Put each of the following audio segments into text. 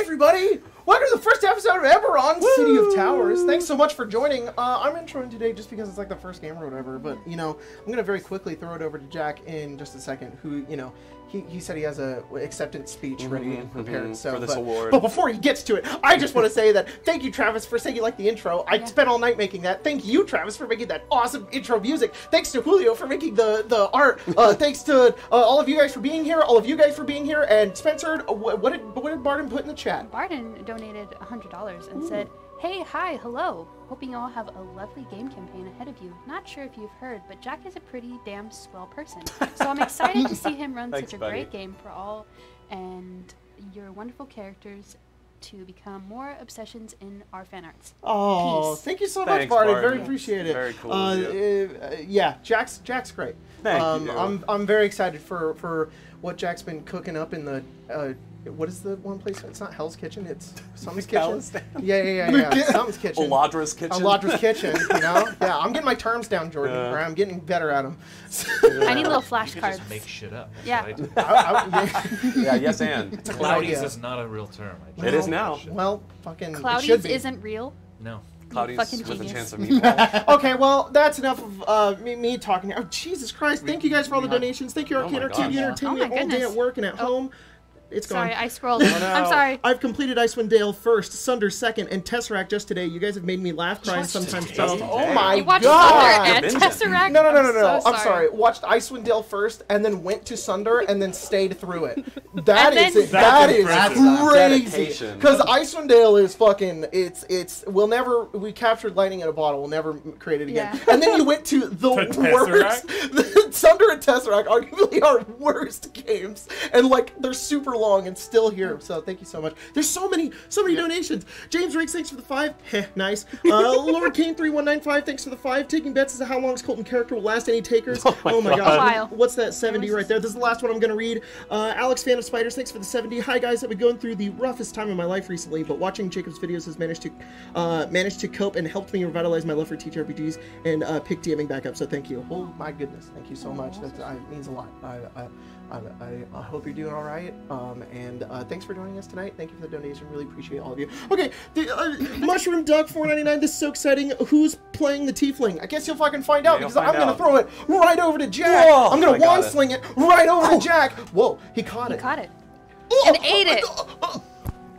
Everybody! Welcome to the first episode of Eberron, City of Towers. Thanks so much for joining. Uh, I'm introing today just because it's like the first game or whatever, but you know, I'm gonna very quickly throw it over to Jack in just a second, who, you know, he, he said he has a acceptance speech ready and prepared. mhm, so for this but, award. but before he gets to it, I just want to say that thank you, Travis, for saying you like the intro. I spent all night making that. Thank you, Travis, for making that awesome intro music. Thanks to Julio for making the the art. Uh, thanks to uh, all of you guys for being here. All of you guys for being here. And Spencer, uh, what, what did what did Barton put in the chat? Barden donated $100 and said, Hey, hi, hello. Hoping you all have a lovely game campaign ahead of you. Not sure if you've heard, but Jack is a pretty damn swell person. So I'm excited to see him run Thanks, such a buddy. great game for all and your wonderful characters to become more obsessions in our fan arts. Oh, Peace. thank you so Thanks, much, Barton. I Very appreciate it. Very cool Uh, uh, yeah, Jack's Jack's great. Thank um, you. I'm I'm very excited for for what Jack's been cooking up in the. Uh, what is the one place? It's not Hell's Kitchen. It's something's kitchen. Yeah, yeah, yeah, yeah. something's kitchen. Eladra's kitchen. Eladra's kitchen. You know. Yeah, I'm getting my terms down, Jordan. Yeah. or I'm getting better at them. I need little flashcards. just make shit up. Yeah. I. I, I, yeah. yeah, yes, and Cloudies idea. is not a real term. I just It is now. Well, fucking. it Cloudies isn't real. No. Cloudy's fucking with a chance of meatball. okay, well, that's enough of uh, me, me talking. Oh, Jesus Christ. Thank you guys for all the donations. Thank you, Oh Arcade my Arcade gosh. Entertainment, Oh all day at work and at Oh. home. It's gone. Sorry, I scrolled. I'm sorry. I've completed Icewind Dale first, Sunder second, and Tesseract just today. You guys have made me laugh, cry, and Just sometimes today? shout. Just Oh my You watched god! Sunder and You're. Tesseract? No, no, no, no, I'm no. so I'm sorry. Watched Icewind Dale first, and then went to Sunder, and then stayed through it. That And is then- it. That That's crazy. Dedication. Because Icewind Dale is fucking. It's it's. We'll never. We captured lightning in a bottle. We'll never m- create it again. Yeah. And then you went to the To worst. Sunder and Tesseract, arguably our worst games, and like they're super long and still here. So thank you so much. There's so many, so many donations. James Riggs, thanks for the five. Heh, nice. Uh, Lord Kane three one nine five, thanks for the five. Taking bets as to how long his Colton character will last. Any takers? Oh my my God. god. While. What's that 70 right there? This is the last one I'm going to read. Uh, Alex Fan of Spiders, thanks for the 70. Hi guys, I've been going through the roughest time of my life recently, but watching Jacob's videos has managed to uh, managed to cope and helped me revitalize my love for TTRPGs and uh, pick DMing back up. So thank you. Oh my goodness, thank you so much. That uh, means a lot. I, I, I, I, I hope you're doing all right. Um, and uh, thanks for joining us tonight. Thank you for the donation. Really appreciate all of you. Okay, the, uh, Mushroom Duck 499. This is so exciting. Who's playing the Tiefling? I guess you'll fucking find out Yeah, you'll because I'm gonna out. throw it right over to Jack. Whoa, I'm gonna I got wand it. sling it right over to Jack. Whoa, he caught it. He caught it. Oh, and ate it.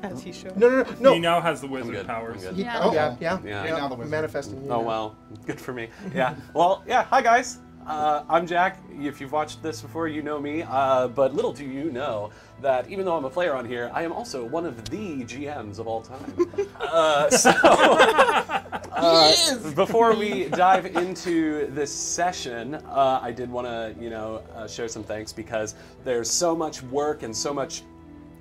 As he should. No, no, no, no. He now has the wizard powers. I'm good. He- Yeah. oh, yeah, yeah, Yeah. yeah. Now the wizard. manifesting. you Oh well, good for me. Yeah. Well, yeah. Hi guys. Uh, I'm Jack. If you've watched this before, you know me. Uh, but little do you know that even though I'm a player on here, I am also one of the GMs of all time. uh, so, uh, before we dive into this session, uh, I did want to, you know, uh, show some thanks because there's so much work and so much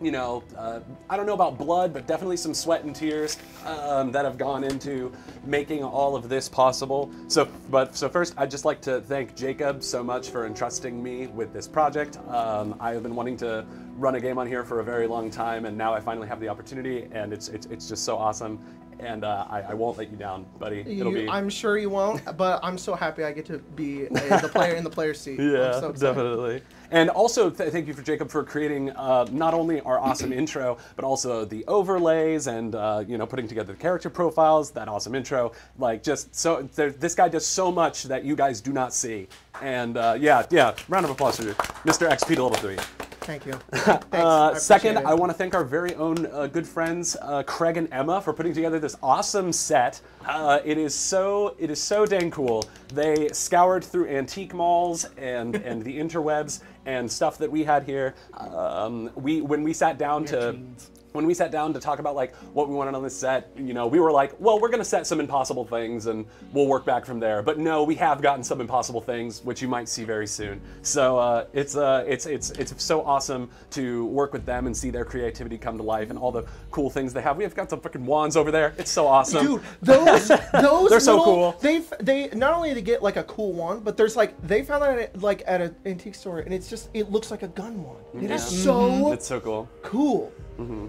you know, uh, I don't know about blood, but definitely some sweat and tears um, that have gone into making all of this possible. So, but so first, I'd just like to thank Jacob so much for entrusting me with this project. Um, I have been wanting to run a game on here for a very long time, and now I finally have the opportunity, and it's it's, it's just so awesome. And uh, I, I won't let you down, buddy. It'll You- be I'm sure you won't, but I'm so happy I get to be uh, the player in the player seat. I'm Yeah, so definitely. And also, th- thank you for Jacob for creating uh, not only our awesome intro, but also the overlays and uh, you know putting together the character profiles. That awesome intro, like just so this guy does so much that you guys do not see. And uh, yeah, yeah, round of applause for Mr. XP to level three. Thank you. I Uh, second, it. I want to thank our very own uh, good friends uh, Craig and Emma for putting together this awesome set. Uh, it is so it is so dang cool. They scoured through antique malls and and the interwebs and stuff that we had here. Um, we when we sat down to when we sat down to talk about like what we wanted on this set, you know, we were like, well, we're gonna set some impossible things and we'll work back from there. But no, we have gotten some impossible things, which you might see very soon. So uh, it's uh, it's it's it's so awesome to work with them and see their creativity come to life and all the cool things they have. We have got some fucking wands over there. It's so awesome. Dude, those those They're so cool. They they not only to get like a cool wand, but there's like they found that at, like at an antique store, and it's just it looks like a gun wand. It is Yeah. so It's so cool. cool.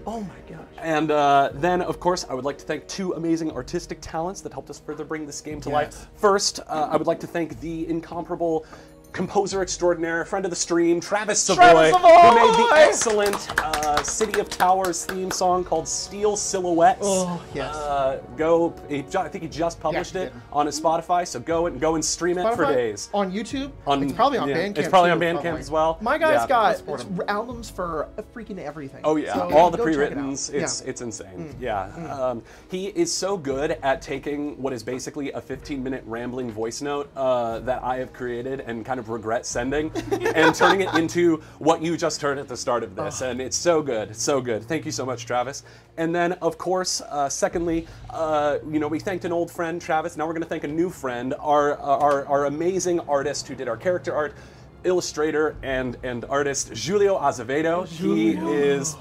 Oh my gosh. And uh, then, of course, I would like to thank two amazing artistic talents that helped us further bring this game to life. First, uh, I would like to thank the incomparable composer extraordinaire, friend of the stream, Travis Savoie, Travis who made the excellent uh, City of Towers theme song called Steel Silhouettes. Oh, yes. Uh, go, he, I think he just published he it did. on his Spotify, so go and go and stream it for days. On YouTube? On- it's probably on yeah, Bandcamp. it's probably too, on Bandcamp probably. as well. My guy's Yeah. got albums for freaking everything. Oh yeah, So, all the go check it out. pre-writtens. It's Yeah. Mm. it's insane. Yeah, Um, he is so good at taking what is basically a 15-minute rambling voice note uh, that I have created and kind of regret sending, and turning it into what you just heard at the start of this. And it's so good, so good. Thank you so much, Travis. And then, of course, uh, secondly, uh, you know, we thanked an old friend, Travis. Now we're going to thank a new friend, our, our our amazing artist who did our character art. Illustrator and, and artist Julio Azevedo. He is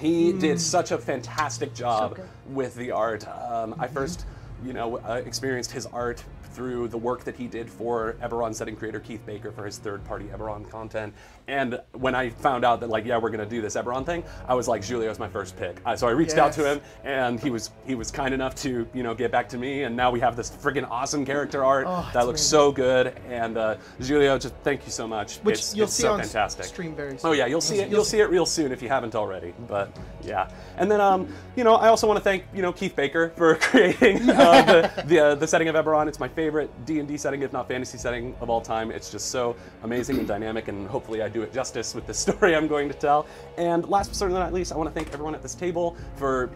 he did such a fantastic job good. with the art. Um, I first, you know, uh, experienced his art through the work that he did for Eberron setting creator Keith Baker for his third-party Eberron content. And when I found out that, like, yeah, we're gonna do this Eberron thing, I was like, Julio's my first pick. Uh, so I reached out to him, and he was he was kind enough to, you know, get back to me. And now we have this friggin' awesome character art Oh, that looks amazing. so good. And uh, Julio, just thank you so much. Which it's, you'll it's see so on fantastic. stream very Oh yeah, you'll see it. You'll You'll see- see it real soon if you haven't already. But yeah, and then um, you know, I also want to thank you know Keith Baker for creating uh, the the, uh, the setting of Eberron. It's my favorite D and D setting, if not fantasy setting of all time. It's just so amazing and dynamic, and hopefully I do it justice with the story I'm going to tell. And last but certainly not least, I want to thank everyone at this table for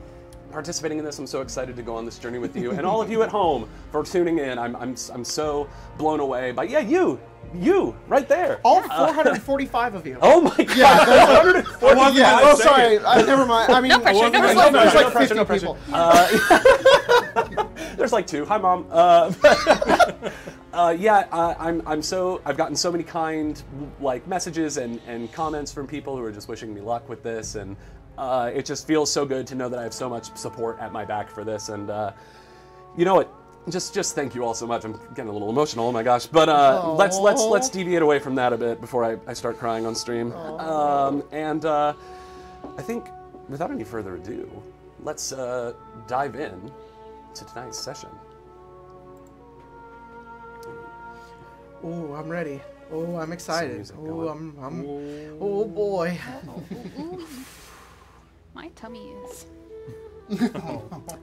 participating in this. I'm so excited to go on this journey with you, and all of you at home for tuning in. I'm I'm I'm so blown away by yeah you you right there. All 445 of you. Oh my god! Yeah, 145. yeah. Oh, sorry. I, never mind. I mean, No pressure, no there's pressure. like, there's like no 50 pressure, people. There's like two. Hi, mom. Uh, uh, yeah, uh, I'm. I'm so. I've gotten so many kind like messages and and comments from people who are just wishing me luck with this, and uh, it just feels so good to know that I have so much support at my back for this. And uh, you know what? Just just thank you all so much. I'm getting a little emotional. Oh my gosh! But uh, let's let's let's deviate away from that a bit before I, I start crying on stream. Um, and uh, I think without any further ado, let's uh, dive in to tonight's session. Oh, I'm ready. Oh, I'm excited. Oh. I'm, I'm. Oh boy. My tummy is.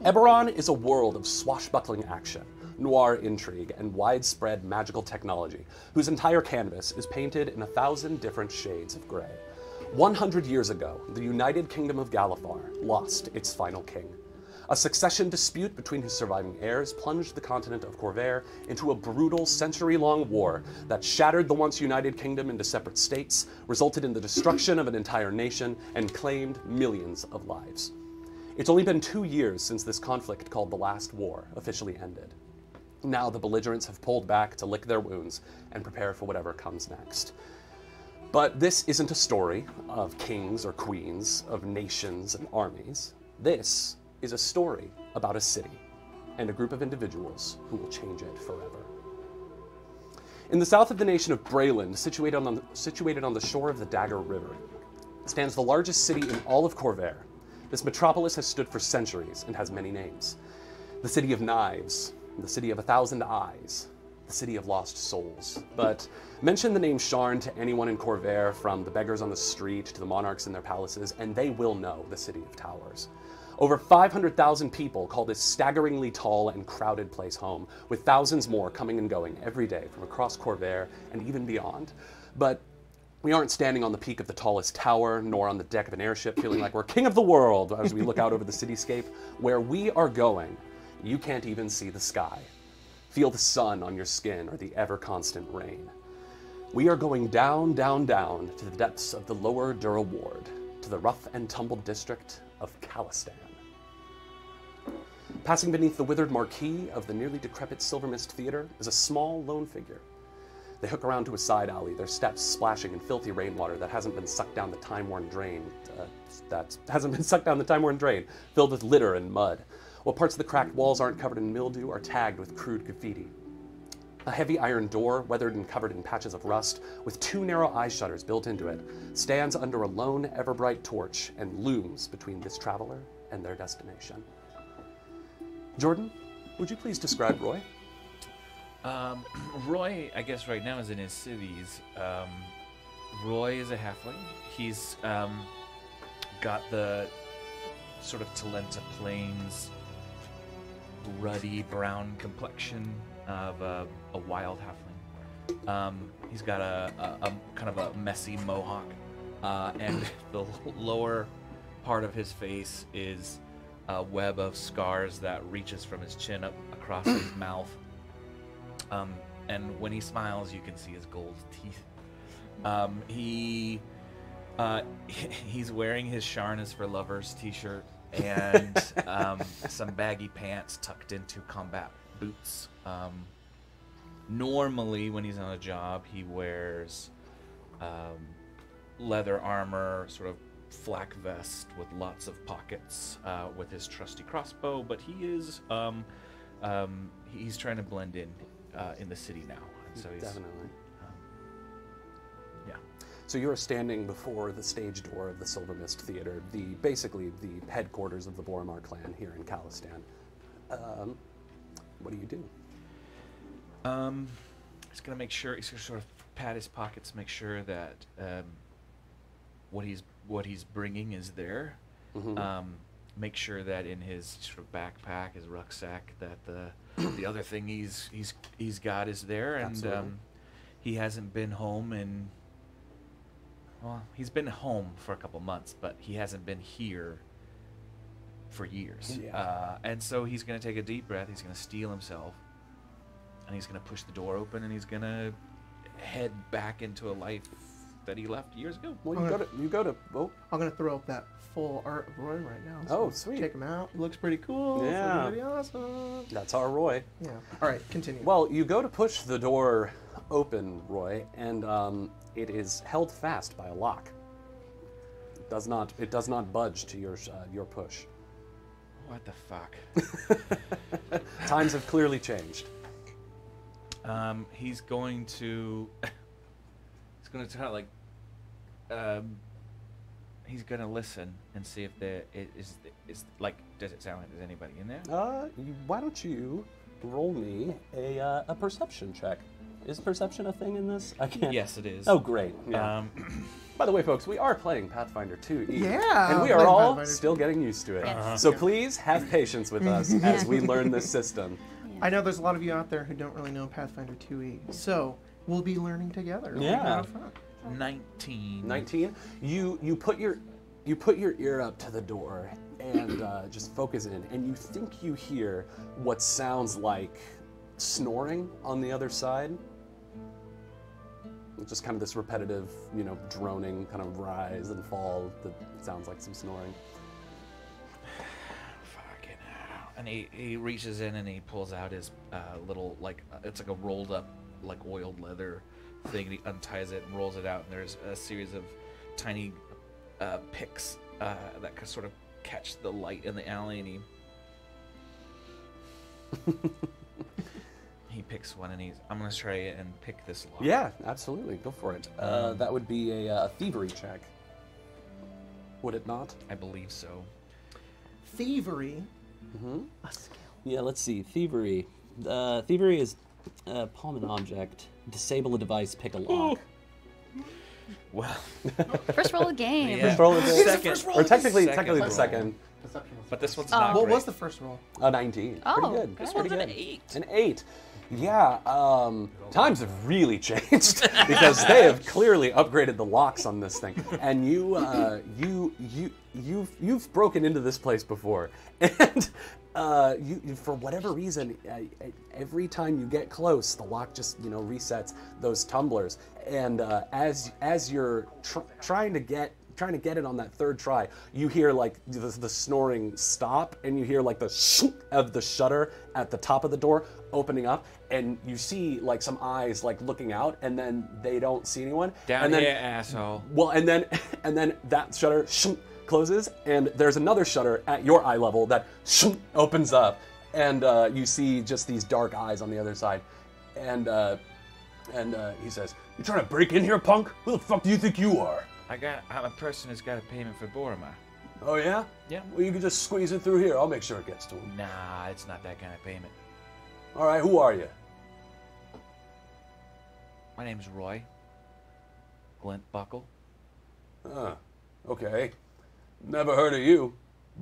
Eberron is a world of swashbuckling action, noir intrigue, and widespread magical technology, whose entire canvas is painted in a thousand different shades of gray. 100 years ago, the United Kingdom of Galifar lost its final king. A succession dispute between his surviving heirs plunged the continent of Khorvaire into a brutal century long war that shattered the once united kingdom into separate states, resulted in the destruction of an entire nation, and claimed millions of lives. It's only been two years since this conflict called the Last War officially ended. Now the belligerents have pulled back to lick their wounds and prepare for whatever comes next. But this isn't a story of kings or queens, of nations and armies. This is a story about a city and a group of individuals who will change it forever. In the south of the nation of Breland, situated on the, situated on the shore of the Dagger River, stands the largest city in all of Khorvaire. This metropolis has stood for centuries and has many names. The city of knives, the city of a thousand eyes, the city of lost souls. But mention the name Sharn to anyone in Khorvaire, from the beggars on the street to the monarchs in their palaces, and they will know the city of towers. Over 500,000 people call this staggeringly tall and crowded place home, with thousands more coming and going every day from across Khorvaire and even beyond. But we aren't standing on the peak of the tallest tower, nor on the deck of an airship feeling like we're king of the world as we look out over the cityscape. Where we are going, you can't even see the sky. Feel the sun on your skin or the ever constant rain. We are going down, down, down to the depths of the lower Dura Ward, to the rough and tumble district of Callestan. Passing beneath the withered marquee of the nearly decrepit Silvermist Theater is a small lone figure. They hook around to a side alley, their steps splashing in filthy rainwater that hasn't been sucked down the time-worn drain. Uh, that hasn't been sucked down the time-worn drain, filled with litter and mud. While parts of the cracked walls aren't covered in mildew, are tagged with crude graffiti. A heavy iron door, weathered and covered in patches of rust, with two narrow eye shutters built into it, stands under a lone, ever-bright torch and looms between this traveler and their destination. Jordan, would you please describe Roy? Um, Roy, I guess right now is in his cities. Um, Roy is a halfling. He's um, got the sort of Talenta Plains ruddy brown complexion of a, a wild halfling. Um, he's got a, a, a kind of a messy mohawk, uh, and the lower part of his face is a web of scars that reaches from his chin up across his mouth. Um, and when he smiles, you can see his gold teeth. Um, he uh, he's wearing his Sharness for Lovers T-shirt and um, some baggy pants tucked into combat boots. Um, normally, when he's on a job, he wears um, leather armor, sort of flak vest with lots of pockets, uh, with his trusty crossbow. But he is um, um, he's trying to blend in uh, in the city now, and so he's Definitely. yeah. So you're standing before the stage door of the Silver Mist Theater, the basically the headquarters of the Boromar clan here in Callestan. Um, what do you do? Um, he's gonna make sure he's gonna sort of pat his pockets, make sure that um, what he's what he's bringing is there. Mhm. Um, make sure that in his sort of backpack, his rucksack, that the the other thing he's he's he's got is there, and um, he hasn't been home in. Well, he's been home for a couple months, but he hasn't been here for years. Yeah. Uh, and so he's going to take a deep breath. He's going to steel himself, and he's going to push the door open, and he's going to head back into a life that he left years ago. Well, you Okay. go to you go to oh I'm gonna throw up that full art of Roy right now. Oh, sweet. Check him out. Looks pretty cool. It's Yeah. Pretty awesome. that's our Roy. Yeah. All right. Continue. Well, you go to push the door open, Roy, and um, it is held fast by a lock. It does not it does not budge to your uh, your push. What the fuck? Times have clearly changed. Um, he's going to. he's going to try like. Um, he's going to listen and see if there is is like. Does it sound like there's anybody in there? Uh, you, why don't you roll me a uh, a perception check? Is perception a thing in this? I can't. Yes, it is. Oh, great. Yeah. Um, By the way, folks, we are playing Pathfinder 2e. Yeah, And we are all Pathfinder still getting used to it. Yes. So please have patience with us as we learn this system. I know there's a lot of you out there who don't really know Pathfinder 2e, so we'll be learning together. It'll be a lot Yeah. Nineteen. 19. You you put your you put your ear up to the door and uh, just focus in, and you think you hear what sounds like snoring on the other side. Just kind of this repetitive, you know, droning kind of rise and fall that sounds like some snoring. Fucking hell. And he, he reaches in and he pulls out his uh, little like uh, it's like a rolled up like oiled leather thing. And he unties it and rolls it out, and there's a series of tiny uh, picks uh, that can sort of catch the light in the alley, and he he picks one, and he's I'm gonna try and pick this lock. Yeah, absolutely. Go for it. Uh, that would be a uh, thievery check. Would it not? I believe so. Thievery. Mm-hmm. A skill. Yeah, let's see. Thievery. Uh, thievery is uh, palm an object, disable a device, pick a lock. Well, First roll a game. yeah. roll of the- second, Or technically, Second technically the roll. second. but this one's Oh. not What great. was the first roll? A 19. Oh, pretty good. This pretty one's an eight. An eight. Yeah, um, times have really changed because they have clearly upgraded the locks on this thing. And you, uh, you, you, you've you've broken into this place before, and uh, you, for whatever reason, every time you get close, the lock just you know resets those tumblers. And uh, as as you're tr- trying to get trying to get it on that third try, you hear like the, the snoring stop, and you hear like the shoop of the shutter at the top of the door opening up, and you see like some eyes like looking out, and then they don't see anyone. Down and then, here, asshole. Well, and then and then that shutter shoop closes, and there's another shutter at your eye level that opens up, and uh, you see just these dark eyes on the other side, and uh, and uh, he says, "You trying to break in here, punk? Who the fuck do you think you are?" I got. I'm a person who's got a payment for Boromar. Oh yeah? Yeah. Well, you can just squeeze it through here. I'll make sure it gets to him. Nah, it's not that kind of payment. All right, who are you? My name's Roy. Glint Buckle. Ah, okay. Never heard of you.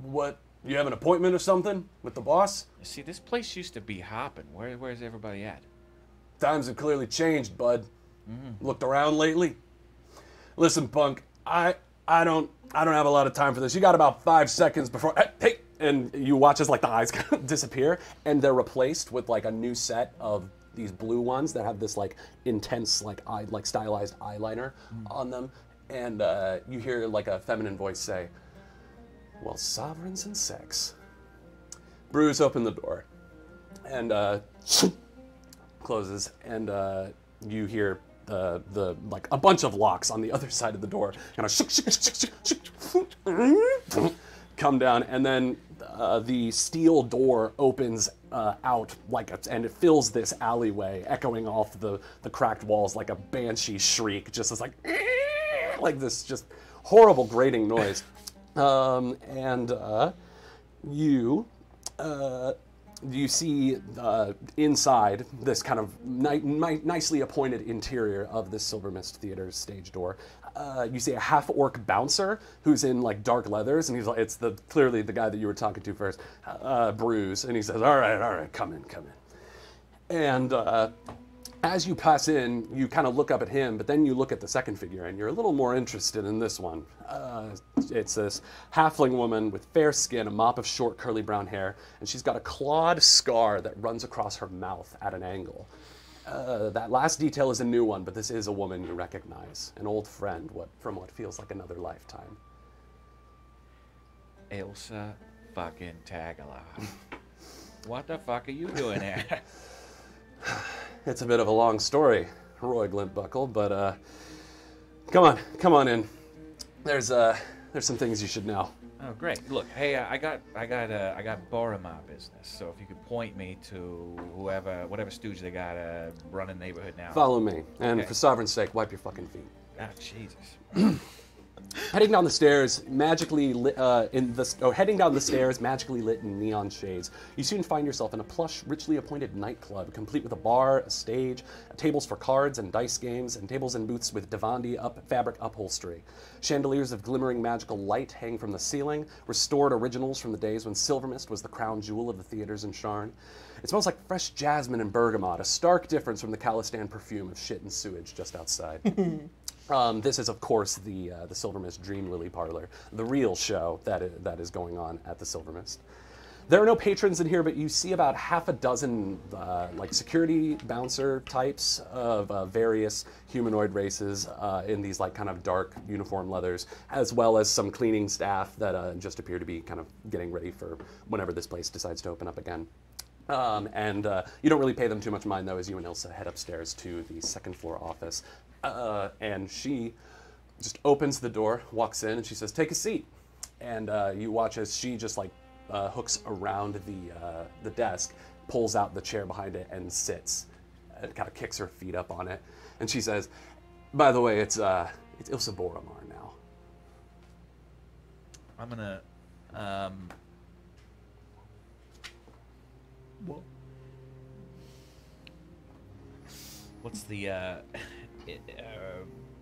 What? You have an appointment or something with the boss? See, this place used to be hopping. Where, where's everybody at? Times have clearly changed, bud. Mm-hmm. Looked around lately? Listen, punk, I I don't I don't have a lot of time for this. You got about five seconds before hey, hey and you watch as like the eyes disappear and they're replaced with like a new set of these blue ones that have this like intense like eye like stylized eyeliner mm. on them and uh, you hear like a feminine voice say well sovereigns and sex. Bruce opened the door and uh, closes, and uh, you hear the the like a bunch of locks on the other side of the door, kind of come down, and then uh, the steel door opens uh, out like a, and it fills this alleyway, echoing off the the cracked walls like a banshee shriek, just as like like this just horrible grating noise, um, and uh, you uh, you see uh, inside this kind of ni- ni- nicely appointed interior of this Silver Mist Theater's stage door. Uh, you see a half orc bouncer who's in like dark leathers, and he's like, it's the clearly the guy that you were talking to first, uh, Bruce, and he says, "All right, all right, come in, come in." And uh, as you pass in, you kind of look up at him, but then you look at the second figure, and you're a little more interested in this one. Uh, it's this halfling woman with fair skin, a mop of short curly brown hair, and she's got a clawed scar that runs across her mouth at an angle. Uh, that last detail is a new one, but this is a woman you recognize, an old friend, what from what feels like another lifetime. Elsa fucking Tagala. what the fuck are you doing there? It's a bit of a long story, Roy Glintbuckle, but uh, come on, come on in. There's uh, there's some things you should know. oh, great. Look, hey, uh, I got, I got, uh, I got Boromar business. So if you could point me to whoever, whatever stooge they got uh, running the neighborhood now. Follow me, and Okay. for sovereign's sake, wipe your fucking feet. Ah, Jesus. Heading down the stairs, magically lit, uh, in the oh, heading down the stairs, magically lit in neon shades, you soon find yourself in a plush, richly appointed nightclub, complete with a bar, a stage, tables for cards and dice games, and tables and booths with Devandi up fabric upholstery. Chandeliers of glimmering magical light hang from the ceiling, restored originals from the days when Silvermist was the crown jewel of the theaters in Sharn. It smells like fresh jasmine and bergamot, a stark difference from the Callestan perfume of shit and sewage just outside. Um, this is, of course, the uh, the Silver Mist Dream Lily Parlor, the real show that is, that is going on at the Silver Mist. There are no patrons in here, but you see about half a dozen uh, like security bouncer types of uh, various humanoid races uh, in these like kind of dark uniform leathers, as well as some cleaning staff that uh, just appear to be kind of getting ready for whenever this place decides to open up again. Um, and uh, you don't really pay them too much mind, though, as you and Ilsa head upstairs to the second floor office. Uh, and she just opens the door, walks in, and she says, Take a seat. And uh, you watch as she just like uh, hooks around the, uh, the desk, pulls out the chair behind it, and sits. And kind of kicks her feet up on it. And she says, By the way, it's, uh, it's Ilsa Boromar now. I'm gonna, um. What's the uh, i- uh,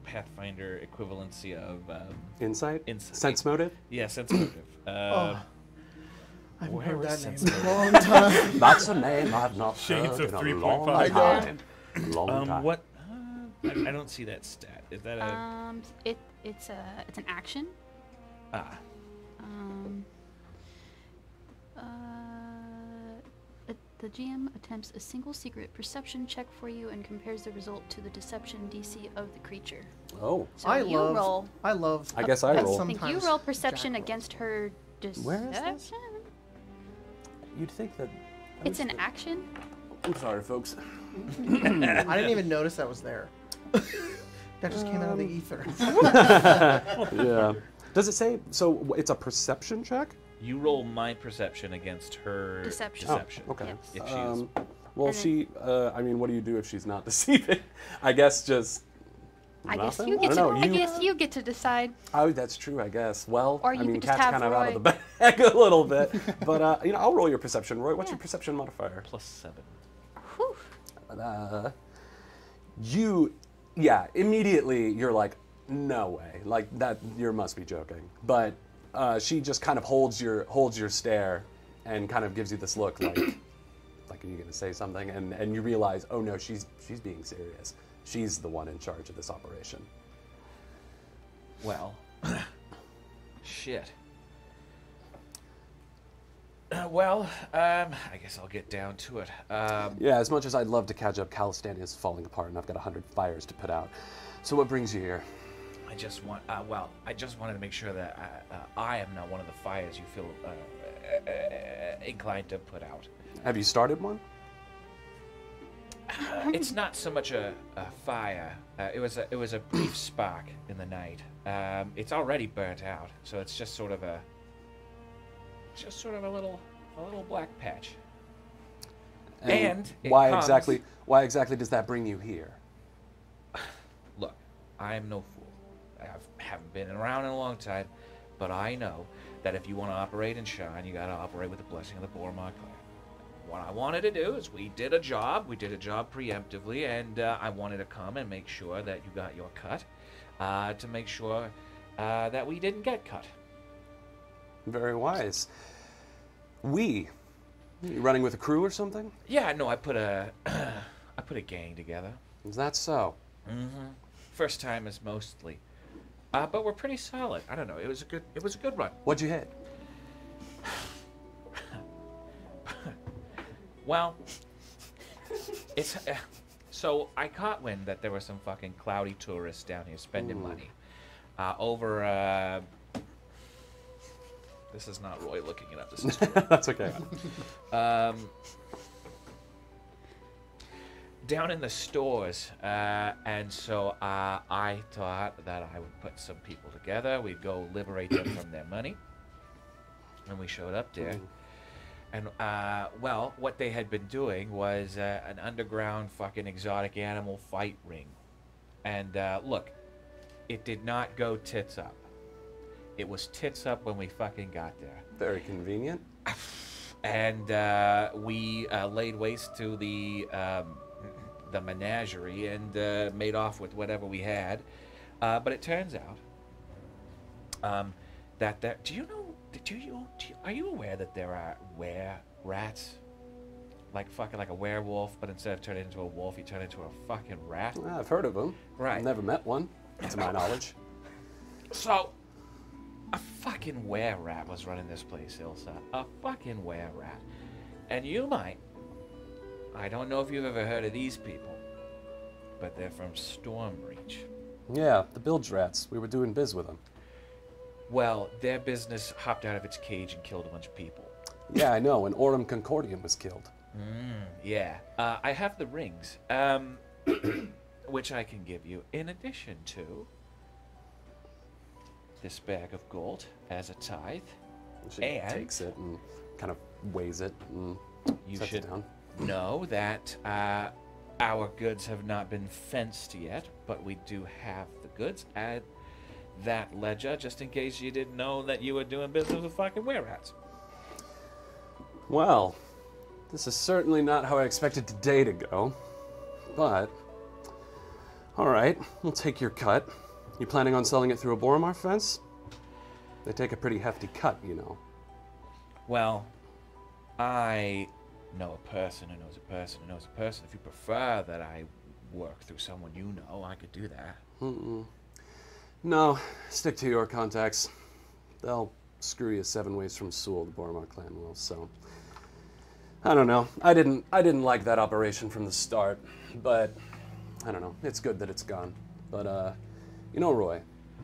Pathfinder equivalency of um, Insight? Insight. Sense motive? yeah sense motive? Uh, I haven't Where heard that name in a long time. That's a name I've not Shades heard of in a long 3.5. time. Long um, time. what? Uh, I, I don't see that stat. Is that a Um, it it's a it's an action. ah? Um, uh, it- the GM attempts a single secret perception check for you and compares the result to the deception DC of the creature. Oh, So I you love. roll. I love. I guess I roll. I think you roll perception against her deception. Where is this? you'd think that. It's an action. I'm sorry, folks. Mm-hmm. I didn't even notice that was there. that just came out of the um. ether. yeah. Does it say so? It's a perception check. You roll my perception against her Deception. deception. Oh, okay. Yes. If she's Um, well, then- she. Uh, I mean, what do you do if she's not deceiving? I guess just. I guess nothing? you get I to. don't know. I You- guess you get to decide. Oh, that's true. I guess. Well, Or I mean, cat's have kind of out of the bag a little bit, but uh, you know, I'll roll your perception, Roy. What's your perception modifier? plus seven. Whew. Uh, you yeah, immediately you're like, no way, like that. You must be joking. But uh, she just kind of holds your holds your stare and kind of gives you this look like, like are you gonna say something? And and you realize, oh no, she's she's being serious. She's the one in charge of this operation. Well, shit. Uh, well, um, I guess I'll get down to it. Um, Yeah, as much as I'd love to catch up, Calistania is falling apart, and I've got a hundred fires to put out. So what brings you here? I just want, uh, well, I just wanted to make sure that uh, uh, I am not one of the fires you feel uh, uh, uh, inclined to put out. Have you started one? It's not so much a, a fire. Uh, it was a it was a brief spark in the night. Um, it's already burnt out, so it's just sort of a just sort of a little a little black patch. And it why exactly? Why exactly does that bring you here? Look, I am no. I have, haven't been around in a long time, but I know that if you want to operate and shine, you got to operate with the blessing of the Boromar clan. What I wanted to do is we did a job. We did a job preemptively, and uh, I wanted to come and make sure that you got your cut, uh, to make sure uh, that we didn't get cut. Very wise. We? You running with a crew or something? Yeah, no, I put a I put a gang together. Is that so? Mm-hmm. First time is mostly, uh, but we're pretty solid. I don't know. It was a good. It was a good run. What'd you hit? Well, it's uh, so I caught wind that there were some fucking cloudy tourists down here spending money uh, over. Uh, this is not Roy looking it up. This is That's okay. um, down in the stores, uh, and so uh, I thought that I would put some people together. We'd go liberate them from their money, and we showed up there. And uh, well, what they had been doing was uh, an underground fucking exotic animal fight ring. And uh, look, it did not go tits up. It was tits up when we fucking got there Very convenient. and uh, we uh, laid waste to the um, the menagerie and uh, made off with whatever we had. Uh, but it turns out um, that there. Do you know? Do you, do you? Are you aware that there are were rats? Like fucking like a werewolf, but instead of turning into a wolf, you turn into a fucking rat. Ah, I've heard of them. Right. Never met one, to my knowledge. So, a fucking were rat was running this place, Ilsa. A fucking were rat. And you might. I don't know if you've ever heard of these people, but they're from Stormreach. Yeah, the bilge rats. We were doing biz with them. Well, their business hopped out of its cage and killed a bunch of people. Yeah, I know. And Aurum Concordium was killed. Mm, yeah. Uh, I have the rings, um, which I can give you in addition to this bag of gold as a tithe. She And- takes it and kind of weighs it and You sets should it down. Know that uh, our goods have not been fenced yet, but we do have the goods. Add that ledger just in case you didn't know that you were doing business with fucking were rats. Well, this is certainly not how I expected today to go. But, all right, we'll take your cut. You planning on selling it through a Boromar fence? They take a pretty hefty cut, you know. Well, I know a person who knows a person who knows a person. If you prefer that I work through someone you know, I could do that. Mm-mm. No, stick to your contacts. They'll screw you seven ways from Sewell, the Boromar clan will. So, I don't know. I didn't. I didn't like that operation from the start, but I don't know. It's good that it's gone. But uh, you know, Roy,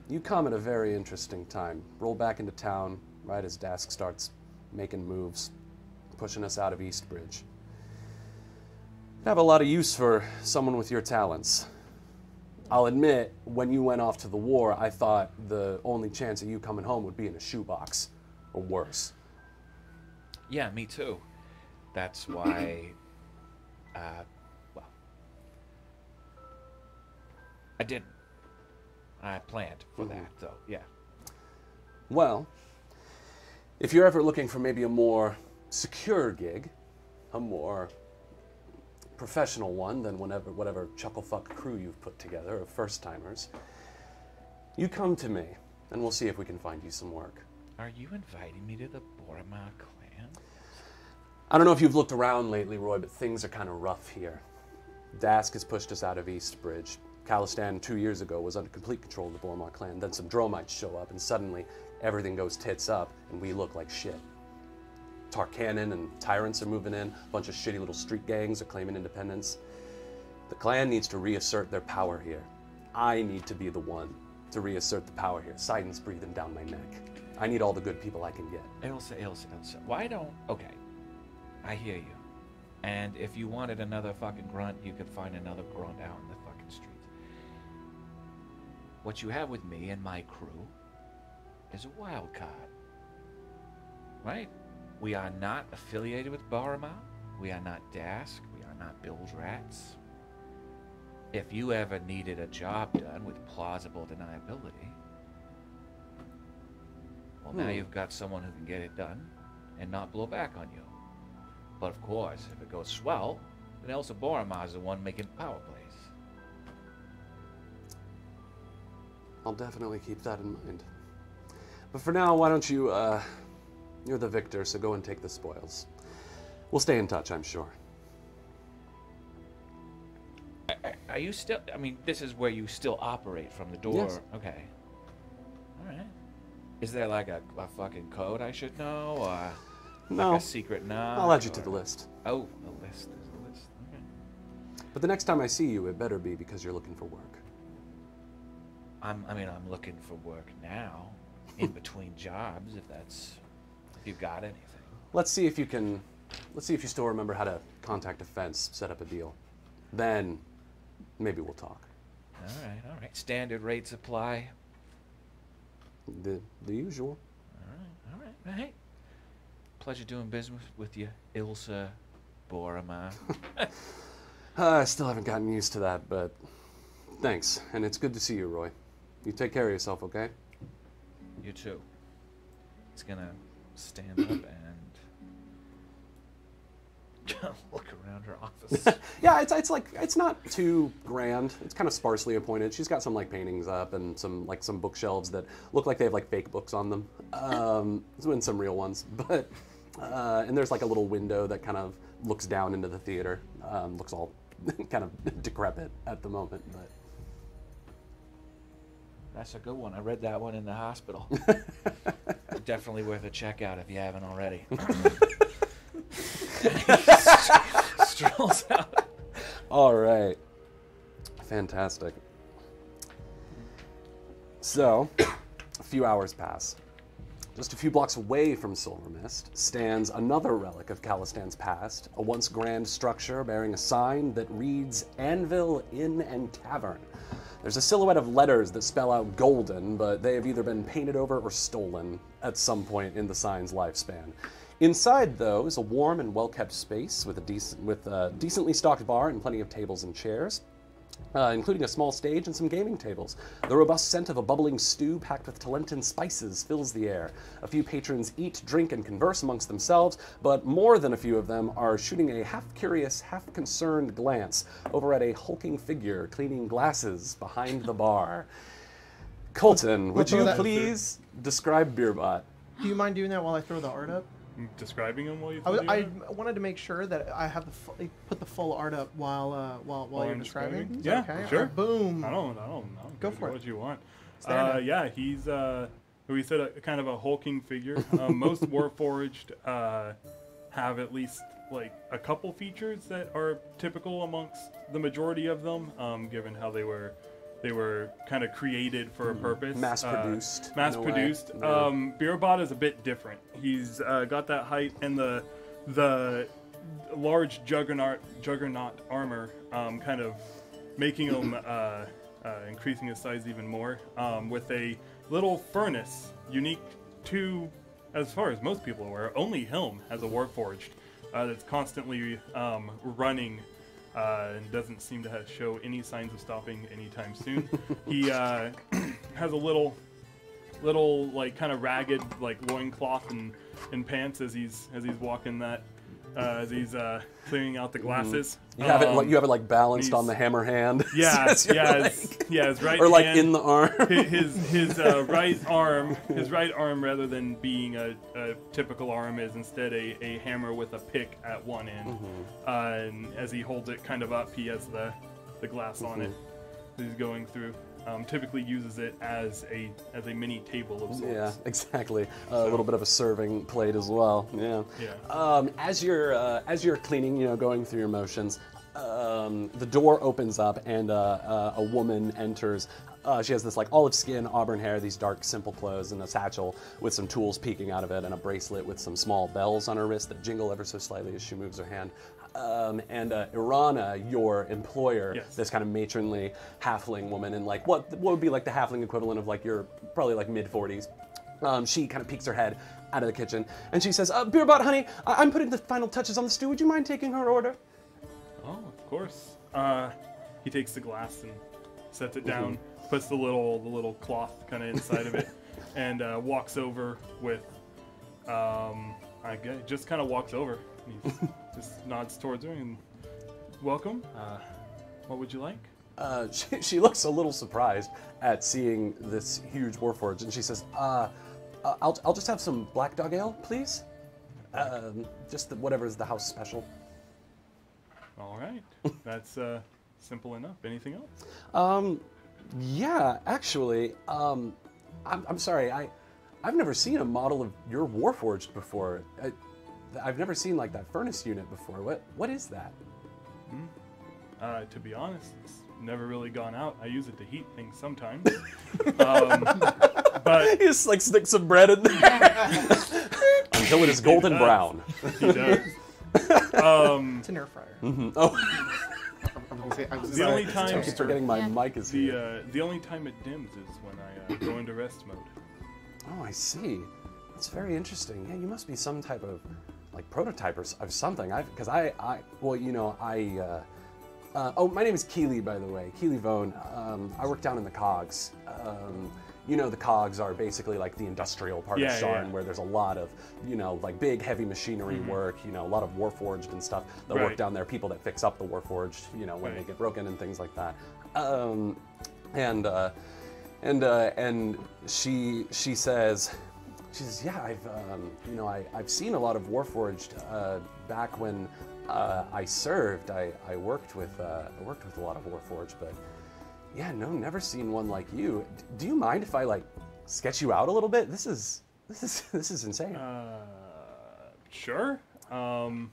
you come at a very interesting time. Roll back into town right as Daask starts making moves, pushing us out of Eastbridge. I'd have a lot of use for someone with your talents. I'll admit, when you went off to the war, I thought the only chance of you coming home would be in a shoebox, or worse. Yeah, me too. That's why, uh, well, I didn't. I planned for that, though. Yeah. Well, if you're ever looking for maybe a more secure gig, a more professional one than whenever, whatever chucklefuck crew you've put together of first timers, you come to me, and we'll see if we can find you some work. Are you inviting me to the Boromar clan? I don't know if you've looked around lately, Roy, but things are kind of rough here. Daask has pushed us out of Eastbridge. Callestan, two years ago, was under complete control of the Boromar clan. Then some Dromites show up, and suddenly everything goes tits up, and we look like shit. Tarkanan and tyrants are moving in. A bunch of shitty little street gangs are claiming independence. The clan needs to reassert their power here. I need to be the one to reassert the power here. Sidon's breathing down my neck. I need all the good people I can get. Elsa, Elsa, Elsa. Why don't. Okay. I hear you. And if you wanted another fucking grunt, you could find another grunt out in the fucking streets. What you have with me and my crew is a wild card. Right? We are not affiliated with Boromar. We are not Daask. We are not Bill's Rats. If you ever needed a job done with plausible deniability, well, now Hmm. you've got someone who can get it done and not blow back on you. But of course, if it goes swell, then Elsa Boromar is the one making power plays. I'll definitely keep that in mind. But for now, why don't you, uh, you're the victor, so go and take the spoils. We'll stay in touch, I'm sure. Are- you still? I mean, this is where you still operate from the door. Yes. Okay. All right. Is there like a, a fucking code I should know, or No, like a secret nod? I'll add you to the list. Oh, the list. There's a list. Okay. But the next time I see you, it better be because you're looking for work. I'm. I mean, I'm looking for work now, in between jobs. If that's, if you got anything. Let's see if you can, let's see if you still remember how to contact a fence, set up a deal. Then, maybe we'll talk. All right. All right. Standard rates apply. The, the usual. All right. All right. Hey. Pleasure doing business with you, Ilsa Boromar. Uh, I still haven't gotten used to that, but thanks. And it's good to see you, Roy. You take care of yourself, okay? You too. He's gonna stand up and look around her office. Yeah, it's it's like it's not too grand. It's kind of sparsely appointed. She's got some like paintings up and some like some bookshelves that look like they have like fake books on them. Um, and some real ones, but uh, and there's like a little window that kind of looks down into the theater. Um, looks all kind of decrepit at the moment, but That's a good one. I read that one in the hospital. Definitely worth a check out if you haven't already. Strolls out. All right. Fantastic. So, a few hours pass. Just a few blocks away from Silver Mist stands another relic of Callestan's past, a once grand structure bearing a sign that reads Anvil Inn and Tavern. There's a silhouette of letters that spell out golden, but they have either been painted over or stolen at some point in the sign's lifespan. Inside, though, is a warm and well-kept space with a with a decently stocked bar and plenty of tables and chairs uh, including a small stage and some gaming tables. The robust scent of a bubbling stew packed with Talentan spices fills the air. A few patrons eat, drink, and converse amongst themselves, but more than a few of them are shooting a half curious, half concerned glance over at a hulking figure cleaning glasses behind the bar. Colton, would you please describe Beerbot? Do you mind doing that while I throw the art up? Describing him while you. I, was, I wanted to make sure that I have the fu- put the full art up while uh, while while, While you're I'm describing. describing? Yeah, okay? sure. Uh, boom. I don't, I don't know. Go for it. What you want. Uh, yeah, he's uh, we said a kind of a hulking figure. Um, most Warforged uh, have at least like a couple features that are typical amongst the majority of them, um, given how they were they were kind of created for a purpose. Hmm. Mass-produced, Uh, mass produced. Yeah. Um, Beerbot is a bit different. He's uh, got that height and the the large juggernaut juggernaut armor, um, kind of making him uh, uh, increasing his size even more. Um, with a little furnace unique to, as far as most people are aware, only Helm has a warforged uh, that's constantly um, running. Uh, and doesn't seem to have, show any signs of stopping anytime soon. he uh, has a little little like kind of ragged like loincloth and, and pants as he's as he's walking that uh, he's uh, clearing out the glasses. You have it Um, like you have it like balanced he's- on the hammer hand. Yeah, yeah, like- his, yeah, his right or like hand, in the arm. his his uh, right arm, his right arm, rather than being a, a typical arm, is instead a, a hammer with a pick at one end. Mm-hmm. Uh, and as he holds it kind of up, he has the the glass on it Mm-hmm. he's going through. Um, typically uses it as a as a mini table of sorts. Yeah, exactly. a little bit of a serving plate as well. Yeah. Yeah. Um, as you're uh, as you're cleaning, you know, going through your motions, um, the door opens up and uh, uh, a woman enters. Uh, she has this like olive skin, auburn hair, these dark, simple clothes, and a satchel with some tools peeking out of it, and a bracelet with some small bells on her wrist that jingle ever so slightly as she moves her hand. Um, and uh, Irana, your employer, Yes. this kind of matronly halfling woman, and like what what would be like the halfling equivalent of like your probably like mid 40s. Um, she kind of peeks her head out of the kitchen and she says, uh, "Beerbot, honey, I- I'm putting the final touches on the stew. Would you mind taking her order?" Oh, of course. Uh, he takes the glass and sets it down, puts the little the little cloth kind of inside of it, and uh, walks over with. Um, I guess just kind of walks over. Just nods towards her and welcome. Uh, what would you like? Uh, she, she looks a little surprised at seeing this huge warforge, and she says, uh, uh, I'll, I'll just have some black dog ale, please. Um, just the, is the house special. All right, that's uh, simple enough. Anything else? Um, yeah, actually, um, I'm, I'm sorry, I, I've never seen a model of your warforged before. I, I've never seen like that furnace unit before. What, what is that? Uh, to be honest, it's never really gone out. I use it to heat things sometimes. um, but He just like sticks some bread in there until it is golden does. brown. he does. Um, It's an air fryer. Oh, I'm gonna say, The only time- I keep forgetting my Yeah. mic is The here. uh, the only time it dims is when I uh, go into rest mode. Oh, I see. That's very interesting. Yeah, you must be some type of like prototype of something. I because I I well you know I. Uh, uh, oh, my name is Keeley, by the way. Keeley Vone. Um, I work down in the cogs. Um, you know, the cogs are basically like the industrial part Yeah, of Sharn, yeah. where there's a lot of, you know, like big heavy machinery work. You know, a lot of warforged and stuff that work Mm-hmm. Down there. People that fix up the warforged, you know, when they get broken and things like that. Um, and uh, and uh, and she she says, she says, yeah, I've um, you know I, I've seen a lot of Warforged uh, back when uh, I served. I, I worked with uh, I worked with a lot of Warforged, but yeah, no, never seen one like you. D- do you mind if I like sketch you out a little bit? This is this is this is insane. Uh, sure. Um,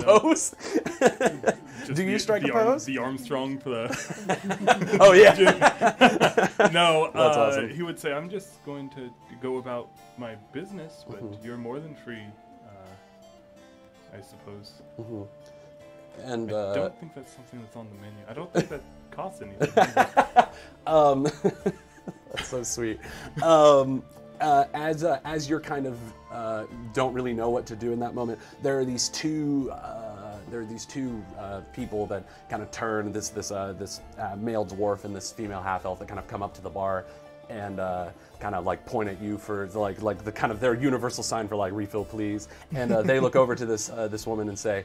Pose? do you the- strike the a Arm- pose? the Armstrong for the oh yeah. no. That's uh, awesome. He would say, "I'm just going to go about my business, but Mm-hmm. you're more than free." Uh, I suppose. And I uh, don't think that's something that's on the menu. I don't think that costs anything. Um, that's so sweet. Um, uh, as uh, as you're kind of uh, don't really know what to do in that moment, there are these two. Uh, there are these two uh, people that kind of turn this this uh, this male dwarf and this female half elf that kind of come up to the bar and uh, kind of like point at you for the, like like the kind of their universal sign for like refill please and uh, they look over to this uh, this woman and say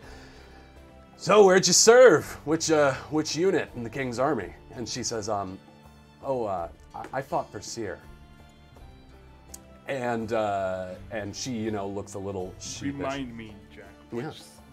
so where'd you serve? Which which unit in the King's Army? And she says, um, oh, I, I fought for Cyre. And uh, and she, you know, looks a little sheepish. Remind me, Jack. Which, Yeah.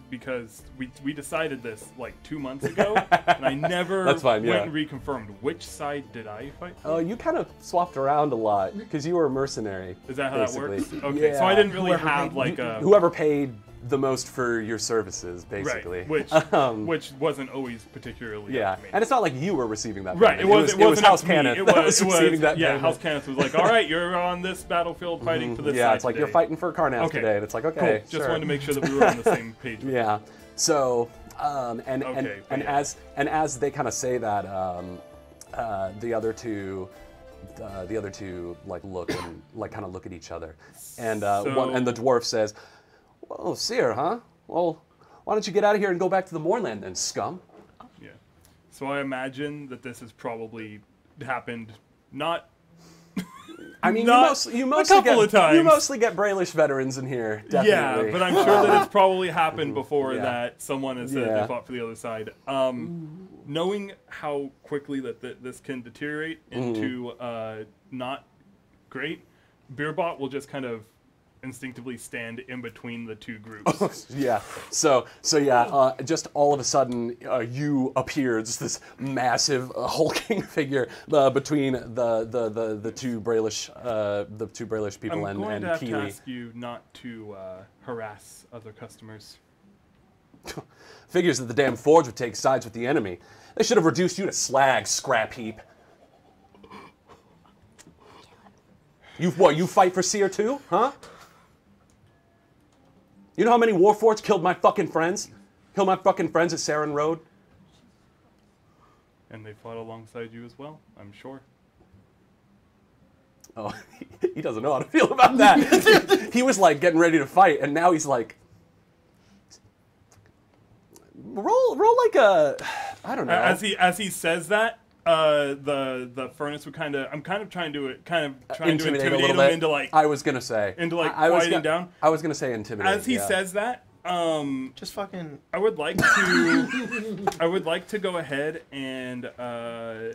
Because we, we decided this like two months ago, and I never That's fine, went yeah. and reconfirmed. Which side did I fight? for? Oh, you kind of swapped around a lot because you were a mercenary. Is that how basically. that works? Okay, so I didn't really Whoever have paid- like a Whoever paid the most for your services, basically. right, which Um, which wasn't always particularly yeah, up to me. and it's not like you were receiving that. right. It was it, it was House. Cannith It that was, was it was receiving that. yeah. payment. House Cannith was like, all right, you're on this battlefield fighting for this. Yeah, it's like you're fighting for Karnath Okay. today, and it's like Cool. okay, Just sure. wanted to make sure that we were on the same page. with Yeah. So, um, and and, Okay, but and yeah. as and as they kind of say that, um, uh, the other two, uh, the other two like look and like kind of look at each other, and uh, one and the dwarf says, "Oh, Cyre, huh? Well, why don't you get out of here and go back to the Mournland then, scum?" Yeah. So I imagine that this has probably happened not I mean, you, Not- mostly, you a mostly couple get of times. you mostly get Brelish veterans in here. Definitely. Yeah, but I'm sure that it's probably happened before Yeah. that someone has said Yeah. they fought for the other side. Um, knowing how quickly that th- this can deteriorate Mm-hmm. into uh, not great, Beerbot will just kind of instinctively stand in between the two groups. Yeah. So so yeah, uh, just all of a sudden, uh, you appear just this massive uh, hulking figure uh, between the the the, the two Brelish uh, the two Brelish people I'm and going and to have to ask you not to uh, harass other customers. Figures that the damn Forge would take sides with the enemy. They should have reduced you to slag, scrap heap. You what? You fight for Cyre too, huh? You know how many Warforged killed my fucking friends? Killed my fucking friends at Saren Road? And they fought alongside you as well, I'm sure. Oh, he doesn't know how to feel about that. he was like getting ready to fight, and now he's like, roll, roll like a, I don't know. As he as he says that, uh, the the furnace would kind of. I'm kind of trying to kind of trying to intimidate, intimidate a little him bit. into like I was gonna say into, like, I, I was quieting gonna, down. I was gonna say intimidate. as he yeah. says that. Um, Just fucking. I would like to. I would like to go ahead and uh,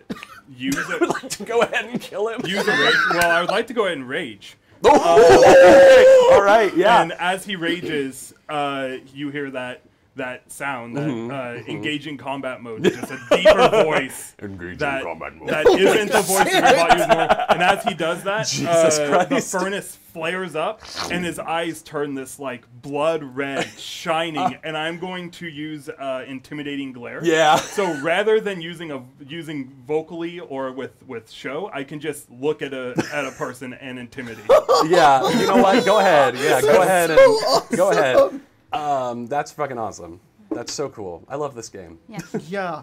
use like to go ahead and kill him. use a rage. Well, I would like to go ahead and rage. All right, yeah. And as he rages, uh, you hear that that sound, that Mm-hmm. uh, engaging combat mode, just a deeper voice. Engaging that, combat mode. That isn't the voice that you thought more. And as he does that, Jesus uh, the furnace flares up, and his eyes turn this like blood red, shining. and I'm going to use uh, intimidating glare. yeah. So rather than using a using vocally or with with show, I can just look at a at a person and intimidate. Yeah. You know what? Go ahead. Yeah. Go ahead and go ahead. Um, that's fucking awesome. That's so cool. I love this game. Yeah. Yeah.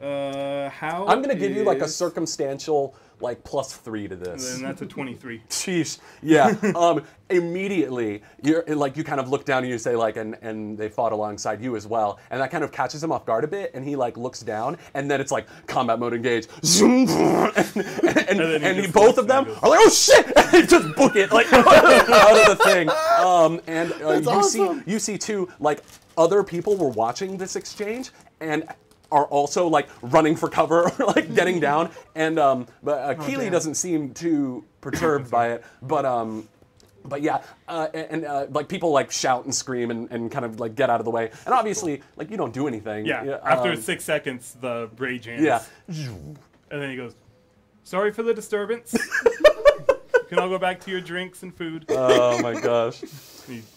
Uh, how? I'm gonna give you like a circumstantial like plus three to this. And that's a 23. Sheesh. Yeah. um, immediately, you're like you kind of look down and you say like, and and they fought alongside you as well, and that kind of catches him off guard a bit, and he like looks down, and then it's like combat mode engage, zoom, and and, and, then he he- both of them goes- are like, oh shit, and just book it like out of the thing. Um, and uh, you awesome. see you see too like other people were watching this exchange and are also like running for cover or like getting down and um but uh, Keeley damn. doesn't seem too perturbed by it but um but yeah uh, and uh, like people like shout and scream and, and kind of like get out of the way and obviously like you don't do anything Yeah. After um, six seconds, the rage ends. yeah And then he goes, "Sorry for the disturbance. you can all go back to your drinks and food." oh my gosh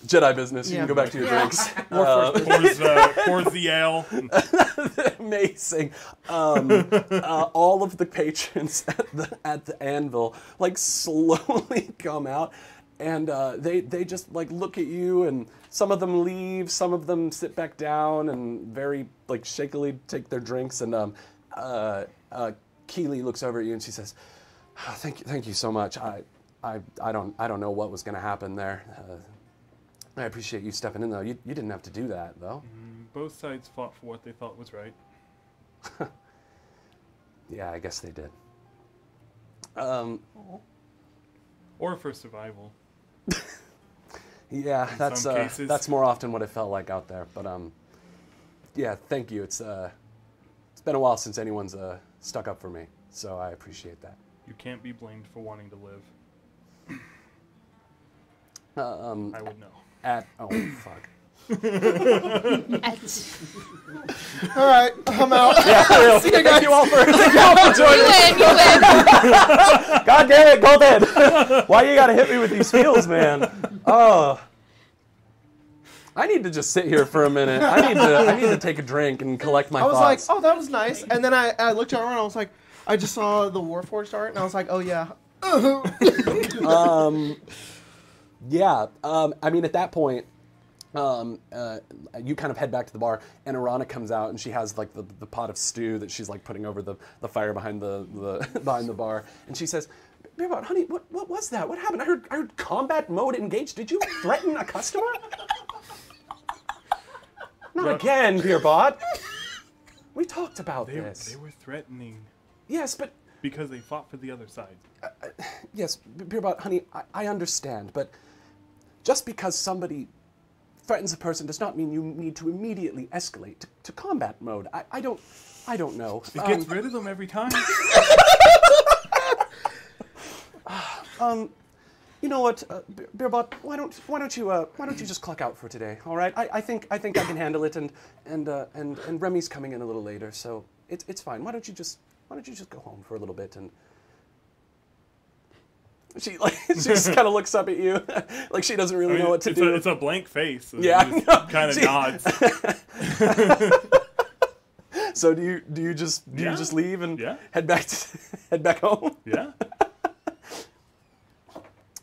Jedi business you Yeah. can go back to your Yeah. drinks pours, the, pours the ale. amazing. Um, uh, all of the patrons at the at the anvil like slowly come out, and uh, they they just like look at you, and some of them leave, some of them sit back down, and very like shakily take their drinks. And um, uh, uh, Keeley looks over at you and she says, "Ah, "Thank you, thank you so much. I." I, I don't I don't know what was going to happen there. I appreciate you stepping in though. You, you didn't have to do that though. Both sides fought for what they thought was right. Yeah, I guess they did. Um, Or for survival. Yeah, that's uh, that's more often what it felt like out there. But um, yeah, thank you. It's uh, it's been a while since anyone's uh, stuck up for me, so I appreciate that. You can't be blamed for wanting to live. Uh, um, I would know. At oh fuck. All right, I'm out. Thank you all for thank you all for joining. you win, you win. God damn it, Golden! Why you gotta hit me with these feels, man? Oh. I need to just sit here for a minute. I need to. I need to take a drink and collect my thoughts. I was thoughts. like, oh, that was nice. And then I, I looked around and I was like, I just saw the Warforged art and I was like, oh yeah. Um, Yeah, um, I mean, at that point, um, uh, you kind of head back to the bar, and Arana comes out, and she has like the, the pot of stew that she's like putting over the, the fire behind the, the behind the bar, and she says, "Beerbot, honey, what what was that? What happened? I heard I heard combat mode engaged. Did you threaten a customer?" Not again, Beerbot. We talked about They, this. they were threatening. Yes, but because they fought for the other side. Yes, B- Beerbot, honey, I, I understand, but just because somebody threatens a person does not mean you need to immediately escalate to, to combat mode. I, I don't, I don't know. It Um, gets rid of them every time. um, you know what, uh, Beerbot, why don't, why don't you, uh, why don't you just clock out for today? All right, I, I think, I think I can handle it, and and uh, and and Remy's coming in a little later, so it's it's fine. Why don't you just, why don't you just go home for a little bit and. She like she just kind of looks up at you, like she doesn't really I mean, know what to it's do. A, it's a blank face. and Yeah, I he just know. kind of She- nods. So do you do you just do Yeah. you just leave and Yeah. head back to, head back home? Yeah.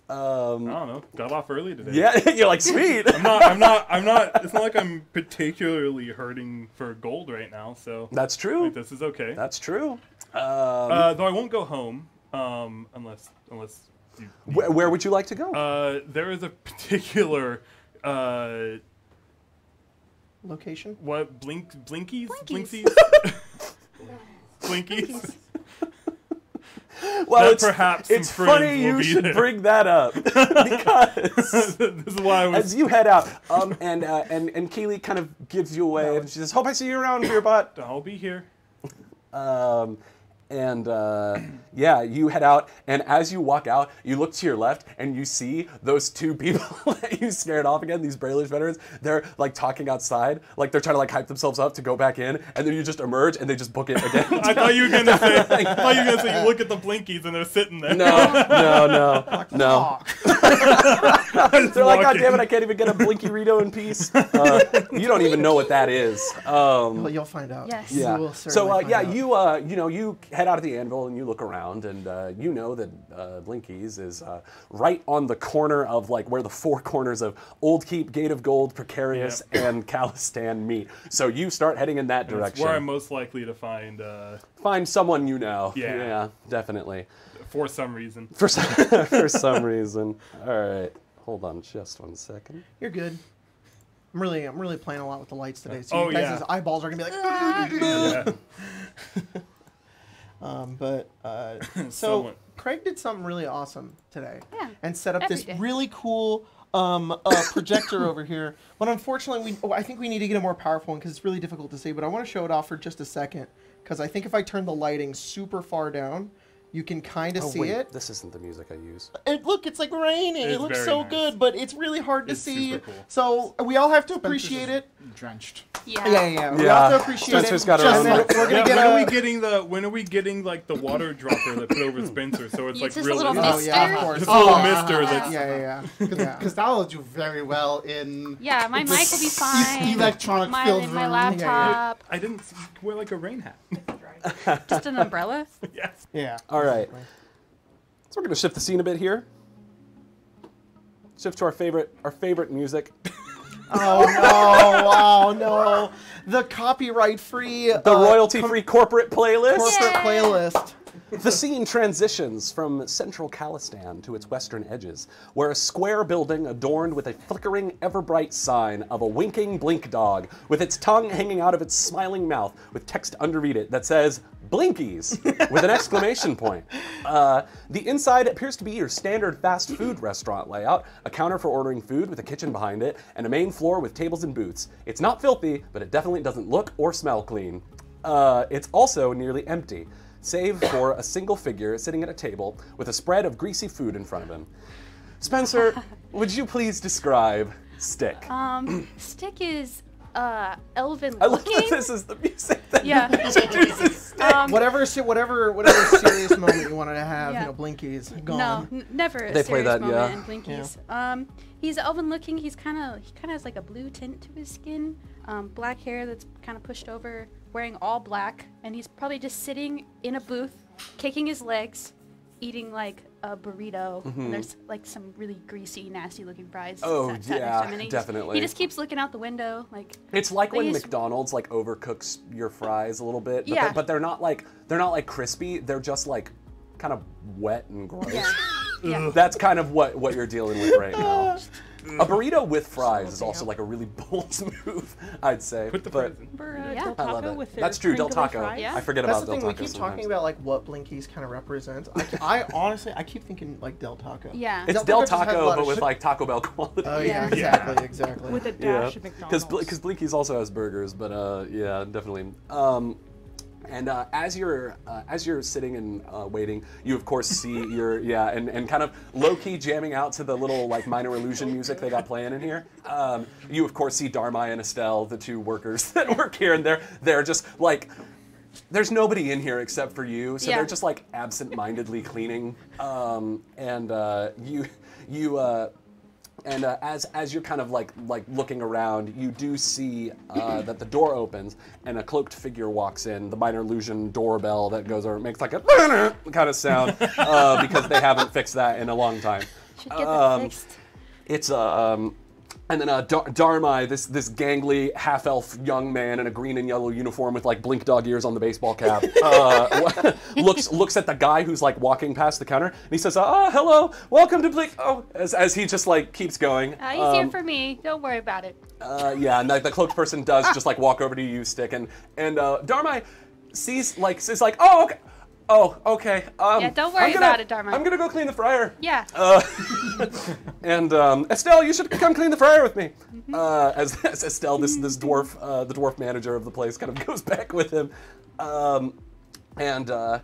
Um, I don't know. Got off early today. yeah, you're like sweet. I'm not. I'm not. I'm not. It's not like I'm particularly hurting for gold right now. So That's true. think this is okay. That's true. Um, Uh, though I won't go home um, unless unless you. wh- where would you like to go? Uh, there is a particular uh, Location. what blink blinkies Blinkies. blinkies blinkies. well, that it's perhaps it's friends funny you be should there. bring that up because this is why I was. as you head out, um, and uh, and and Keeley kind of gives you away, and she says, "Hope I see you around, Beerbot." I'll be here. Um, and uh, yeah, you head out, and as you walk out, you look to your left, and you see those two people that you scared off again. These Brailers veterans, they're like talking outside, like they're trying to like hype themselves up to go back in, and then you just emerge, and they just book it again. I thought you were gonna say. I thought you were gonna say you look at the blinkies and they're sitting there. no, no, no, no. They're like, God damn it, I can't even get a Blinky Rito in peace. Uh, you don't even know what that is. Um, Well, you'll find out. Yes. Yeah. You will so certainly uh, yeah, out. you uh, you know you head out of the anvil and you look around and uh, you know that uh, Blinkies is uh, right on the corner of like where the four corners of Old Keep, Gate of Gold, Precarious, and Callestan meet. So you start heading in that That's direction. where I'm most likely to find uh, Find someone you know. Yeah. Yeah, definitely. for some reason. For some for some reason. All right. Hold on just one second. You're good. I'm really, I'm really playing a lot with the lights today. So Oh, you guys' yeah. eyeballs are gonna be like. "Ah." Yeah. Um, but uh, so Craig did something really awesome today. Yeah, And set up every this day. really cool um, uh, projector over here. But unfortunately, we oh, I think we need to get a more powerful one because it's really difficult to see. But I want to show it off for just a second because I think if I turn the lighting super far down, you can kind of Oh see wait, it. this isn't the music I use. And look, it's like raining. It It's looks so nice. good, but it's really hard to It's see. super cool. So we all have to appreciate it. Drenched. Yeah. Yeah, yeah, yeah. We Yeah. have to appreciate Spencer's it. got her own We're gonna Yeah, get when are we getting the when are we getting like the water dropper that put over Spencer so it's It's like just a really little Oh mister. yeah, of course. Just a little Oh, mister yeah, that's- yeah, yeah, yeah. yeah. Because that will do very well in Yeah, my mic will be fine. electronic my, filled my room. laptop, I didn't wear like a rain hat. just an umbrella. yes. Yeah. All right. So we're gonna shift the scene a bit here. Shift to our favorite our favorite music. Oh no! Wow, no! The copyright-free, The uh, royalty-free corporate playlist. corporate playlist. The scene transitions from central Callestan to its western edges, where a square building adorned with a flickering, ever-bright sign of a winking blink dog, with its tongue hanging out of its smiling mouth, with text underneath it that says "Blinkies" with an exclamation point. Uh, the inside appears to be your standard fast food restaurant layout: a counter for ordering food with a kitchen behind it, and a main floor with tables and booths. It's not filthy, but it definitely doesn't look or smell clean. Uh, it's also nearly empty save for a single figure sitting at a table with a spread of greasy food in front of him. Spencer, would you please describe Stick? Um, Stick is uh elven I love looking. that this is the music that Yeah. introduces Stick. Um, Whatever, whatever, whatever serious moment you wanted to have, Yeah. you know, Blinkies gone. No, n- never a They play serious that, moment yeah. in Blinkies. Um, he's elven looking. He's kind of he kind of has like a blue tint to his skin. Um, black hair that's kind of pushed over, wearing all black, and he's probably just sitting in a booth, kicking his legs, eating like a burrito. And there's like some really greasy, nasty looking fries. Mm-hmm. Oh, sat- sat next to yeah, him, and he just- definitely. he just keeps looking out the window, like It's like when Please. McDonald's like overcooks your fries a little bit, but, Yeah. they're, but they're not like they're not like crispy. They're just like kind of wet and gross. yeah, yeah. That's kind of what what you're dealing with right now. A burrito with fries is also like a really bold move, I'd say. Put the but fries in. For, uh, Yeah. I love it. That's true, Del Taco. fries. Yeah. I forget That's about the Del thing. We Taco keep sometimes. talking about like what Blinkies kind of represents. I, I honestly, I keep thinking like Del Taco. Yeah. It's Del Del Taco just has a Taco, but with like Taco Bell quality. Oh Yeah. yeah, exactly, exactly. With a Yeah, dash of because McDonald's. because Blinkies also has burgers, but uh, yeah, definitely. Um, and uh, as you're uh, as you're sitting and uh, waiting, you of course see your yeah, and, and kind of low key jamming out to the little like minor illusion music they got playing in here. Um, you of course see Darmai and Estelle, the two workers that work here, and they're they're just like. There's nobody in here except for you, so Yeah. they're just like absent-mindedly cleaning. Um, and uh, you, you, uh, and uh, as as you're kind of like like looking around, you do see uh, that the door opens and a cloaked figure walks in. The minor illusion doorbell that goes over makes like a kind of sound uh, because they haven't fixed that in a long time. Should get that Um, fixed. It's a. Um, and then uh, Dar- Darmai, this this gangly half elf young man in a green and yellow uniform with like blink dog ears on the baseball cap, uh, looks looks at the guy who's like walking past the counter, and he says, "Oh, hello, welcome to Blink." Oh, as, as he just like keeps going. Uh, easier Um, for me. Don't worry about it. uh, yeah, and the, the cloaked person does just like walk over to you, stick, and and uh, Darmai sees like is like, "Oh, okay." Oh, okay. Um, Yeah, don't worry I'm gonna- about it, Darmai. I'm gonna go clean the fryer. Yeah. Uh, and um, Estelle, you should come clean the fryer with me. Mm-hmm. Uh, as, as Estelle, this this dwarf, uh, the dwarf manager of the place, kind of goes back with him, um, and uh,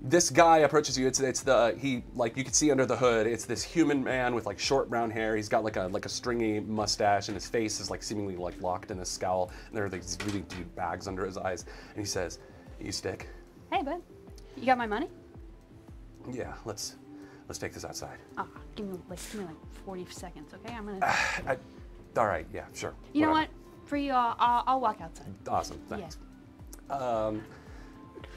this guy approaches you. It's it's the he like you can see under the hood. It's this human man with like short brown hair. He's got like a like a stringy mustache, and his face is like seemingly like locked in a scowl. And there are these really deep bags under his eyes. And he says, "You stick? Hey, bud. You got my money? Yeah, let's let's take this outside." Ah, give me like give me like 40 seconds, okay? I'm gonna. I, all right, yeah, sure. you know what? For you, I'll, I'll, I'll walk outside. Awesome, Yeah. thanks. Um,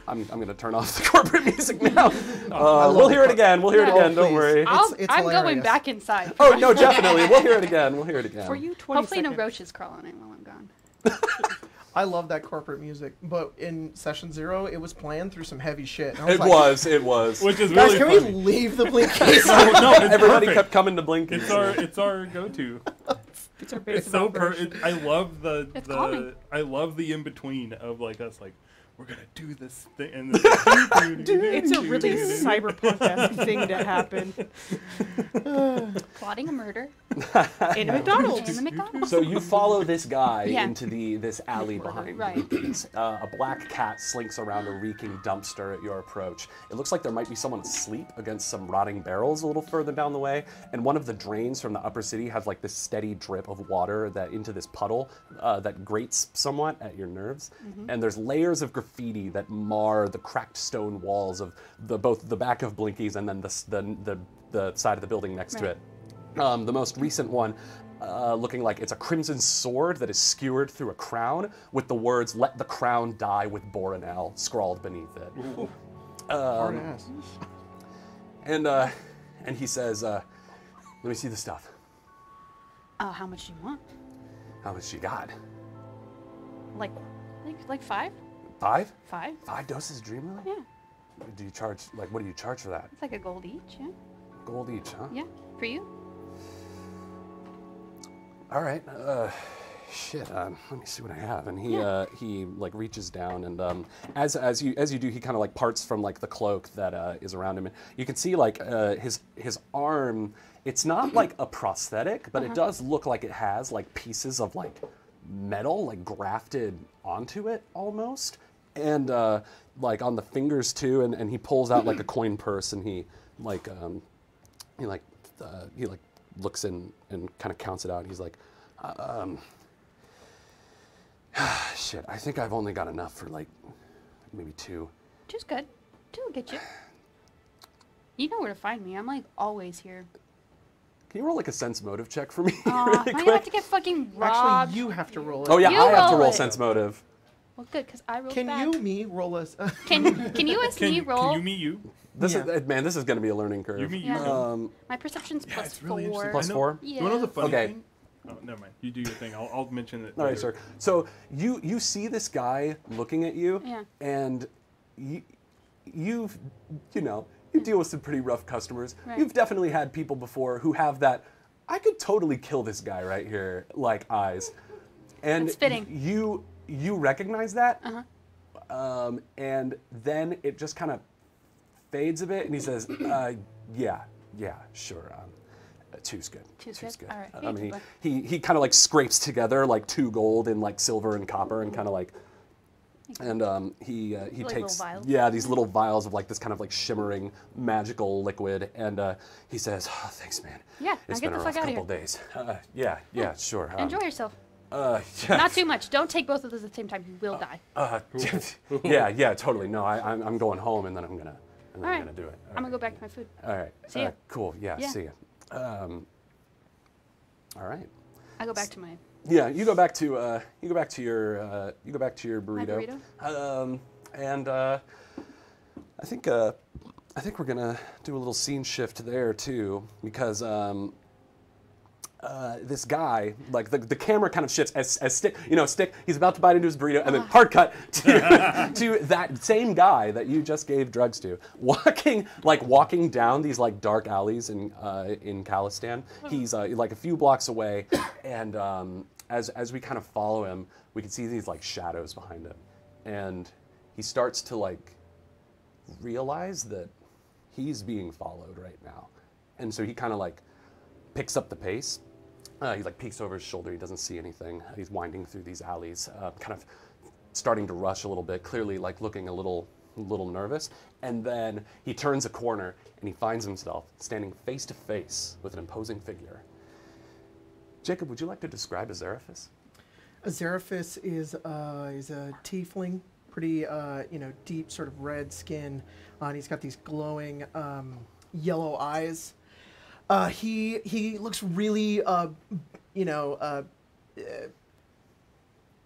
I'm, I'm going to turn off the corporate music now. Uh, we'll hear it again. We'll hear it Oh, again. Don't worry. I'll, it's I'm going back inside. Oh no, definitely. We'll hear it again. We'll hear it again. For you, 20 Hopefully, no seconds. roaches crawl on it while I'm gone. I love that corporate music, but in session zero, it was playing through some heavy shit. and I It like, was. It was. Which is Guys, really can funny. we leave the Blinkies? no, no, it's Everybody perfect. kept coming to Blink. It's our it's our go-to. It's our base It's so per. It, I love the It's the. calming. I love the in between of like us like we're gonna do this thing and then it's It's a really cyberpunk thing to happen Plotting a murder in a McDonald's. in the McDonald's. So you follow this guy Yeah. into the this alley behind Right. Blinkies. Uh, a black cat slinks around a reeking dumpster at your approach. It looks like there might be someone asleep against some rotting barrels a little further down the way, and one of the drains from the upper city has like this steady drip of water that into this puddle uh, that grates somewhat at your nerves. And there's layers of graffiti that mar the cracked stone walls of the both the back of Blinkies and then the the the, the side of the building next to it. Um, the most recent one, uh, looking like it's a crimson sword that is skewered through a crown with the words "Let the crown die with Boranel" scrawled beneath it. Hard ass. And uh, and he says, uh, "Let me see the stuff. Uh, how much do you want? How much you got? Like, like, like five? Five? Five? Five doses of Dream Lily? Yeah. Do you charge like what do you charge for that? It's like a gold each. Yeah. Gold each, huh? Yeah. For you? All right. Uh, shit. Um, let me see what I have. And he uh, he like reaches down and um, as as you as you do, he kind of like parts from like the cloak that uh, is around him. And you can see like uh, his his arm. It's not like a prosthetic, but it does look like it has like pieces of like metal like grafted onto it almost. And uh, like on the fingers too. And, and he pulls out like a coin purse and he like um, he like uh, he like looks in and kind of counts it out. He's like, uh, um, shit. I think I've only got enough for like maybe two. Two's good. Two will get you. You know where to find me. I'm like always here. Can you roll like a sense motive check for me? Aw, really now you quick? have to get fucking robbed. Actually, you have to roll it. oh yeah, You I have to roll roll it. sense motive. Well, good, because I rolled Can bad. you, me, roll us? Can Can you as Can, me roll? can you me you? This Yeah. is uh, man. This is gonna be a learning curve. You meet Yeah. you. Um, My perception's Yeah, plus it's really four. interesting. Plus I know- four? You know the funny Okay. thing? Oh, never mind. You do your thing. I'll, I'll mention it. all right, later. sir. So you you see this guy looking at you, Yeah. and you you've you know you deal with some pretty rough customers. Right. You've definitely had people before who have that I could totally kill this guy right here, like eyes. And That's fitting. you you recognize that, um, and then it just kind of fades a bit, and he says, uh, "Yeah, yeah, sure." Um, uh, two's good. Two's good? All right. I mean, go. he he kind of like scrapes together like two gold and like silver and copper, and kind of like. And um, he uh, he Like takes yeah these little vials of like this kind of like shimmering magical liquid, and uh, he says, oh, "Thanks, man. Yeah, now it's get been a the rough couple here." days. Uh, yeah, yeah, sure. um, Enjoy yourself. Uh, yeah. Not too much. Don't take both of those at the same time. You will die. Uh, yeah, yeah, totally. No, I, I'm, I'm going home, and then I'm gonna, and then All I'm gonna do it. I'm gonna go back to my food. All right. See uh, ya. Cool. Yeah, Yeah. See ya. Um, all right. I go back to my. Yeah, you go back to uh, you go back to your uh, you go back to your My burrito. Um, and uh, I think uh, I think we're gonna do a little scene shift there too because um, uh, this guy like the, the camera kind of shifts as, as stick you know stick he's about to bite into his burrito and then hard cut to, to that same guy that you just gave drugs to walking like walking down these like dark alleys in uh, in Callestan he's uh, like a few blocks away and um, as as we kind of follow him we can see these like shadows behind him. And he starts to like realize that he's being followed right now. And so he kind of like picks up the pace. Uh, he like peeks over his shoulder. He doesn't see anything. He's winding through these alleys, uh, kind of starting to rush a little bit. Clearly, like looking a little, little nervous. And then he turns a corner and he finds himself standing face to face with an imposing figure. Jacob, would you like to describe Azeraphis? Azeraphis is uh, is a tiefling, pretty uh, you know deep sort of red skin, uh, and he's got these glowing um, yellow eyes. Uh, he he looks really uh, you know uh,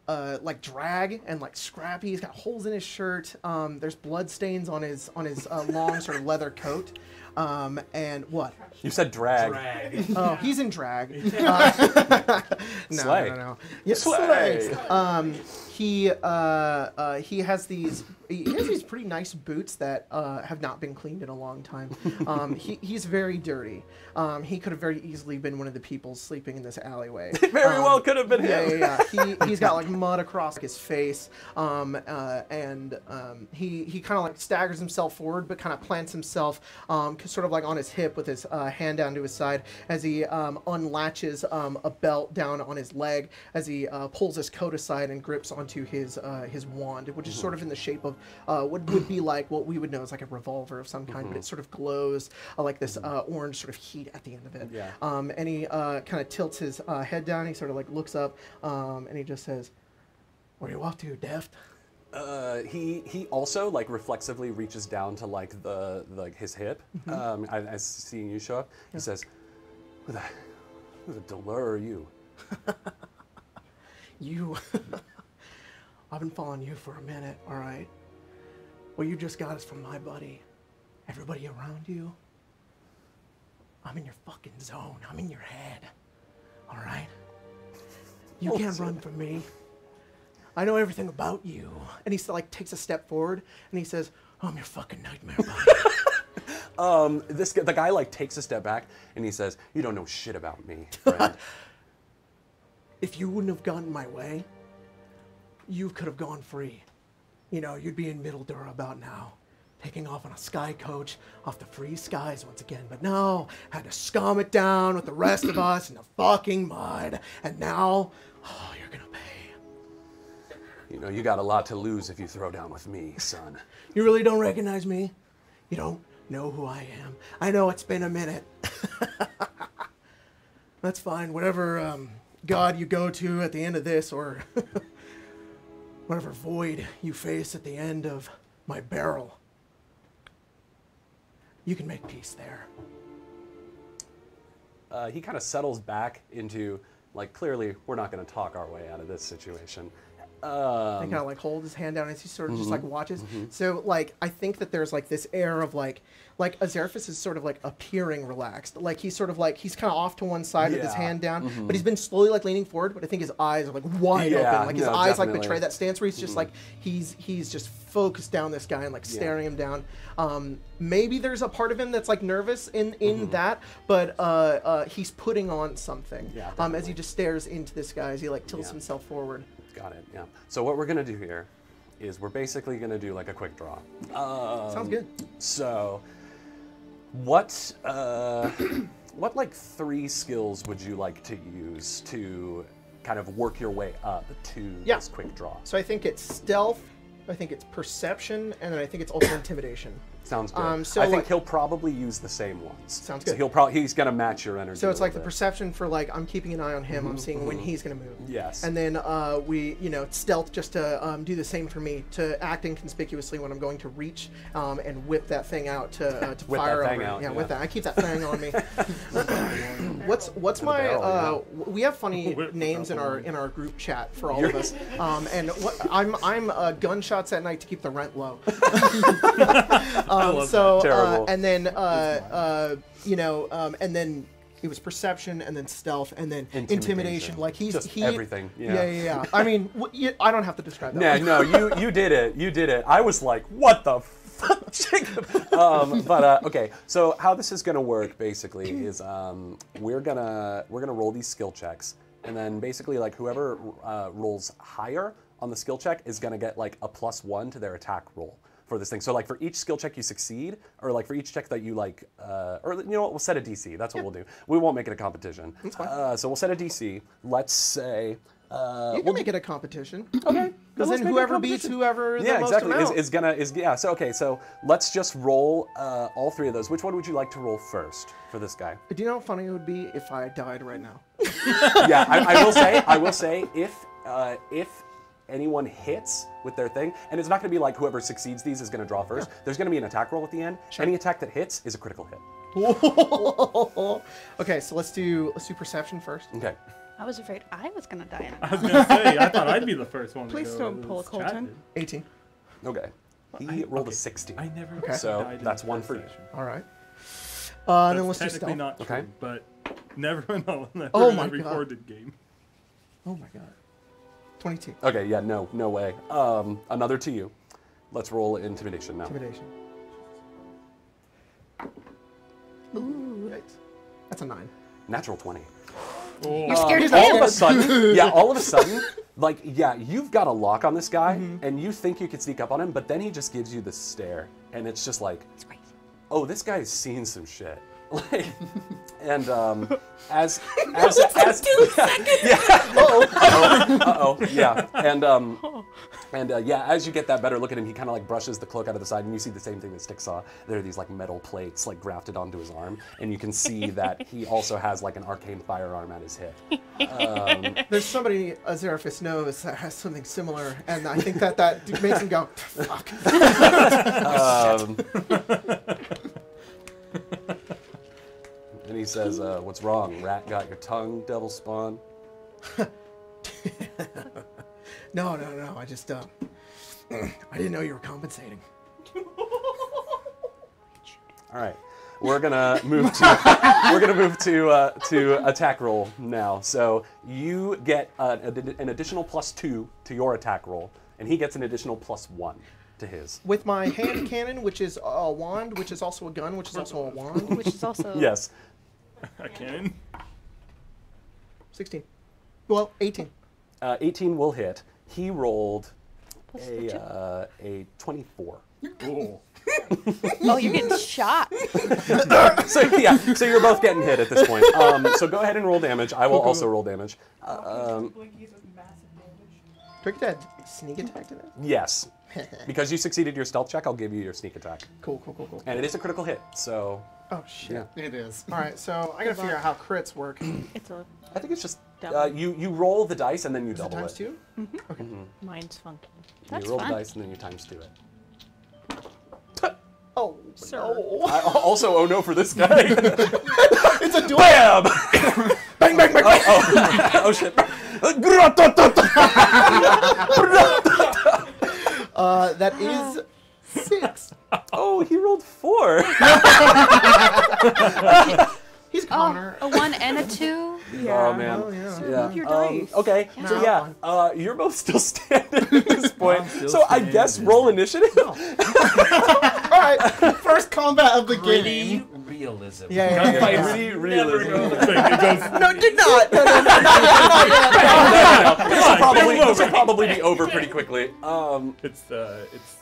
uh, like drag and like scrappy. He's got holes in his shirt. Um, there's blood stains on his on his uh, long sort of leather coat. Um, and what? You said drag. Oh, he's in drag. Uh, no, Slay. no, no, no. Yeah, Slay. slay. Um, he uh, uh, he has these he has these pretty nice boots that uh, have not been cleaned in a long time. Um, he, he's very dirty. Um, he could have very easily been one of the people sleeping in this alleyway. Very Um, well could have been yeah, him. yeah, yeah. He, he's got like mud across his face, um, uh, and um, he he kind of like staggers himself forward, but kind of plants himself um, sort of like on his hip with his uh, hand down to his side as he um, unlatches um, a belt down on his leg as he uh, pulls his coat aside and grips onto his uh, his wand, which is sort of in the shape of uh, what would be like what we would know as like a revolver of some kind, but it sort of glows uh, like this uh, orange sort of heat at the end of it. Yeah. Um, and he uh, kind of tilts his uh, head down. He sort of like looks up, um, and he just says, "Where you off to, Deft?" Uh, he he also like reflexively reaches down to like the like his hip. Um, as, as seeing you show up, he says, "Who the who the delur are you?" You. I've been following you for a minute. All right. What you just got is from my buddy. Everybody around you. I'm in your fucking zone. I'm in your head. All right. You can't run from me. I know everything about you. And he like takes a step forward and he says, "I'm your fucking nightmare, buddy." Um, this guy- the guy like takes a step back and he says, "You don't know shit about me, friend." if you wouldn't have gotten my way, you could have gone free. You know, you'd be in Middle Dura about now, taking off on a sky coach off the free skies once again. But no, had to scum it down with the rest of us in the fucking mud. And now, oh, you're gonna pay. you know, you got a lot to lose if you throw down with me, son. You really don't recognize me? You don't know who I am? I know it's been a minute. That's fine. Whatever um, God you go to at the end of this, or whatever void you face at the end of my barrel, you can make peace there. Uh, he kind of settles back into like clearly we're not going to talk our way out of this situation, they kind of like hold his hand down as he sort of just like watches. So like I think that there's like this air of like like Azeraphis is sort of like appearing relaxed. Like he's sort of like he's kind of off to one side with his hand down, but he's been slowly like leaning forward. But I think his eyes are like wide Yeah, open. Like his no, eyes like betray that stance where he's just like he's he's just focused down this guy and like staring him down. Um, maybe there's a part of him that's like nervous in in that, but uh, uh, he's putting on something. Yeah, um, as he just stares into this guy as he like tilts Yeah. himself forward. Got it. Yeah. So what we're gonna do here is we're basically gonna do like a quick draw. Um, Sounds good. So, what uh, what like three skills would you like to use to kind of work your way up to Yeah. this quick draw? So I think it's stealth, I think it's perception, and then I think it's also intimidation. Sounds good. Um, so I think like- he'll probably use the same ones. Sounds So good. he'll probably he's gonna match your energy. So it's a like the perception for like I'm keeping an eye on him. I'm seeing when he's gonna move. Yes. And then uh, we, you know, stealth just to um, do the same for me to act inconspicuously when I'm going to reach um, and whip that thing out to uh, to Whip that fire thing over. out, yeah, yeah. with that. I keep that thing on me. what's what's my? barrel, uh, yeah. We have funny names in our in our group chat for all of us. Um, and what I'm I'm uh, gunshots at night to keep the rent low. Um, so uh, and then uh, uh, you know um, and then it was perception and then stealth and then intimidation. Intimidation. Like he's Just he, everything, yeah. yeah, yeah. yeah. I mean, I don't have to describe that. Yeah, no, you you did it. You did it. I was like, what the fuck, um, but uh, okay, so how this is gonna work basically is um, we're gonna we're gonna roll these skill checks, and then basically like whoever uh, rolls higher on the skill check is gonna get like a plus one to their attack roll for this thing. So like for each skill check you succeed, or like for each check that you like, uh, or you know what, we'll set a DC. That's what we'll do. We won't make it a competition. Uh, so we'll set a DC. Let's say. Uh, You can make it a competition. Okay. Because then whoever beats whoever the yeah, most exactly. Is, is gonna is yeah. So okay, so let's just roll uh, all three of those. Which one would you like to roll first for this guy? Do you know how funny it would be if I died right now? yeah, I, I will say, I will say, if uh, if anyone hits with their thing, and it's not going to be like whoever succeeds these is going to draw first. There's going to be an attack roll at the end. Any attack that hits is a critical hit. okay, so let's do let's do perception first. Okay. I was afraid I was gonna die in I a was gonna say, I thought I'd be the first one. Please to go. don't pull a This chat Colton. did. 18. Okay. He rolled a 60. I never. Okay. So, died that's one one first for you. All right. Uh, and then let's That's do technically stealth. not true, Okay. but never, no, never Oh in my a God. recorded game. Oh my god. 22. Okay, yeah, no, no way. Um, another to you. Let's roll intimidation now. Intimidation. Ooh. Yikes. That's a 9. Natural 20. You're scared as all hell. of a sudden, yeah, all of a sudden, like, yeah, you've got a lock on this guy, Mm-hmm. and you think you could sneak up on him, but then he just gives you the stare, and it's just like, It's crazy. oh, this guy's seen some shit. Like, and um, as as as yeah, uh oh, yeah, and um, and uh, yeah, as you get that better look at him, he kind of like brushes the cloak out of the side, and you see the same thing that Stick saw. There are these like metal plates like grafted onto his arm, and you can see that he also has like an arcane firearm at his hip. Um, There's somebody Azeraphis knows that has something similar, and I think that that makes him go, fuck. Um, and he says, uh, "What's wrong? Rat got your tongue, devil spawn." No, no, no. I just, uh, I didn't know you were compensating. All right, we're gonna move to we're gonna move to uh, to attack roll now. So you get uh, an an additional plus two to your attack roll, and he gets an additional plus one to his. With my hand cannon, which is a wand, which is also a gun, which is also a wand. Which is also Yes. A cannon. 16. Well, 18. Uh, 18 will hit. He rolled a uh, a 24. Cool. Oh, you're getting shot. so yeah, so you're both getting hit at this point. Um, so go ahead and roll damage. I will also roll damage. Uh, um, Blinkies with massive damage. Do I get that sneak attack to that? yes, because you succeeded your stealth check, I'll give you your sneak attack, Cool, cool, cool, cool. and it is a critical hit. So Oh, shit. yeah, It is. All right, so I gotta figure out how crits work. It's a I think it's just Double. uh, you you roll the dice and then you Is it double times it. two? Mm-hmm. Mm-hmm. mine's funky. That's you roll fun. the dice and then you times two it. Oh, Sir. no. I, also, oh no for this guy. It's a duel. Bam! Bang, bang, bang, bang. oh, oh, oh, oh shit. Uh, is six. Oh, he rolled four. He's a Oh, a one and a two. Yeah. Oh man. Oh, yeah. Yeah. Move your Um, okay. Yeah. So yeah, uh, you're both still standing at this point. still So I guess roll initiative. All right, first combat of the Gritty game. Realism. Yeah, yeah, yeah, yeah. Gritty realism. No, do not. No, no, no, no, not. This will probably this will probably be over pretty quickly. Um, it's uh, it's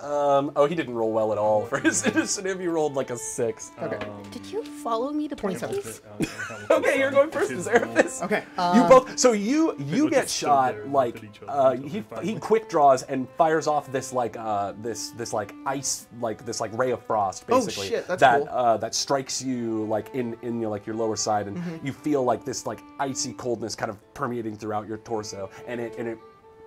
uh, um, oh, he didn't roll well at all for his initiative. He rolled like a six. Okay. um, Did you follow me to play 27. these? Okay, you're going first, Zeraphis. Okay. You uh, both. So you you get at so shot like look at each other, uh, he he quick draws and fires off this like uh this this like ice like this like ray of frost basically. Oh, basically shit, that's that cool. Uh that strikes you like in in your like your lower side and Mm-hmm. you feel like this like icy coldness kind of permeating throughout your torso and it and it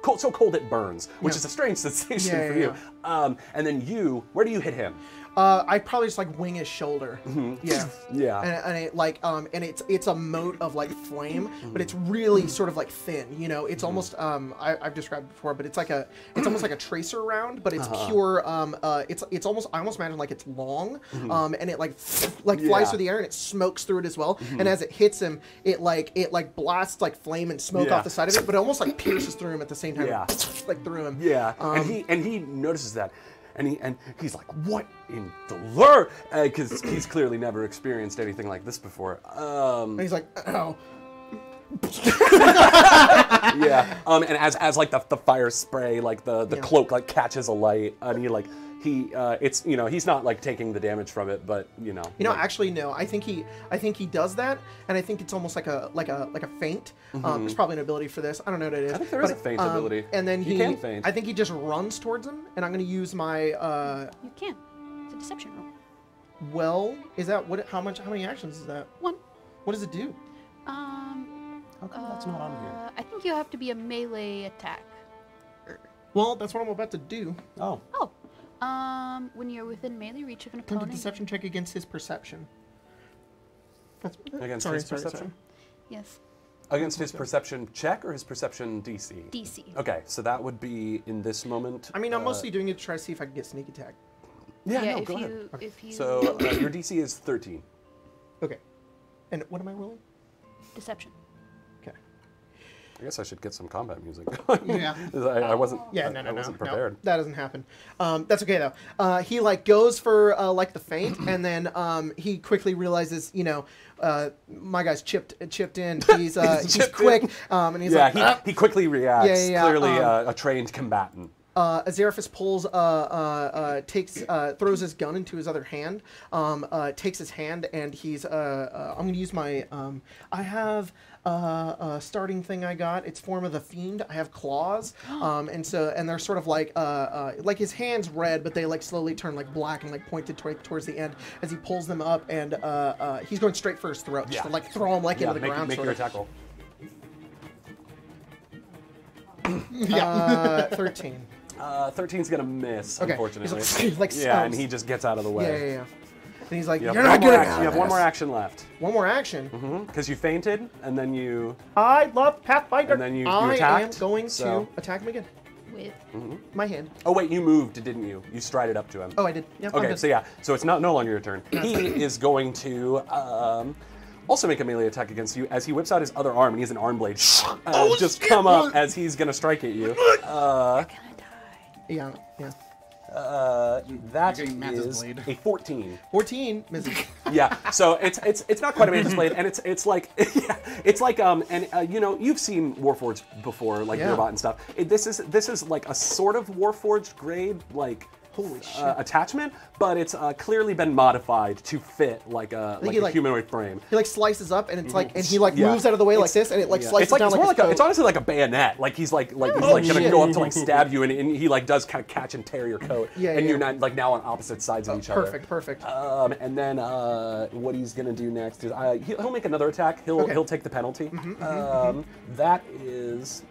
cold, so cold it burns which Yeah. is a strange sensation Yeah, for yeah, you um and then you where do you hit him Uh, I probably just like wing his shoulder. Yeah. Yeah. And, and it like um and it's it's a moat of like flame, but it's really sort of like thin. You know, it's almost um I, I've described it before, but it's like a it's almost like a tracer round, but it's pure um uh it's it's almost I almost imagine like it's long um and it like like flies Yeah. through the air and it smokes through it as well. And as it hits him, it like it like blasts like flame and smoke Yeah. off the side of it, but it almost like pierces through him at the same time. Yeah. Like through him. Yeah, Um, and he and he notices that, and he and he's like, "What in the lure?" Because he's clearly never experienced anything like this before. Um, And he's like, oh. yeah, um, and as as like the, the fire spray, like the the Yeah. cloak like catches a light, and he like he uh, it's you know he's not like taking the damage from it, but you know You know, like- actually, no. I think he, I think he does that, and I think it's almost like a, like a, like a feint. Um, there's probably an ability for this. I don't know what it is. Mm-hmm. I think there is but, a feint um, ability. And then You he, can feint. I think he just runs towards him, and I'm going to use my. Uh, You can. It's a deception roll. well, is that what? How much? How many actions is that? One. What does it do? Um. How come that's not on here? uh, I think you have to be a melee attack. Well, that's what I'm about to do. Oh, Oh. Um, when you're within melee reach of an Attempt a deception check against his perception. That's Against sorry, his sorry, perception? sorry. Yes. against his perception check or his perception DC. DC. Okay, so that would be in this moment. I mean, I'm uh, mostly doing it to try to see if I can get sneak attack. yeah. yeah no, if go you ahead. if you So uh, your DC is 13. Okay. And what am I rolling? deception. I guess I should get some combat music. Yeah. I, I wasn't. Yeah, I, no, no, I no, wasn't no, prepared. that doesn't happen. Um, that's okay though. Uh, he like goes for uh, like the feint, and then um, he quickly realizes, you know, uh, my guy's chipped chipped in. He's uh, he's, chipped quick, um, and he's yeah, like, he, "Ah." he quickly reacts. Yeah, yeah, yeah, Clearly um, uh, a trained combatant. uh, Azeraphis pulls, uh, uh, uh, takes, uh, throws his gun into his other hand, um, uh, takes his hand, and he's, uh, uh, I'm gonna use my, um, I have uh, a starting thing I got. It's form of the fiend. I have claws, um, and so, and they're sort of like, uh, uh, like his hands red, but they like slowly turn like black and like pointed toward towards the end as he pulls them up, and uh, uh, he's going straight for his throat, just Yeah. to like throw him like Yeah, into the make, ground. make sort your of. roll. Uh, thirteen. Uh, 13's gonna miss, Okay. unfortunately. Like- like, yeah, and he just gets out of the Yeah, way. yeah, yeah. And he's like, You have, "You're one, not more getting action, you have one more action left. One more action. Because you feinted, and then you. I love Pathfinder. And then you- you I am going so- to attack him again. With My hand. Oh wait, you moved, didn't you? You strided up to him. Oh, I did. Yeah. Okay, so yeah, so it's not no longer your turn. He is going to um, also make a melee attack against you as he whips out his other arm and he has an arm blade uh, Oh, just shit, come up as he's gonna strike at you. Uh, gonna die. Yeah. Yeah. Uh, that You're getting Max's is blade. a 14. Fourteen misses. Yeah, so it's it's it's not quite a mantis blade, and it's it's like yeah, it's like um and uh, you know you've seen Warforged before, like Yeah. Robot and stuff. It, this is this is like a sort of Warforged grade like. Holy shit. Uh, attachment, but it's uh, clearly been modified to fit like a like he, a like- humanoid frame. he like slices up, and it's like, and he like Yeah. moves out of the way like this, and it like Yeah. slices It's like down it's like like a, it's honestly like a bayonet. Like he's like like he's Oh, like gonna go up to like stab you, and, and he like does kind of catch and tear your coat, Yeah, and yeah. you're not like now on opposite sides of each other. Perfect. Perfect. Um, and then uh, what he's gonna do next is uh, he'll, he'll make another attack. He'll Okay. Mm-hmm, he'll take the penalty. um, that is.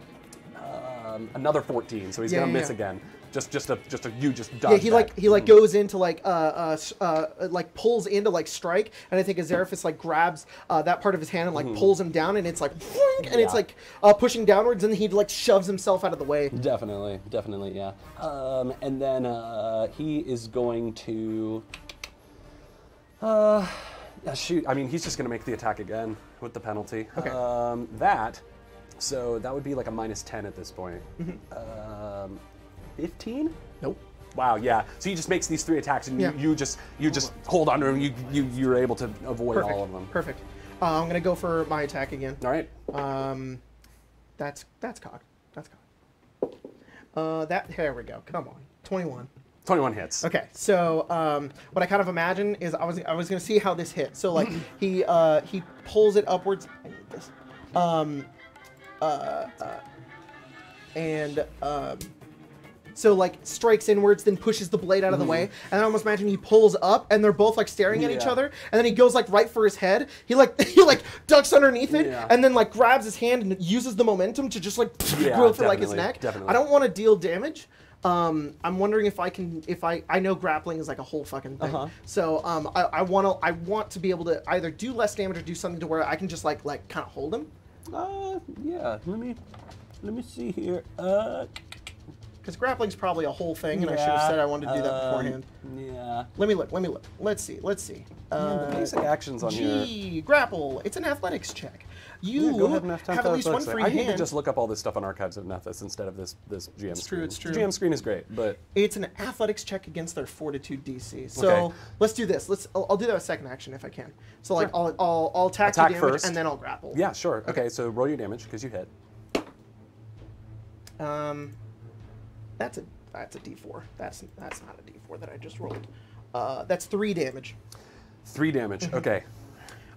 Um, another 14, so he's Yeah, gonna miss again. Just, just a, just a, you just Yeah, he that. like he like goes into like uh, uh uh like pulls into like strike, and I think Azeraphis like grabs uh, that part of his hand and like pulls him down, and it's like and it's Mm-hmm. Like uh, pushing downwards, and he like shoves himself out of the way. Definitely, definitely, yeah. Um, and then uh, he is going to. Uh, yeah, shoot. I mean, he's just going to make the attack again with the penalty. Okay. Um, that. So that would be like a minus 10 at this point. Mm-hmm. Um, 15? Nope. Wow, yeah. So he just makes these three attacks, and Yeah. you, you just you just hold on to him. You you you're able to avoid Perfect. all of them. Perfect. Uh, I'm gonna go for my attack again. All right. Um, that's that's cocked. That's cocked. Uh, that there we go. Come on, 21. 21 hits. Okay, so um, what I kind of imagine is I was I was gonna see how this hit. So like he uh, he pulls it upwards. I need this. Um, uh, uh, and um, so like strikes inwards, then pushes the blade out of the way, and I almost imagine he pulls up, and they're both like staring at each other, and then he goes like right for his head. He like he like ducks underneath it, Yeah. and then like grabs his hand and uses the momentum to just like Yeah, go for like his neck. definitely. I don't want to deal damage. Um, I'm wondering if I can, if I, I know grappling is like a whole fucking thing. Uh-huh. So um, I, I want to, I want to be able to either do less damage or do something to where I can just like, like kind of hold him. Uh, yeah. Let me, let me see here. Uh, Because grappling's probably a whole thing, and I should have said I wanted to do that um, beforehand. Yeah. Let me look. Let me look. Let's see. Let's see. Yeah, Uh, the basic actions on here. G grapple. It's an athletics check. You Yeah, go ahead and have, time have at least one free I need to just look up all this stuff on Archives of Nethys instead of this this GM It's screen. true, it's true. GM screen is great, but It's an athletics check against their fortitude DC. So Okay. let's do this. Let's. I'll, I'll do that with second action if I can. So like Sure. I'll, I'll I'll attack, Attack damage first. and then I'll grapple. yeah, sure. Okay, so roll your damage because you hit. Um, that's a that's a D4. That's that's not a D4 that I just rolled. Uh, that's three damage. Three damage. Mm-hmm. Okay,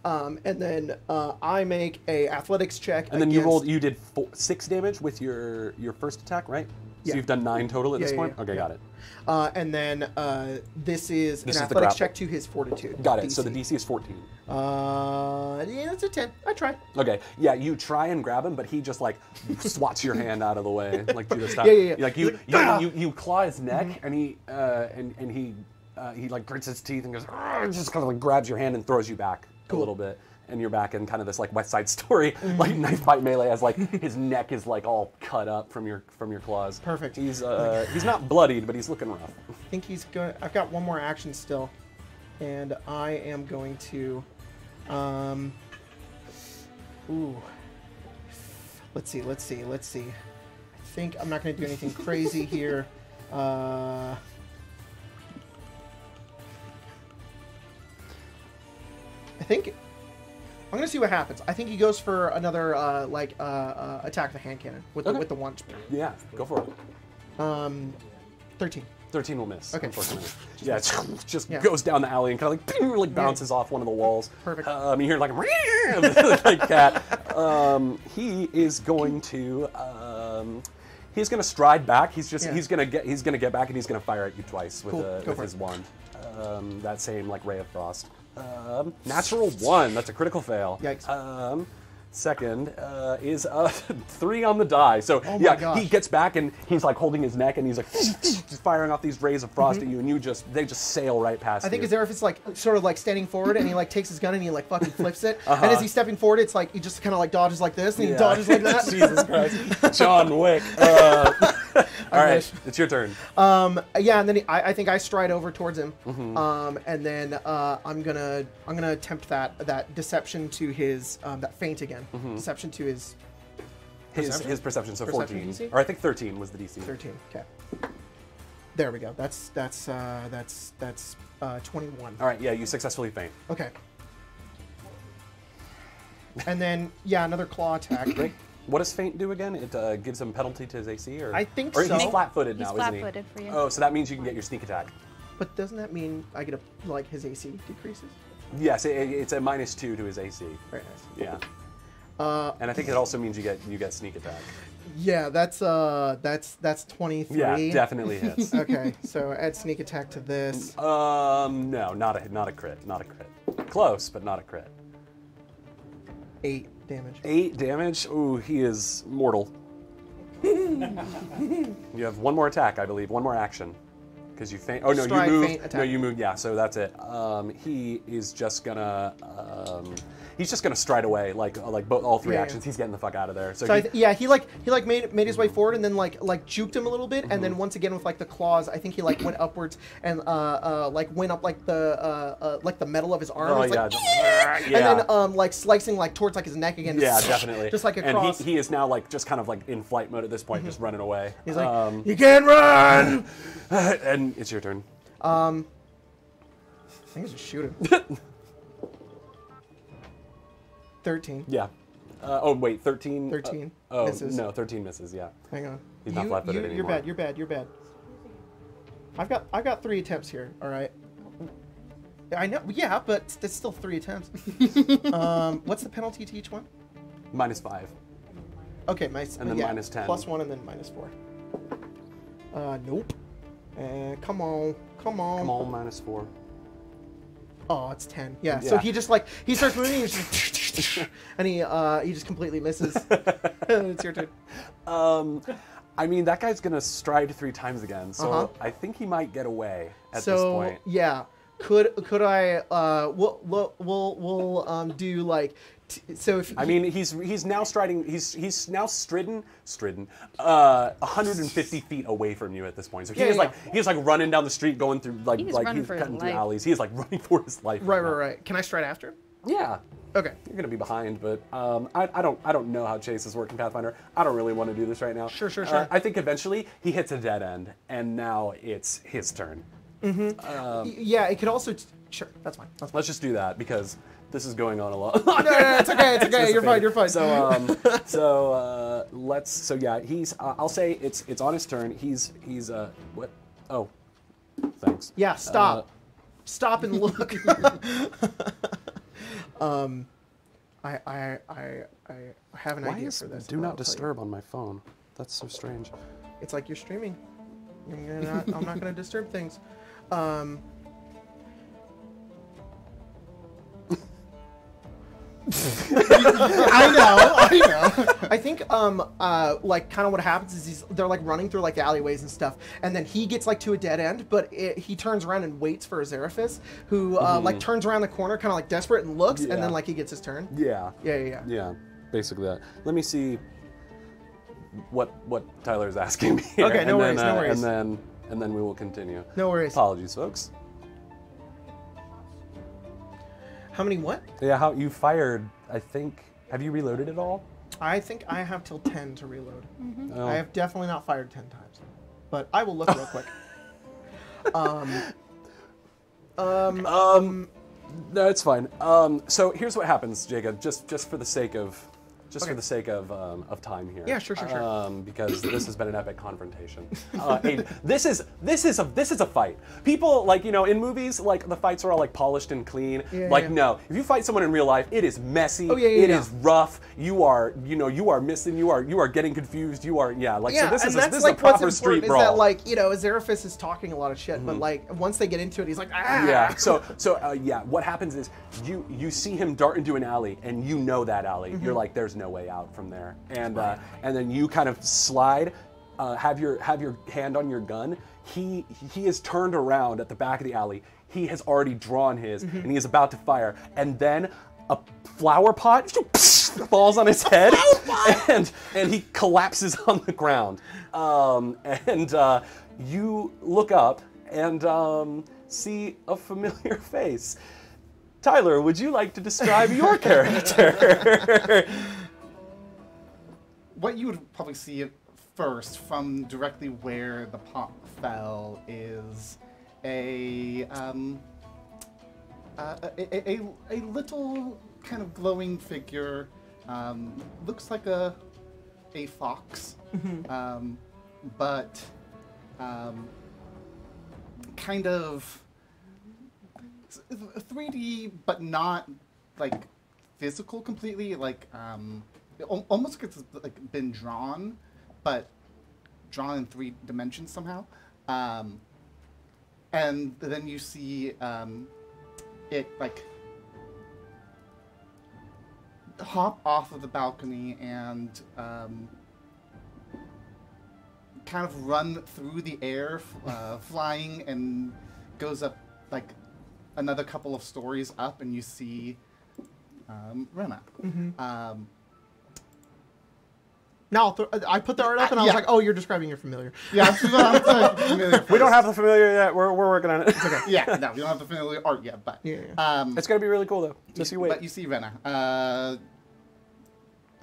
Um, and then uh, I make a athletics check. and then you against- rolled. You did four, six damage with your your first attack, right? So Yeah. you've done nine total at Yeah, this yeah, point. yeah, okay, yeah. got it. Uh, and then uh, this is This is an the athletics grapple. check to his fortitude. Got it. So the DC is 14. Uh, yeah, that's a ten. I try. Okay, yeah, you try and grab him, but he just like swats your hand out of the way, like do this stuff. Yeah, yeah, yeah. Like you, He's you, like, "Ah!" you, you claw his neck, and he, uh, and and he, uh, he like grits his teeth and goes, "Argh," just kind of like grabs your hand and throws you back a little bit, and you're back in kind of this like West Side Story, like knife fight melee, as like his neck is like all cut up from your from your claws. Perfect. He's uh, he's not bloodied, but he's looking rough. I think he's going. I've got one more action still, and I am going to. Um. Ooh. Let's see. Let's see. Let's see. I think I'm not going to do anything crazy here. Uh. I think I'm gonna see what happens. I think he goes for another uh, like uh, uh, attack the hand cannon with the Okay. with the one. Yeah, go for it. Um, thirteen. 13 will miss, Okay. unfortunately. yeah, it just Yeah. goes down the alley and kind of like, ping, like bounces off one of the walls. Perfect. Um, you hear like, like cat. Um, he is going to, um, he's going to stride back. He's just, Yeah. he's going to get, he's going to get back and he's going to fire at you twice with, Cool. Go with his it. wand. Um, that same like ray of frost. Um, natural one. That's a critical fail. Yikes. Um, second uh, is uh, three on the die. So Oh yeah, gosh. he gets back and he's like holding his neck and he's like just firing off these rays of frost at you, and you just they just sail right past Mm-hmm. I think you. Azeraphis like sort of like standing forward and he like takes his gun and he like fucking flips it. Uh-huh. And as he's stepping forward, it's like he just kind of like dodges like this and he Yeah. dodges like that. Jesus Christ, John Wick. Uh, all right, it's your turn. Um, yeah, and then he, I, I think I stride over towards him. Mm-hmm. Um, and then uh, I'm gonna I'm gonna attempt that that deception to his um, that feint again. Mm-hmm. Deception to his His Perception? his perception, so Perception 14, DC? or I think 13 was the DC. 13. Okay. There we go. That's that's uh, that's that's uh, 21. All right, yeah, you successfully feint. Okay. And then yeah, another claw attack. Great. What does feint do again? It uh, gives him penalty to his AC, or I think or so. he's flat-footed He's now, isn't he? flat-footed for you. Oh, so that means you can get your sneak attack. But doesn't that mean I get a like his AC decreases? Yes, it, it's a minus two to his AC. Very nice. Yeah, Uh, and I think it also means you get you get sneak attack. yeah, that's uh, that's that's 23. Yeah, definitely hits. Okay, so add sneak attack to this. um, no, not a not a crit, not a crit. Close, but not a crit. Eight damage. Eight damage. Ooh, he is mortal. You have one more attack, I believe. One more action. Because you feint. Oh no, Stride, you move. feint, No, you move. Yeah, so that's it. Um, he is just gonna. Um, he's just gonna stride away, like like both all three Yeah, yeah. actions. He's getting the fuck out of there. So, So he, th- yeah, he like he like made made his way forward and then like like juked him a little bit, and Mm-hmm. then once again with like the claws, I think he like went upwards and uh, uh like went up like the uh, uh like the metal of his arm. Oh, It's yeah, like, just- and then um like slicing like towards like his neck again. yeah, definitely. Just like and across. he, he is now like just kind of like in flight mode at this point, just running away. He's like, um, you can't run. and it's your turn. Um, I think it's just shoot him. Thirteen. Yeah. Uh, oh wait, thirteen. uh, 13 oh misses. no, thirteen misses. Yeah. Hang on. He's not You- flat-footed you- You're bad. You're bad. You're bad. I've got I've got three attempts here. All right. I know. Yeah, but it's still three attempts. um, what's the penalty to each one? Minus five. Okay, my And then yeah, minus 10. plus one, and then minus four. Uh, nope. And come on, come on. Come on, minus four. Oh, it's ten. Yeah. So he just like he starts moving, and, he's just, and he uh he just completely misses. it's your turn. Um, I mean, that guy's gonna stride three times again, so Uh-huh. I think he might get away at so this point. yeah, could could I uh we'll we'll we'll, we'll um do like t- so if I mean, he's he's now striding. He's he's now stridden, stridden, uh, 150 feet away from you at this point. So he Yeah, is yeah, like he's like running down the street, going through like He's like he's cutting through life. alleys. He is like running for his life. right now. right right. Can I stride after him? Yeah, Okay. you're gonna be behind, but um, I, I don't I don't know how Chase is working Pathfinder. I don't really want to do this right now. Sure, sure, Uh, sure. I think eventually he hits a dead end, and now it's his turn. Um, Y- yeah, it could also t- sure. That's fine. That's fine. Let's just do that because this is going on a lot. No, no, no, it's okay. It's okay. You're fine. You're fine. So, um, so uh, let's. So yeah, he's. Uh, I'll say it's it's on his turn. He's he's uh what? Oh, thanks. yeah. Stop. Uh, stop and look. um, I I I I have an why idea is for this. do not disturb on my phone? That's so strange. It's like you're streaming. I'm, not, I'm not going to disturb things. Um, I know, I know. I think um uh like kind of what happens is he's they're like running through like alleyways and stuff, and then he gets like to a dead end, but it, he turns around and waits for Azeraphis, who uh, like turns around the corner, kind of like desperate and looks, and Mm-hmm. Then like he gets his turn. Yeah. Yeah, yeah, yeah. Yeah. Basically that. Let me see. What what Tyler's asking me. Here, Okay, no and worries, then, no uh, worries. And then and then we will continue. No worries. Apologies, folks. How many what? Yeah, how you fired? I think. Have you reloaded it all? I think I have till ten to reload. Oh. I have definitely not fired ten times, but I will look real quick. Um. Um. Um, no, it's fine. Um, so here's what happens, Jacob. Just just for the sake of, just Okay. for the sake of um, of time here. Yeah, sure, sure, sure. Um, because this has been an epic confrontation. Uh, a- this is this is a this is a fight. People like you know in movies like the fights are all like polished and clean. Yeah, like yeah. no, if you fight someone in real life, it is messy. Oh, yeah, yeah, It yeah. is rough. You are you know you are missing. You are you are getting confused. You are yeah. Like yeah, so this and is a, this is like a proper what's street brawl. is that like you know Azeraphis is talking a lot of shit, but like once they get into it, he's like ah. Yeah. So so uh, yeah, what happens is you you see him dart into an alley, and you know that alley. Mm-hmm. You're like, there's no way out from there, and uh, and then you kind of slide, uh, have your have your hand on your gun. He he is turned around at the back of the alley. He has already drawn his, Mm-hmm. and he is about to fire, and then a flower pot falls on his head, and and he collapses on the ground. Um, and uh, you look up and um, see a familiar face. Tyler, would you like to describe your character? What you would probably see first from directly where the pot fell is a um, uh, a, a, a, a little kind of glowing figure. Um, looks like a a fox, um, but um, kind of 3D, but not like physical completely. Like um, almost like it's like been drawn, but drawn in three dimensions somehow. Um, and then you see um, it like hop off of the balcony and um, kind of run through the air, uh, flying, and goes up like another couple of stories up, and you see um, Rena. Um, Now I'll throw- I put the art up and I was Yeah. like, "Oh, you're describing your familiar." yeah, I'm just- I'm just familiar We don't have the familiar yet. We're, we're working on it. It's okay. Yeah, no, we don't have the familiar art yet, but Yeah, yeah. um, It's gonna be really cool though. Just you wait. But you see Rena, uh,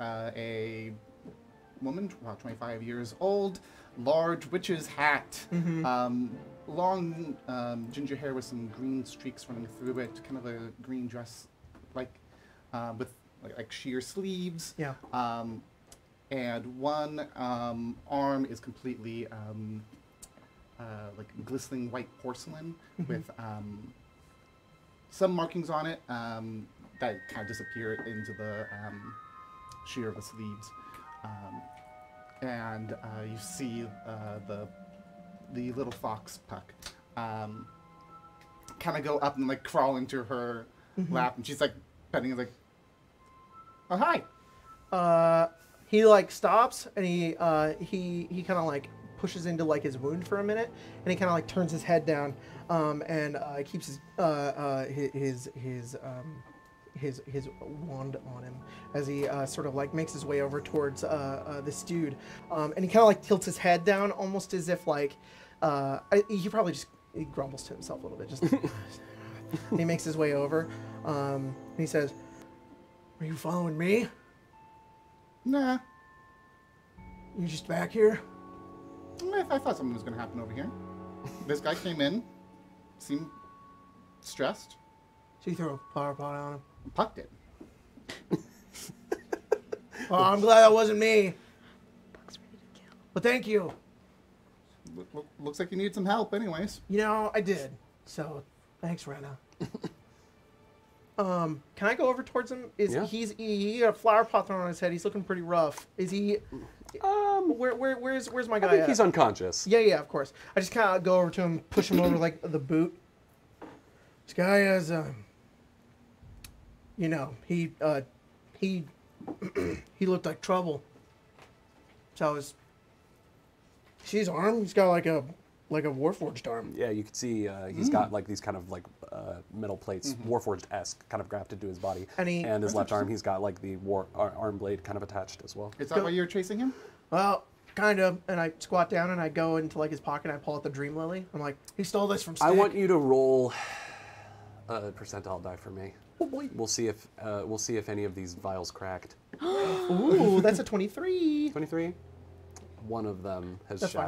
uh, a woman, about 25 years old, large witch's hat, um, long um, ginger hair with some green streaks running through it, kind of a green dress, like uh, with like, like sheer sleeves. Yeah. Um, and one um, arm is completely um, uh, like glistening white porcelain with um, some markings on it um, that kind of disappear into the um, sheer of the sleeves. Um, and uh, you see uh, the the little fox puck um, kind of go up and like crawl into her lap, and she's like petting, like, "Oh hi." He like stops and he uh, he he kind of like pushes into like his wound for a minute and he kind of like turns his head down um, and uh, keeps his uh, uh, his his his, um, his his wand on him as he uh, sort of like makes his way over towards uh, uh, this dude um, and he kind of like tilts his head down almost as if like uh, I, he probably just he grumbles to himself a little bit just he makes his way over um, and he says are you following me Nah, You're just back here I, I thought something was going to happen over here. This guy came in, seemed stressed. So you throw a flower pot on him. Puck did. Oh, I'm glad that wasn't me. Well, thank you. Look, look, looks like you need some help, anyways. You know, I did. So thanks, Rena. um, can I go over towards him? Is Yeah. he's he, he got a flower pot thrown on his head? He's looking pretty rough. Is he? Um, Where where where's where's my guy? I think at? he's unconscious. Yeah, yeah, of course. I just kind of go over to him, push him over like the boot. This guy has, um, you know, he uh, he he looked like trouble. So I was. See his arm? He's got like a like a warforged arm. Yeah, you can see uh, he's Hmm. got like these kind of like uh, metal plates, Warforged esque, kind of grafted to his body. And he- his left arm, he's got like the war ar- arm blade kind of attached as well. Is that Go- why you're chasing him? Well, kind of. And I squat down and I go into like his pocket. and I pull out the dream lily. I'm like, he stole this from. Stick. I want you to roll a percentile die for me. Oh boy. We'll see if uh, we'll see if any of these vials cracked. Ooh, that's a 23. Twenty-three. One of them has That's fine.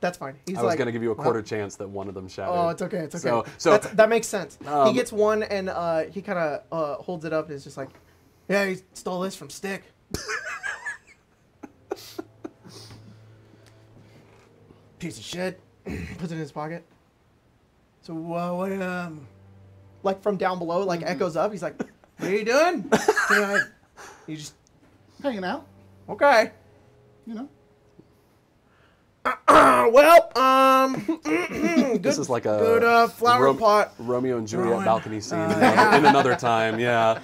That's fine. He's I was like, gonna give you a "Well, quarter chance that one of them shattered. Oh, it's okay. It's okay. So, so That's, that makes sense. he Um, gets one, and uh, he kind of uh, holds it up, and is just like, "Yeah, he stole this from Stick." Piece of shit. Puts it in his pocket. So uh, what? Um, like from down below, like echoes up. He's like, "What are you doing?" You just Hanging out, okay. you know. Uh, well, um, good, this is like a good uh, flower Ro- pot. Romeo and Juliet Throwing, balcony scene uh, in, another, in another time. Yeah,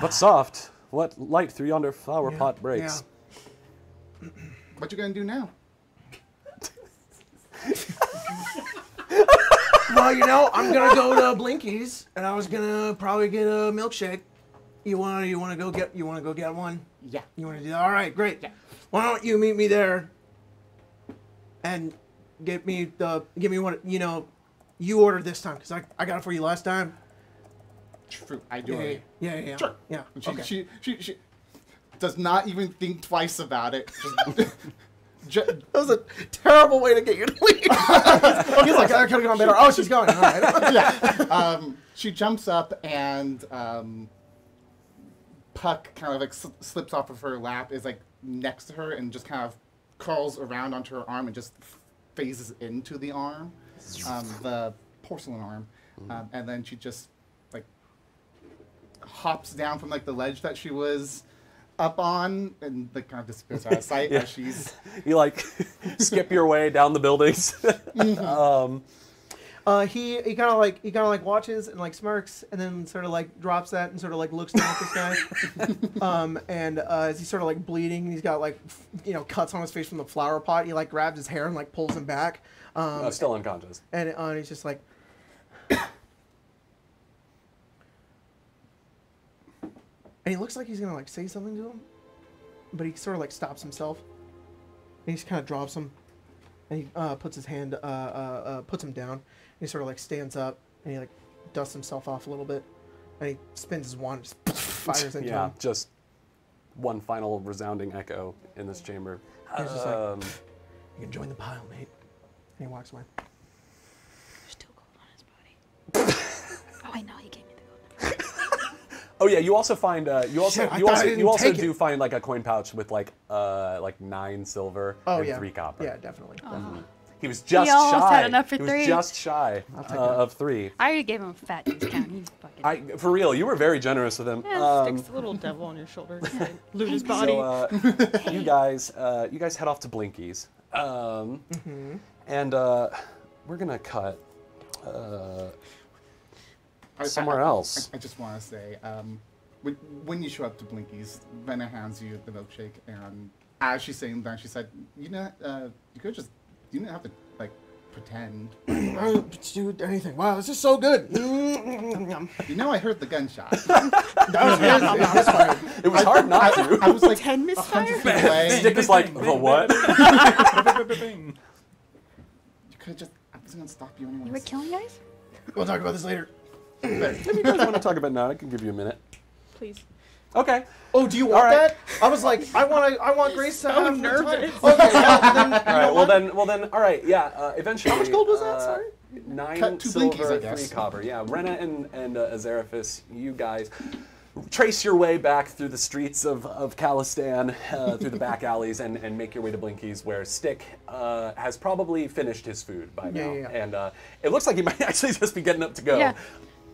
but soft. What light through yonder flower Yeah, pot breaks. What you gonna do now? Well, you know, I'm gonna go to Blinkies, and I was gonna probably get a milkshake. You wanna, you wanna go get, you wanna go get one? Yeah. You wanna do that? All right, great. Why don't you meet me there, and get me the, give me one you know, you ordered this time, cause I, I got it for you last time. True. I do. Yeah, yeah, yeah, yeah. yeah. Sure. Yeah. She, okay. she, she, she does not even think twice about it. That was a terrible way to get you to leave. He's like, I could have gone better. Oh, she's going. All right. yeah. Um, she jumps up and um, Puck kind of like sl- slips off of her lap, is like next to her, and just kind of curls around onto her arm and just phases into the arm, um, the porcelain arm, um, and then she just like hops down from like the ledge that she was up on and like kind of disappears out of sight Yeah. as she's You like skip your way down the buildings. um, Uh, he he kind of like he kind of like watches and like smirks and then sort of like drops that and sort of like looks down at this guy. um, and uh, as he's sort of like bleeding, he's got like f- you know cuts on his face from the flower pot. He like grabs his hair and like pulls him back. Um, Uh, still unconscious. and uh, he's just like. and he looks like he's gonna like say something to him, but he sort of like stops himself. And he just kind of drops him, and he uh, puts his hand, uh, uh, uh, puts him down. And he sort of like stands up, and he like dusts himself off a little bit, and he spins his wand, and just fires into yeah, him. just one final resounding echo in this chamber. He's just like- Um, You can join the pile, mate. And he walks away. There's still gold on his body. oh, I know. He gave me the gold. oh yeah, you also find uh, you also Shit, I you thought I also didn't you also take it. do find like a coin pouch with like uh like nine silver Oh and yeah, three copper. Yeah, definitely. definitely. He was just almost shy. had enough for he three. was just shy uh, of three. I already gave him a fat discount. He's fucking. I for real, you were very generous with him. Yeah, Um, sticks a little devil on your shoulder. Loot his body. So uh, you guys, uh, you guys head off to Blinkies, um, Mm-hmm. and uh, we're gonna cut uh, I- I- somewhere I- else. I, I just want to say, um, when, when you show up to Blinkies, Venna hands you the milkshake, and as she's saying that, she said, "You know, uh, you could just, you didn't have to like pretend. Oh, do anything. Wow, this is so good. You know, I heard the gunshot. that was. Yeah, that's fine. It was hard not to. I was like Ten a hundred misfire? feet. Stick is like the what? You could just. I wasn't gonna stop you you were killing guys? We'll talk about this later. if you guys want to talk about now, I can give you a minute. Please. Okay. Oh, do you want All right. that? I was like, I want, I want Grace to have the time. nervous. Okay, well, then, you All know right. Well then. Well then. All right. Yeah. Uh, eventually. How much gold was that? uh, Sorry. Nine Cut two silver, blinkies, I guess. three copper. Yeah. Rena and and uh, Azeraphis, you guys trace your way back through the streets of, of Callestan, uh, through the back alleys, and, and make your way to Blinkies, where Stick uh, has probably finished his food by Yeah, now. yeah, yeah. And uh, it looks like he might actually just be getting up to go.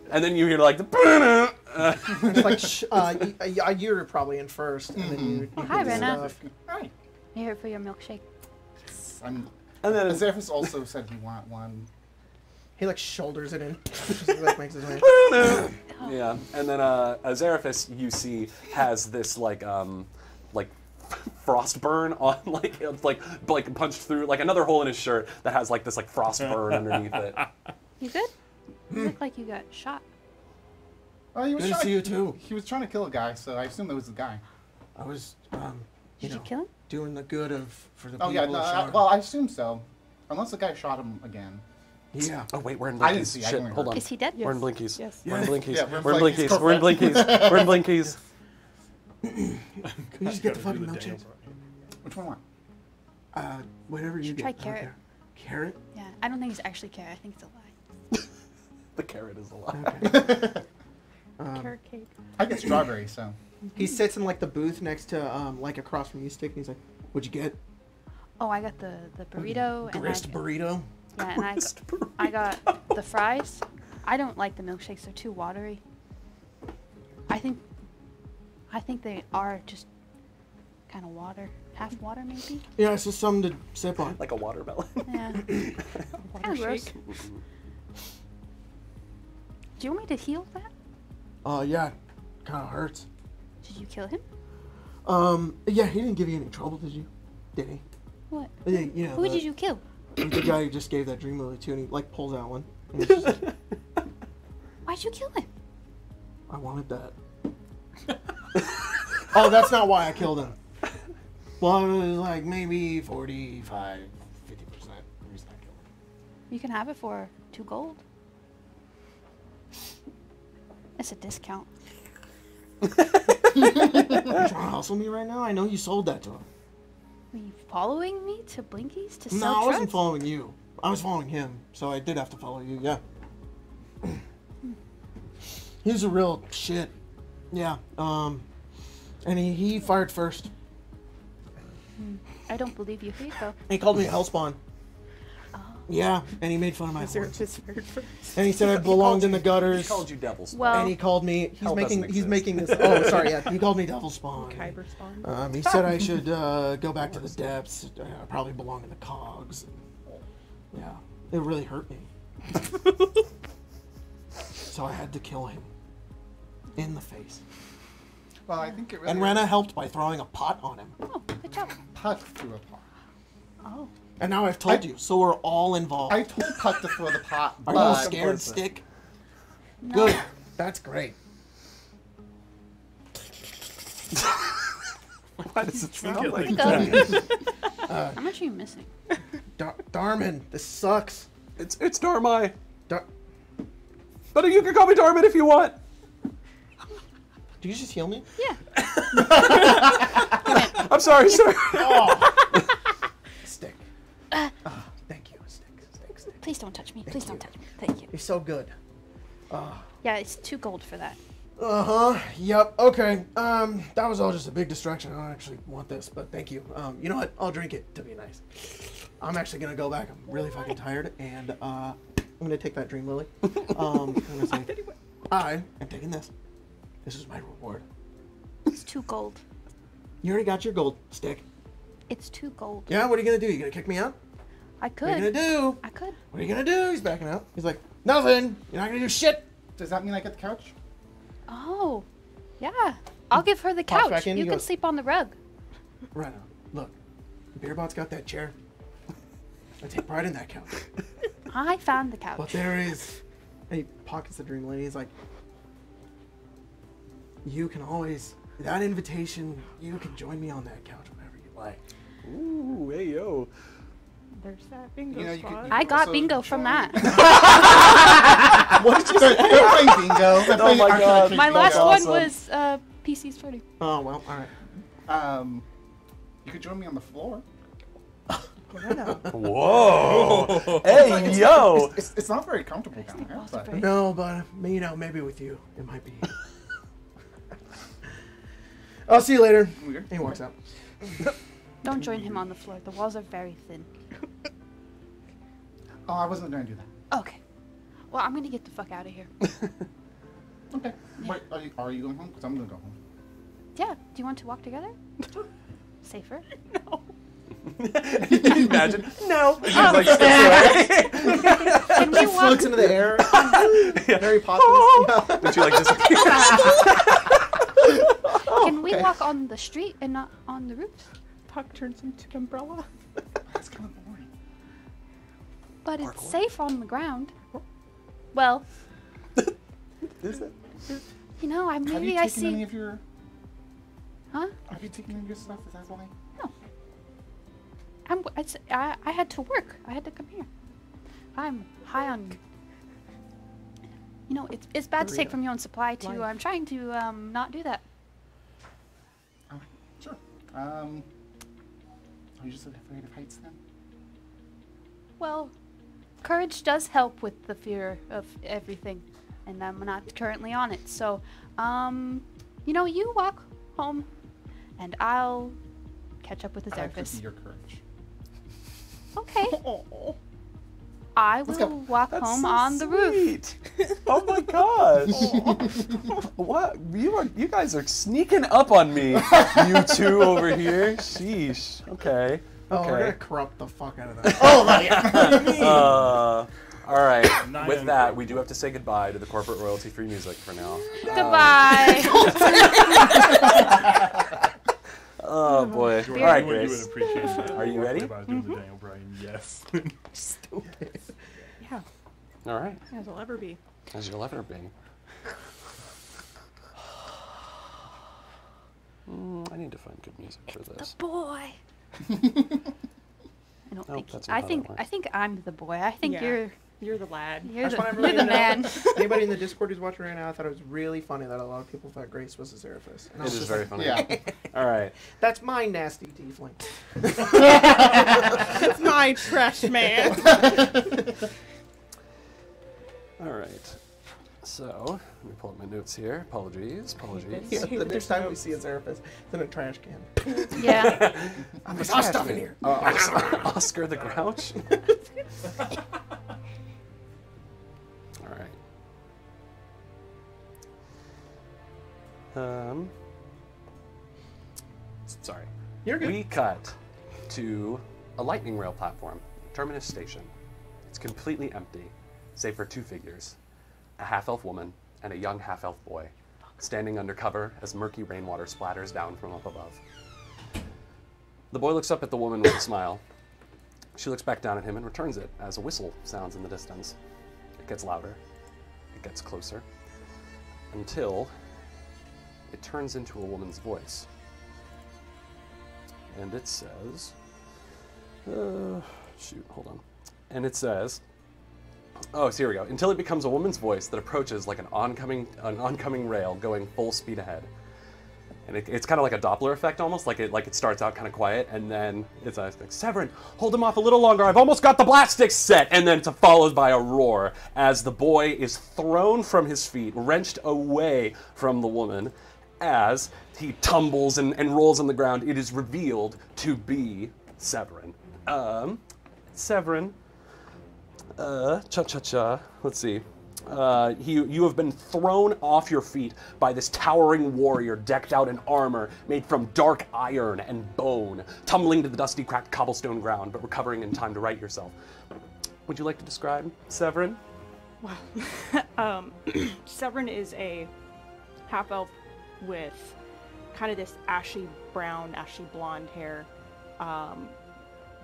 Yeah. And then you hear like the. Uh, It's like sh- uh, y- uh, you're probably in first, and then you. you Oh, hi, Rena. stuff. Right. You here for your milkshake? I'm. and then Azeraphis also said he want one. He like shoulders it in. Just like makes his way. Yeah, and then uh, Azeraphis, you see, has this like um, like frost burn on like it's like like punched through like another hole in his shirt that has like this like frost burn underneath it. You good? You look like you got shot. Oh, he was Good to trying see you too. He was trying to kill a guy, so I assume it was the guy. I was, um, you Did you kill him? doing the good of for the Oh people yeah, no, of I, well I assume so, unless the guy shot him again. yeah. Oh wait, we're in I didn't Blinkies. see, I Shit, only hold on. Is he dead? We're in Blinkies. Yes. We're in Blinkies. Yeah, we're in we're in Blinkies. Blinkies. We're in Blinkies. We're in Blinkies. Can you just get the fucking milkshake? Which one? want? Uh, whatever you should get. try I carrot. care. Carrot? Yeah. I don't think it's actually carrot. I think it's a lie. The carrot is alive. Okay. um, Carrot cake. I get strawberry, so. he sits in like the booth next to um like across from you, stick, and he's like, "What'd you get? Oh, I got the the burrito and I, Grist burrito." yeah, and I Grist got, I got the fries. I don't like the milkshakes; they're too watery. I think, I think they are just kind of water, half water maybe. Yeah, it's just something to sip on. Like a watermelon. Yeah, Water kind of gross. Do you want me to heal that? Uh, yeah, kind of hurts. Did you kill him? Um, yeah, he didn't give you any trouble, did you? Did he? What? Yeah, you know, Who the, did you kill? the guy who just gave that dream lily to, and he like pulls out one. Like, Why'd you kill him? I wanted that. oh, that's not why I killed him. Well, it was like maybe 45, 50 percent reason I killed him. You can have it for two gold. It's a discount. You trying to hustle me right now? I know you sold that to him. Were you following me to Blinkies to No, sell I wasn't drugs? following you. I was following him, so I did have to follow you. Yeah. He's a real shit. Yeah. Um, and he, he fired first. I don't believe you. Here. He called me a hellspawn. Yeah, and he made fun of my Is there horns. first? And he said I belonged in the gutters. He called you devils. Well, and he called me. He's making. He's exist. making this. Oh, sorry. Yeah, he called me devil spawn. Khyber spawn. Um, he said I should uh, go back to the depths. Uh, I probably belong in the cogs. Yeah, it really hurt me. so I had to kill him in the face. Well, I think it really And Rena helped by throwing a pot on him. Oh, good job. Puck threw a pot. Oh. And now I've told I- you, so we're all involved. I told Puck to throw the pot. Are but- you scared, Stick? Good. That's great. Why does it sound like that? go. Uh, How much are you missing? Dar- Darman, this sucks. It's it's Darmai. Dar- But you can call me Darman if you want. Do you just heal me? Yeah. I'm sorry, sir. Stick. Ah, thank you, Stick. Please don't touch me. Please don't touch me. Thank you. You're so good. Yeah, it's two gold for that. Uh huh. Yep. Okay. Um, that was all just a big distraction. I don't actually want this, but thank you. Um, you know what? I'll drink it to be nice. I'm actually gonna go back. I'm really fucking tired, and uh, I'm gonna take that dream lily. Um, I'm gonna say, I am taking this. This is my reward. It's two gold. You already got your gold stick. It's too cold. Yeah. What are you gonna do? You gonna kick me out? I could. What are you gonna do? I could. What are you gonna do? He's backing out. He's like, nothing. You're not gonna do shit. Does that mean I get the couch? Oh, yeah. I'll give her the Pops couch. in, you can goes- sleep on the rug. Right now. Look, Beerbot's got that chair. I take pride in that couch. I found the couch. But there is. And he pockets the dream lady. He's like, you can always. That invitation, you can join me on that couch whenever you like. Ooh, hey yo. There's that bingo You know, you could- spot. you I got also bingo from join- that. what did you say? They're playing bingo. They're my God. bingo. My last awesome. one was uh, PC starting. Oh, well, alright. Um, you could join me on the floor. Whoa. hey yo. It's, it's not very comfortable down there, but very- No, but, you know, maybe with you, it might be. I'll see you later. Weird. And he walks out. Don't join him on the floor. The walls are very thin. Oh, I wasn't going to do that. Okay. Well, I'm gonna get the fuck out of here. Okay. Wait, are you, are you going home? Because I'm going to go home. Yeah. Do you want to walk together? Safer. No. Can you imagine? No. She's Oh. like six away. Can we He walk? floats into the air. Mary Poppins. Oh. Then she like disappears. Can we walk on the street and not on the roof? Puck turns into an umbrella. That's kind of boring. But it's safe on the ground. Well, Is it? you know, I Have you maybe taken I any see. of your... Huh? Have you taken any of your stuff? Is that why? No. I'm. It's, I. I had to work. I had to come here. I'm high on. You know, it's it's bad to take from your own supply too. Life. I'm trying to um not do that. Oh, sure. Um, are you just afraid of heights then? Well, courage does help with the fear of everything, and I'm not currently on it. So, um, you know, you walk home, and I'll catch up with the I could therapist. be your courage. Okay. I will walk That's home so on the roof. sweet. Oh my gosh. what? You are you guys are sneaking up on me. you two over here. Sheesh. Okay. Oh, we're gonna Okay. corrupt the fuck out of that. oh, my. Uh, all right. Nine With that, we do have to say goodbye to the corporate royalty-free music for now. Goodbye. Oh boy. All Jordan, right, you would- you would Grace. appreciate that. Are you ready? About doing the Daniel Bryan, yes. Stupid. Yeah, All right. as it'll ever be. As you'll ever be. Mm, I need to find good music for the this. The boy. I don't No, think. that's not I think. I think I'm the boy. I think Yeah. you're. You're the lad. You're I just the, want you're the man. Anybody in the Discord who's watching right now, I thought it was really funny that a lot of people thought Grace was Azeraphis. And I It was is just very like, funny. Yeah. All right. That's my nasty tiefling. That's my trash man. All right. So, let me pull up my notes here. Apologies. Apologies. Yeah, the next time we see Azeraphis, it's in a trash can. yeah. There's hot stuff in here. Uh, Oscar, Oscar the Grouch. All right. Um. Sorry. You're good. We cut to a lightning rail platform, Terminus Station. It's completely empty. Save for two figures a half elf woman and a young half elf boy, standing under cover as murky rainwater splatters down from up above. The boy looks up at the woman with a smile. She looks back down at him and returns it as a whistle sounds in the distance. It gets louder, it gets closer, until it turns into a woman's voice. And it says, uh, shoot, hold on. And it says, oh, so here we go. Until it becomes a woman's voice that approaches like an oncoming, an oncoming rail going full speed ahead. And it, it's kind of like a Doppler effect almost, like it like it starts out kind of quiet, and then it's like, Severin, hold him off a little longer, I've almost got the blast stick set! And then it's followed by a roar as the boy is thrown from his feet, wrenched away from the woman, as he tumbles and, and rolls on the ground. It is revealed to be Severin. Um, Severin, uh, cha cha cha. Let's see. Uh, he, you have been thrown off your feet by this towering warrior decked out in armor made from dark iron and bone, tumbling to the dusty, cracked cobblestone ground, but recovering in time to right yourself. Would you like to describe Severin? um, Severin is a half elf with kind of this ashy brown, ashy blonde hair, um,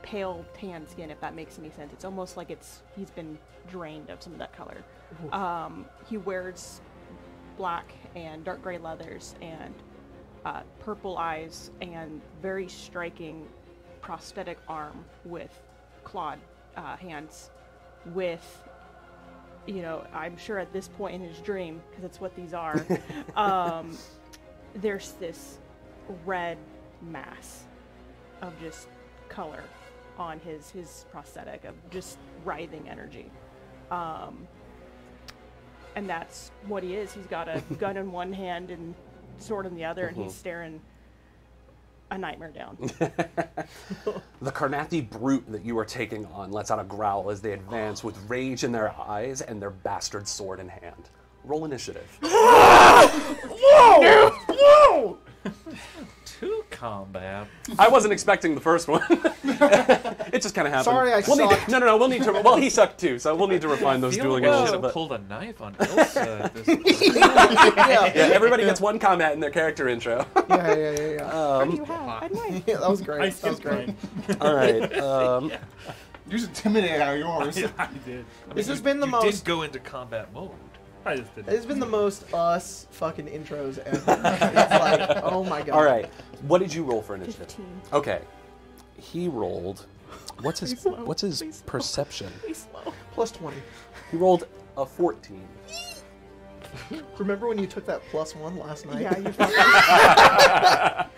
pale tan skin. If that makes any sense, it's almost like it's he's been drained of some of that color. Um, he wears black and dark gray leathers and uh, purple eyes and very striking prosthetic arm with clawed uh, hands with you know, I'm sure at this point in his dream, because it's what these are, um, there's this red mass of just color on his his prosthetic of just writhing energy. Um, and that's what he is. He's got a gun in one hand and sword in the other, and he's staring a nightmare down. The Karrnathi brute that you are taking on lets out a growl as they advance with rage in their eyes and their bastard sword in hand. Roll initiative. To combat. I wasn't expecting the first one. it just kind of happened. Sorry, I we'll need to- sucked. no, no, no. We'll need to. Well, he sucked too, so we'll need to refine those dueling like we initiatives. should have pulled a knife on Ilsa at this point. yeah, Yeah, everybody gets one combat in their character intro. yeah, yeah, yeah. yeah. Um, you have? I know. yeah that was I great. That was great. all right. Um, You just intimidated out of yours. I did. This has been the you most. did go into combat mode. I just did. This has been the most us fucking intros ever. it's like, oh my god. all right. What did you roll for initiative? 15. Okay. He rolled. What's his Please slow. What's his Please slow. perception? He's slow. Plus 20. He rolled a 14. Remember when you took that plus one last night? Yeah, you fucking.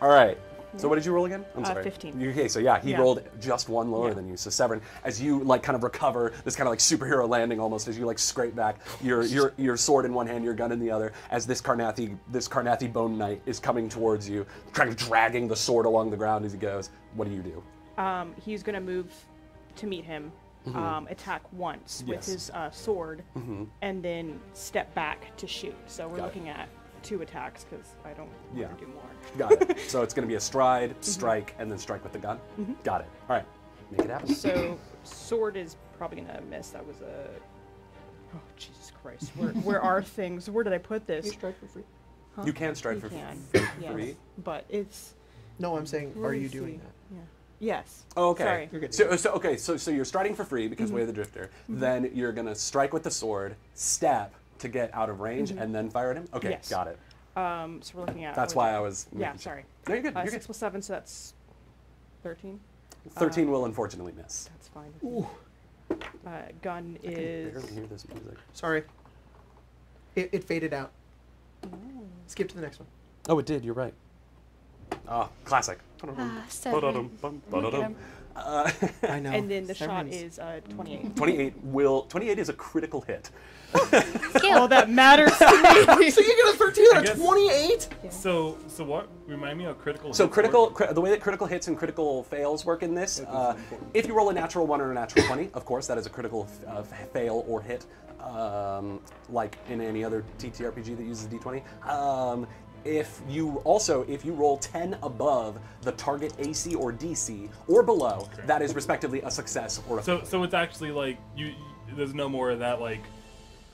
All right. So what did you roll again? I'm Uh, sorry. 15. Okay, so yeah, he Yeah. rolled just one lower Yeah. than you. So Severin, as you like kind of recover this kind of like superhero landing almost, as you like scrape back your your your sword in one hand, your gun in the other, as this Karrnathi this Karrnathi bone knight is coming towards you, kind of dragging the sword along the ground as he goes. What do you do? um, he's gonna move to meet him, um, attack once Mm-hmm. Yes. with his uh, sword, and then step back to shoot. So we're Got it. looking at two attacks because I don't Yeah. want to do more. Got it. so it's going to be a stride, strike, and then strike with the gun. Got it. All right, make it happen. So sword is probably gonna miss. That was a. Oh Jesus Christ! Where where are things? Where did I put this? You this? strike for free. You can strike You for can, for yes. free. But it's. No, I'm saying, where are you doing that? Yeah. Yes. Oh, okay. Sorry. You're good. So, so okay, so so you're striding for free because Mm-hmm. way of the drifter. Then you're gonna strike with the sword, step to get out of range, and then fire at him. Okay, Mm-hmm. Yes. got it. Um. So we're looking at. That's why is I was. Yeah. sure. Sorry. No, you're good. Uh, you're six good. plus seven, so that's thirteen. Thirteen will unfortunately miss. That's fine. Ooh, Uh, gun I can is. barely hear this music. sorry. It, it faded out. Skip to the next one. Oh, it did. You're right. Ah, classic. Ah, Severin. Look at him. Uh, I know. And then the shot Severin's- is uh, 28. 28 will 28 is a critical hit. All that matters to me. so you get a 13 out of guess- 28? So, so what? Remind me of critical. So critical, cri- the way that critical hits and critical fails work in this, uh, if you roll a natural one or a natural twenty, of course that is a critical uh, fail or hit, um, like in any other TTRPG that uses d20. Um, if you also, if you roll ten above the target AC or DC or below, that is respectively a success or a So, so it's actually like you there's no more of that like.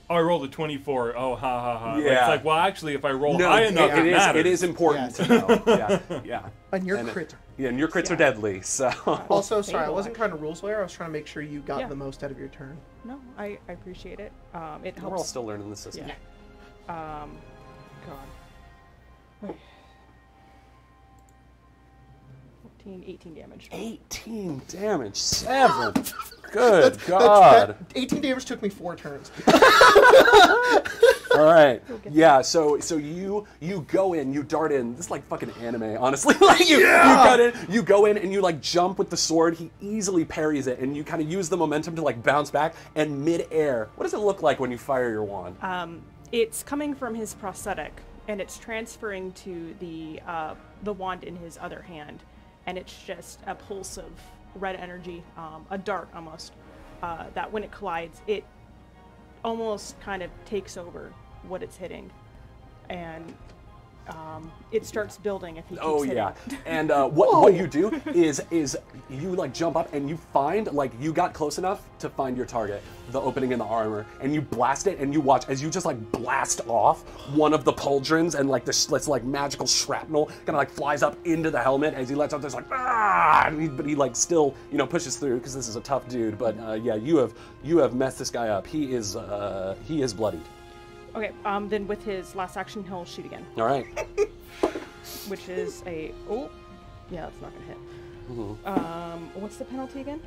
Oh, I rolled a 24. Oh, ha ha ha. Like, Yeah. it's like, well, actually, if I roll No, high enough, it it, is. matters. It is important Yeah. to know. Yeah, yeah. And your And it- crit. Yeah, and your crits are deadly. So Also, sorry, I wasn't trying to rules lawyer. I was trying to make sure you got Yeah. the most out of your turn. No, I, I appreciate it. Um, it we're all helps. still learning the system. Yeah. Um, God. Wait. 14, 18 damage. 18 damage. Seven. Good That's- God. that 18 damage took me four turns. All right. Yeah. So so you you go in, you dart in. This is like fucking anime, honestly. like you you cut in, you go in, and you like jump with the sword. He easily parries it, and you kind of use the momentum to like bounce back. And mid-air, what does it look like when you fire your wand? Um, it's coming from his prosthetic, and it's transferring to the uh, the wand in his other hand, and it's just a pulse of red energy, um, a dart almost. Uh, that when it collides, it almost kind of takes over what it's hitting, and um, it starts building if he keeps Oh hitting. yeah, and uh, what what you do is is you like jump up and you find like you got close enough to find your target, the opening in the armor, and you blast it and you watch as you just like blast off one of the pauldrons and like this this like magical shrapnel kind of like flies up into the helmet as he lets out this like ah, and he, but he like still you know pushes through because this is a tough dude. But uh, yeah, you have you have messed this guy up. He is uh, he is bloodied. Okay. Um, then with his last action, he'll shoot again, All right. which is a oh, yeah, that's not gonna hit. Mm-hmm. Um, what's the penalty again?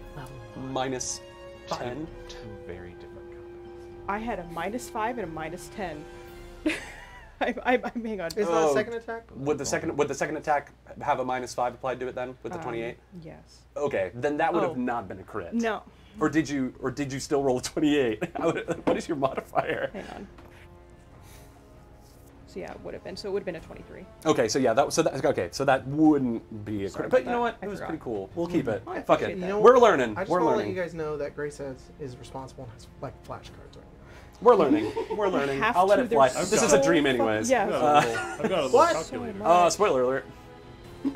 Minus ten. Two very different combos. I had a minus five and a minus ten. I, I, I, hang on. Is that Oh. a second attack? Would the second would the second attack have a minus five applied to it then with the Um, 28? Yes. Okay, then that would Oh. have not been a crit. No. Or did you or did you still roll a twenty-eight? what is your modifier? Hang on. So yeah, it would have been. So it would have been a twenty-three. Okay, so yeah, that so that okay, so that wouldn't be a Sorry crit. But you about know what? It was pretty cool. We'll keep it. I Fuck it. appreciate You know We're learning. I just We're want to let learning. you guys know that Grace is, is responsible and has like flashcards right now. We're learning. We're learning. have I'll let to, it fly. they're This is so a dream fucking- anyways. yeah. I've got a Uh, little, I've got a little What? calculator. uh, spoiler alert.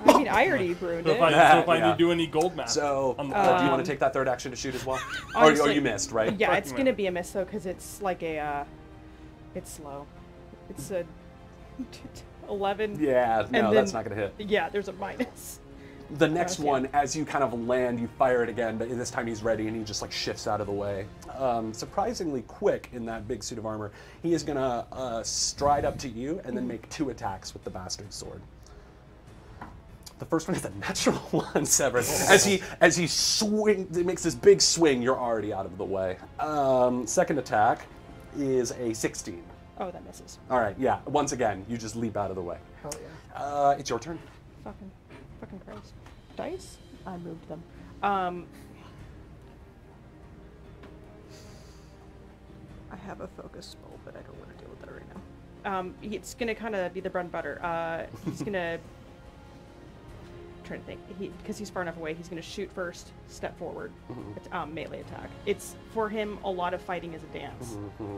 I mean, I already ruined So if it. I, so if I Yeah. need to do any gold math So, on the uh, do you want to take that third action to shoot as well? or, you- or honestly- you missed, right? Yeah, it's gonna be a miss though, because it's like a, uh, it's slow. It's a eleven. Yeah, no, And that's then- not gonna hit. Yeah, there's a minus. The next one, as you kind of land, you fire it again, but this time he's ready and he just like shifts out of the way. Um, surprisingly quick in that big suit of armor. He is gonna uh, stride up to you and then make two attacks with the bastard sword. The first one is a natural one, Severin. As he as he swing, he makes this big swing. You're already out of the way. Um, second attack is a 16. Oh, that misses. All right, yeah. Once again, you just leap out of the way. Hell yeah. Uh, it's your turn. Fucking, fucking Christ. Dice? I moved them. Um. I have a focus spell, but I don't want to deal with that right now. Um, it's gonna kind of be the bread and butter. Uh, he's gonna. trying to think, he because he's far enough away. He's gonna shoot first, step forward. Mm-hmm. It's um, melee attack. It's for him. A lot of fighting is a dance.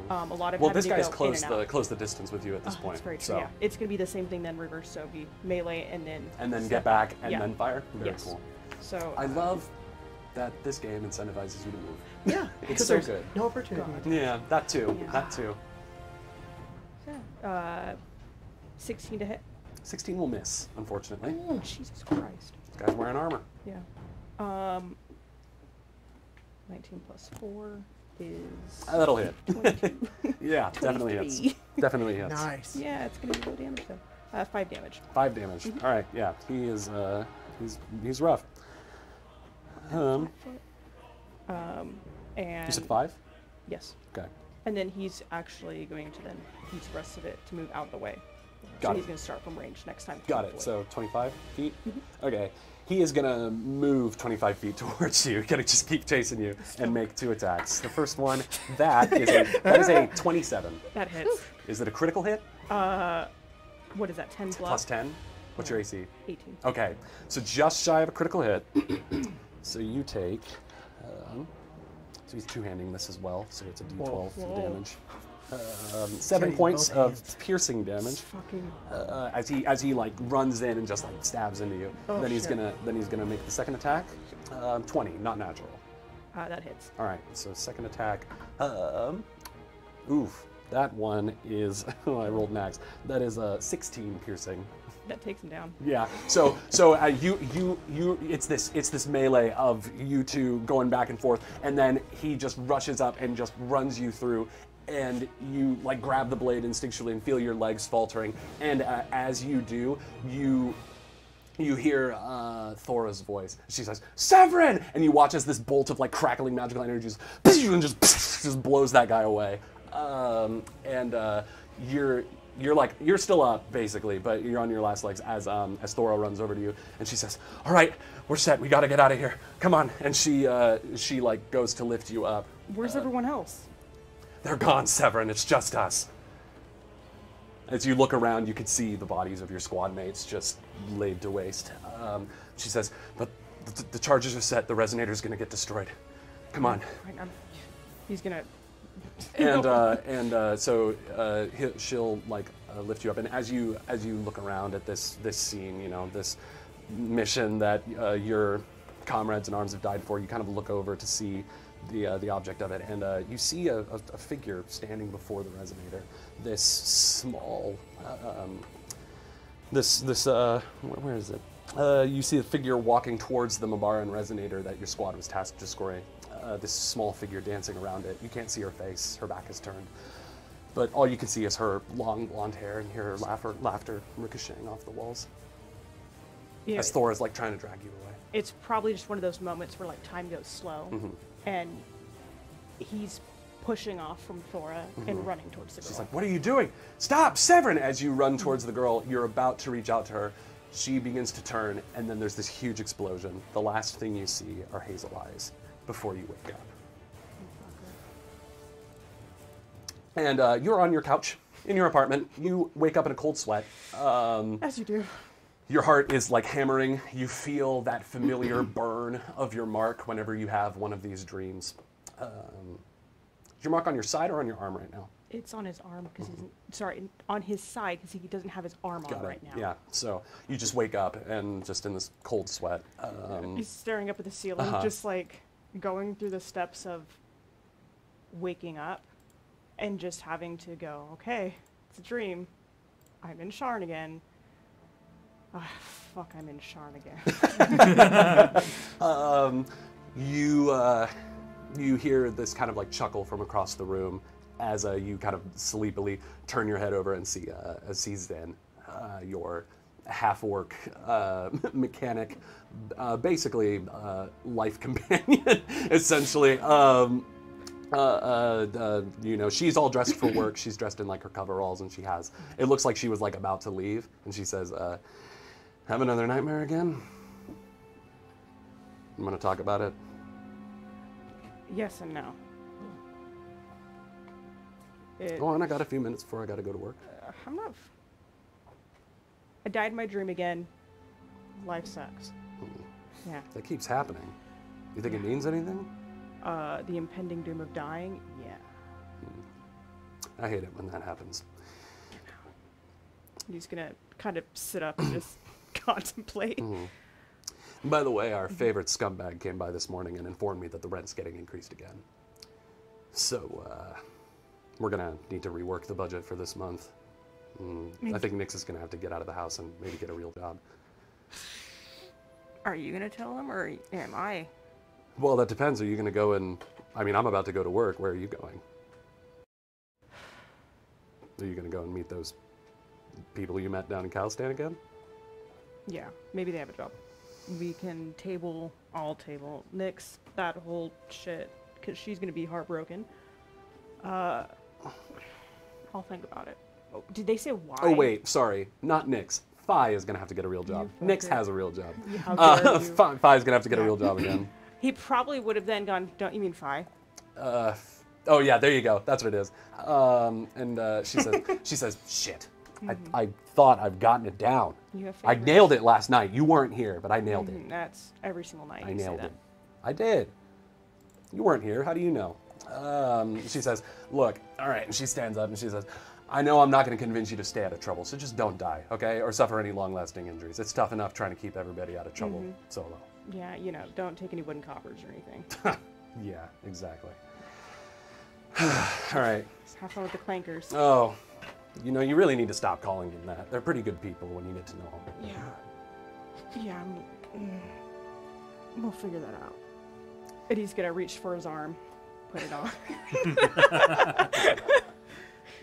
Um, a lot of Mm-hmm, Well, this guy's close the close the distance with you at this Oh, point. That's very true. so Yeah, it's gonna be the same thing then reverse. So be melee and then. and then step get back and Yeah. then fire. Very Yes. cool. So I love that this game incentivizes you to move. Yeah, It's because so good. no opportunity. God. Yeah, that too. Yeah. That too. Uh, 16 to hit. 16 will miss, unfortunately. Oh, Jesus Christ. This guy's wearing armor. Yeah. Um, 19 plus 4 is. Uh, that'll hit. yeah, definitely hits. Definitely hits. Nice. yeah, it's going to be low damage though. Uh, 5 damage. Five damage. All right. Yeah, he is. Uh, he's he's rough. Um, Um, and. you said five. Yes. Okay. And then he's actually going to then use the rest of it to move out of the way. Got so it. he's going to start from range next time. Got it. So 25 feet. Mm-hmm. Okay. He is gonna move 25 feet towards you. Gonna just keep chasing you and make two attacks. The first one, that is a that is a 27. That hits. Is it a critical hit? Uh, what is that? 10 plus? Plus 10. What's your AC? 18. Okay. So just shy of a critical hit. so you take. Um, so he's two-handing this as well. So it's a D12 Whoa. for the damage. Um, seven points of hands. piercing damage. Fucking. uh, as he as he like runs in and just like stabs into you. Oh, then he's shit. gonna then he's gonna make the second attack. Um, Twenty, not natural. Uh, that hits. All right, so second attack. Um, oof, that one is. Oh, I rolled max. That is a 16 piercing. That takes him down. Yeah. So so uh, you you you it's this it's this melee of you two going back and forth, and then he just rushes up and just runs you through, and you like grab the blade instinctually and feel your legs faltering, and uh, as you do, you. You hear uh, Thora's voice. She says, "Severin!" And you watch as this bolt of like crackling magical energy just, and just, just blows that guy away. Um, and uh, you're you're like you're still up basically, but you're on your last legs as um, as Thora runs over to you and she says, "All right, we're set. We got to get out of here. Come on." And she uh, she like goes to lift you up. Where's everyone else? They're gone, Severin. It's just us. As you look around, you can see the bodies of your squad mates just laid to waste. Um, she says, "But the, the charges are set. The resonator's going to get destroyed. Come on." Right, I'm- he's gonna. and uh, and uh, so uh, he- she'll like uh, lift you up, and as you as you look around at this this scene, you know this mission that uh, your comrades in arms have died for, you kind of look over to see the uh, the object of it, and uh, you see a, a, a figure standing before the resonator. This small, uh, um, this this uh, where, where is it? Uh, you see a figure walking towards the Mabaran resonator that your squad was tasked to destroy. Uh, this small figure dancing around it. You can't see her face; her back is turned. But all you can see is her long blonde hair and hear her laughter, laughter ricocheting off the walls know, as Thora's like trying to drag you away. it's probably just one of those moments where like time goes slow, Mm-hmm. And he's pushing off from Thora and running towards the girl. She's like, "What are you doing? Stop, Severin!" As you run towards the girl, you're about to reach out to her. She begins to turn, and then there's this huge explosion. The last thing you see are hazel eyes before you wake up. And uh, you're on your couch in your apartment. You wake up in a cold sweat. Um, As you do. Your heart is like hammering. You feel that familiar burn of your mark whenever you have one of these dreams. Um, is your mark on your side or on your arm right now? It's on his arm because he's sorry on his side because he doesn't have his arm on Got it. right now. Yeah. So you just wake up and just in this cold sweat. Um, He's staring up at the ceiling, Uh-huh. just like going through the steps of waking up and just having to go, okay, it's a dream. I'm in Sharn again. Ah, fuck, I'm in Sharn again. um, you uh, you hear this kind of like chuckle from across the room as uh, you kind of sleepily turn your head over and see uh, see Zen, uh, your half orc uh, mechanic, uh, basically uh, life companion, essentially. Um, uh, uh, uh, you know, she's all dressed for work. She's dressed in like her coveralls, and she has. It looks like she was like about to leave, and she says, "Have another nightmare again." I'm gonna talk about it. yes and no. It, Go on, I got a few minutes before I gotta go to work. Uh, I'm not. I died in my dream again. Life sucks. Hmm. Yeah. That keeps happening. You think it means anything? Uh, the impending doom of dying. Yeah. Hmm. I hate it when that happens. He's gonna kind of sit up and just contemplate. By the way, our favorite scumbag came by this morning and informed me that the rent's getting increased again. So, uh, we're gonna need to rework the budget for this month. Mm, I think Nix is gonna have to get out of the house and maybe get a real job. Are you gonna tell him, or am I? Well, that depends. Are you gonna go and? I mean, I'm about to go to work. Where are you going? Are you gonna go and meet those people you met down in Callestan again? Yeah, maybe they have a job. We can table all table nix that whole shit because she's gonna be heartbroken. Uh, I'll think about it. Oh, did they say why? Oh wait, sorry, not Nix. Fi is gonna have to get a real job. You Nix fucker. has a real job. Yeah, how Uh, you. Fi, Fi's gonna have to get a real job again. He probably would have then gone. Don't you mean Fi? Uh, oh yeah, there you go. That's what it is. Um, and uh, she says, she says, shit. I, I thought I've gotten it down. You have I nailed it last night. You weren't here, but I nailed it. Mhm, That's every single night. I nailed it. I did. You weren't here. How do you know? Um, she says, Look, all right. And she stands up and she says, I know I'm not going to convince you to stay out of trouble, so just don't die, okay? Or suffer any long lasting injuries. It's tough enough trying to keep everybody out of trouble Mm-hmm. solo. Yeah, you know, don't take any wooden coppers or anything. Yeah, exactly. All right. Have fun with the clankers. Oh, you know, you really need to stop calling them that. They're pretty good people when you get to know them. Yeah. Yeah, I'm, mm, we'll figure that out. And he's gonna reach for his arm, put it on.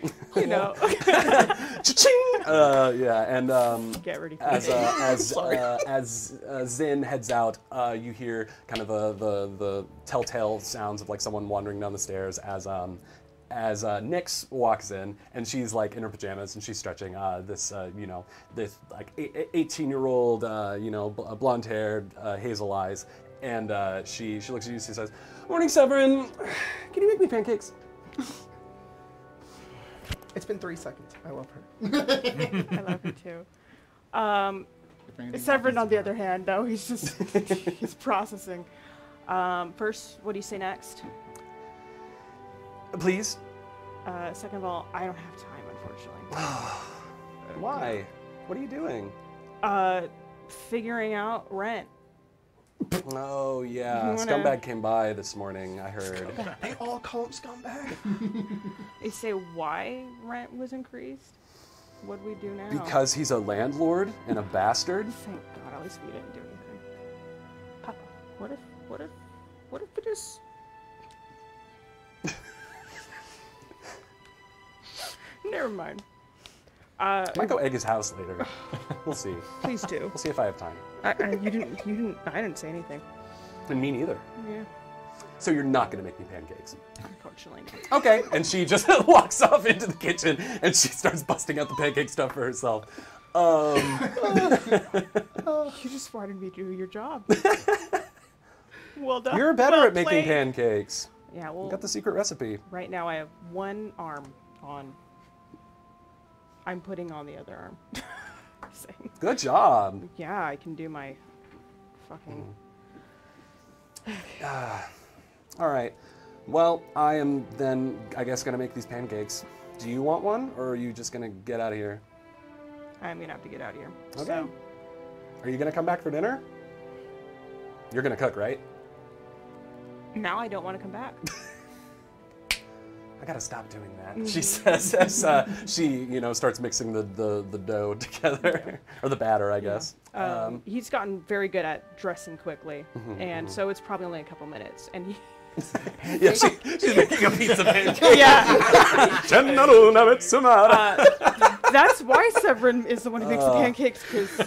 you know, Cha-ching! Uh, yeah, and um, get ready for as it. uh, as uh, as uh, Zin heads out, uh, you hear kind of the, the the telltale sounds of like someone wandering down the stairs as um as uh, Nyx walks in and she's like in her pajamas and she's stretching. Uh, this uh, you know this like eighteen year old uh, you know bl- blonde haired uh, hazel eyes, and uh, she she looks at you. She says, "Morning, Severin. Can you make me pancakes?" It's been three seconds. I love her. I love her too. Um, Severin, on the other hand, though, he's just he's processing. Um, first, what do you say next? Please. Uh, second of all, I don't have time, unfortunately. Why? What are you doing? Uh, figuring out rent. Oh yeah, wanna- scumbag came by this morning. I heard. They all call him scumbag. They say why rent was increased. What do we do now? Because he's a landlord and a bastard. Thank God, at least we didn't do anything. Papa, what if, what if, what if we just... Never mind. Uh, Might go egg his house later. We'll see. please do. We'll see if I have time. I, I, you didn't, you didn't, I didn't say anything. And me neither. Yeah, So you're not gonna make me pancakes. unfortunately. Okay. And she just walks off into the kitchen and she starts busting out the pancake stuff for herself. Um, You just wanted me to do your job. well done. you're better Well at making played. pancakes. Yeah, well, You got the secret recipe. right now I have one arm on. I'm putting on the other arm. Good job. yeah, I can do my fucking. Ah. All right. Well, I am then, I guess, gonna make these pancakes. Do you want one, or are you just gonna get out of here? I'm gonna have to get out of here. Okay. So, Are you gonna come back for dinner? You're gonna cook, right? now I don't want to come back. I gotta stop doing that. She says as uh, she, you know, starts mixing the, the, the dough together, or the batter, I guess. Um, he's gotten very good at dressing quickly, Mm-hmm, and so it's probably only a couple minutes. And he, yeah, she, she's making a pizza pancake. yeah, uh, that's why Severin is the one who makes Uh. the pancakes. Because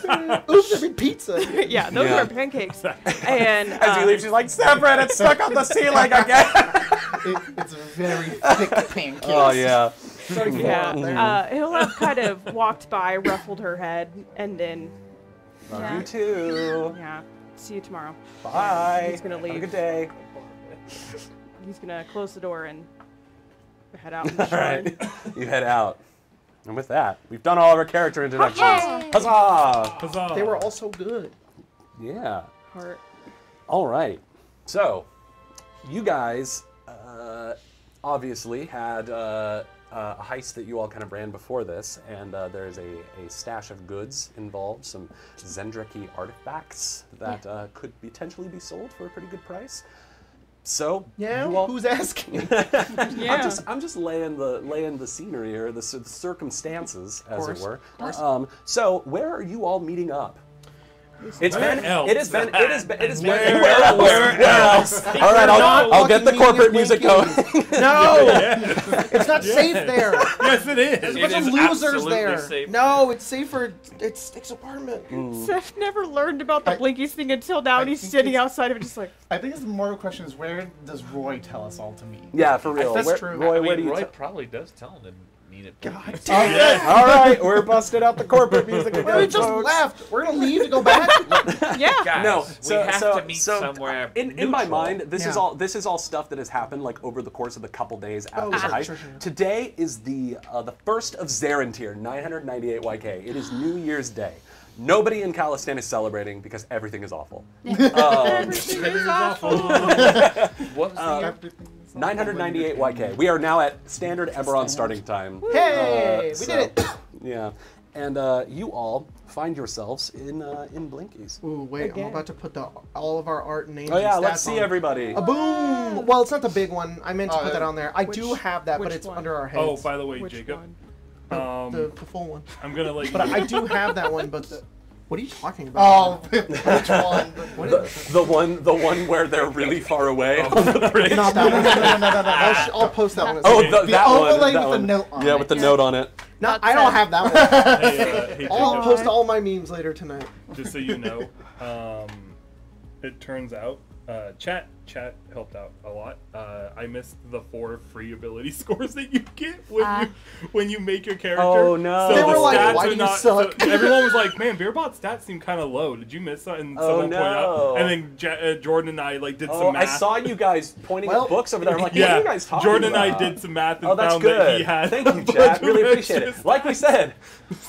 Oops, I mean pizza. yeah, those Yeah. are pancakes. And As you uh, leave, she's like, Severin, it's stuck on the ceiling again. It, it's very thick pancakes. oh, yeah. yeah, there. uh, he'll have kind of walked by, ruffled her head, and then Yeah. You too. yeah, see you tomorrow. Bye. He's gonna leave. Have a good day. He's gonna close the door and head out in the All shrine. right. you head out. And with that, we've done all of our character introductions. Yay! Huzzah! Huzzah. They were all so good. Yeah. Heart. All right. So, you guys uh, obviously had uh, uh, a heist that you all kind of ran before this, and uh, there's a, a stash of goods involved, some Zendraki artifacts that uh, could potentially be sold for a pretty good price. So, Yeah, you all, who's asking? I'm just I'm just laying the laying the scenery or the, the circumstances, as it were. Um, so, where are you all meeting up? It's Where been else? it has been it has been it has been Where where else? Where else? All right, I'll, I'll get the corporate music with going. no, it's not safe there. Yes, it is. There's a It bunch of losers there. safe. No, it's safer. It's Stick's apartment. Seth never learned about the I- Blinkies thing until now, and he's sitting outside of it, just like, I think the more question is where does Roy tell us all to meet? Yeah, for real. That's Where- true. Roy, I where do you? Roy t- probably does tell him to meet it. God All right, we're busted out the corporate music again. We just folks. left. We're gonna leave to go back. yeah. Guys, No, we so, have so, to meet so somewhere. Uh, in, in my mind, this is all this is all stuff that has happened like over the course of the couple days oh, after Oh, the sure, heist. sure, sure. Today is the uh, the first of Zarantyr, 998 YK. It is New Year's Day. Nobody in Callestan is celebrating because everything is awful. Um, everything is awful. What was the um, year? 998 YK. We are now at standard Eberron starting time. Hey, Uh, we did it. Yeah. and uh, you all find yourselves in uh, in Blinkies. Ooh, wait, I'm about to put the all of our art names. Oh yeah, and let's see on. everybody. A boom! Well, it's not the big one. I meant to Oh, put that on there. I do have that, but it's one? under our heads. Oh, by the way, Which Jacob, one? um, the, the full one. I'm gonna let But. I do have that one. But the, what are you talking about? Oh, which one? What The, is- the one, the one where they're really far away on the bridge. not that one. No, no, no, no, no. I'll, sh- I'll post that one. as Oh, well. the, The that one. overlay that with the note on yeah, it. with the note on it. no, I don't have that one. hey, uh, hey, I'll Jacob, post all my memes later tonight. just so you know, um, it turns out uh, chat chat helped out a lot. Uh, I missed the four free ability scores that you get when Ah. you when you make your character. Oh, no. So They the were like, stats "Why are do you not, suck?" so everyone was like, "Man, Beerbot's stats seem kind of low." Did you miss that? And Oh, someone pointed out. no. And then Ja- uh, Jordan and I like did Oh, some math. I saw you guys pointing Well, at books over there. I'm like, yeah, what are you guys talking Jordan about? and I did some math and Oh, that's found good. that he had. Thank you, bunch Chad. Really appreciate extra it. Like we said,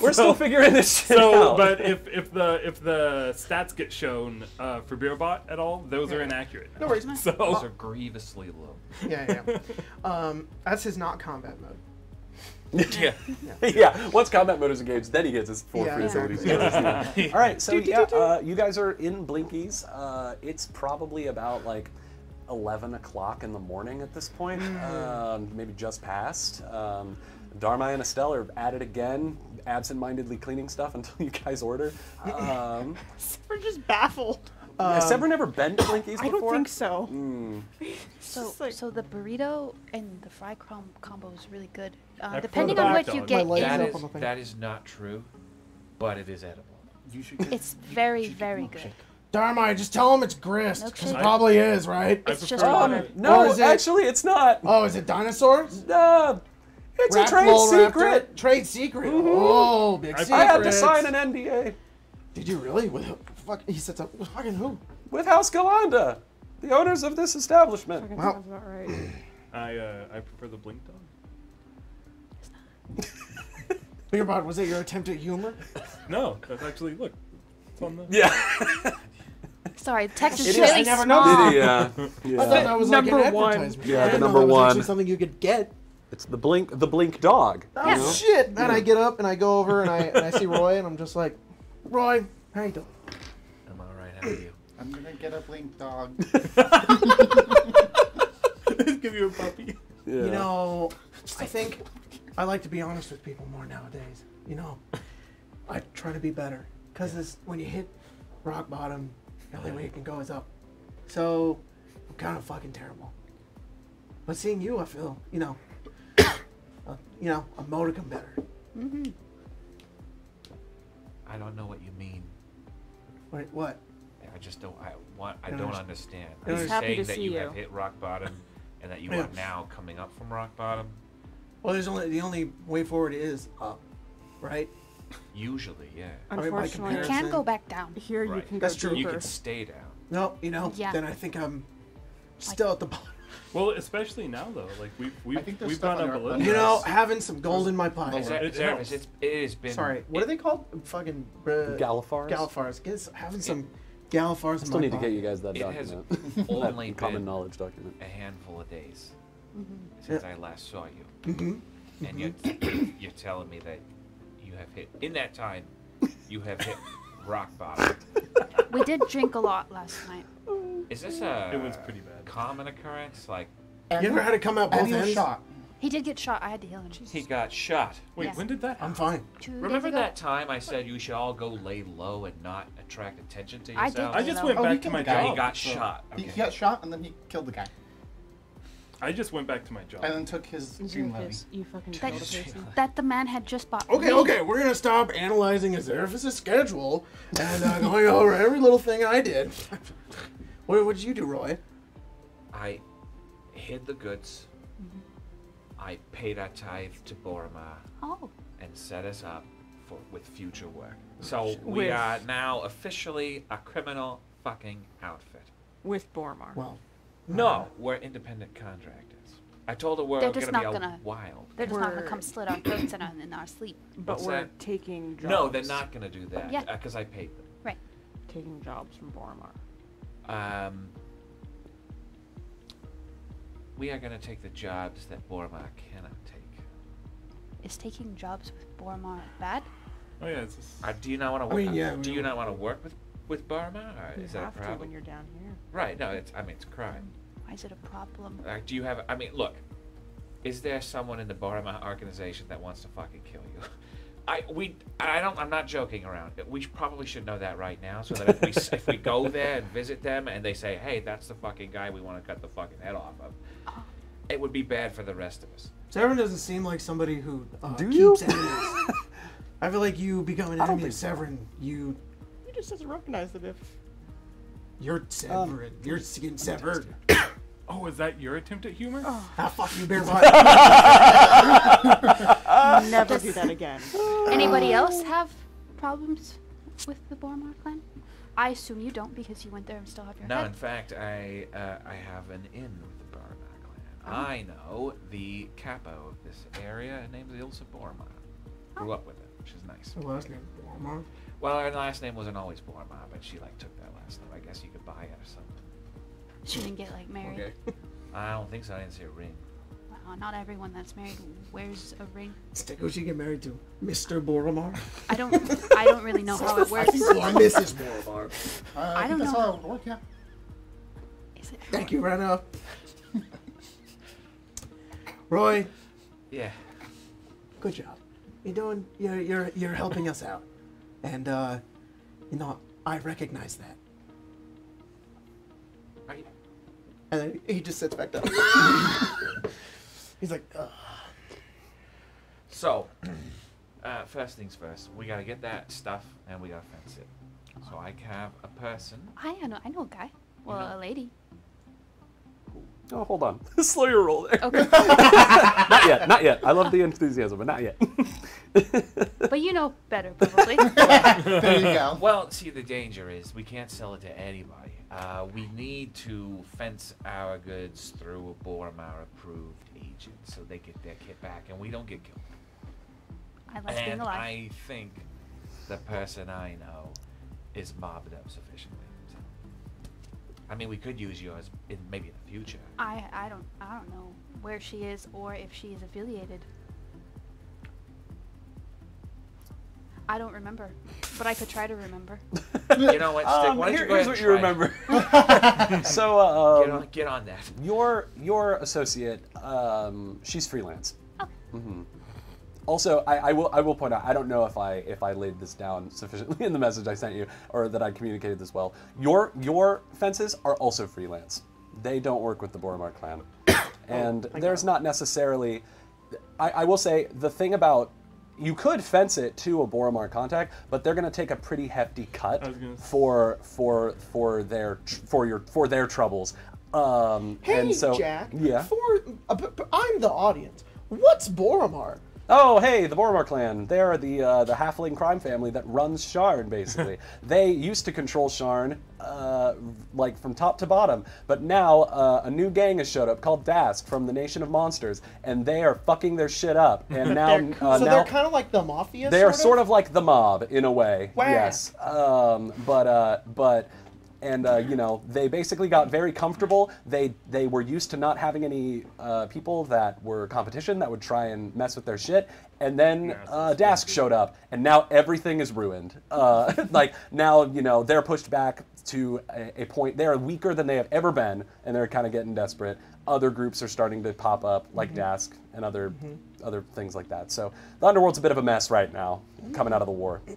we're still figuring this shit So, out. but if if the if the stats get shown uh, for Beerbot at all, those are inaccurate. No worries. So Those are grievously low. Yeah, yeah. um, that's his not combat mode. yeah. yeah, once combat mode is engaged, then he gets his four Yeah, free exactly. abilities. Yeah. All right, so yeah, uh, you guys are in Blinkies. Uh, it's probably about like 11 o'clock in the morning at this point, um, maybe just past. Um, Dharma and Estelle are at it again, absent-mindedly cleaning stuff until you guys order. Um, We're just baffled. Has Sever never been to Blinkies I don't think so. So, like- so the burrito and the fry crumb combo is really good. Uh, prefer depending on back what you get My legs in, up That on is the thing. that is not true, but it is edible. You should get it's very, very good. Dharma, just tell him it's grist. Milkshake. It probably is, right? It's just the- water. No, Or it- actually, it's not. Oh, is it dinosaurs? Uh, it's a trade Bull Raptor? secret. Trade secret. Oh, big I- secret. I had to sign an NDA Did you really? With who? Fuck? He said something. Fucking who? with House Ghallanda, the owners of this establishment. Fucking Wow. sounds about right. I uh, I prefer the blink dog. Beerbot, was it your attempt at humor? No, that's actually look. It's on the. Yeah. Sorry, the text is It is- really I never small. noticed. yeah. I thought that was like Number an one. advertisement. Yeah, the number that was one. actually something you could get. It's the blink, the blink dog. Oh Yeah. shit! And I get up and I go over and I and I see Roy and I'm just like, Roy, how you doing? I'm all right. How are you? I'm gonna get a blink dog. Give you a puppy. Yeah. You know, I think I like to be honest with people more nowadays. You know, I try to be better because when you hit rock bottom, the only way you can go is up. So I'm kind of fucking terrible. But seeing you, I feel you know, uh, you know, a modicum better. I don't know what you mean. Wait, what? I just don't. I want. I Don't don't understand. understand. Don't Are you Happy saying to that see you you. have hit rock bottom, and that you Yeah. are now coming up from rock bottom? Well, there's only the only way forward is up, right? Usually, yeah. I mean, Unfortunately, You can't go back down. here you can That's go true. You can stay down. No, you know, Yeah. then I think I'm still at the bottom. Well, especially now though, like we've we've I think there's we've stuff gone up a little. under You know, having some gold in my pocket. Is Zer- it Zervis, helps. it's, it has been. Sorry, what are they called? Fucking uh, Galifars? Galifars. Get, having some Galifars in Still my need to get you guys that It has document. only that common been knowledge document. a handful of days since I last saw you, Mm-hmm. and you're you're telling me that you have hit in that time, you have hit rock bottom. We did drink a lot last night. Is this a It was pretty bad. common occurrence? Like You ever had it come out both And he was ends? shot. He did get shot. I had to heal him. he got shot. Wait, Yes. when did that? I'm fine. Two days Remember ago? that time I said you should all go lay low and not attract attention to I did yourself? I just No. went Oh, he back to killed my the guy. Job. he got so- shot. He, Okay. he got shot and then he killed the guy. I just went back to my job. And then took his dream lily. Zerfus, you fucking That, killed a person. that the man had just bought. Okay, weed. okay, we're gonna stop analyzing Azeraphis' schedule and uh, going over every little thing I did. what, what did you do, Roy? I hid the goods. I paid our tithe to Boromar Oh, and set us up for with future work. So we With- are now officially a criminal fucking outfit. With Boromar. Well, No, we're independent contractors. I told her we're They're gonna just be not a gonna- wild. they're just not gonna We're- come slit our throats in our, in our sleep. but what's we're that? taking jobs. No, they're not gonna do that. Yeah. Because I paid them. Right. taking jobs from Boromar. Um, we are gonna take the jobs that Boromar cannot take. Is taking jobs with Boromar bad? Oh yeah, it's just, Uh, do you not want to? I mean, yeah, Do we- you not want to work with with Boromar? Or You is that a have to problem? when you're down here. Right. No, it's. I mean, it's crime. Why is it a problem? Uh, do you have? I mean, look. Is there someone in the Boromar organization that wants to fucking kill you? I we I don't I'm not joking around. We probably should know that right now, so that if we if we go there and visit them and they say, hey, that's the fucking guy we want to cut the fucking head off of, it would be bad for the rest of us. Severin doesn't seem like somebody who uh, Do keeps you? enemies. I feel like you become an I don't enemy of think so. Severin. You, He just doesn't recognize it if. you're Severin. you're skin severed. oh, is that your attempt at humor? Ah, fuck you, bear butt. Never do that again. Anybody else have problems with the Boromar clan? I assume you don't because you went there and still have your No, head. in fact, I uh, I have an in with the Boromar clan. I know the capo of this area. Her name's Ilsa Boromar. Grew up with it, which is nice. Her last name Boromar. Well, her last name wasn't always Boromar, but she like took that last name. I guess you could buy it or something. She didn't get like married. Okay. I don't think so. I didn't see a ring. Wow, not everyone that's married wears a ring. Stick who she get married to? Mr. Boromar? I don't. I don't really know how it I works. think Or Mrs. Boromar? Uh, I I, don't think that's know. how it would work, yeah. Is it? Thank you, Rena. Roy, Yeah. good job. You're doing. You're you're you're helping us out, and uh, you know I recognize that. And then he just sits back down. He's like, Ugh. So, uh, first things first, we gotta get that stuff and we gotta fence it. So I have a person. I know. I know a guy. Well, know- a lady. Oh, hold on. Slow your roll there. Okay. not yet. Not yet. I love the enthusiasm, but not yet. but you know better, probably. There you go. Well, see, the danger is we can't sell it to anybody. Uh, we need to fence our goods through a Boromar approved agent so they get their kit back and we don't get killed. I like being and alive. I think the person I know is mobbed up sufficiently. So, I mean, we could use yours in maybe in the future. I I don't I don't know where she is or if she is affiliated. I don't remember, but I could try to remember. You know what, Stick? Um, why don't here- you go here's ahead what and you remember. so, uh, Get um, on, get on that. your your associate, um, she's freelance. Oh. hmm Also, I, I will I will point out I don't know if I if I laid this down sufficiently in the message I sent you or that I communicated this well. Your your fences are also freelance. They don't work with the Boromar clan, and there's not necessarily. I, I will say the thing about you could fence it to a Boromar contact, but they're going to take a pretty hefty cut gonna for for for their for your for their troubles. Um, Hey, and so, Jack. Yeah. For uh, but- but I'm the audience. What's Boromar? Oh, hey, the Boromar clan. They're the uh, the halfling crime family that runs Sharn, basically. they used to control Sharn, uh, like from top to bottom, but now uh, a new gang has showed up called Daask from the Nation of Monsters, and they are fucking their shit up. And now, They're uh, so now they're kind of like the mafia. they are sort of like the mob in a way. Wow. Yes. Um, but uh, but and uh, you know they basically got very comfortable. They they were used to not having any uh, people that were competition that would try and mess with their shit. And then Yeah, uh, Daask showed up, and now everything is ruined. Uh, like now you know they're pushed back to a, a point. They are weaker than they have ever been, and they're kind of getting desperate. Other groups are starting to pop up, like Daask and other other things like that. So the underworld's a bit of a mess right now, coming out of the war.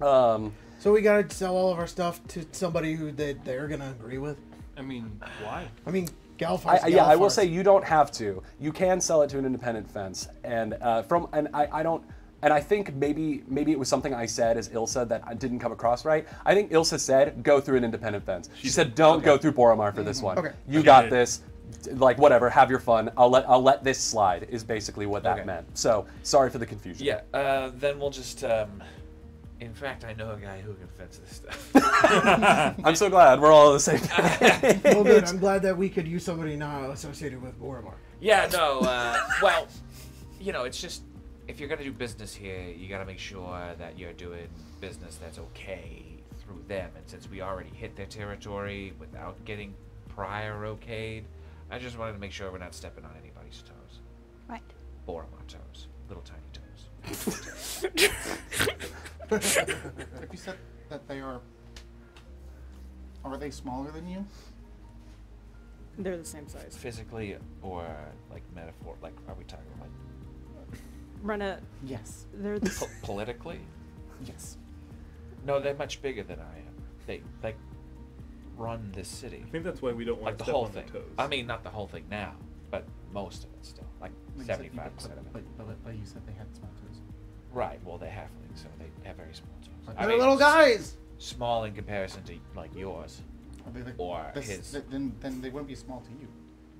Um, So we gotta sell all of our stuff to somebody who they they're gonna agree with. I mean, why? I mean, Galfar's I, yeah, I will say you don't have to. You can sell it to an independent fence, and uh, from and I, I don't. And I think maybe maybe it was something I said as Ilsa that I didn't come across right. I think Ilsa said go through an independent fence. She said don't go through Boromar for this one. Okay. You She got this. Like whatever, have your fun. I'll let I'll let this slide. Is basically what that Okay. meant. So sorry for the confusion. Yeah, uh, then we'll just. Um, in fact, I know a guy who can fence this stuff. I'm so glad we're all on the same page. Well, good. I'm glad that we could use somebody not associated with Boromar. yeah, no, uh, well, you know, it's just if you're gonna do business here, you gotta make sure that you're doing business that's okay through them. And since we already hit their territory without getting prior okayed, I just wanted to make sure we're not stepping on anybody's toes. Right. Boromar toes, little tiny toes. If you said that they are, are they smaller than you? They're the same size. Physically or like metaphor? Like, are we talking like Rena, Yes. they're the po- politically? Yes. No, they're much bigger than I am. They like run this city. I think that's why we don't want Like to the step whole on thing. their toes. I mean, not the whole thing now, but most of it still. Like But you said- seventy-five percent of it. But, but, but you said they had small toes. Right. Well, they have. halflings, so they have very small toes. But I They're mean, little guys. Small in comparison to like yours. Are they like, Or this- his. Then, then they wouldn't be small to you.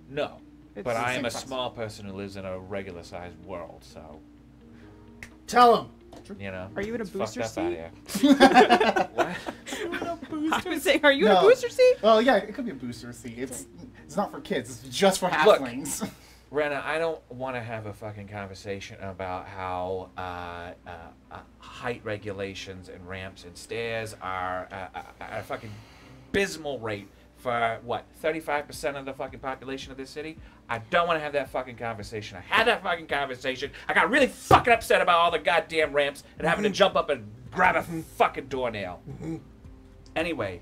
No. It's but I am a size. small person who lives in a regular-sized world, so Tell him. you know. Are you in a booster fucked up out seat? what? I was saying, are you in a booster seat? Well, yeah, it could be a booster seat. It's it's not for kids. It's just for Look. halflings. Rena, I don't want to have a fucking conversation about how uh, uh, uh, height regulations and ramps and stairs are uh, uh, at a fucking abysmal rate for what 35% of the fucking population of this city. I don't want to have that fucking conversation. I had that fucking conversation. I got really fucking upset about all the goddamn ramps and having to jump up and grab a fucking doornail. Anyway,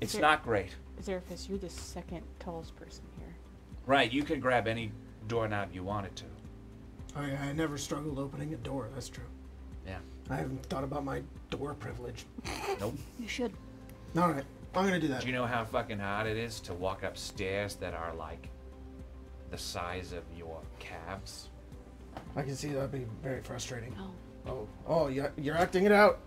it's Here. not great. Zerafis, you're the second tallest person here. Right, you can grab any doorknob you wanted to. I, I never struggled opening a door. That's true. Yeah. I haven't thought about my door privilege. Nope. You should. All right, I'm gonna do that. Do you know how fucking hard it is to walk up stairs that are like the size of your calves? I can see that'd be very frustrating. Oh. Oh, oh, you're, you're acting it out.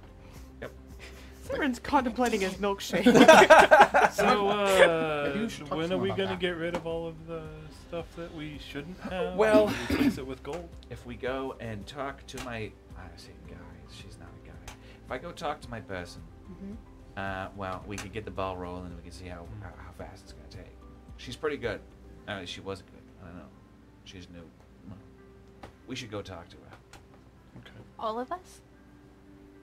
Severin's contemplating his milkshake. So, uh, Maybe we should talk when are we gonna that. get rid of all of the stuff that we shouldn't have? Well- and replace it with gold. If we go and talk to my, I say guy, she's not a guy. If I go talk to my person, uh, well, we could get the ball rolling and we can see how, how, how fast it's gonna take. She's pretty good. I mean, she wasn't good. I don't know. She's new. We should go talk to her. Okay. All of us?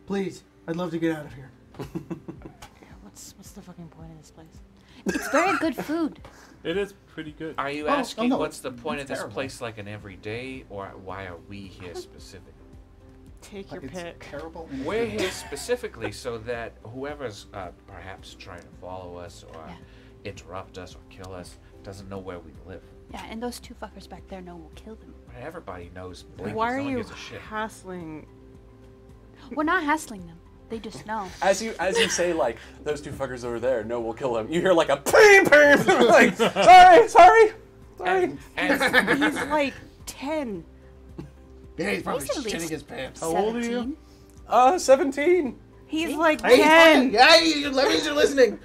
Please, I'd love to get out of here. what's what's the fucking point of this place? It's very good food. It is pretty good. Are you Oh, oh, asking no, what's the point it's of this terrible. place like an everyday, or why are we here specifically? Take your Like, it's pick. terrible. We're here specifically so that whoever's uh, perhaps trying to follow us or Yeah. interrupt us or kill us doesn't know where we live. Yeah, and those two fuckers back there know we'll kill them. But everybody knows Blinkies. Why are no you gives a shit. hassling? We're not hassling them. They just know. As you as you say like those two fuckers over there, no, we'll kill them. You hear like a ping ping, like sorry, sorry, sorry. And, and He's like ten. Yeah, he's probably He's shitting his pants. How old are you? Uh, seventeen. He's like Hey, he's ten. fucking- Hey, let me you're listening.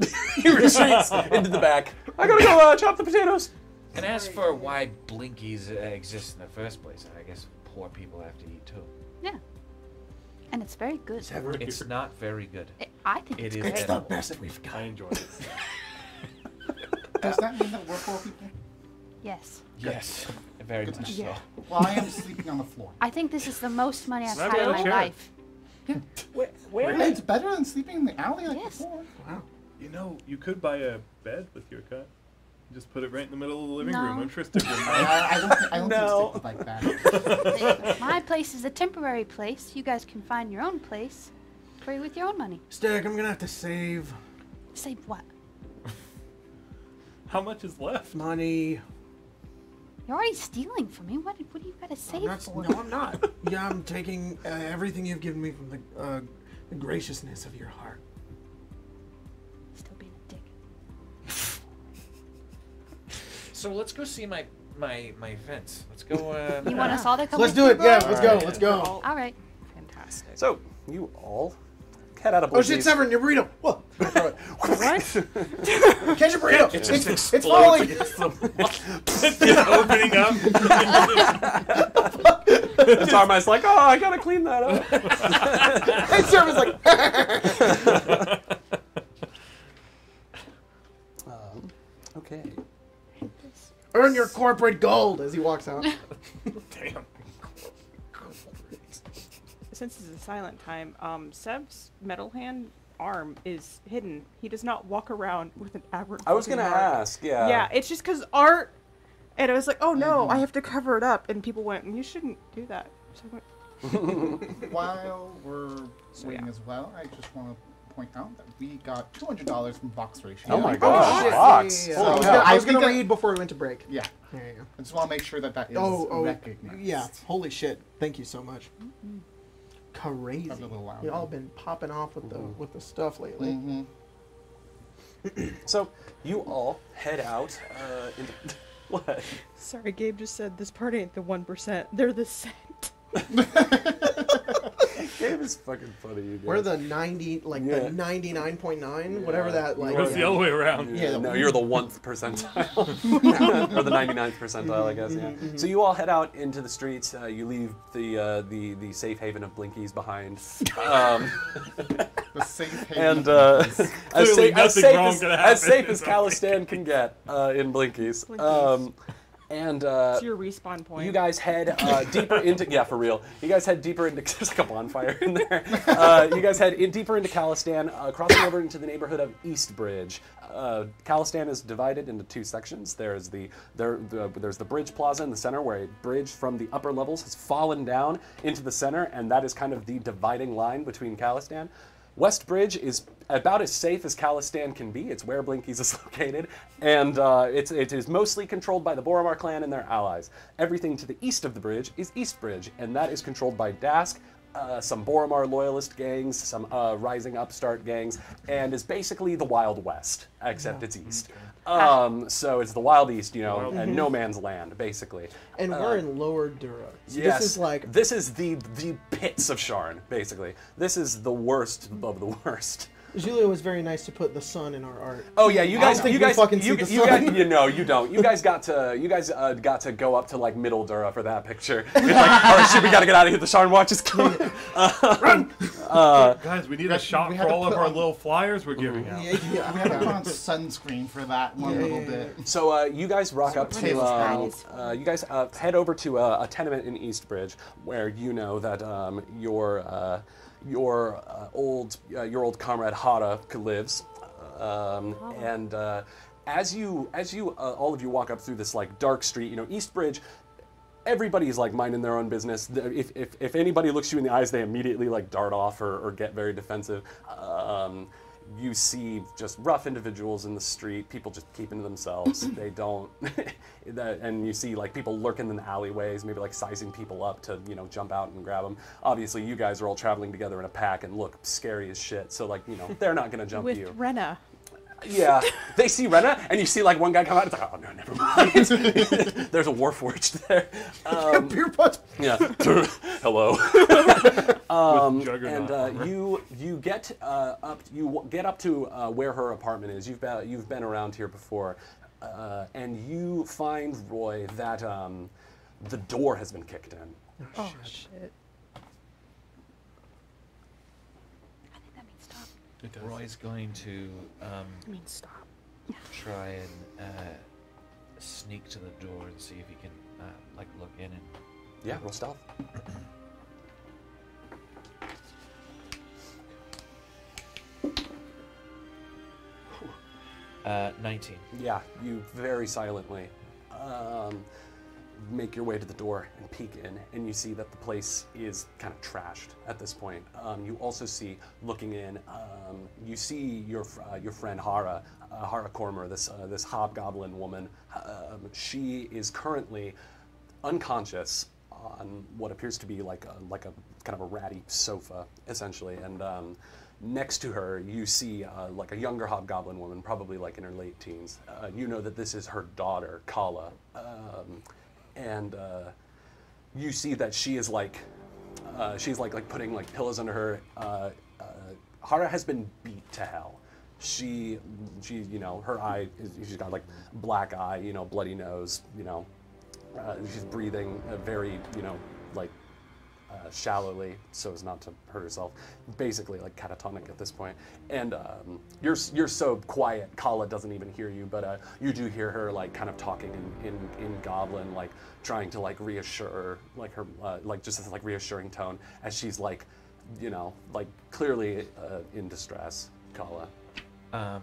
He retreats into the back. I gotta go uh, chop the potatoes. and as for why Blinkies uh, exist in the first place, I guess poor people have to eat too. Yeah. And it's very good. Severin. It's not very good. I- I think It it's is great. It's the edible. best we've I got. enjoy it. Does that mean that we're poor people? Yes. Yes, very much Yeah. so. Well, I am sleeping on the floor. I think this is the most money I've had in my a chair. life. Hey, it's better than sleeping in the alley like Yes. before. Wow. You know, you could buy a bed with your cut. Just put it right in the middle of the living No. room. I'm sure Stick would mind. I, I don't, I don't No. think Stick would like that. my place is a temporary place. You guys can find your own place for with your own money. Stick, I'm gonna have to save Save what? How much is left? money. You're already stealing from me. What? What do you gotta save not, for? no, I'm not. Yeah, I'm taking uh, everything you've given me from the, uh, the graciousness of your heart. So let's go see my my my fence. Let's go. Uh, You want us all to come? Let's do it. Yeah, let's go. Alright. Let's go. All right. Fantastic. So you all head out of Oh shit, Blinkies. Severin, your burrito. Whoa. What? Catch your burrito. It It's, just it's falling. Just opening up. Tarmai's like, oh, I gotta clean that up. and Severin's like, um, okay. Earn your corporate gold as he walks out. Damn. Since it's a silent time, um, Seb's metal hand arm is hidden. He does not walk around with an aberrant. I was gonna heart. ask. Yeah. Yeah, it's just because Art And I was like, oh no, Mm-hmm. I have to cover it up. And people went, you shouldn't do that. So I went, While we're So, waiting yeah. as well, I just want to point out that we got two hundred dollars from Box Ratio. Oh my Oh, gosh, shit. Box. Yeah, yeah, yeah. I Holy was gonna, I was gonna think read before we went to break. Yeah, There you go. I just want to make sure that that is Oh, oh, recognized. yeah. Holy shit. Thank you so much. Crazy. That was a little loud. Y'all been popping off with the with the stuff lately. Mm-hmm. So you all head out uh, into what? sorry, Gabe just said this part ain't the 1%. They're the cent. Gabe is fucking funny. You guys. We're the ninety, like Yeah. the ninety nine point nine, whatever that like. That's the other way around. Yeah, the- no, you're the one percentile, or the 99th percentile, I guess. Yeah. Mm-hmm, So you all head out into the streets. Uh, you leave the uh, the the safe haven of Blinkies behind, um, The safe haven and uh, as, Clearly safe, as nothing safe wrong as, gonna as safe as Callestan can get uh, in Blinkies. Blinkies. Um, and uh, It's your respawn point. you guys head uh, deeper into yeah for real. You guys head deeper into there's like a bonfire in there. Uh, you guys head in deeper into Callestan, uh, crossing over into the neighborhood of Eastbridge. Uh, Callestan is divided into two sections. There's the there the, there's the bridge plaza in the center where a bridge from the upper levels has fallen down into the center, and that is kind of the dividing line between Callestan. West Bridge is about as safe as Callestan can be. It's where Blinkies is located, and uh, it's, it is mostly controlled by the Boromar clan and their allies. Everything to the east of the bridge is East Bridge, and that is controlled by Daask, uh, some Boromar loyalist gangs, some uh, rising upstart gangs, and is basically the Wild West, except it's east. Um, so it's the Wild East, you know, Wild and no man's land, basically. And we're in Lower Dura. So Yes, This is like this is the the pits of Sharn, basically. This is the worst of the worst. Julio was very nice to put the sun in our art. Oh yeah, you I don't guys, think you we guys, fucking you, see the you sun. guys, you know, you don't. You guys got to, you guys uh, got to go up to like Middle Dura for that picture. It's like, all right, shit, we got to get out of here. The Sharn Watch is coming. Run, Guys, we need a shot for all of our on- little flyers we're giving out. Yeah, We yeah. have to put on sunscreen for that one Yeah, little yeah, bit. So uh, you guys rock up to, Tables um, uh, you guys uh, head over to a, a tenement in Eastbridge where you know that um, your uh, your uh, old uh, your old comrade Hara lives, um, and uh, as you as you uh, all of you walk up through this like dark street, you know Eastbridge. Everybody's like minding their own business. If, if, if anybody looks you in the eyes, they immediately like dart off or, or get very defensive. Um, you see just rough individuals in the street, people just keeping to themselves. they don't, that, and you see like people lurking in the alleyways, maybe like sizing people up to you know jump out and grab them. Obviously, you guys are all traveling together in a pack and look scary as shit. So like you know they're not gonna jump with you. Rena. Yeah, they see Rena, and you see like one guy come out. It's like, oh no, never mind. There's a warforged there. Um, Beer punch. yeah. Hello. Um, and uh, you you get uh, up you w- get up to uh, where her apartment is. You've been you've been around here before, uh, and you find Roy that um, the door has been kicked in. Oh shit. I think that means stop. It does. Roy's going to um, I mean, stop. try and uh, sneak to the door and see if he can uh, like look in and Yeah, roll stealth. uh, 19. Yeah, you very silently um, make your way to the door and peek in, and you see that the place is kind of trashed at this point. Um, you also see, looking in, um, you see your uh, your friend Hara, uh, Hara Cormer, this uh, this hobgoblin woman. Um, she is currently unconscious on what appears to be like a, like a kind of a ratty sofa, essentially, and. Um, Next to her, you see uh, like a younger hobgoblin woman, probably like in her late teens. Uh, you know that this is her daughter, Kala, um, and uh, you see that she is like uh, she's like like putting like pillows under her. Uh, uh, Hara has been beat to hell. She she you know her eye is, she's got like black eye, you know, bloody nose, you know. Uh, she's breathing uh, very you know like uh, shallowly so as not to hurt herself. Basically, like catatonic at this point. And um, you're you're so quiet, Kala doesn't even hear you, but uh, you do hear her like kind of talking in, in, in Goblin, like trying to like reassure, like her uh, like just this like reassuring tone as she's like, you know, like clearly uh, in distress. Kala. Um,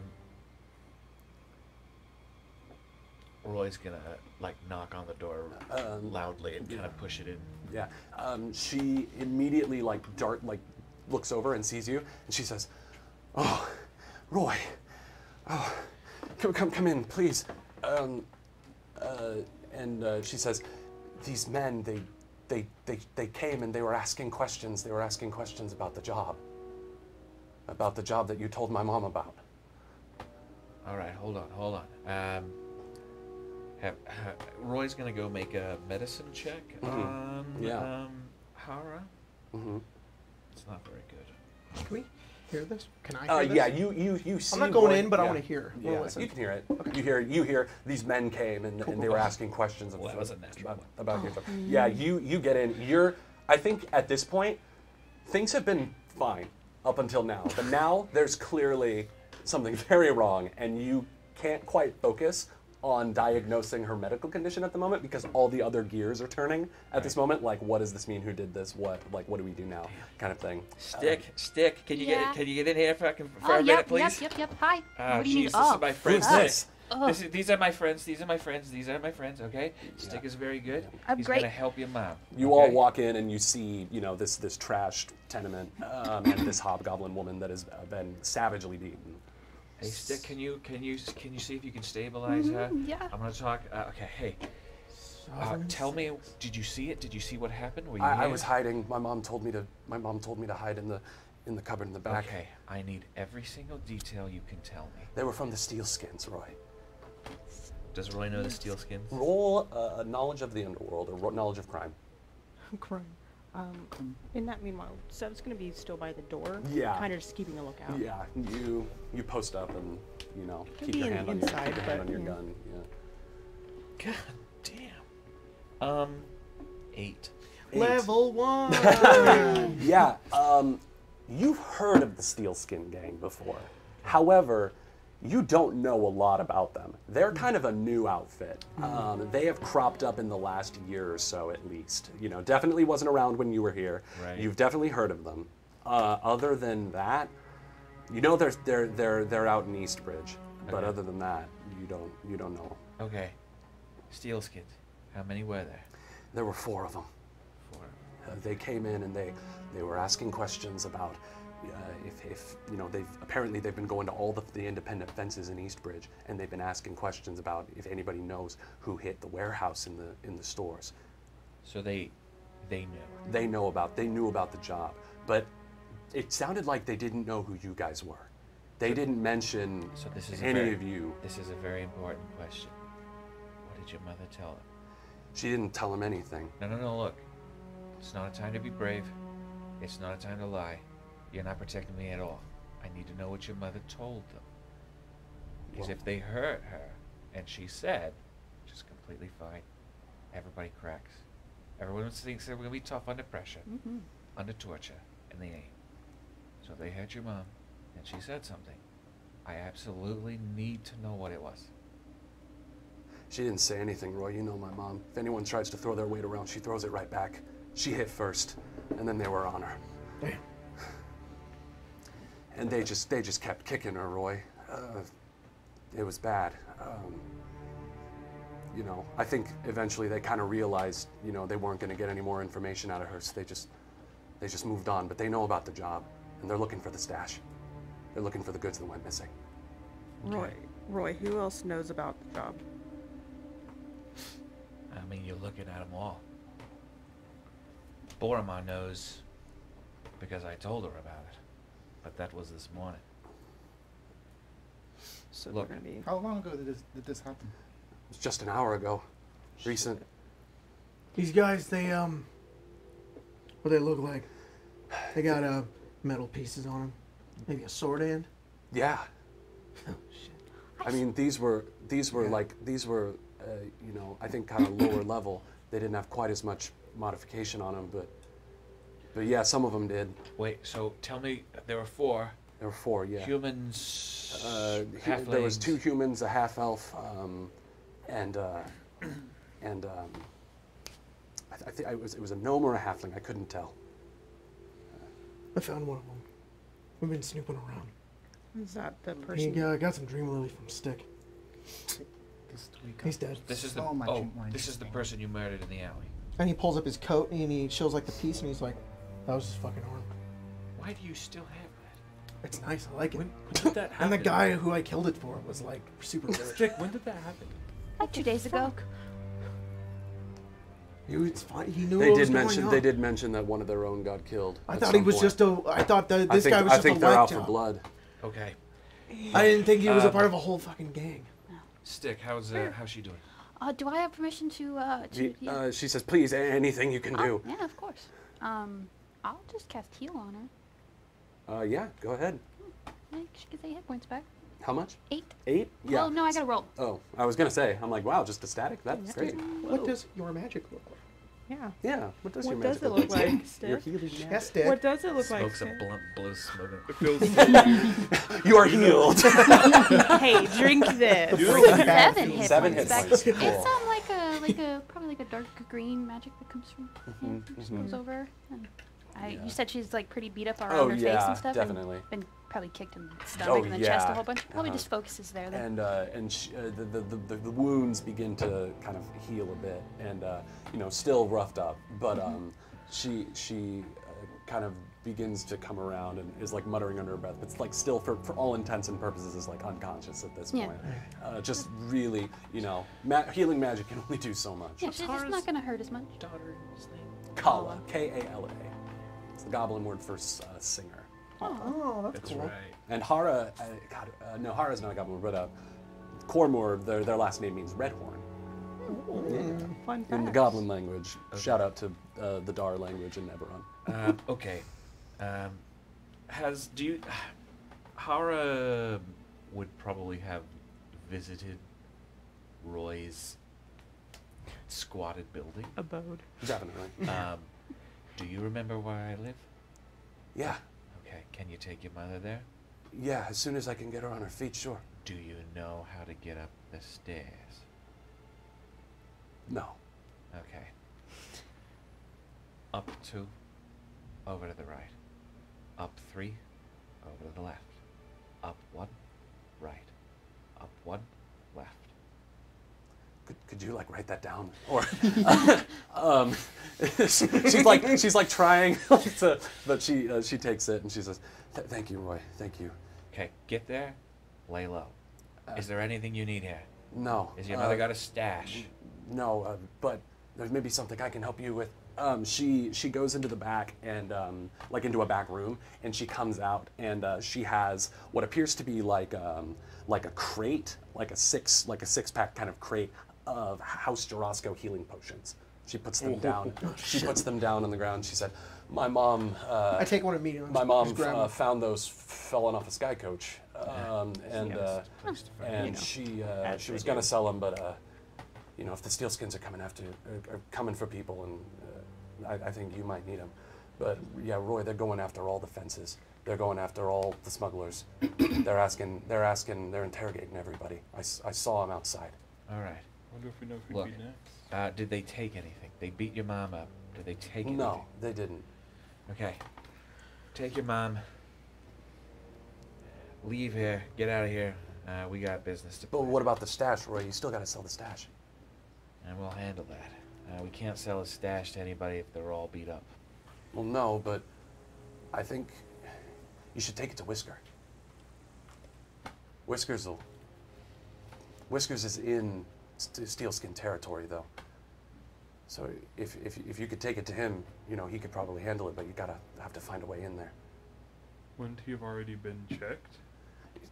Roy's gonna like knock on the door Um, loudly and kind of push it in. Yeah. Um, she immediately like dart like looks over and sees you, and she says, "Oh, Roy, oh, come come come in, please." Um, uh, and uh, she says, "These men, they, they they they came and they were asking questions. They were asking questions about the job, about the job that you told my mom about." All right, hold on, hold on. Um, have, ha Roy's gonna go make a medicine check on Yeah. um, Hara. hmm It's not very good. Can we hear this? Can I hear Uh, this? yeah, you you you see. I'm not going Roy- in, but I want to hear. I wanna Yeah, you can hear it. You hear you hear these men came and, and they were asking questions Well, that about, was a natural about, one. about your job. Yeah, you you get in. You're I think at this point things have been fine up until now, but now there's clearly something very wrong, and you can't quite focus on diagnosing her medical condition at the moment because all the other gears are turning at this moment. Like, what does this mean? Who did this? What like what do we do now? Kind of thing. Stick, stick. Can you Yeah. get can you get in here for, a- for Oh, a yep, minute, please? yep, yep, yep. Hi. Ah, what do you need? jeez, Oh, this is my friend. Who's this? This is, these are my friends. These are my friends. These are my friends. Okay. Stick is very good. I'm He's great. gonna help your mom. You all walk in and you see, you know, this this trashed tenement um, and this hobgoblin woman that has uh, been savagely beaten. Hey, Stick. Can you can you can you see if you can stabilize her? Mhm, yeah. I'm gonna talk. Uh, okay. Hey. Uh, tell me, did you see it? Did you see what happened? Were you I, I was hiding. My mom told me to. My mom told me to hide in the in the cupboard in the back. Okay. I need every single detail you can tell me. They were from the steel skins, Roy. Does Roy know the steel skins? Roll uh, a knowledge of the underworld or ro- knowledge of crime. Crime. Um, in that meanwhile, Sev's gonna be still by the door. Yeah. Kind of just keeping a lookout. Yeah, you you post up and you know Could keep be your hand on inside, your, keep your hand on your yeah. gun. Yeah. God damn. Um, eight. Level one. Yeah, um, you've heard of the Steel Skin Gang before. However, you don't know a lot about them. They're kind of a new outfit. Um, they have cropped up in the last year or so, at least. You know, definitely wasn't around when you were here. Right. You've definitely heard of them. Uh, other than that, you know they're they're they're they're out in Eastbridge. But Okay. other than that, you don't you don't know. Okay. Steel skins. How many were there? There were four of them. Four. Uh, they came in and they they were asking questions about Uh, if, if you know they've apparently they've been going to all the, the independent fences in Eastbridge and they've been asking questions about if anybody knows who hit the warehouse in the in the stores. So they, they knew. They know about they knew about the job, but it sounded like they didn't know who you guys were. They didn't mention So this is any very- of you. This is a very important question. What did your mother tell them? She didn't tell him anything. No, no, no. Look, it's not a time to be brave. It's not a time to lie. You're not protecting me at all. I need to know what your mother told them. Because Well- if they hurt her, and she said, which is completely fine, everybody cracks. Everyone thinks they're going to be tough under pressure, Mm-hmm. under torture, and they ain't. So if they hurt your mom, and she said something, I absolutely need to know what it was. She didn't say anything, Roy. You know my mom. If anyone tries to throw their weight around, she throws it right back. She hit first, and then they were on her. Damn. And they just they just kept kicking her, Roy. Uh, it was bad. Um, you know, I think eventually they kind of realized, you know, they weren't going to get any more information out of her, so they just they just moved on. But they know about the job, and they're looking for the stash. They're looking for the goods that went missing. Roy, Roy, who else knows about the job? I mean, you're looking at them all. Boromar knows because I told her about it, but that was this morning. So Look. they're gonna be. How long ago did this, did this happen? It was just an hour ago. Recent. These guys, they um, what they look like? They got uh metal pieces on them. Maybe a sword end. Yeah. Oh shit. I mean, these were these were Yeah. like these were, uh, you know, I think kind of lower level. They didn't have quite as much modification on them, but but yeah, some of them did. Wait, so tell me, there were four There were four, yeah. humans, Uh, hu- there was two humans, a half elf, um, and uh, and um, I, th- I think it was it was a gnome or a halfling. I couldn't tell. I found one of them. We've been snooping around. Is that the He person? uh, got some dream lily from Stick. quickest. He's dead. This is the So much oh, this is the person you murdered in the alley. And he pulls up his coat and he shows like the piece and he's like, "That was his fucking arm. Why do you still have that? It's nice. I like it." When, when did that happen? and the guy who I killed it for was like super rich. Stick, when did that happen? Like two days ago. he was fine. He knew They what was did going mention on. they did mention that one of their own got killed. I thought he was point. just a. I thought that this think, guy was I just think a they're whack out for blood. Okay. I didn't think he was a Um, part of a whole fucking gang. Stick, how's uh, how's she doing? Uh, do I have permission to, uh, to, She, uh, she says, "Please, anything you can Oh, do." yeah, of course. Um, I'll just cast heal on her. Uh, yeah, go ahead. Like, she gets eight hit points back. How much? Eight. Eight? Yeah. Oh, no, I gotta roll. Oh, I was gonna say. I'm like, wow, just a static. That's That's great. What does your magic look like? Yeah. Yeah. What does What your does magic it look like, Your healing magic. Yes, Dick. What does it look like? Smokes a blunt, blows smoke. It feels so weird. You are healed. hey, drink this. You don't like Seven hit Seven points hit back. points. It's um like a like a probably like a dark green magic that comes from. Yeah, Mhm, just mhm. goes over. And I, Yeah. You said she's like pretty beat up around Oh, her face and stuff. definitely. And been probably kicked in the stomach Oh, and the chest a whole bunch. Probably Uh-huh. just focuses there. Then. and uh, and sh- uh, the, the, the, the wounds begin to kind of heal a bit, and uh, you know, still roughed up, but Mm-hmm. um, she she uh, kind of begins to come around and is like muttering under her breath, but it's like still for, for all intents and purposes is like unconscious at this Yeah. point. Uh, just really, you know, ma- healing magic can only do so much. yeah, she's just not gonna hurt as much. Daughter's name? Kala, K A L A. It's the goblin word for uh, singer. Oh, that's, That's cool. right. And Hara, uh, God, uh, no, Hara's not a goblin, but uh, Cormor, their, their last name means red horn. Fun In the goblin language. Shout out to uh, the Dar language in Eberron. Um, okay. Um, has do you? Hara would probably have visited Roy's squatted building. Abode. Definitely. Um, do you remember where I live? Yeah, Okay. Can you take your mother there? yeah, as soon as I can get her on her feet, sure. Do you know how to get up the stairs? No. Okay. Up two, over to the right. Up three, over to the left. Up one, right. Up one. Could, you like write that down? Or, um, she's like she's like trying to, but she uh, she takes it and she says, "Thank you, Roy. Thank you." Okay, get there, lay low. Is there anything you need here? No. Is your mother uh, got a stash? No, uh, but there's maybe something I can help you with. Um, she she goes into the back and um, like into a back room, and she comes out and uh, she has what appears to be like um, like a crate, like a six like a six pack kind of crate of House Jorasco healing potions. She puts them down. she puts them down on the ground. She said, "My mom." Uh, I take one immediately. my Just mom grab uh, found those falling off a sky coach, um, and uh, and you know, she uh, she was gonna sell them, but uh, you know if the steelskins are coming after are, are coming for people, and uh, I, I think you might need them. But yeah, Roy, they're going after all the fences. They're going after all the smugglers. they're asking. They're asking. They're interrogating everybody. I saw them outside. All right. Wonder if we know who'd Look. be next. Uh, did they take anything? They beat your mom up. Did they take anything? No, they didn't. Okay. Take your mom. Leave here. Get out of here. Uh, we got business to. But plan. what about the stash, Roy? You still got to sell the stash. And we'll handle that. Uh, we can't sell a stash to anybody if they're all beat up. Well, no, but I think you should take it to Whisker. Whiskers will. Whiskers is in st- Steelskin territory, though. So if, if, if you could take it to him, you know, he could probably handle it, but you gotta have to find a way in there. Wouldn't he have already been checked?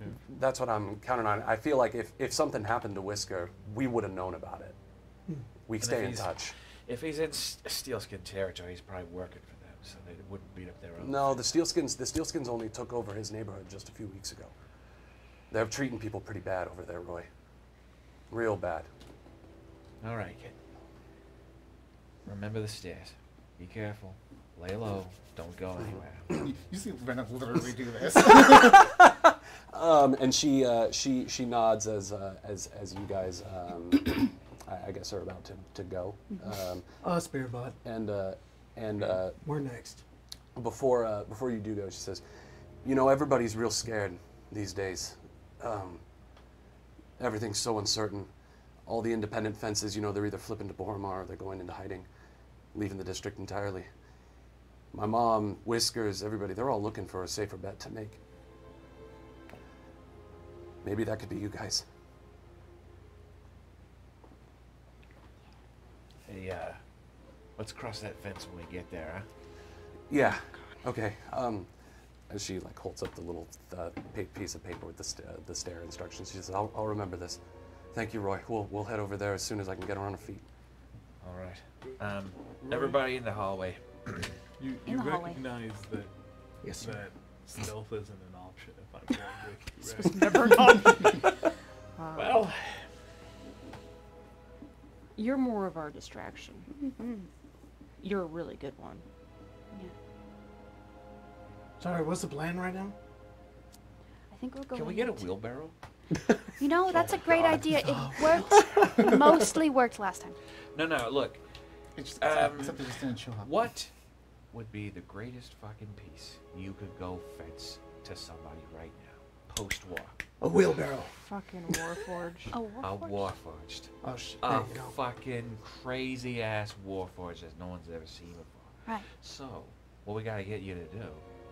Yeah. That's what I'm counting on. I feel like if, if something happened to Whisker, we would have known about it. Hmm. We And stay if in he's- touch. If he's in S- Steelskin territory, he's probably working for them, so they wouldn't beat up their own. No, the Steelskins, the Steelskins only took over his neighborhood just a few weeks ago. They're treating people pretty bad over there, Roy. Real bad. All right, kid. Remember the stairs. Be careful. Lay low. Don't go anywhere. You, you see Renna literally do this. Um, and she uh, she she nods as uh, as as you guys um, I, I guess are about to, to go. Um, Uh, Spearbot. and uh, and uh, We're next. before uh, before you do go, she says, "You know, everybody's real scared these days. Um, everything's so uncertain. All the independent fences, you know, they're either flipping to Boromar or they're going into hiding, leaving the district entirely. My mom, Whiskers, everybody, they're all looking for a safer bet to make. Maybe that could be you guys. Hey, uh, let's cross that fence when we get there, huh? Yeah. Okay. Um, as she like holds up the little uh, piece of paper with the st- uh, the stair instructions, she says, "I'll, I'll remember this. Thank you, Roy. We'll we'll head over there as soon as I can get her on her feet." All right. Um, everybody in the hallway. You, In you the hallway. recognize that Yes, sir. that stealth isn't an option if I'm going with you, right? Never not. Well, You're more of our distraction. Mm-hmm. You're a really good one. Yeah. Sorry, what's the plan right now? I think we're going. can we get a to- wheelbarrow? You know, that's a great God. idea. It worked. mostly worked last time. No, no. Look, It's just, Um, except they just didn't show up. what would be the greatest fucking piece you could go fence to somebody right now, post-war? A wheelbarrow. Fucking Warforge. Oh, A Warforged? warforged. Oh, sh- A there fucking crazy ass warforged that no one's ever seen before. Right. So, what we gotta get you to do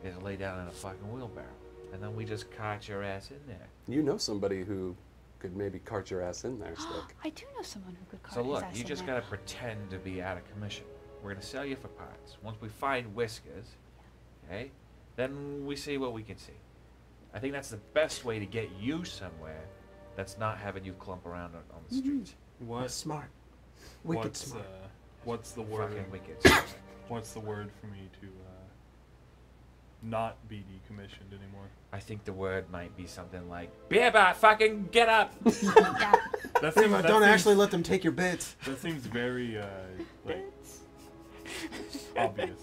is lay down in a fucking wheelbarrow, and then we just cart your ass in there. You know somebody who could maybe cart your ass in there, Slick. I do know someone who could cart So his look, ass you in just there. gotta pretend to be out of commission. We're gonna sell you for parts. Once we find whiskers, okay, then we see what we can see. I think that's the best way to get you somewhere that's not having you clump around on, on the Mm-hmm. streets. What, That's smart. Wicked what's, smart. Uh, what's the word? Fucking wicked. What's the word for me to uh, not be decommissioned anymore? I think the word might be something like "Beer bar, fucking get up." yeah. That seems, but that don't seems- actually let them take your bits. That seems very uh, like obvious.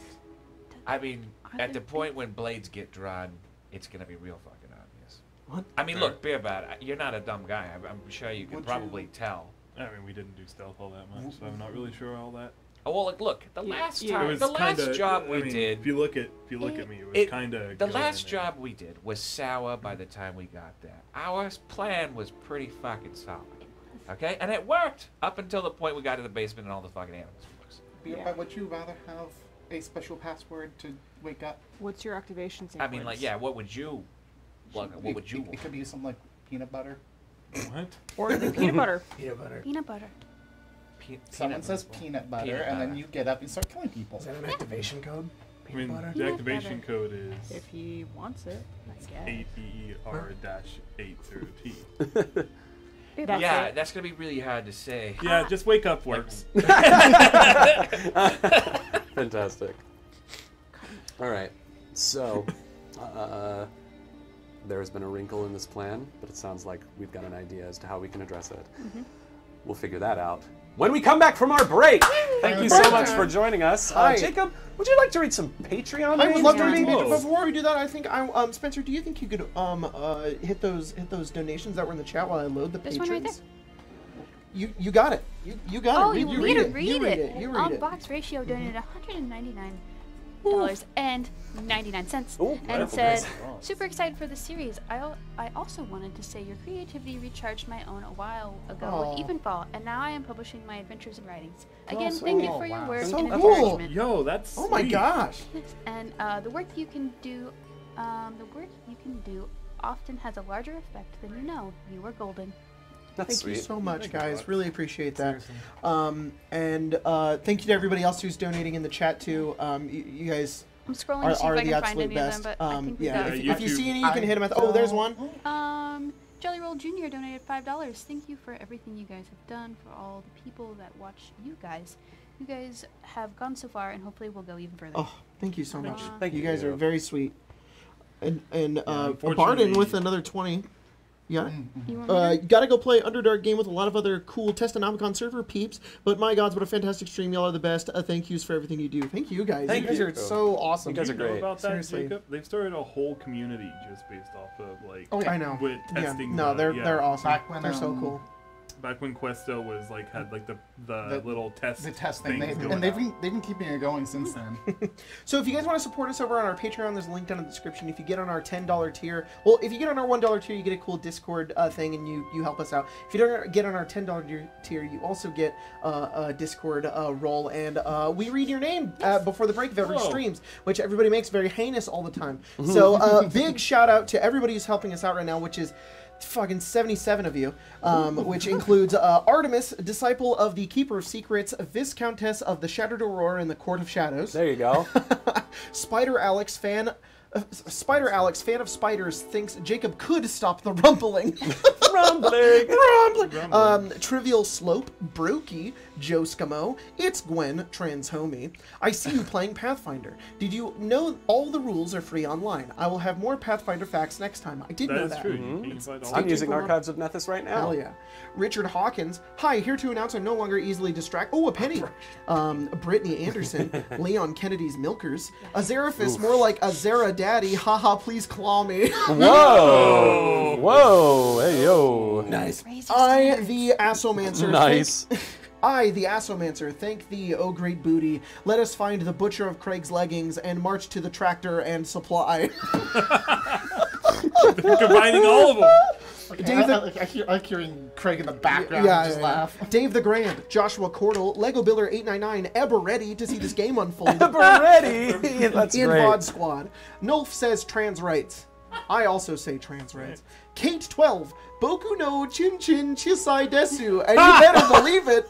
I mean, Are at the point when blades get drawn, it's gonna be real fucking obvious. What? I mean, look, beer bar, you're not a dumb guy. I'm, I'm sure you can Would probably you- tell. I mean, we didn't do stealth all that much, so I'm not really sure all that. Oh well, look, look the last yeah. time, It was the last kinda, job I we mean, did, If you look at if you look at me, it was it- kind of the last job we did was sour by the time we got there. Our plan was pretty fucking solid, okay, and it worked up until the point we got to the basement and all the fucking animals. were Yeah. but would you rather have a special password to wake up? What's your activation I mean, like, yeah, what would you, what, It- would you It, want? it could be something like peanut butter. What? Or the peanut butter. Peanut butter. Peanut butter. Pe- Someone peanut says butter. peanut butter, Peanut and then you get up and start killing people. Is that an activation code? I Peanut mean, butter? the activation butter. code is If he wants it, I guess. eight E R dash eight zero T. That's yeah, it. that's gonna be really hard to say. Yeah, just wake up works. Fantastic. All right. So, uh, there has been a wrinkle in this plan, but it sounds like we've got an idea as to how we can address it. We'll figure that out when we come back from our break. Thank you so much for joining us. Uh, Hi. Jacob, would you like to read some Patreon? I would names love to for read me? it. Before we do that, I think I um Spencer, do you think you could um uh hit those hit those donations that were in the chat while I load the This patrons? one right You you got it. You you got Oh, it. you, Read, read it. read you read it. it. You read On it. Box Ratio donated 199 dollars and 99 cents Ooh, and said nice. super excited for the series I, I also wanted to say your creativity recharged my own a while ago Aw. with Evenfall and now i am publishing my adventures and writings again so thank you cool. for your Wow. work So and cool. encouragement Yo, that's Oh my sweet. gosh. and uh, the work you can do um, the work you can do often has a larger effect than you know you are golden That's Thank sweet. you so much, Thank guys. Really appreciate that. Um, and uh, thank you to everybody else who's donating in the chat too. Um, you, you guys i'm scrolling are, to see are if i the can find absolute any best. of them but i Um, think we yeah, got if, if you see any, you can hit them at. The, oh, there's one. Um, Jelly Roll Jr. donated five dollars. Thank you for everything you guys have done for all the people that watch you guys. You guys have gone so far, and hopefully we'll go even further. Oh, thank you so much. Aw. Thank you guys are very sweet. And and uh, unfortunately- Barden with another twenty. Yeah. You want Uh, me you gotta go play Underdark game with a lot of other cool Testonomicon server peeps. But my gods, what a fantastic stream! Y'all are the best. Uh, thank yous for everything you do. Thank you guys. Thank you guys you. are so awesome. You guys Do are you know great. about that, Seriously. Jacob? They've started a whole community just based off of like Oh yeah. I know. with Yeah. No, the- they're yeah. they're awesome. Back when, they're so um, cool. Back when Questo was like had like the the, The- little test The test thing, things they, going and they've out. been, they've been keeping it going since then. So if you guys want to support us over on our Patreon, there's a link down in the description. If you get on our ten dollar tier, well, if you get on our one dollar tier, you get a cool Discord uh, thing, and you you help us out. If you don't get on our ten dollar tier, you also get uh, a Discord uh, role, and uh, we read your name uh, before the break of every Whoa. streams, which everybody makes very heinous all the time. So uh, big shout out to everybody who's helping us out right now, which is fucking 77 of you, um, which includes uh, Artemis, disciple of the Keeper of Secrets, Viscountess of the Shattered Aurora and the Court of Shadows. There you go. Spider Alex fan. Uh, Spider Alex, fan of spiders, thinks Jacob could stop the rumbling. Rumbling. rumbling. Um, Trivial Slope, Brokey, Joe Scamo, it's Gwen, trans homie. I see you playing Pathfinder. Did you know all the rules are free online? I will have more Pathfinder facts next time. I did That know is that. true. You can find all I'm using. Archives of Nethys right now. Hell yeah. Richard Hawkins. Hi, here to announce I'm no longer easily distracted. Oh, a penny. Um, Brittany Anderson. Leon Kennedy's Milkers. Azeraphis, more like Azera Daddy. Haha, please claw me. Whoa! Whoa! Hey yo! Nice. Raise I, standards. the Assomancer. Nice. Thank, I, the Assomancer, thank thee, O great booty. Let us find the butcher of Craig's leggings and march to the tractor and supply. combining all of them. Okay, Dave, I, I, I, hear, I'm hearing Craig in the background Yeah, just yeah, yeah. laugh. Dave the Grand, Joshua Cordell, Lego Biller 899, ever ready to see this game unfold. ever Ready? That's in great. VOD Squad. Nulf says trans rights. I also say trans rights. Kate 12, Boku no Chin Chin Chisai Desu, and you better believe it.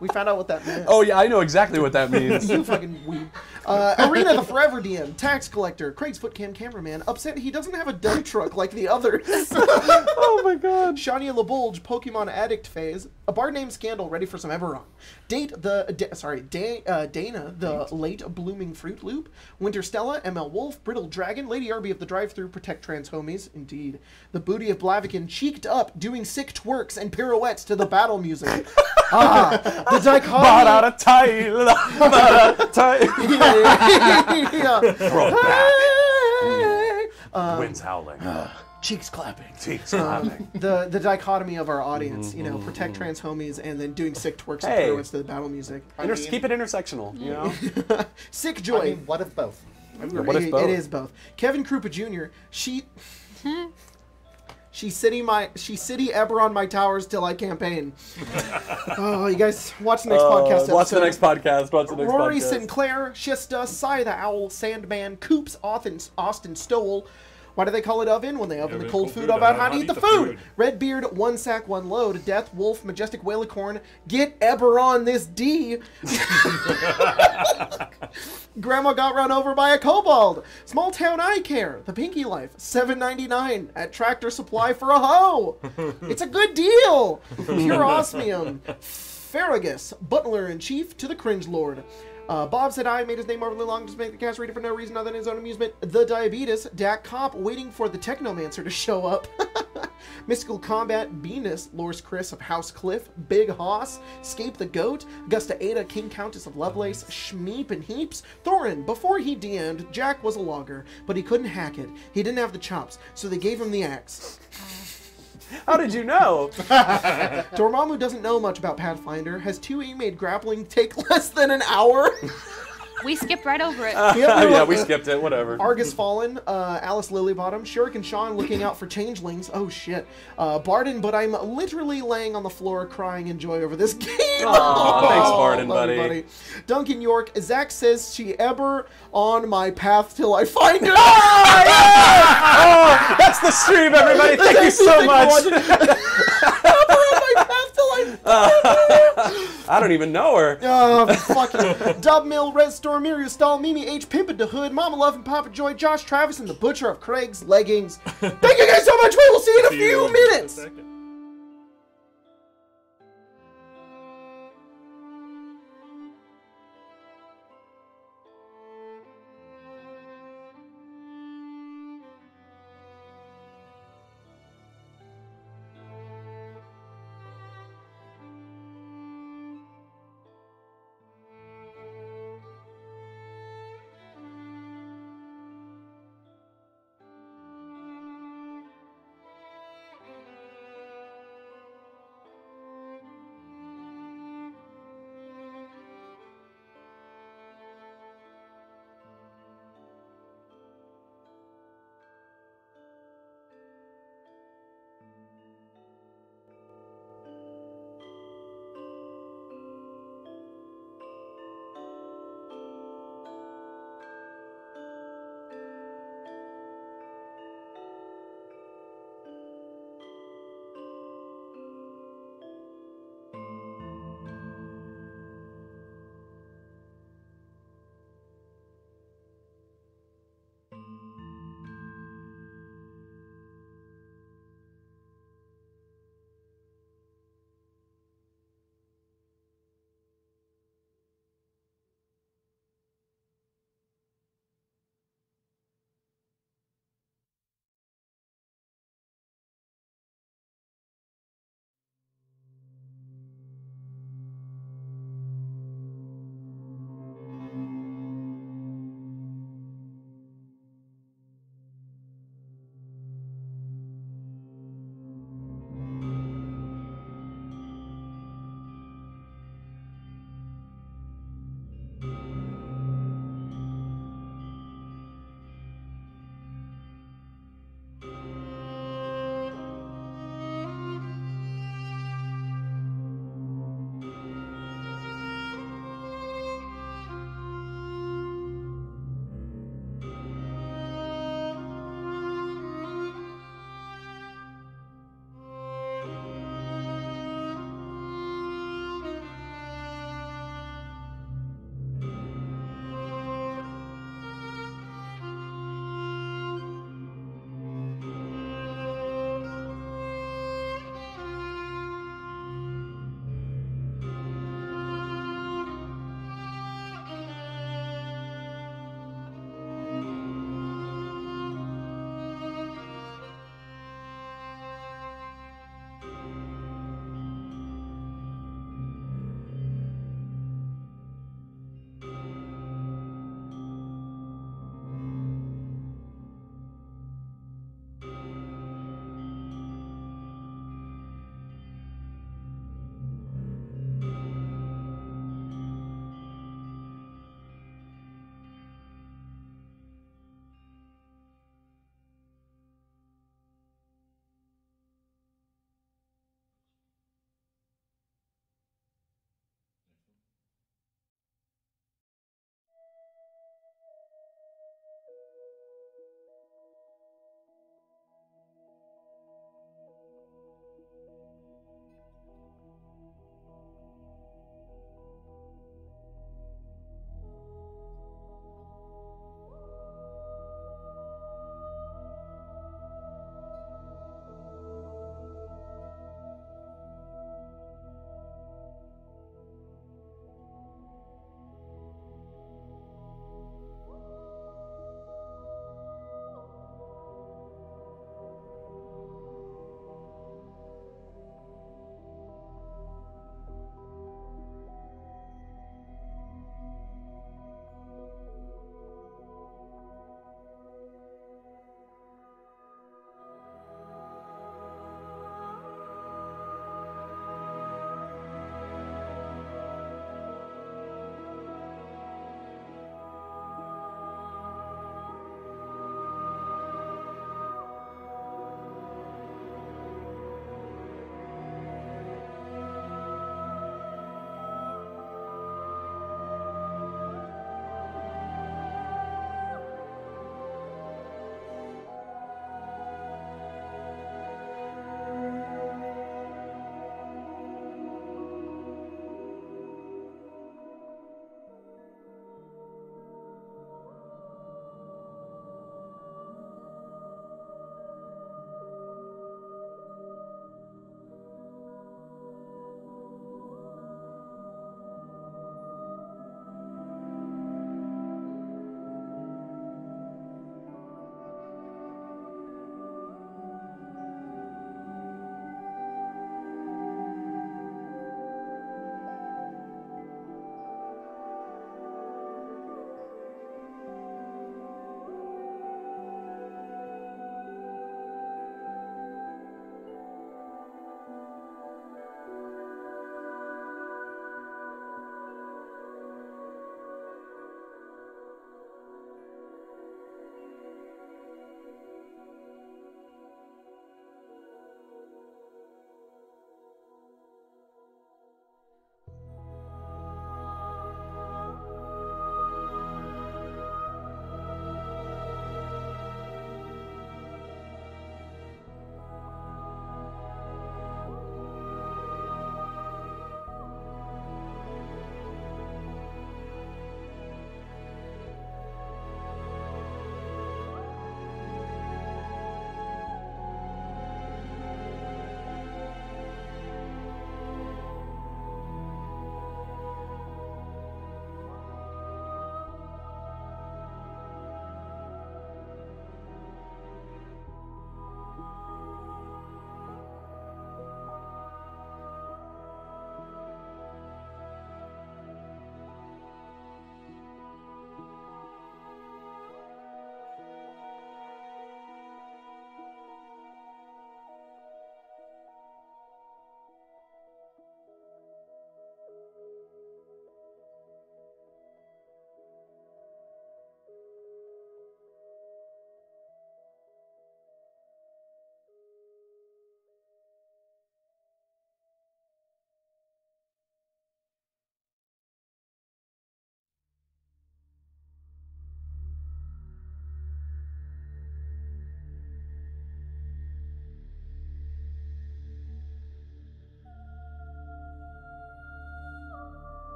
We found out what that meant. Oh yeah, I know exactly what that means. You fucking weeb. Uh, Arena the Forever DM, Tax Collector, Craig's Footcam Cameraman, upset he doesn't have a dump truck like the others. oh my god. Shania LaBulge, Pokemon Addict Phase, a bar named Scandal, ready for some Eberron. Date the, da, sorry, da, uh, Dana, the late blooming Fruit Loop, Winter Stella, ML Wolf, Brittle Dragon, Lady Arby of the Drive Through, Protect Trans Homies, indeed. The Booty of Blaviken, cheeked up, doing sick twerks and pirouettes to the battle music. ah, the dichotomy. Ba-da-da-tai, ba-da-tai. Hey! Um, Winds howling. Cheeks clapping. Cheeks clapping. the the dichotomy of our audience, you know, protect trans homies and then doing sick twerks and Hey. pirouettes to the battle music. Inter- mean- keep it intersectional, you know? Sick joy. I mean, what if both? what if It- both? It is both. Kevin Krupa Jr. She. She city my she city ever on my towers till I campaign. oh, you guys watch the next podcast. Uh, watch the next podcast. Watch the next podcast. Rory podcast. Sinclair, Shista, Cy the Owl, Sandman, Coops, Austin, Austin Stowell. Why do they call it oven when they oven Yeah, the cold cold food food, about how to eat the food? food. Redbeard, one sack, one load. Death, Wolf, Majestic whale, Whalicorn. Get Eberron this D. Grandma got run over by a kobold. Small town eye care. The Pinky Life. Seven ninety nine at Tractor Supply for a hoe. It's a good deal. Pure osmium. Farragus, butler in chief to the cringe lord. Uh, Bob said I made his name overly long just to make the cast read it for no reason other than his own amusement. The Diabetes, Dak Cop waiting for the Technomancer to show up. Mystical Combat, Venus, Loris Chris of House Cliff, Big Hoss, Scape the Goat, Augusta Ada, King Countess of Lovelace, Schmeep and Heaps, Thorin, before he DM'd, Jack was a logger, but he couldn't hack it. He didn't have the chops, so they gave him the axe. How did you know? Dormammu doesn't know much about Pathfinder, has 2E made grappling take less than an hour. We skipped right over it. Yep, yeah, like- we skipped it. Whatever. Argus Fallen, uh, Alice Lilybottom, Shuriken Sean looking out for changelings. Oh shit. Uh, Barden, but I'm literally laying on the floor crying in joy over this game. Aw, thanks, Barden, love you, buddy. Duncan York, Zach says she ever on my path till I find her. oh, that's the stream, everybody. Thank you so much. ever on my path till I I don't even know her. Oh, fucking Dub Mill, Red Storm, Miriam Stahl, Mimi H, Pimpin' the Hood, Mama Love, and Papa Joy, Josh Travis, and the Butcher of Craig's Leggings. Thank you guys so much. We will see you in a See you few in minutes. second.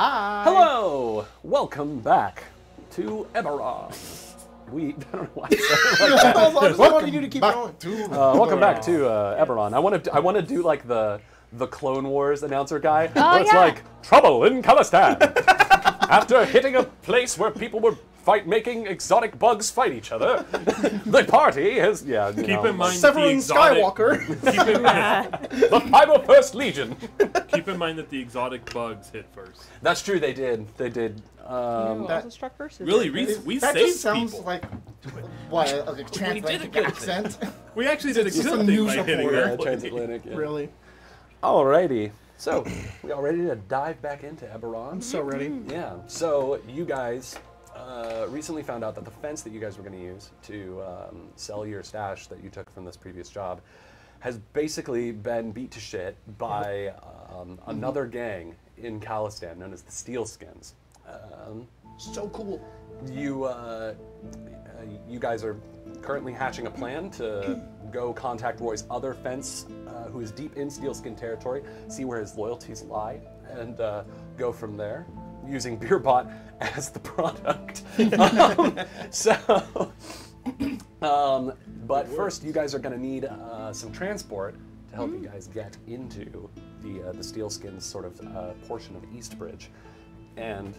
Hi. Hello! Welcome back to Eberron. We, I don't know why I said it like that. I was- I just wanted you to keep Back going. to Uh, welcome back to uh, Eberron. I want to I want to do like the the Clone Wars announcer guy. Oh, where it's yeah. like trouble in Callestan. After hitting a place where people were fight making exotic bugs fight each other, the party has yeah. You Keep know, in mind that the Severin exotic, Skywalker. Keep in, mind, the 501st Legion. Keep in mind that the exotic bugs hit first. That's true. They did. They did. Um, that, also struck first. Really, we, we that saved just sounds people. like what a, a did a transatlantic good accent. we actually did a Just good some thing news by hitting reporter. yeah, transatlantic. Yeah. really? Alrighty. So we all ready to dive back into Eberron? I'm so ready. Yeah. So you guys uh, recently found out that the fence that you guys were going to use to um, sell your stash that you took from this previous job has basically been beat to shit by um, another gang in Callestan known as the Steelskins. Um, So cool. you uh, uh, you guys are currently hatching a plan to go contact Roy's other fence, uh, who is deep in Steelskin territory, see where his loyalties lie, and uh, go from there using Beerbot as the product. um, so, um, but first, you guys are going to need uh, some transport to help you guys get into the uh, the Steelskins sort of uh, portion of Eastbridge, and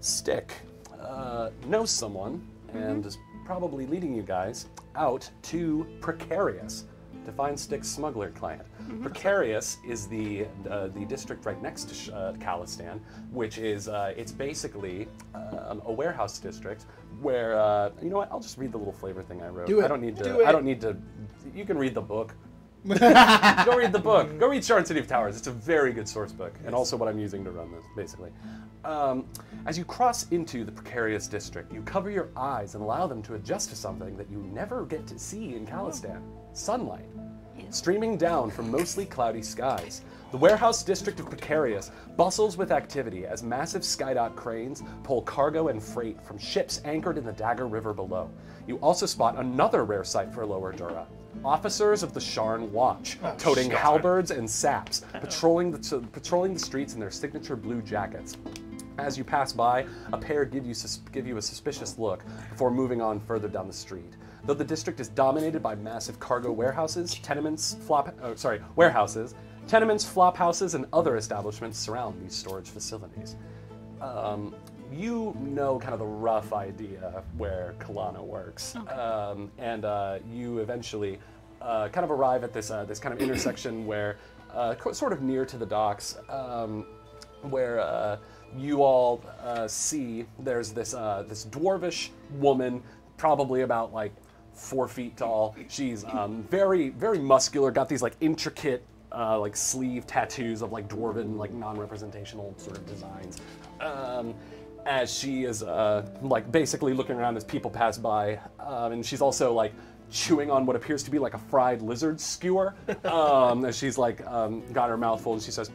Stick uh, knows someone and is probably leading you guys out to Precarious to find Stick's smuggler client. Precarious is the uh, the district right next to uh, Callestan, which is uh, it's basically um, a warehouse district where uh, you know what? I'll just read the little flavor thing I wrote. Do it. I don't need to. Do. I don't need to. You can read the book. Go read the book. Go read Sharn City of Towers. It's a very good source book, and also what I'm using to run this, basically. Um, as you cross into the precarious district, you cover your eyes and allow them to adjust to something that you never get to see in Callestan sunlight. Streaming down from mostly cloudy skies, the warehouse district of Precarious bustles with activity as massive Skydot cranes pull cargo and freight from ships anchored in the Dagger River below. You also spot another rare sight for Lower Dura. Officers of the Sharn Watch, oh, toting halberds and saps, oh. patrolling the, patrolling the streets in their signature blue jackets. As you pass by, a pair give you, sus- give you a suspicious look before moving on further down the street. Though the district is dominated by massive cargo warehouses, tenements, flop, oh, sorry, warehouses, tenements, flop houses, and other establishments surround these storage facilities. Um, you know kind of the rough idea where Kalana works, um, and uh, you eventually uh, kind of arrive at this uh, this kind of intersection where, uh, sort of near to the docks, um, where uh, you all uh, see there's this uh, this dwarvish woman, probably about like four feet tall. She's um, very very muscular, got these like intricate uh, like sleeve tattoos of like dwarven like non-representational sort of designs. Um, as she is uh, like basically looking around as people pass by, um, and she's also like chewing on what appears to be like a fried lizard skewer. Um, as she's like um, got her mouth full, and she says.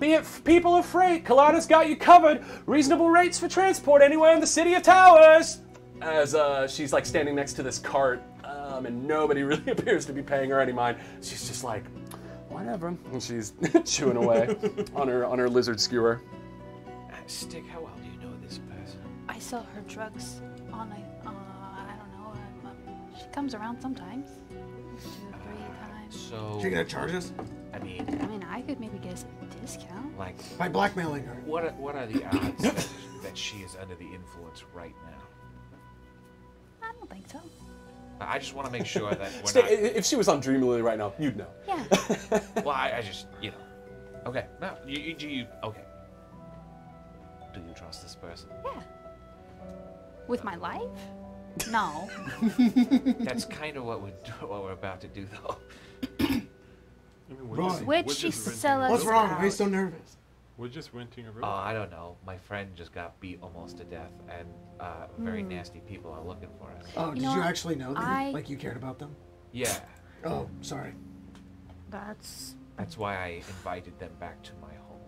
Be it f- people of freight, Kalana's got you covered. Reasonable rates for transport anywhere in the city of Towers. As uh, she's like standing next to this cart, um, and nobody really appears to be paying her any mind. She's just like, whatever, and she's chewing away on her on her lizard skewer. Uh, Stick, how well do you know this person? I sell her drugs on a, uh, I don't know, um, um, she comes around sometimes. Two, three times. So, You're gonna charge us I mean, I mean, I could maybe get us a discount. like, by blackmailing her. what are, what are the odds that, that she is under the influence right now? I don't think so. I I just want to make sure that we're Sta- not. If she was on Dream Lily right now, you'd know. Yeah. Well, I, I just, you know. Okay. No, you, you, do you, okay. Do you trust this person? yeah. With my life? No. That's kind of what we're what we're about to do, though. I mean, we're Right. just- Would she sell us What's wrong? Why are you so nervous? We're just renting a room. Oh, I don't know. My friend just got beat almost to death, and uh, very nasty people are looking for us. Oh, did know you what? actually know them? I- Like you cared about them? Yeah, Oh, sorry. That's that's why I invited them back to my home.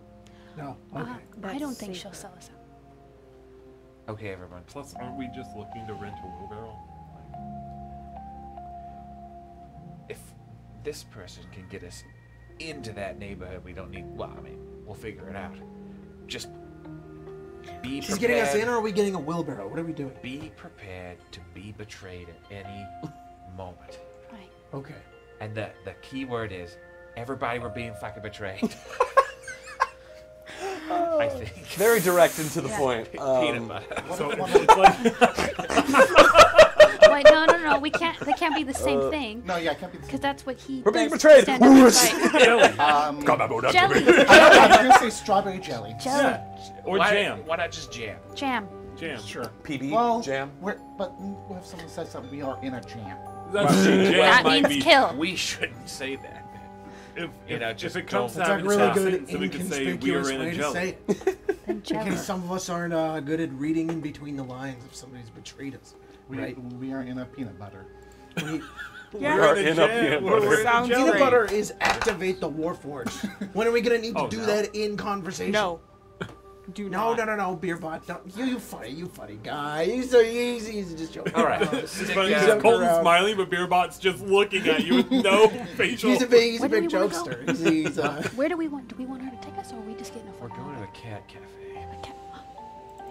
No. Uh, Okay. I don't That's think she'll safer. sell us out. Okay, everyone. Plus, aren't we just looking to rent a wheelbarrow? If this person can get us into that neighborhood, we don't need. Well, I mean, we'll figure it out. Just Be She's getting us in, or are we getting a wheelbarrow? What are we doing? Be prepared to be betrayed at any moment. Right. Okay. And the the key word is everybody we're being fucking betrayed. I think. Very direct and to the Yeah. point. Peanut Um, butter. So it's like Wait, no, no, no. We can't. They can't be the same thing. No, yeah, it can't be the Because that's what he. We're being betrayed. stand up and fight. Um, Jelly. I was gonna say strawberry jelly. Jelly. yeah. Or why, jam. Why not just jam? Jam. Jam. Sure. PB Well, jam. We're, but what if someone says that we are in a jam? That's jam That might means be, kill. We shouldn't say that. If, You if, know, if just it comes don't- to a having really a good sentence, then we could say we inconspicuous are in a jelly. say it. Then In case some of us aren't uh, good at reading in between the lines if somebody's betrayed us. We, Right. we are in a peanut butter. We- Yeah. We're in in a a peanut butter. We're in a Sounds. Peanut great. butter is activate the Warforged. when are we gonna need to Oh, do no. that in conversation? No. Do No, not. no, no, no, beer bot. Don't, you, you funny, you funny guy. He's so easy. He's just joking. All right. around. It's Stick, funny, uh, Colton's around. smiling, but Beerbot's just looking at you with no facial. He's a big, he's a Where do big we wanna go? jokester. He's, he's, uh, Where do we want? Do we want her to take us, or are we just getting a We're going to the cat cafe. A cat-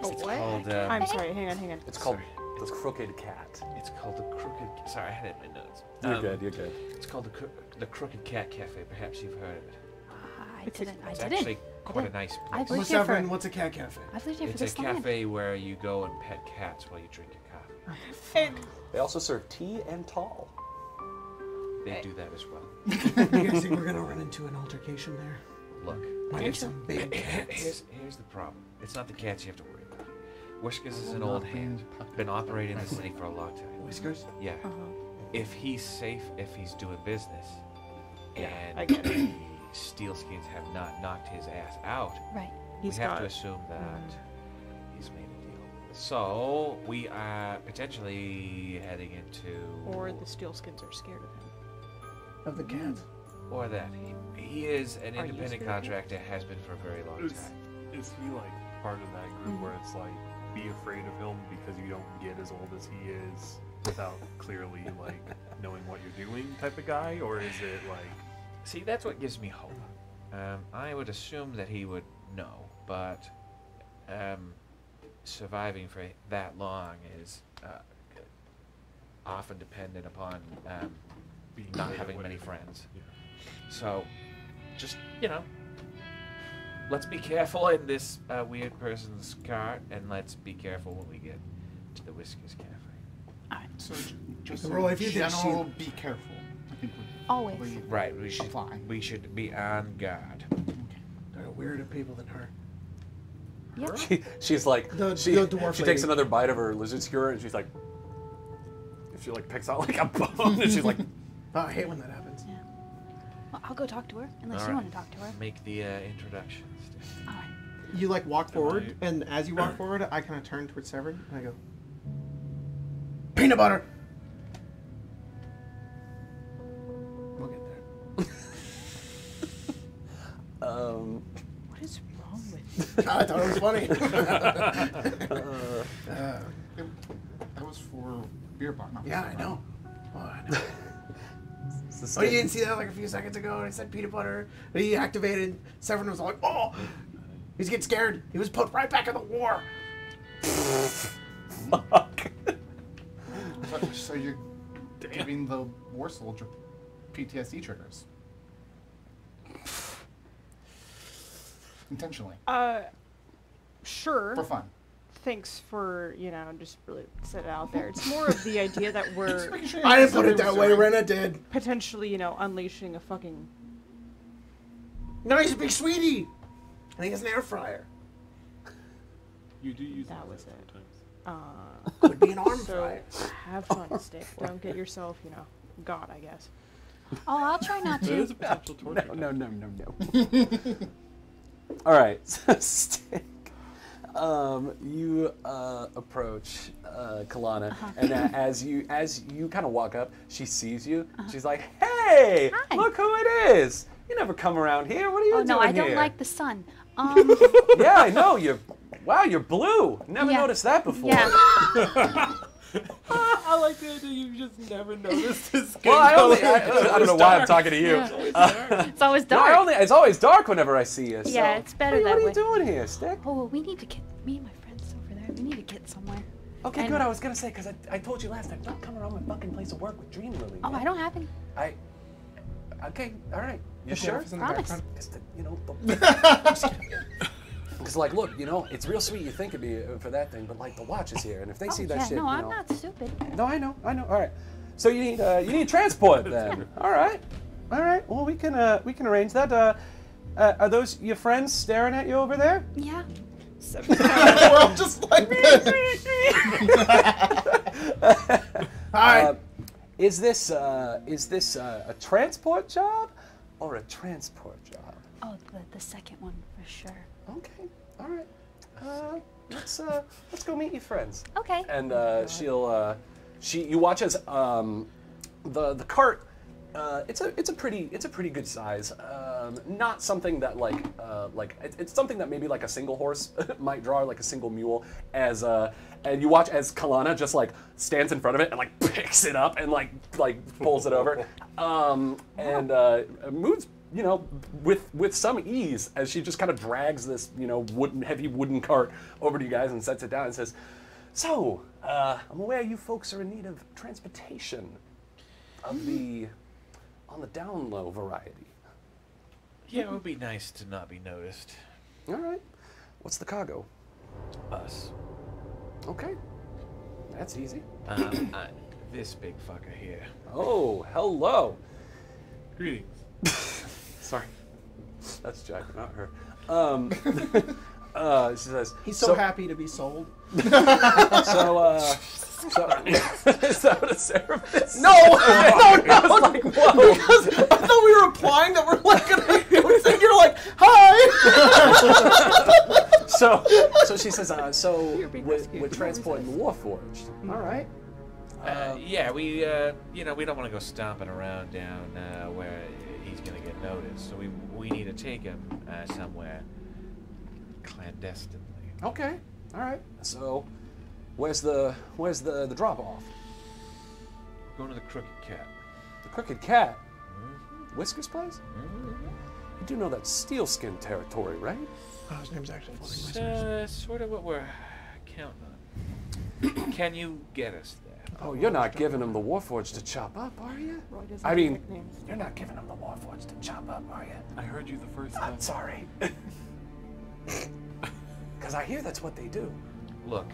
Oh, what? Called, um, I'm sorry. Hang on. Hang on. It's called the Crooked Cat. It's called the Crooked. Sorry, I had it in my notes. You're Um, good. You're good. It's called the Cro- the Crooked Cat Cafe. Perhaps you've heard of it. I It's a- didn't. I didn't. actually quite a didn't. nice I've place. lived what's here Severin, for. what's a cat cafe? I've lived here for It's a this long. cafe where you go and pet cats while you drink your coffee. And They also serve tea and tall. They do that as well. you guys think we're gonna run into an altercation there? Look, Might have some big cats. here's here's the problem. It's not the cats you have to worry about. Whiskers is an old hand. Been operating the city for a long time. Whiskers? Yeah. uh-huh. If he's safe, if he's doing business, and I get it. the Steelskins have not knocked his ass out, Right. He's we have got. to assume that mm-hmm. he's made a deal. So we are potentially heading into, Or the Steelskins are scared of him. Of the cats. Mm-hmm. or that he, he is an Are independent scared of him? contractor, has been for a very long Is, time. is he like part of that group mm-hmm. where it's like be afraid of him because you don't get as old as he is without clearly like knowing what you're doing type of guy, or is it like See, that's what gives me hope. Um, I would assume that he would know, but um, surviving for that long is uh, often dependent upon um, being not having many friends. Yeah. So, just you know, let's be careful in this uh, weird person's cart, and let's be careful when we get to the Whiskers Cafe. All right. So just Roy, a if you think general, be careful. I think would Always. probably Right, we should apply. we should be on guard. Okay. There are weirder people than her. Yep. She, she's like, The- she, the dwarf she takes another bite of her lizard skewer and she's like, if she like picks out like a bone and she's like, Oh, I hate when that happens. Yeah. Well, I'll go talk to her, unless All you right. want to talk to her. Make the uh, introductions. All right. You like walk forward, I- and as you walk forward, I kind of turn towards Severin, and I go, Peanut butter! We'll get there. um, What is wrong with you? I thought it was funny. It- that was for beer bar, not for yeah, I soda. know. Oh, I know. It's the Oh, you didn't see that like a few seconds ago? And I said peanut butter. And he activated. Severin was like, oh! He's getting scared. He was put right back in the war. Fuck. So, so you're giving the war soldier PTSD triggers. Intentionally. Uh, sure. For fun. Thanks for you know just really set it out there. It's more of the idea that we're sure I didn't put it that way. doing- Rena did. potentially you know unleashing a fucking. No, he's a big sweetie. And he has an air fryer. You do use That it was it. sometimes. Uh, Could be an arm so fryer. have fun, stick. Don't get yourself you know God, I guess. Oh, I'll try not That to. is a potential torture. No, no, no, no, no. All right, so Stick. Um, you uh, approach uh, Kalana, and uh, as you as you kind of walk up, she sees you. She's like, "Hey, Hi. look who it is! You never come around here. What are you Oh doing no, I don't like the sun. Um, yeah, I know you're. Wow, you're blue. Never Yeah. noticed that before. yeah. I like the idea you just never noticed his skin Well, I, only, color. I, I don't know why I'm talking to you. Uh, it's always No, I dark. only, it's always dark whenever I see you. So. Yeah, it's better What, that are you way. doing here, Stick? Oh, well, we need to get me and my friends over there. We need to get somewhere. Okay, And- good. I was gonna say because I, I told you last time, don't come around my fucking place of work with Dream Lily. Oh, man. I don't have any. I. Okay, all right. You The sure? office the Promise. background. Because you know. the- Because like, look, you know, it's real sweet you think of me uh, for that thing, but like the watch is here, and if they Oh, see that yeah, shit, no, you I'm know. not stupid. No, I know, I know. All right. So you need uh, you need transport then. All right, all right. Well, we can uh, we can arrange that. Uh, uh, are those your friends staring at you over there? Yeah. We're all just like this. Hi. Uh, is this uh, is this uh, a transport job or a transport job? Oh, the, the second one for sure. Okay, all right. Uh, let's uh, let's go meet your friends. Okay. And uh, she'll uh, she you watch as um, the the cart. Uh, it's a it's a pretty it's a pretty good size. Um, not something that like uh, like it, it's something that maybe like a single horse might draw, like a single mule. As uh, and you watch as Kalana just like stands in front of it and like picks it up and like like pulls it over, um, and uh, moves you know with with some ease as she just kind of drags this you know wooden heavy wooden cart over to you guys and sets it down and says, "So uh, I'm aware you folks are in need of transportation of the on the down low variety. Yeah, it would be nice to not be noticed. All right. What's the cargo? Us. Okay. That's easy. Um, I, this big fucker here. Oh, hello. Greetings. Sorry. That's Jack, not her. Um, uh, she says, He's so, happy to be sold. So, uh, so, is that what a seraph No! no, no! like, whoa! I thought we were implying that we're like gonna do. You're like, hi. So, so she says, uh, so being we're, rescued. we're transporting the Warforged. All right. Uh, yeah, we uh, you know we don't want to go stomping around down uh, where he's gonna get noticed. So we we need to take him uh, somewhere clandestinely. Okay. All right. So, where's the where's the the drop off? We're going to the Crooked Cat. The Crooked Cat. Whiskers place? You do know that's steel skin territory, right? Oh, his name's actually It's Whiskers. uh, sort of what we're counting on. Can you get us there? Oh, you're not giving him the Warforged to chop up, are you? Roy I mean, nicknames. you're not giving him the Warforged to chop up, are you? I heard you the first time. I'm sorry. Because I hear that's what they do. Look,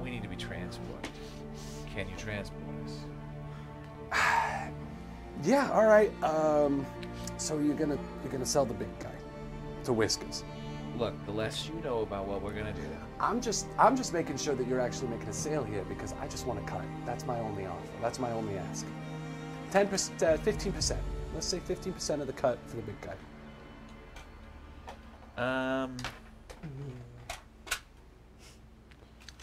we need to be transported. Can you transport us? Yeah, all right. Um, so you're gonna you're gonna sell the big guy to Whiskers. Look, the less you know about what we're gonna do, I'm just I'm just making sure that you're actually making a sale here because I just want to cut. That's my only offer. That's my only ask. Ten percent, uh, fifteen percent. Let's say fifteen percent of the cut for the big guy. Um.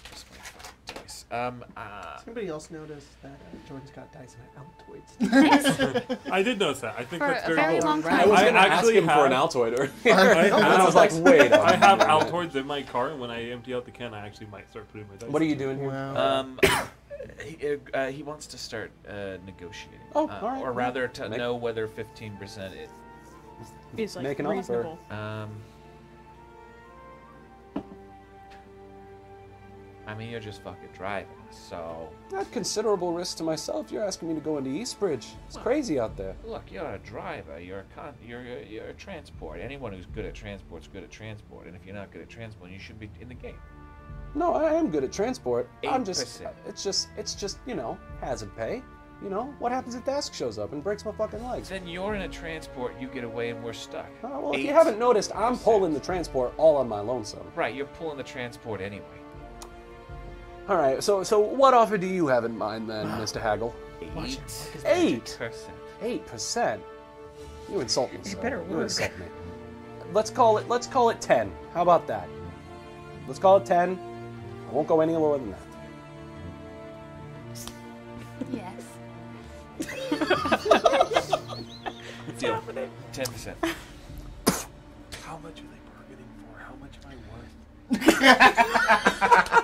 Where's my fucking dice? Um. Uh, Does anybody else notice that uh, Jordan's got dice and Altoids? I did notice that. I think For that's a very very cool. long I time. was gonna ask actually him for an have- Altoid earlier. I, and I was like, wait. I have minute. Altoids in my car, and when I empty out the can, I actually might start putting my dice. What are you doing here? Wow. um. he, uh, he wants to start uh, negotiating. Oh, uh, all right, Or rather, to make- know whether fifteen percent is. Is like Make an offer. Um. I mean, you're just fucking driving, so At considerable risk to myself, you're asking me to go into Eastbridge. It's crazy out there. look, you're a driver. You're a con- you're a, you're a transport. Anyone who's good at transport's good at transport, and if you're not good at transport, you should be in the game. No, I am good at transport. I'm just. It's just, it's just, you know, hazard pay. You know, what happens if Daask shows up and breaks my fucking legs? Then you're in a transport, you get away, and we're stuck. Uh, well, if you haven't noticed, I'm pulling the transport all on my lonesome. Right, you're pulling the transport anyway. All right, so, so what offer do you have in mind then, Mr. Haggle? Eight. Eight. percent. Eight percent. You insult me, sir. better You work. insult me. Let's call it. Let's call it ten. How about that? Let's call it ten. I won't go any lower than that. Yes. Deal. Ten percent. How much are they bargaining for? How much am I worth?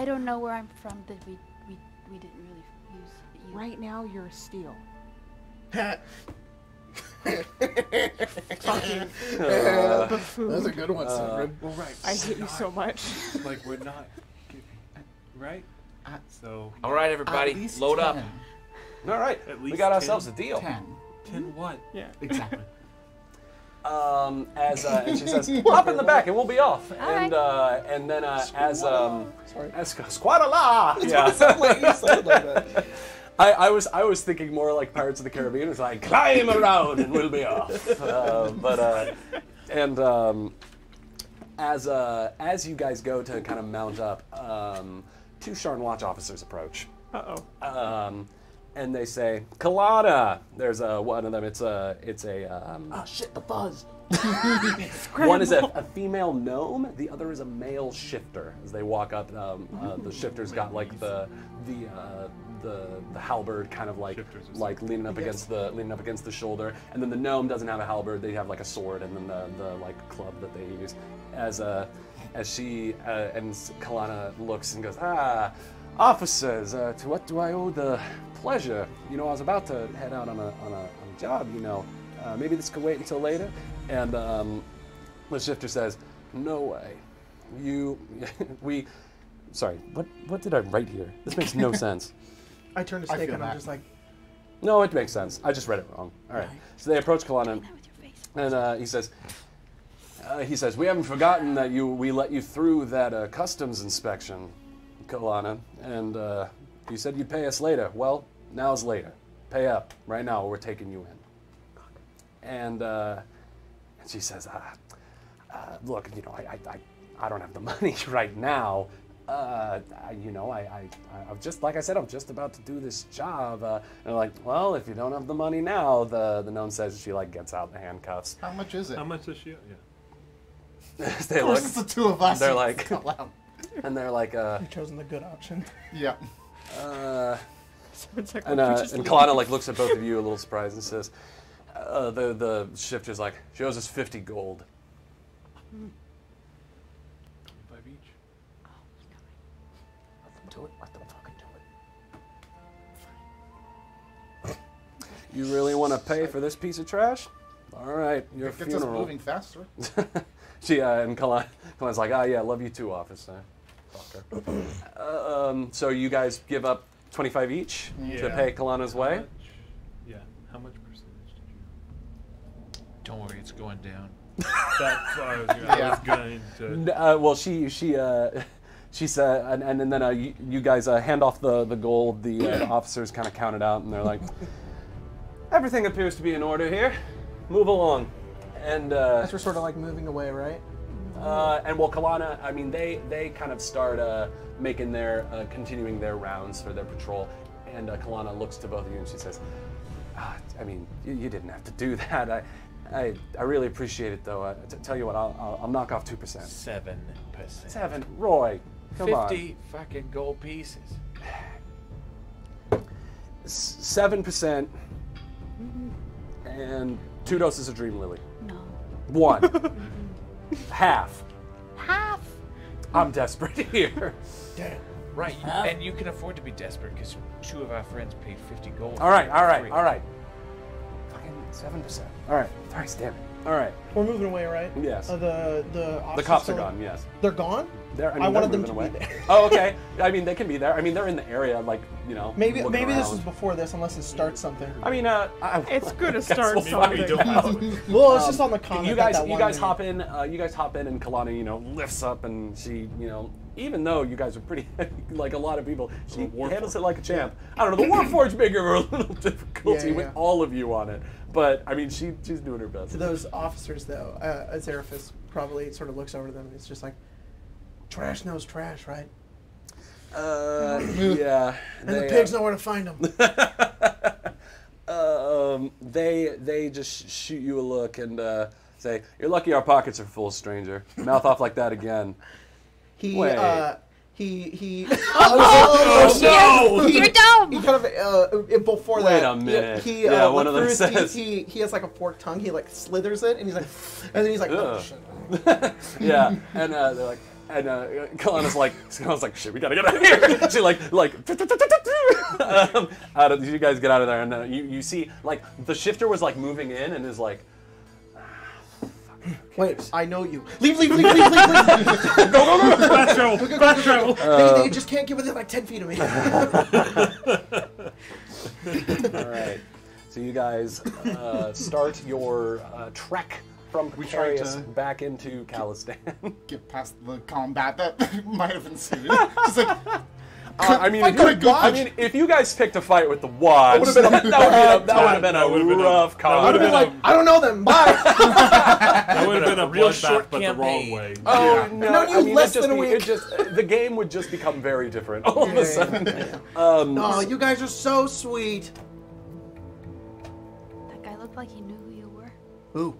I don't know where I'm from. That we we we didn't really use. use Right now, you're a steal. Uh, That's a good one, Severin. Well, right. I hate you so much. Like we're not, right? Uh, So All right, everybody, least load up. all right, At we least got 10. ourselves a deal. Ten. ten what? Yeah. Exactly. Um, as uh, and she says, hop in the back and we'll be off. All and right. uh, and then uh, as um, Sorry. as squadala, yeah. you sounded like that. I, I was I was thinking more like Pirates of the Caribbean. It's like climb around and we'll be off. Uh, but uh, and um, as uh, as you guys go to kind of mount up, um, two Sharn Watch officers approach. Uh oh. Um, and they say, Kalana. There's a one of them. It's a it's a um, Oh shit, the buzz. one is a, a female gnome. The other is a male shifter. As they walk up, um, uh, the shifter's got like the the uh, the the halberd kind of like like leaning up against the leaning up against the shoulder, and then the gnome doesn't have a halberd. They have like a sword, and then the, the like club that they use. As uh, as she uh, and Kalana looks and goes, ah, officers, uh, to what do I owe the pleasure? You know, I was about to head out on a on a, on a job. You know, uh, maybe this could wait until later. And um, the shifter says, "No way, you, we." Sorry, what what did I write here? This makes no sense. I turn to I Snake feel and I'm that. just like, No, it makes sense. I just read it wrong. All right. So they approach Kalana, that with your face. and uh, he says, uh, "He says we haven't forgotten that you we let you through that uh, customs inspection, Kalana, and uh, you said you'd pay us later. Well, now's later. Pay up right now. or We're taking you in." And uh, and she says, uh, uh, "Look, you know, I, I, I, I don't have the money right now." Uh, I, you know, I, I, I, I'm just like I said, I'm just about to do this job. Uh, and they're like, well, if you don't have the money now, the the gnome says she like gets out the handcuffs. How much is it? How much does she? Yeah. they Of look, course, it's the two of us. They're like- and they're like, uh, you've chosen the good option. Yeah. uh, It's like, and "Why uh, just and? Kalana like looks at both of you a little surprised and says, uh, the the shifter's like, she owes us fifty gold. Five each. Let them do it. Let them fucking do it. You really want to pay for this piece of trash? All right, your It gets us funeral. moving faster. she uh, and Kalana, Kalana's like, ah, yeah, love you too, officer. Fucker. Uh, um, so you guys give up twenty-five each to pay Kalana's How way. much- Yeah. How much percentage did you? Don't worry, it's going down. That's what I was, gonna- I was going to. N- Uh, well, she she uh, she said, and, and, and then uh, you, you guys uh, hand off the the gold. The uh, officers kind of count it out, and they're like, everything appears to be in order here. Move along, and uh, As we're sort of like moving away, right? uh, and well, Kalana, I mean, they they kind of start uh, making their uh, continuing their rounds for their patrol, and uh, Kalana looks to both of you and she says, ah, I mean, you, you didn't have to do that. I. I, I really appreciate it though. Uh, t- tell you what, I'll, I'll, I'll knock off two percent. Seven percent. Seven, Roy, come on. Fifty fucking gold pieces. seven percent and two doses of dream lily No. one half Half. i'm desperate here Damn. Right, you, and you can afford to be desperate because two of our friends paid fifty gold. All right, all right, free. all right. fucking seven percent all right thrice damn it all right We're moving away, right? Yes. Uh, the the the officers cops are gone yes They're gone. They're, I, mean, I wanted them to away. be there. oh okay i mean they can be there i mean they're in the area like you know Maybe looking maybe this around. was before this, unless it starts something. i mean uh I, It's good to start we'll find something. out. Well, it's Um, just on the comment. You guys, that you guys hop in. Uh, you guys hop in, and Kalani, you know, lifts up, and she, you know, even though you guys are pretty, like a lot of people, she handles it like a champ. I don't know. The Warforged may give her a little difficulty Yeah, with yeah. all of you on it, but I mean, she she's doing her best. To those officers, though, uh, Azeraphis probably sort of looks over to them and it's just like, trash knows trash, right? Uh, yeah. And they, the pigs uh, know where to find them. um, they they just shoot you a look and uh, say, "You're lucky our pockets are full, stranger." Mouth off like that again. He, Wait. uh, he, he. Oh, no! He, You're dumb. he kind of uh, before Wait that. a minute. He, Yeah, uh, one of them through his teeth, says- he he has like a forked tongue. He like slithers it, and he's like, and then he's like, oh, shit. yeah, and uh, they're like, and uh, Kalana's like, Kalana's like, shit, we gotta get out of here. she like, like, um, out of, you guys get out of there, and uh, you you see like the shifter was like moving in and is like, Wait, I know you. Leave, leave, leave, leave, leave, leave. Fast travel. Fast travel. they, they just can't get within like 10 feet of me. all right. So you guys uh, start your uh, trek from We tried Precarious to- back into Callestan. Get past the combat that might have ensued. Just like, Uh, I mean, I if you could've I mean, if you guys picked a fight with the Wads, that, would've been a that would have been a, that bad would have been time. That would've a been a- rough that con. would've been like, I don't know them. Bye. That would have been a real bloodbath, short but the wrong way. Oh Yeah. no! known you I mean, less it'd just than a week. It just the game would just become very different all of a sudden. yeah, Um, oh, you guys are so sweet. That guy looked like he knew who you were. Ooh,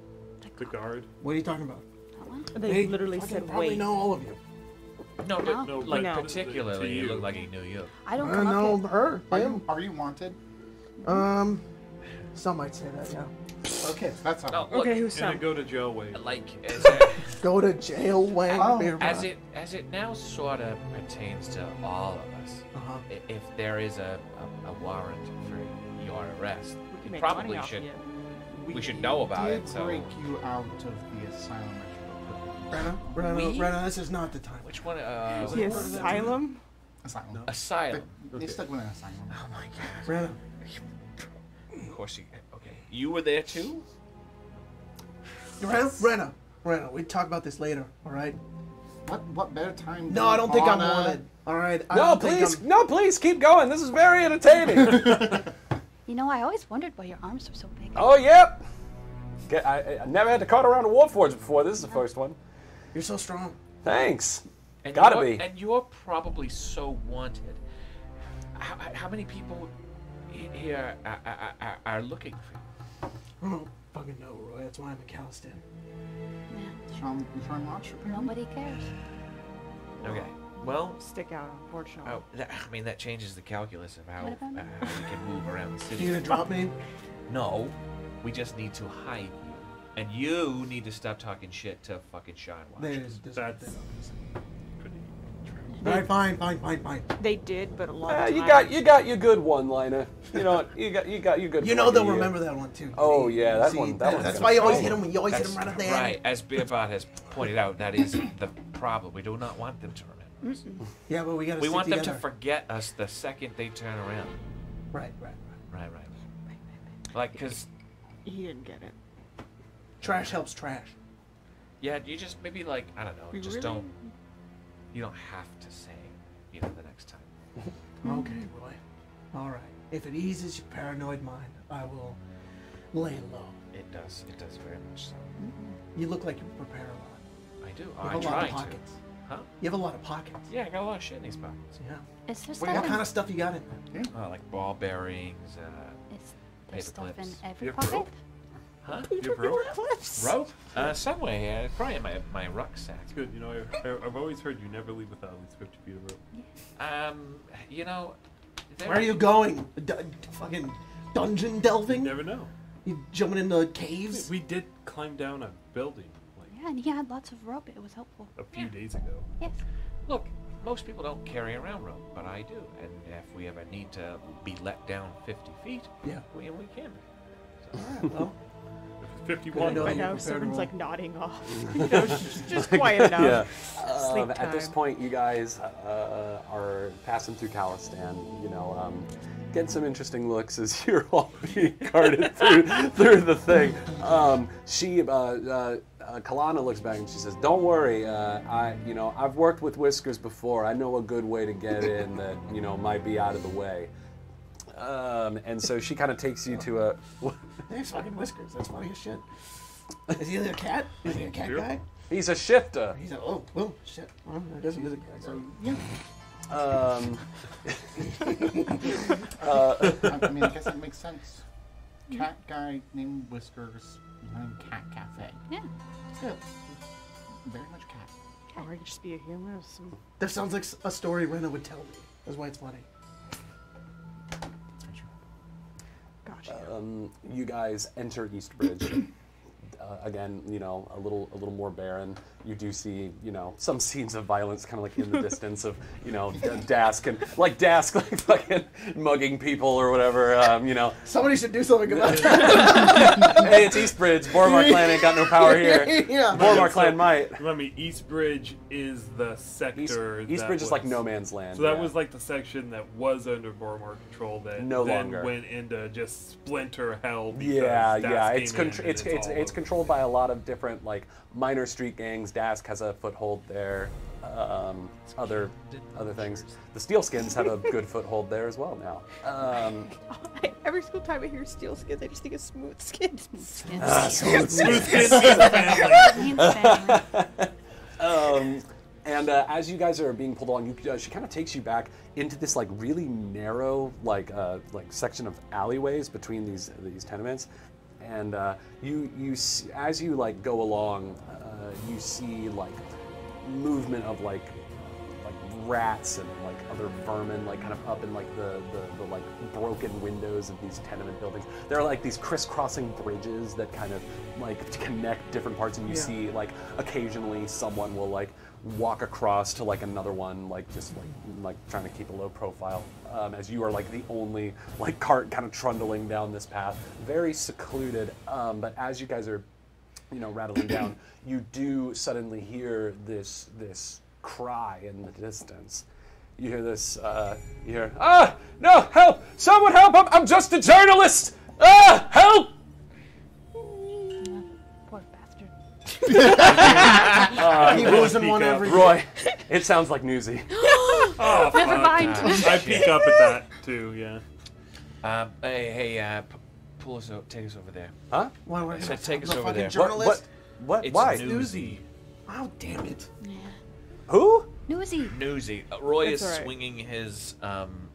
The guard. what are you talking about? That one? They They literally said, probably wait. know all of you. No, No. but No, like No. particularly, To it you. looked like he knew you. I don't I come know up her. are you, are you wanted? Um, some might say that, yeah. Okay, that's all. No, look, Okay, who's In a some? go to jail way. like as it, Go to jail, Wang. Oh, as it as it now sort of pertains to all of us. Uh-huh. If there is a, a, a warrant for your arrest, We we can make probably money off should of you. we should know about did it. So break you out of the asylum that you were put in. Brenna, Brenna, Brenna, this is not the time. which one? Uh, The asylum? Asylum. asylum. They stuck with an asylum. Oh my god. Brenna, Of course you. Okay, you were there too. Brenna, Brenna, Brenna, we talk about this later, all right? What what better time? No, I don't think I'm on wanted. All right. I no, please, no, please, keep going. This is very entertaining. You know, I always wondered why your arms were so big. oh, yep. Get, I, I never had to cart around a warforge before. This is the first one. You're so strong. Thanks. And Gotta be. And you're probably so wanted. How, how many people here are, are, are, are looking for you? I don't fucking know, Roy. That's why I'm a Callestan. Yeah, Sharn, Sharn Watch. nobody cares. Okay. Well, Stick out, unfortunately. oh, that, I mean that changes the calculus of how, What about me? uh, how we can move around the city. You gonna drop me? No, we just need to hide you, and you need to stop talking shit to fucking Sharn Watch. There's just That's pretty true. All right, fine, fine, fine, fine. They did, but a lot Uh, of you got you got your good one-liner. You know, you got you got your good. You know they'll year. remember that one too. Oh, See? yeah, that See, one- that one's That's why you always hit them. You always hit them right at the end. right. As Beerbot has pointed out, that is the problem. We do not want them to remember. Us. Yeah, but we gotta. We stick want them to forget us the second they turn around. Right, right, right. Right, right. Like, cause He didn't get it. Trash helps trash. yeah, you just maybe like I don't know, We just really- don't. You don't have to say, you know, the next time. Okay, mm-hmm. Roy. All right. If it eases your paranoid mind, I will lay low. It does. It does very much so. Mm-hmm. You look like you prepare a lot. I do. You I have a lot try of to. Pockets. Huh? You have a lot of pockets. Yeah, I got a lot of shit in these pockets. Yeah. Is there What stuff in, kind of stuff you got in there? Uh, like ball bearings. Uh, is there stuff in clips. every You have pocket? rope? huh? You have rope? Rope? Uh, somewhere. Uh, probably in my my rucksack. It's good. You know, I, I, I've always heard you never leave without at least 50 feet of rope. Um, you know. there- Where are you going? D- fucking dungeon You delving? never know. You jumping into caves? We did climb down a building like Yeah, and he had lots of rope. It was helpful. a few days ago. Yes. Look, most people don't carry around rope, but I do. And if we ever need to be let down 50 feet, Yeah. we, we can. Alright, well, 51. I know, prepared Severin's roll. like nodding off. you know, just, just quiet enough. Yeah. Sleep Um, at this point, you guys uh, are passing through Callestan. You know, um, getting some interesting looks as you're all being carted through through the thing. Um, she, uh, uh, uh, Kalana looks back and she says, "Don't worry. Uh, I, you know, I've worked with Whiskers before. I know a good way to get in that you know might be out of the way." Um, and so she kind of takes you to a. there's fucking whiskers. That's funny as shit. Is he a cat? Is he a cat Yep. guy? He's a shifter. He's a oh oh shit. Well, I guess he is a cat. So yeah. Um, I, I mean, I guess it makes sense. Cat guy named Whiskers running Cat Cafe. Yeah. Yeah. Very much cat. Or just be a human with some. That sounds like a story Rena would tell me. That's why it's funny. That's very true. Gotcha. um, you guys enter Eastbridge. Uh, again, you know, a little a little more barren. You do see, you know, some scenes of violence, kind of like in the distance of, you know, D- Daask and like Daask like fucking mugging people or whatever. Um, you know, Somebody should do something about that. hey, it's Eastbridge. Boromar clan ain't got no power here. yeah. Boromar clan might. Let me. Eastbridge is the East, sector. that Eastbridge is like no man's land. So that yeah. was like the section that was under Boromar control that No then longer. went into just splinter hell. Because Yeah, Daask yeah. came It's in contr- and it's it's it's controlled by a lot of different like minor street gangs. Daask has a foothold there. Um, other other things. The Steelskins have a good foothold there as well now. Um, Every single time I hear steel skins, I just think of smooth skins. Skins. Ah, Skins. Smooth skin um, and uh, as you guys are being pulled along, you, uh, she kind of takes you back into this like really narrow like uh, like section of alleyways between these these tenements, and uh, you you see, as you like go along, uh, you see like movement of like rats and like other vermin like kind of up in like the, the, the like broken windows of these tenement buildings there are like these crisscrossing bridges that kind of like connect different parts and you Yeah. see like occasionally someone will like walk across to like another one like just like like trying to keep a low profile um, as you are like the only like cart kind of trundling down this path very secluded um, but as you guys are you know, rattling down, you do suddenly hear this this cry in the distance. You hear this. Uh, you hear, ah, no, help! Someone help! I'm, I'm just a journalist. Ah, help! Poor bastard. He losing peek one up. every Roy, it sounds like Newsy. Oh, Never fuck. mind. I peek up at that too. Yeah. Um, hey, hey, uh, p- pull us o- take us over there. Huh? Why, why, So take us the over fucking there. What? Journalist? What? What? It's Why? Newsy. Oh, damn it. Yeah. Who? Newsy. Newsy. Uh, Roy That's is all right. swinging his um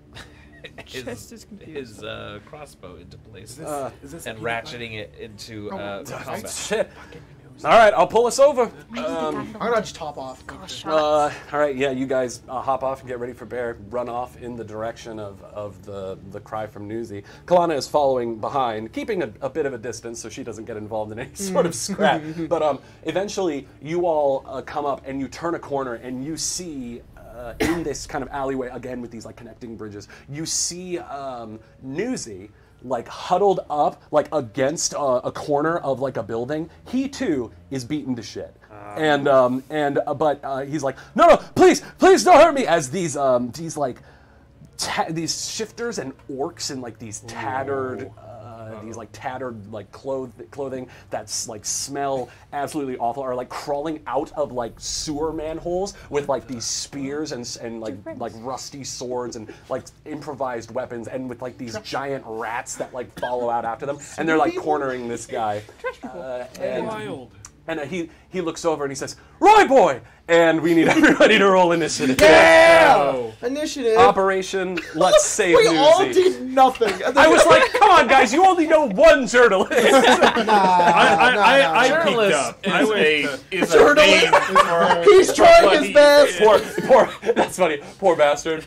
Chest his, is confused. his uh, crossbow into place Uh, and a- ratcheting it into uh, combat. Shit. All right, I'll pull us over. Maybe the Um, guy I'm gonna just top off. got shot. Uh, all right, yeah, you guys uh, hop off and get ready for bear. Run off in the direction of, of the, the cry from Newsy. Kalana is following behind, keeping a, a bit of a distance so she doesn't get involved in any sort of scrap. but um, eventually, you all uh, come up and you turn a corner and you see. Uh, in this kind of alleyway, again with these like connecting bridges, you see um, Newsy like huddled up like against uh, a corner of like a building. He too is beaten to shit. and um, and uh, but uh, he's like, no, no, please, please don't hurt me. As these um, these like ta- these shifters and orcs and like these tattered. Uh, these like tattered like cloth- clothing that's like smell absolutely awful are like crawling out of like sewer manholes with like these spears and and like like rusty swords and like improvised weapons and with like these giant rats that like follow out after them. And they're like cornering this guy. Uh, and, Wild. And uh, he he looks over and he says roy boy and we need everybody to roll initiative Oh. Initiative. operation let's save we all did nothing. I was like, come on, guys, you only know one journalist. I, I, no, I, no. I peeked Journalist up. I is went a is a Journalist. He's trying his best. poor, poor, that's funny. Poor bastard.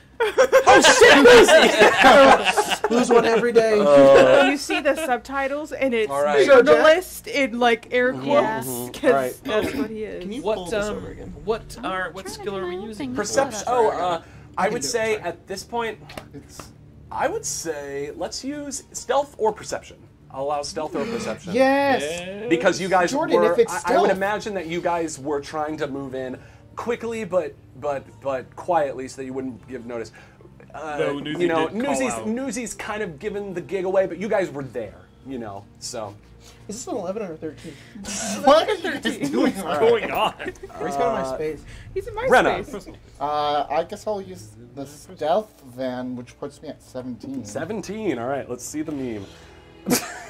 Lose one every day. Uh, you see the subtitles and it's All right. journalist in like air Yeah. quotes Mhm. Right. that's what he is. Can you pull What this um over again? what are what skill are we using? Perception. Oh, uh, I would do it, say at this point, It's I would say let's use stealth or perception. I'll allow stealth or perception. Yes. Because you guys Jordan, were, if it's I, I would imagine that you guys were trying to move in quickly, but but but quietly, so that you wouldn't give notice. Uh, No, Newsy you know, did call Newsy's, out. Newsy's kind of given the gig away, but you guys were there. You know, so Is this an 11 or a 13? what are doing? What's going on? Where's got my space? He's in my Renna. space. Uh, I guess I'll use the stealth then, which puts me at 17. 17. All right, let's see the meme.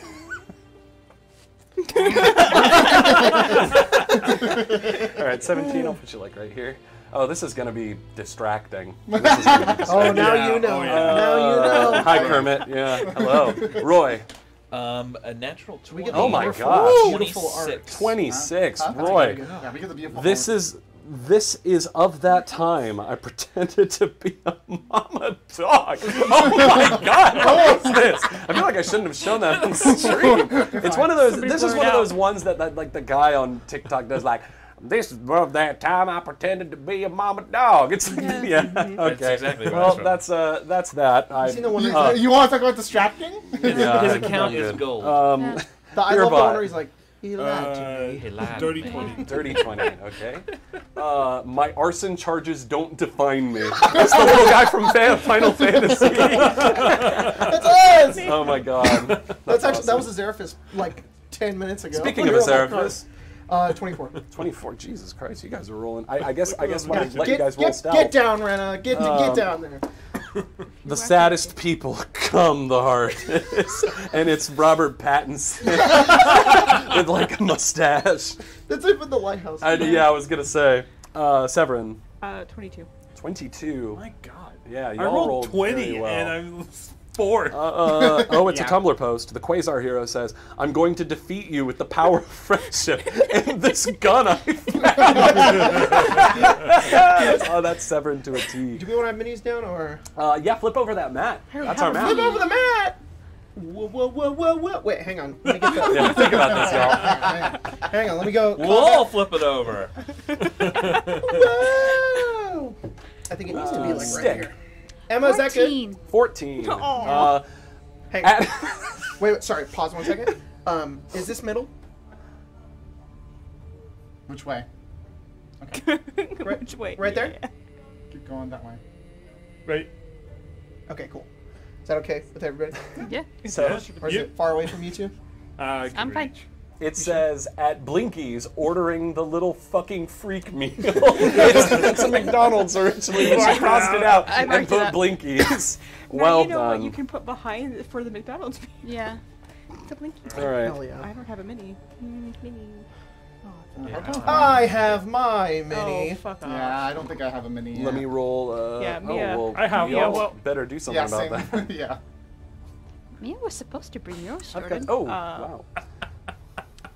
All right, 17. I'll put you like right here. Oh, this is gonna be distracting. This is gonna be Oh, now Yeah, you know. oh, yeah. Now you know. Hi, Kermit. Yeah. Hello, Roy. Um, a natural we 20. get Oh my beautiful- gosh. beautiful art. 26. 26. Huh? Roy. Yeah, we get the beautiful This horn. is this is of that time I pretended to be a mama dog. Oh my god, what is this? I feel like I shouldn't have shown that on stream. It's one of those. This is one of those ones that, that like the guy on TikTok does like. This is of that time I pretended to be a mama dog. It's like, yeah, okay. exactly well, that's uh, that's that. I, seen the one You, where- you want to talk about distracting? yeah, His account is gold. Um, Yeah. The, I Beer love the one where he's like, he lied uh, to me. He lied. Dirty 20. Dirty 20, okay. Uh, my arson charges don't define me. That's the little guy from Fan- Final Fantasy. That's us! oh my god. That's actually, that was Azeraphis like 10 minutes ago. Speaking of a were Uh, 24. 24. Jesus Christ, you guys are rolling. I, I guess I guess when I Get, let you guys roll get, stout. get down, Rena. Get, Um, get down there. The saddest people come the hardest, and it's Robert Pattinson with like a mustache. That's even the lighthouse. I, yeah, I was gonna say. Uh, Severin, Uh, 22. 22. My God. Yeah, y'all rolled, rolled 20 very well. and I'm four. Uh, uh, oh, it's Yeah. a Tumblr post. The Quasar hero says, "I'm going to defeat you with the power of friendship and this gun I found." oh, that's Severin to a T. Do we want to have minis down or? Uh, yeah, flip over that mat. That's our mat. Flip over the mat! Whoa, whoa, whoa, whoa, whoa. Wait, hang on. Let me get that. Yeah, think about this, y'all. hang, on. hang on, let me go. We'll all flip it over. Whoa! I think it needs to be Uh, like stick. right here. Emma, is that good? 14. 14. Uh, Hey, at- wait, wait, sorry, pause one second. Um, is this middle? Which way? Okay, Right- Which way? right there? Yeah. keep going that way. right. Okay, cool. Is that okay with everybody? Yeah. so Or is You- it far away from you two? Uh, I can I'm fine. Reach. it says at Blinky's ordering the little fucking freak meal. it's, it's a McDonald's originally, and she crossed it out I and marked it put up. Blinky's. Now well you know done. what you can put behind it for the McDonald's. Yeah. It's a blinky. All right. Hell I yeah. don't have a mini. Mm, mini. I have my mini. Oh, fuck off. Yeah, I don't think I have a mini. Let me roll. Uh, Yeah, oh, Mia. well, I have y'all one. well- better do something Yeah, about same. that. yeah. Mia was supposed to bring yours, I've got- Jordan. oh, Uh, wow.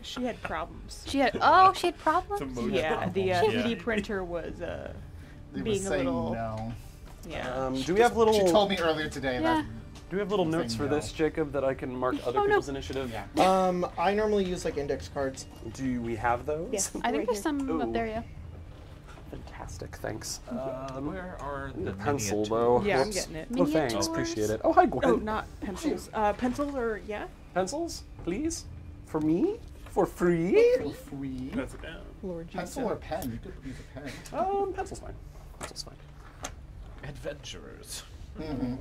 She had problems. She had. Oh, she had problems. Emoji Yeah, the uh, Yeah. 3D printer was uh, It being was a little. no. Yeah. Um, do we have little? She told me earlier today Yeah. that. do we have little notes for no. this, Jacob, that I can mark other Oh, no. people's initiative? Yeah. Um, I normally use like index cards. Do we have those? Yes. I think right there's here. some Ooh. up there, yeah. Fantastic, thanks. Um, Where are the a pencil miniatures? though. Yeah, I'm getting it. Oh, thanks, Miniatures. appreciate it. Oh, hi, Gwen. Oh, not pencils. Uh, pencils or yeah, Pencils, please, for me, for free. For free. Pass it down. Lord Jesus. Pencil or pen? You could use a pen. Um, pencil's fine. Pencil's fine. Adventurers. Mm-hmm.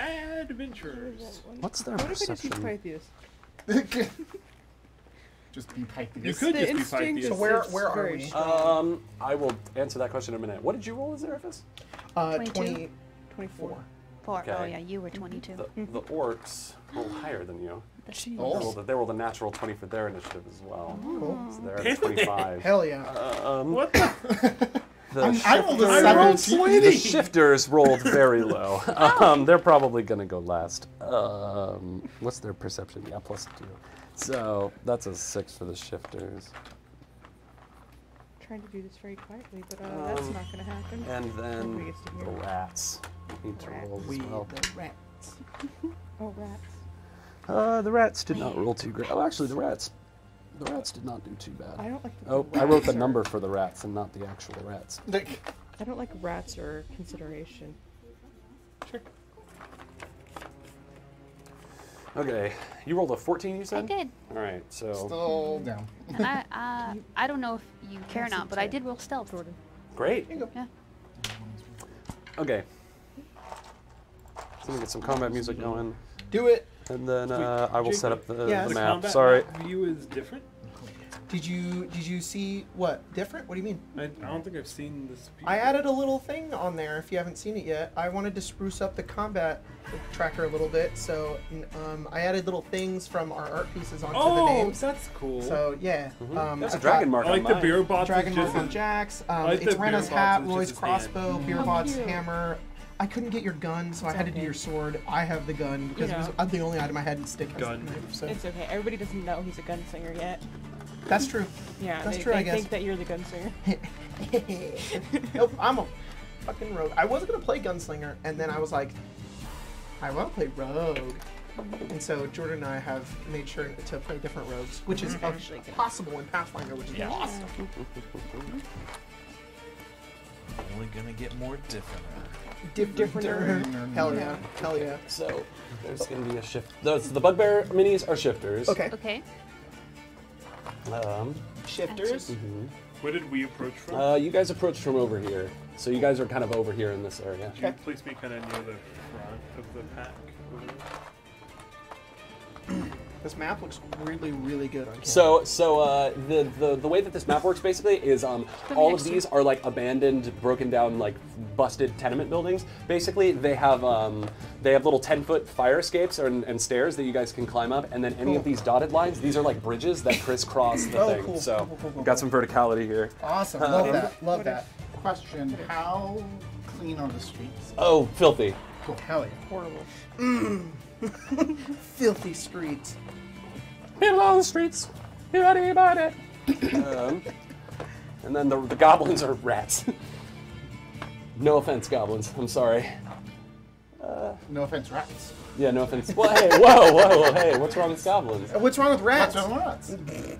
Adventures. What's their What if I just use perception? Pythias? Just be piping. You could The just be instinct Pythias. is where- where are we? Um, I will answer that question in a minute. What did you roll as Zeraphis? Uh, 22. 20. 24. Four. Oh, yeah, you were 22. The, the orcs rolled higher than you. The- They Oh. rolled, a, they rolled a natural 20 for their initiative as well. Cool. So they're at 25. Hell yeah. Um, What the? the, I'm- I rolled a shifters- I rolled 17. the shifters rolled very low. Um, they're probably going to go last. Um, what's their perception? Yeah, plus two. So that's a six for the shifters. Trying to do this very quietly, but uh, that's Um, not going to happen. And then Nobody gets to the hear. rats need to roll as We well. the rats. Oh, rats. Uh, the rats did not roll too great. Oh, actually, the rats, the rats did not do too bad. I don't like the Oh, I wrote the number for the rats and not the actual rats. Like, I don't like rats or consideration. Sure. Okay, you rolled a 14, you I said? did. All right, so Still down. And I, uh, I don't know if you care or not, but I did roll stealth. Jordan. great. Yeah. Okay. So we get some combat music going, do it. And then uh, I will set up the, Yeah, the the map. combat Sorry. map view is different. Did you did you see what different? What do you mean? I, I don't think I've seen this. I added a little thing on there if you haven't seen it yet. I wanted to spruce up the combat tracker a little bit, so um, I added little things from our art pieces onto the names. Oh, names. that's cool. So yeah, Mhm. um, That's a I've dragon mark I like on the mine. beer bots. Dragon mark just on Jax. Um, like it's the Rena's hat, bots Roy's just his hand. crossbow, Oh, Beerbot's cute. hammer. I couldn't get your gun, so I It's had to do your sword. I have the gun because it was uh, the only item I had in stick. Gun. knife, so. It's okay. Everybody doesn't know he's a gunslinger yet. That's true. Yeah, That's they, true, they I guess. think that you're the gunslinger. nope, I'm a fucking rogue. I was gonna play gunslinger, and then I was like, I want to play rogue. And so Jordan and I have made sure to play different rogues, which is actually possible in Pathfinder, which is awesome. Only gonna get more different. Different. Hell yeah. Hell yeah. So there's going to be a shift. Those, the bugbear minis are shifters. Okay. Okay. Um, Shifters. Where did we approach from? uh, you guys approached from over here, so you guys are kind of over here in this area. Can you place me kind of near the front of the pack? Over there? This map looks really, really good on camera. So, so uh, the, the the way that this map works basically is um, all of these are like abandoned, broken down, like busted tenement buildings. Basically, they have um, they have little ten foot fire escapes and, and stairs that you guys can climb up, and then any of these dotted lines, these are like bridges that crisscross the Oh, thing. cool, So, cool, cool, cool, cool, got some verticality here. awesome. Love that. Love that. Question: How clean are the streets? Oh, filthy. Cool. Hell yeah. Horrible. Filthy streets. People on the streets, anybody. um, and then the, the goblins are rats. no offense, goblins. I'm sorry. No offense, rats. Yeah, no offense. Well, hey, whoa, whoa, whoa, hey, what's wrong with goblins? Uh, What's wrong with rats? Rats are rats. You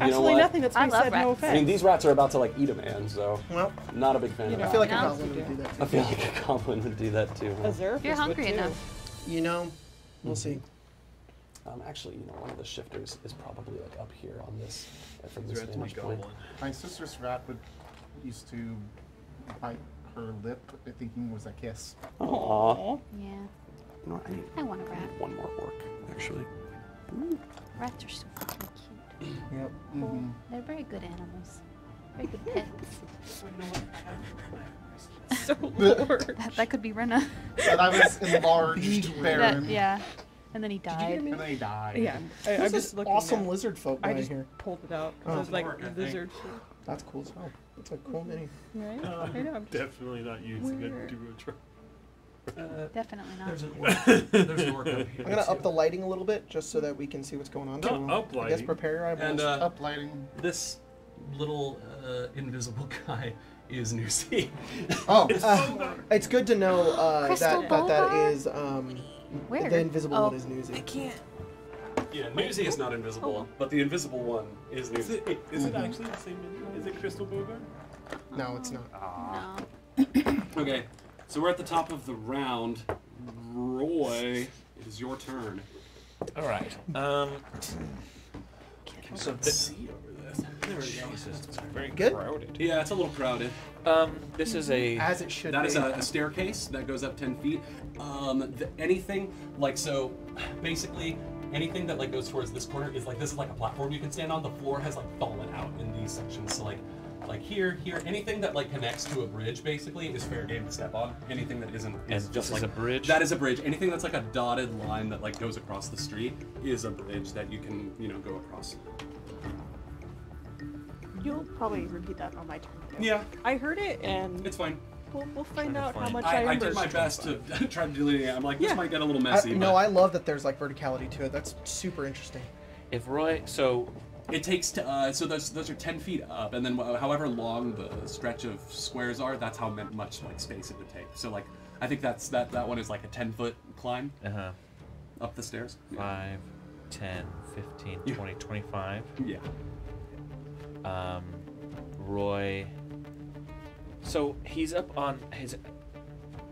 Absolutely what? nothing that's I been love said. No rats. I mean, these rats are about to like eat a man, so Well, not a big fan You of. I that. feel like a goblin would do that too. I feel like a goblin would do that too. huh? If you're hungry enough. You know, we'll see. Um, actually, you know, one of the shifters is probably like up here on this uh, from this there to be vantage point. My sister's rat would used to bite her lip, thinking it was a kiss. Aww. Yeah. You know what, I need I want a rat. one more work, actually. Rats are so fucking cute. Yep. Cool. Mhm. They're very good animals. Very good pets. So Lord. That, that could be Rena. But I was enlarged, That, yeah. And then he died. and they died. Yeah, I, I'm just this looking. awesome at- lizard folk guy I just here? pulled it out. 'cause Oh. I was like Orc, I think. lizard. That's cool as hell. It's a cool mini. Right? I know. I'm Definitely not using Where? a duotron. Definitely not. There's an orc. There's an orc up here. I'm gonna up the lighting a little bit just so that we can see what's going on. Not So up I guess lighting. prepare your eyeballs. And uh, Uplighting. this little uh, invisible guy is Newsy. Oh, Uh, it's good to know uh, that, that that Boulevard? is um, Where? the invisible Oh. one is Newsy. I can't. Yeah, Newsy is not invisible, but the invisible one is Is Newsy. it, is it actually the same menu? Is it Crystal Bogart? No, it's not. No. Okay, so we're at the top of the round. Roy, it is your turn. All right. Um, So this, see over this. There we go. Jesus, it's very Good? crowded. Yeah, it's a little crowded. Um, this is a As it should That be. is a, a staircase that goes up 10 feet. Um, the, anything, like, so basically, anything that like goes towards this corner is like, this is like a platform you can stand on. The floor has like fallen out in these sections. So, like, like here, here, anything that like connects to a bridge basically is fair game to step on. Anything that isn't is And just this is like a bridge? That is a bridge. Anything that's like a dotted line that like goes across the street is a bridge that you can, you know, go across. You'll probably repeat that on my turn. too. Yeah, I heard it, and it's fine. we'll, we'll find to out how find- much I, I, I did my best to try to delete it. I'm like, this Yeah. might get a little I, messy. no, I love that there's like verticality to it. That's super interesting. if Roy. So It takes t- uh, so those those are ten feet up, and then however long the stretch of squares are, that's how much like space it would take. So like, I think that's that that one is like a ten foot climb uh huh. up the stairs. Yeah. 5, 10, 15, Yeah. 20, 25. Yeah. Um, Roy. So he's up on his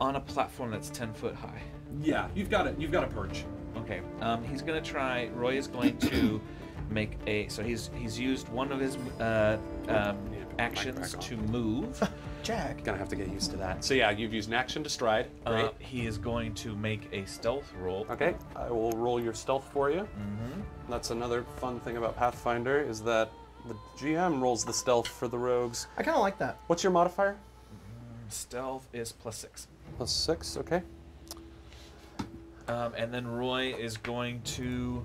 on a platform that's 10 foot high. Yeah, you've got it. You've got a perch. Okay. Um, he's gonna try. Roy is going to make a. So he's he's used one of his uh, um, the mic actions to move. Jack. Gonna have to get used to that. So yeah, you've used an action to stride. Great. Uh, he is going to make a stealth roll. okay, I will roll your stealth for you. Mm-hmm. That's another fun thing about Pathfinder is that the GM rolls the stealth for the rogues. I kind of like that. What's your modifier? Stealth is plus six. Plus six. Okay. Um, and then Roy is going to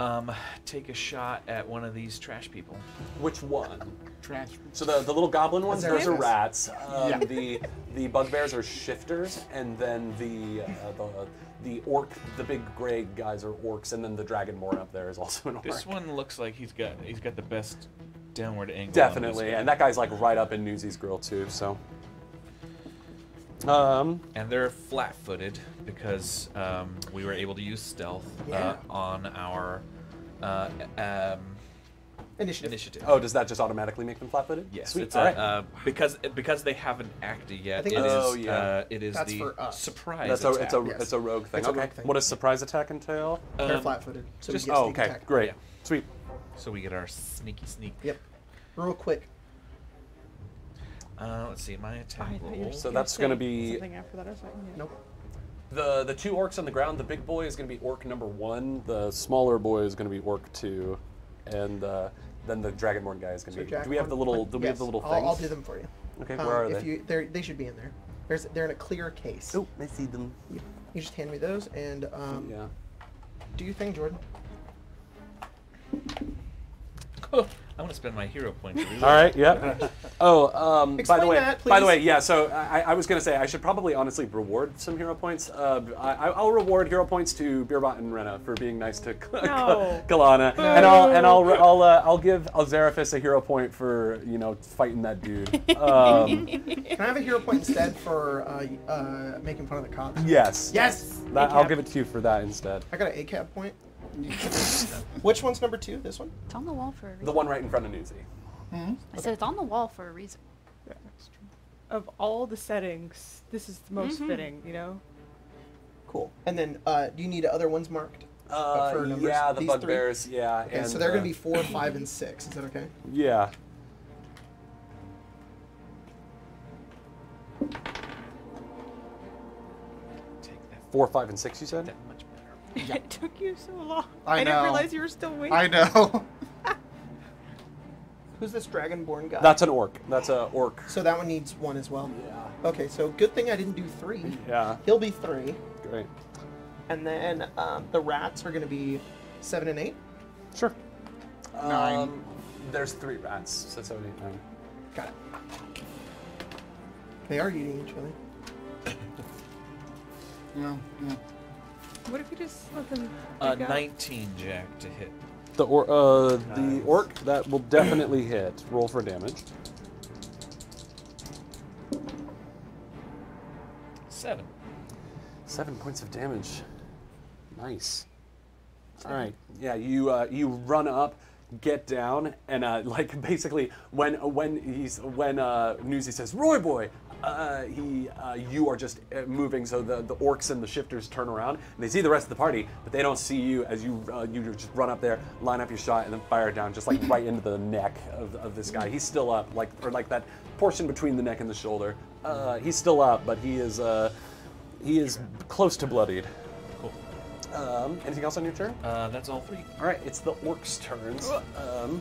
um, take a shot at one of these trash people. Which one? Trash. So the, the little goblin ones, those are rats. Um, Yeah. The the bugbears are shifters, and then the uh, the the orc, the big gray guys are orcs, and then the dragonborn up there is also an orc. This one looks like he's got he's got the best downward angle. Definitely, and that guy's like right up in Newsy's grill too. So, um, And they're flat-footed because um, we were able to use stealth Yeah. uh, on our uh, um, Initiative. initiative. oh, does that just automatically make them flat-footed? Yes, Sweet. it's All a, right. uh, because because they haven't acted I yet. think It is Oh, yeah. uh, it is That's the for us. surprise. That's a it's a attack. yes. it's a rogue thing. It's a okay. rogue thing. What does surprise attack entail? They're Um, flat-footed, so just- we get Oh, okay, attack. great, Yeah. sweet. So we get our sneaky sneak. Yep. Real quick. Uh, let's see, my attack I thought you were roll. So that's gonna be- something after that. I was like, yeah. Nope. The the two orcs on the ground, the big boy is going to be orc number one. The smaller boy is going to be orc two, and uh, then the dragonborn guy is going to So be. Jack, do we have the little? one- Do we have the little I'll, things? I'll do them for you. Okay, Um, where are if they? You, they're, should be in there. There's, they're in a clear case. Oh, I see them. You, you just hand me those and um, yeah. do your thing, Jordan. I want to spend my hero point. to reload. All right. Yep. oh, um, by the way, that, by the way, yeah. So I, I was going to say I should probably honestly reward some hero points. Uh, I, I'll reward hero points to Beerbot and Rena for being nice to No. Kalana, and I'll and I'll I'll uh, I'll give Azeraphis a hero point for you know fighting that dude. Um, Can I have a hero point instead for uh, uh, making fun of the cops? yes. Yes! That, I'll give it to you for that instead. I got an ACAB point. Which one's number two? This one? It's on the wall for a reason. The one right in front of Newsy. Hmm? I said it's on the wall for a reason. Yeah, that's true. Of all the settings, this is the most fitting. You know. Cool. And then, uh, do you need other ones marked? Uh, for numbers? yeah, the These three? bugbears. Yeah. Okay, and, so they're uh, going to be four, five, and six. Is that okay? Yeah. Four, five, and six. You said. That much better. it took you so long. I didn't know. realize you were still waiting. I know. Who's this Dragonborn guy? That's an orc. That's a orc. So that one needs one as well? Yeah. Okay, so good thing I didn't do three. Yeah. He'll be three. Great. And then um, the rats are going to be seven and eight. Sure. Nine. Um, there's three rats, so seven, eight, nine. Got it. They are eating each other. Yeah, yeah. What if you just let them? Uh, out? 19 Jack to hit. The or uh, the orc that will definitely hit. Roll for damage. Seven. Seven points of damage. Nice. All right. Yeah, you uh, you run up, get down, and uh, like basically when when he's when uh, Newsy says Roy boy, uh, he uh, you are just uh, moving, so the the orcs and the shifters turn around and they see the rest of the party, but they don't see you as you uh, you just run up there, line up your shot, and then fire it down just like right into the neck of, of this guy. He's still up, like or like that portion between the neck and the shoulder. Uh, he's still up, but he is uh, he is close to bloodied. Cool. Um, anything else on your turn? Uh, that's all three. All right, it's the orcs' turns. Um,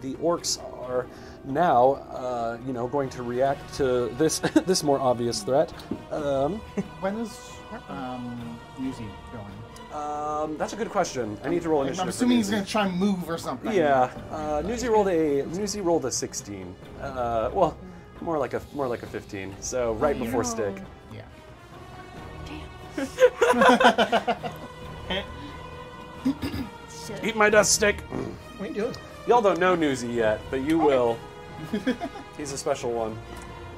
the orcs are now, uh, you know, going to react to this this more obvious threat. Um, When is um, Newsy going? um, that's a good question. I need to roll initiative. I'm initiative. for assuming he's going to try and move or something. Yeah, uh, Newsy rolled a Newsy rolled a 16. Uh, well, more like a more like a 15. So right before stick. Yeah. Shit. Eat my dust stick. What are you doing? Y'all don't know Newsy yet, but you will. He's a special one.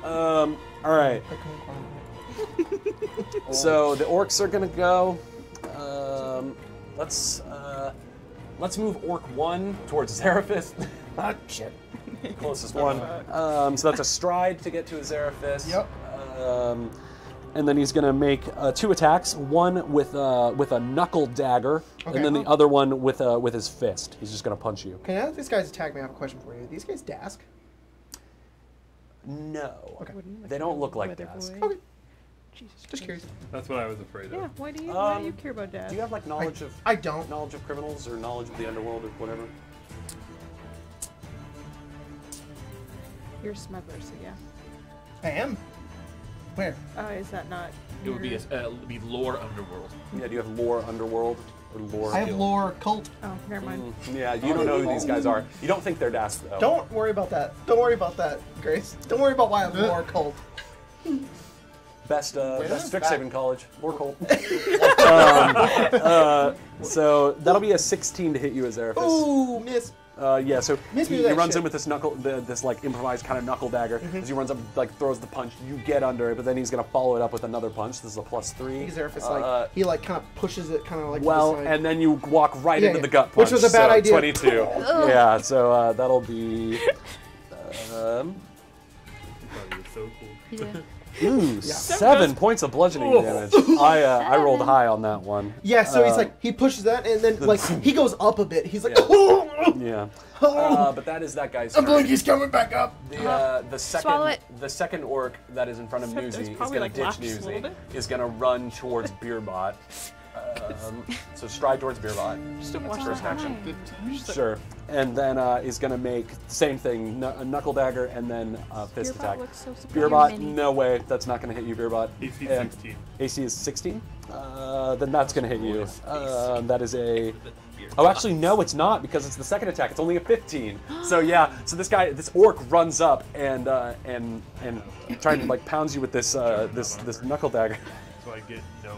Um, all right. So the orcs are gonna go. Um, let's uh, let's move orc one towards Zeraphis. Ah, shit. Closest one. Um, so that's a stride to get to Azeraphis. Yep. Um, and then he's gonna make uh, two attacks. One with uh, with a knuckle dagger, Okay. and then the other one with uh, with his fist. He's just gonna punch you. Okay, now that these guys attack me, I have a question for you. These guys Daask? No. Okay. They don't look like Daask. Okay. Jesus. Just curious. That's what I was afraid of. Yeah. Why do you? why do you Um, care about Daask? Do you have like knowledge of I don't. knowledge of criminals or knowledge of the underworld or whatever? You're a smuggler, so yeah. I am. Where? Uh, is that not? It would be your- a, uh, it would be lore underworld. Yeah, do you have lore underworld? or lore. I have guild. lore cult. Oh, never mind. Yeah, you don't know who these guys are. You don't think they're Daask though. Don't worry about that. Don't worry about that, Grace. Don't worry about why I'm lore cult. Best uh, Where best is Strixhaven that? college. Lore cult. um, uh, so that'll be a 16 to hit you as Zeraphis. Ooh, miss. Uh, yeah, so he, he runs shit. In with this knuckle, the, this like improvised kind of knuckle dagger. As he runs up, like throws the punch, you get under it, but then he's gonna follow it up with another punch. This is a plus three. Because Zeraphis, Uh, like, he like kind of pushes it kind of like to the well, side. and then you walk right Yeah, into yeah. the gut punch. Which was a bad so idea. 22. yeah, so uh, that'll be. Um, so cool. Yeah. Ooh, seven points of bludgeoning damage. I uh, I rolled high on that one. Yeah, so he's Uh, like he pushes that and then like he goes up a bit. He's like, Yeah. Uh, but that is that guy's I turn. believe he's coming back up. The, uh, the Swallow second it. the second orc that is in front of Except there's Newsy is probably, gonna like, ditch laughs a Newsy. bit. Is gonna run towards Beerbot. Um, so stride towards Beerbot. Just watch First this action. action. Sure. And then uh, is gonna make same thing, kn- a knuckle dagger and then uh, fist Beerbot attack. looks so. Beerbot, no way, that's not gonna hit you, Beerbot. AC And 16. AC is 16. Uh, then that's gonna hit you. Uh, that is a. Oh, actually, no, it's not because it's the second attack. It's only a 15. So yeah, so this guy, this orc, runs up and uh, and and trying to like pounds you with this uh, this this knuckle dagger. So I get no.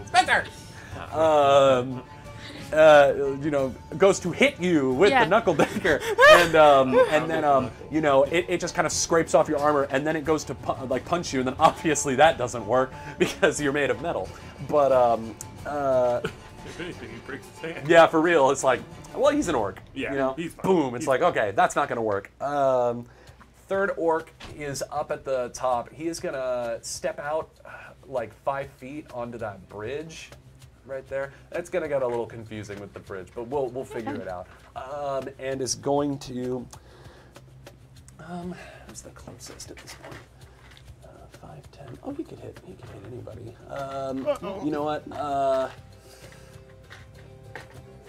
Um, uh, you know, goes to hit you with Yeah. the knuckle dagger, and um, and then um, you know, it, it just kind of scrapes off your armor, and then it goes to pu- like punch you, and then obviously that doesn't work because you're made of metal. But um, uh, If anything, he breaks his hand. yeah, for real, it's like, well, he's an orc. Yeah, you know, he's fine. boom. It's He's like, okay, that's not gonna work. Um, third orc is up at the top. He is gonna step out uh, like five feet onto that bridge, right there. That's gonna get a little confusing with the bridge, but we'll we'll figure it out. Um, and is going to. Um, who's the closest at this point? Uh, Five, ten. Oh, he could hit. He could hit anybody. Um, you know what? Uh,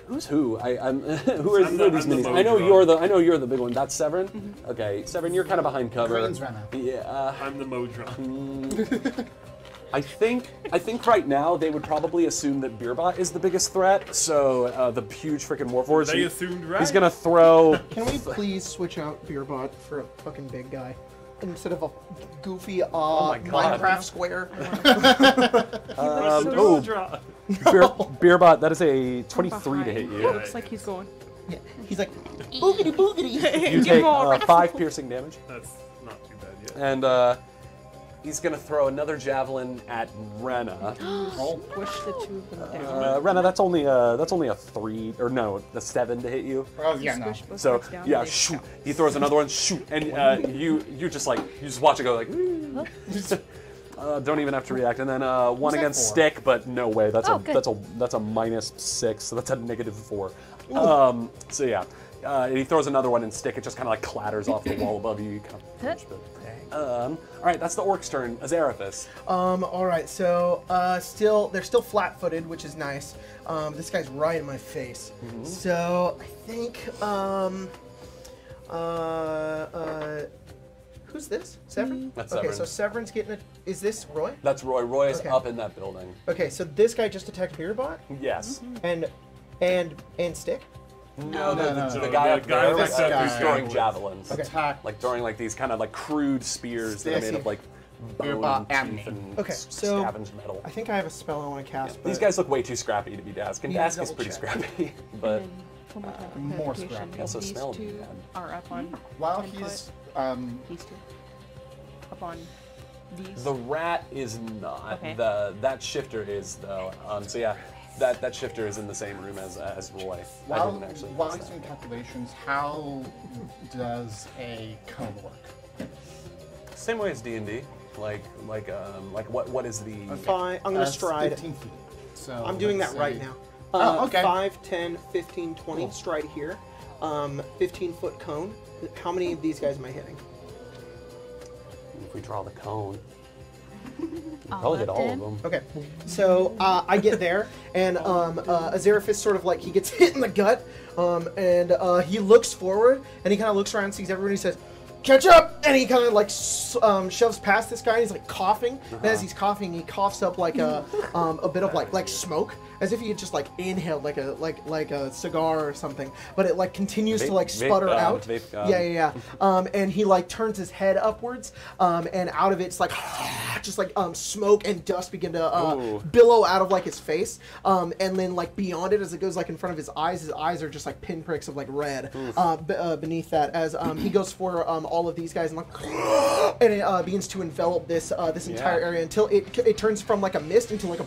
Who's who? I, I'm. who are, I'm who the- are these I'm the minis? low I know you're the. I know you're the big one. That's Severin. Okay, Severin, you're kind of behind cover. Green's Rena. Yeah. uh, I'm the Modron. I think. I think right now they would probably assume that Beerbot is the biggest threat. So uh, the huge freaking Warforged. They he- assumed right. He's gonna throw. Can we please switch out Beerbot for a fucking big guy instead of a goofy uh, my God. Minecraft square? Um, oh, Modron. Beer, Beerbot, that is a 23 to hit Behind. you. Looks like he's going. Yeah. He's like boogity boogity. You take uh, five piercing damage. That's not too bad yet. And uh, he's gonna throw another javelin at Rena. Push the two of them down. Uh, Rena, that's only a that's only a three or no, a seven to hit you. Oh, yeah, no. So yeah, shoot. He throws another one, shoot, and uh, you you just like you just watch it go like. Uh, don't even have to react, and then uh, one that against stick, but no way. That's Oh, a good. that's a that's a minus six, so that's a negative four. Um, so yeah, uh, and he throws another one in stick. It just kind of like clatters off the wall above you. You kind of punch, but, um, all right, that's the orc's turn. Azeraphis. Um. All right. So, uh, still they're still flat-footed, which is nice. Um, this guy's right in my face. So I think um, uh, uh, who's this? Severin. That's okay. Severin. So Severin's getting a. Is this Roy? That's Roy. Roy is Okay. up in that building. Okay. So this guy just attacked Beerbot Yes. and and and Stick. No, the, no, the, no. the So guy the up guy there that's uh, up who's throwing with- javelins. Attack. Like throwing like these kind of like crude spears that are made of like bone and and teeth and Okay, so- scavenged metal. I think I have a spell I want to cast. These but- guys look way too scrappy to be Daask, and Daask is pretty check. scrappy. but And then one more time for More clarification, scrappy. Also These smell two are up on. While he's um, These two. Up on these. the rat is not. Okay. The that shifter is though. Um, so yeah, that that shifter is in the same room as uh, as Roy. I while, didn't actually. while notice he's doing calculations, how does a cone work? Same way as D and D. Like like um like what what is the Fine. I'm gonna Uh, stride. 15 feet. So I'm doing let's that right say- now. Oh, Uh, okay. 5, 10, 15, 20. Cool. Stride here. Um, 15 foot cone. How many of these guys am I hitting? if we draw the cone? All Probably hit all of them. Okay, so uh, I get there, and um, uh, Azeraphis sort of like he gets hit in the gut, um, and uh, he looks forward, and he kind of looks around, sees everybody, he says, "Catch up!" And he kind of like um, shoves past this guy. And he's like coughing, and as he's coughing, he coughs up like a um, a bit of like like smoke as if he had just like inhaled like a like like a cigar or something, but it like continues to Vape- like vape sputter gum, out. vape gum. Yeah, yeah, yeah. Um, and he like turns his head upwards, um, and out of it's like just like um smoke and dust begin to uh, billow out of like his face, um, and then like beyond it as it goes like in front of his eyes, his eyes are just like pinpricks of like red uh, b- uh, beneath that as um, he goes for um, all of these guys and like and it uh, begins to envelop this uh, this entire Yeah. area until it it turns from like a mist into like a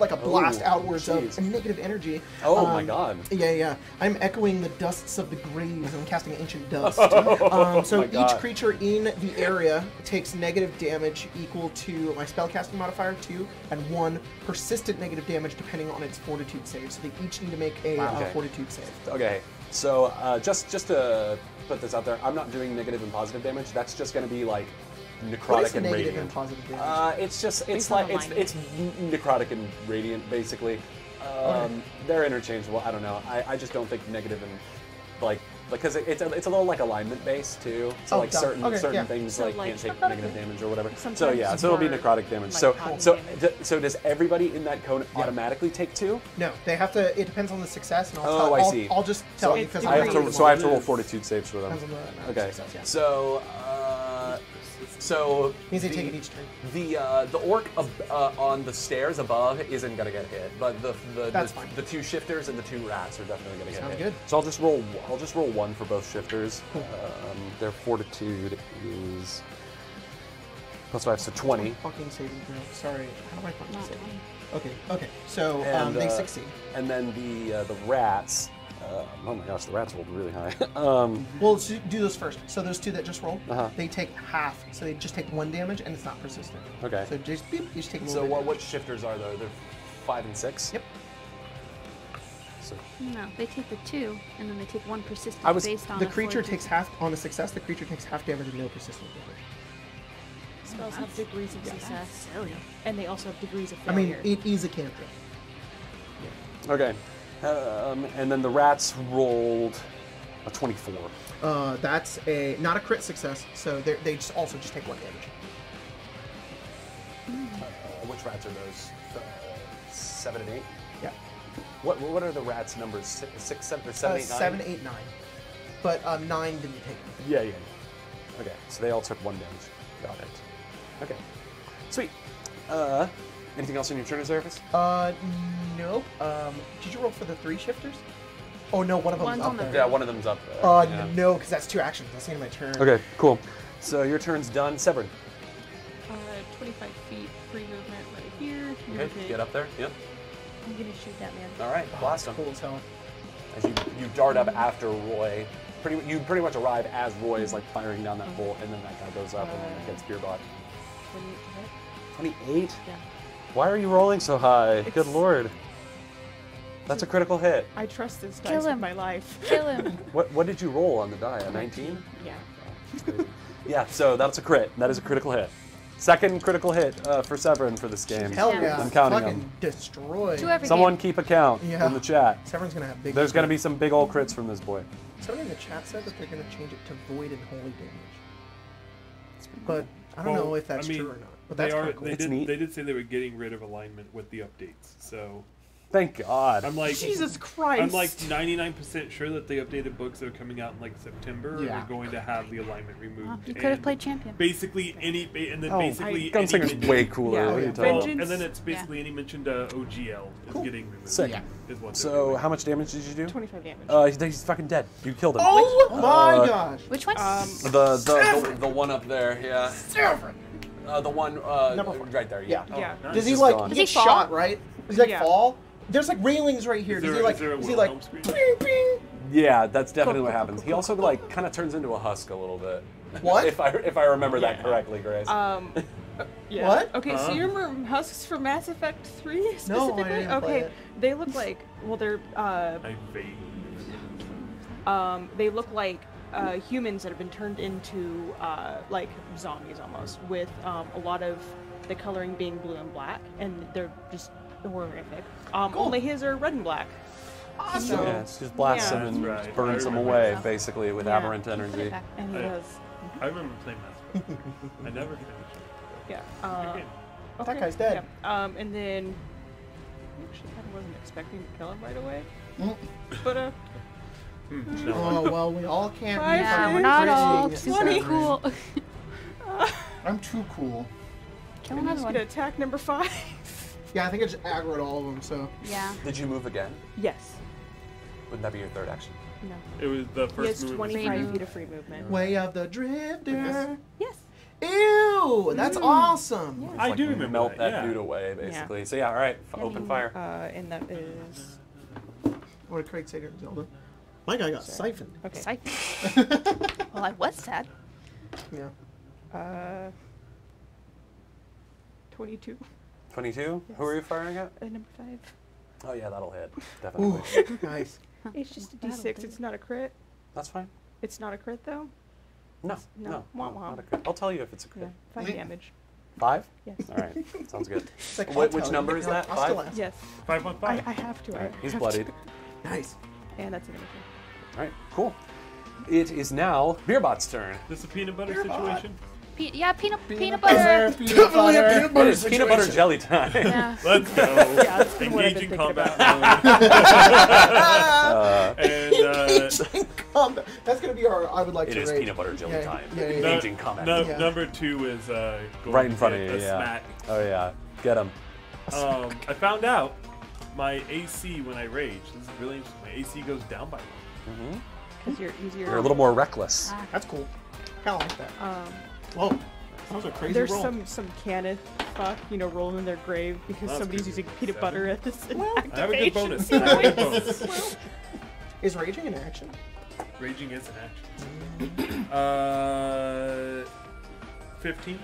like a blast Ooh, outwards jeez. of negative energy. Oh my Um, god. yeah, yeah. I'm echoing the dusts of the graves. I'm casting ancient dust. um, so Oh my each God. creature in the area takes negative damage equal to my spellcasting modifier two and one persistent negative damage depending on its fortitude save. So they each need to make a uh, Okay. fortitude save. Okay, so uh, just just to put this out there, I'm not doing negative and positive damage. That's just going to be like necrotic What is and negative radiant. and positive damage? Uh, it's just it's Based like it's alignment. it's necrotic and radiant basically. Um, They're interchangeable. I don't know. I, I just don't think negative and like because it, it's a, it's a little like alignment based too. So Oh, like got certain Okay, certain yeah. things So, like, like, can't take necrotic negative damage or whatever. So sometimes yeah, so it'll be more, necrotic damage. like, so positive so damage. d- so does everybody in that cone automatically take two? no, they have to. It depends on the success, and I'll Oh, tell. I I'll, see. I'll just tell So you it's because I have to so I have to roll fortitude saves for them. Depends on the amount of Okay. success, yeah. So, uh, so Means they the, take it each turn. The uh, the orc ab- uh, on the stairs above isn't gonna get hit, but the the, That's the, fine. the two shifters and the two rats are definitely gonna get Sounds hit. good. So I'll just roll. I'll just roll one for both shifters. Um, their fortitude is plus five, so twenty. Fucking saving throw. Sorry. How do I fucking Not save? Okay. Okay. So um, And, they uh, succeed. And then the uh, the rats. Uh, oh my gosh, the rats rolled really high. um, Well, let's do those first. So those two that just rolled, Uh-huh. they take half. So they just take one damage, and it's not persistent. Okay. So just beep, you just take a so what what shifters are there? They're five and six. Yep. So No, they take the two, and then they take one persistent I was- based on The creature takes half on a success. The creature takes half damage and no persistent damage. Spells have degrees of success, Silly. and they also have degrees of failure. I mean, it is a cantrip. okay, um, and then the rats rolled a twenty-four. Uh, that's a not a crit success. So they they just also just take one damage. Uh, which rats are those? Uh, seven and eight. Yeah. What what are the rats' numbers? Six, six seven, or seven, Uh, eight, nine? seven, eight, nine. But um, nine didn't take. anything. Yeah, yeah. Okay, so they all took one damage. Got it. Okay, sweet. Uh, anything else in your turn of service? Uh, nope. Um, did you roll for the three shifters? Oh no, one of them's One's up on the there. Yeah, one of them's up there. Uh, yeah. no, because that's two actions. That's the end of my turn. Okay, cool. So your turn's done. Severin. Uh, 25 feet free movement right here. You're Okay, get up there. Yep. I'm gonna shoot that man. All right, blast him. Cool as hell. As you, you dart up after Roy, pretty you pretty much arrive as Roy is like firing down that bolt, and then that guy goes up and then gets Beerbot. 28. Twenty-eight. Yeah. Why are you rolling so high? Good lord. That's a critical hit. I trust this guy. Kill dice with him. my life. Kill him. What what did you roll on the die? A nineteen? Yeah. Yeah. So that's a crit. That is a critical hit. Second critical hit uh, for Severin for this game. Hell Yeah. yeah! I'm counting Fucking them. destroy. To every Someone game. keep a count Yeah. in the chat. Severin's gonna have big. There's gonna be some big old crits from this boy. Someone in the chat said that they're gonna change it to void and holy damage. But I don't Well, know if that's I mean, true or not. But they are. cool. They It's did. neat. They did say they were getting rid of alignment with the updates. So Thank God. I'm like, Jesus Christ. I'm like 99% sure that the updated books that are coming out in like September Yeah. are going to have the alignment removed. Well, you could have played champion. Basically, any and then Oh, basically Gunslinger's any way cooler. Yeah. What are Yeah. talking? Vengeance. and then it's basically any mention to OGL is Cool. getting removed. Sick. Yeah. Is what So how much damage did you do? 25 damage. Uh, he's, he's fucking dead. You killed him. Oh my Uh, gosh! Which one? um, The the, the the one up there, yeah. Uh, the one uh, Number four. right there, yeah. yeah. nice. Does he He's like gone. he Does he gets fall? shot right? Does he like Yeah. fall? There's like railings right here. Is Does there- he like? is there a Does he Wilhelm like? scream? Ping, ping. Yeah, that's definitely what happens. He also like kind of turns into a husk a little bit. What? if I if I remember that Yeah. correctly, Grace. Um, yeah. What? Okay, so Huh? you remember husks from Mass Effect 3 No, I specifically? didn't play okay, it. they look like, well, they're, uh, I vaguely. um, they look like uh, humans that have been turned into uh, like zombies almost, with um, a lot of the coloring being blue and black, and they're just horrific. Um, Cool. Only his are red and black. Awesome. yeah, it's just blasts Yeah. him and right. burns them away, that. basically, with Yeah. aberrant energy. And he I- does. I remember playing Mass Effect. I never finished it. Yeah. Uh, game. That guy's dead. Yeah. Um, and then actually kind of wasn't expecting to kill him right away. Mm. But uh, No. Oh well, we all can't be Five, Yeah, we're not all crazy, super Severin. cool. I'm too cool. Kill I'm another just one. attack number five. Yeah, I think I just aggroed all of them. So Yeah. Did you move again? yes. Wouldn't that be your third action? No. It was the first has move. 25 feet of free movement. way of the drifter. Yes. Ew, that's awesome. Yeah. I Like, do remember melt that, that, yeah. dude away, basically. So yeah, all right, Yeah, open you- fire. Uh, and that is What did Craig say to Zelda? My guy got Sorry. siphoned. okay. Psych. well, I was sad. Yeah. Uh, 22. 22. Who are you firing at? Uh, number five. Oh yeah, that'll hit. Definitely. Ooh, nice. It's just a That'll d6. It's not a crit. That's fine. It's not a crit though. No, No. no, Wah, wah. not a crit. I'll tell you if it's a crit. Yeah. Five damage. Five. Yes. All right, sounds good. It's like, Wh- which tell you. number is that? I'll still Five? Yes. Five I, five. I have to. All I right, he's have bloodied. To. Nice. And that's an image. All right, cool. It is now Beerbot's turn. This is a peanut butter situation. Pe- yeah, peanut peanut, butter. Definitely a peanut butter is peanut butter jelly time. Yeah. Let's go. Yeah, that's what I've Engage been in thinking combat. Uh, mode. and uh, Combat. That's gonna be our. I would like it to is rate. peanut butter jelly Yeah, time. yeah, yeah, yeah. Engaging combat. no, Yeah. number two is uh, going Right in to front of get you. a Yeah. smack. Oh yeah. Get him. Um, I found out my AC when I rage. This is really interesting. My AC goes down by one. Because you're easier. You're a little more reckless. That's cool. Kind of like that. Um, Whoa, that was a crazy there's roll. some some canon fuck, you know, rolling in their grave because That's somebody's using peanut Seven. butter at this I have a good bonus. I have a good bonus. Is raging an action? Raging is an action. Uh, fifteen.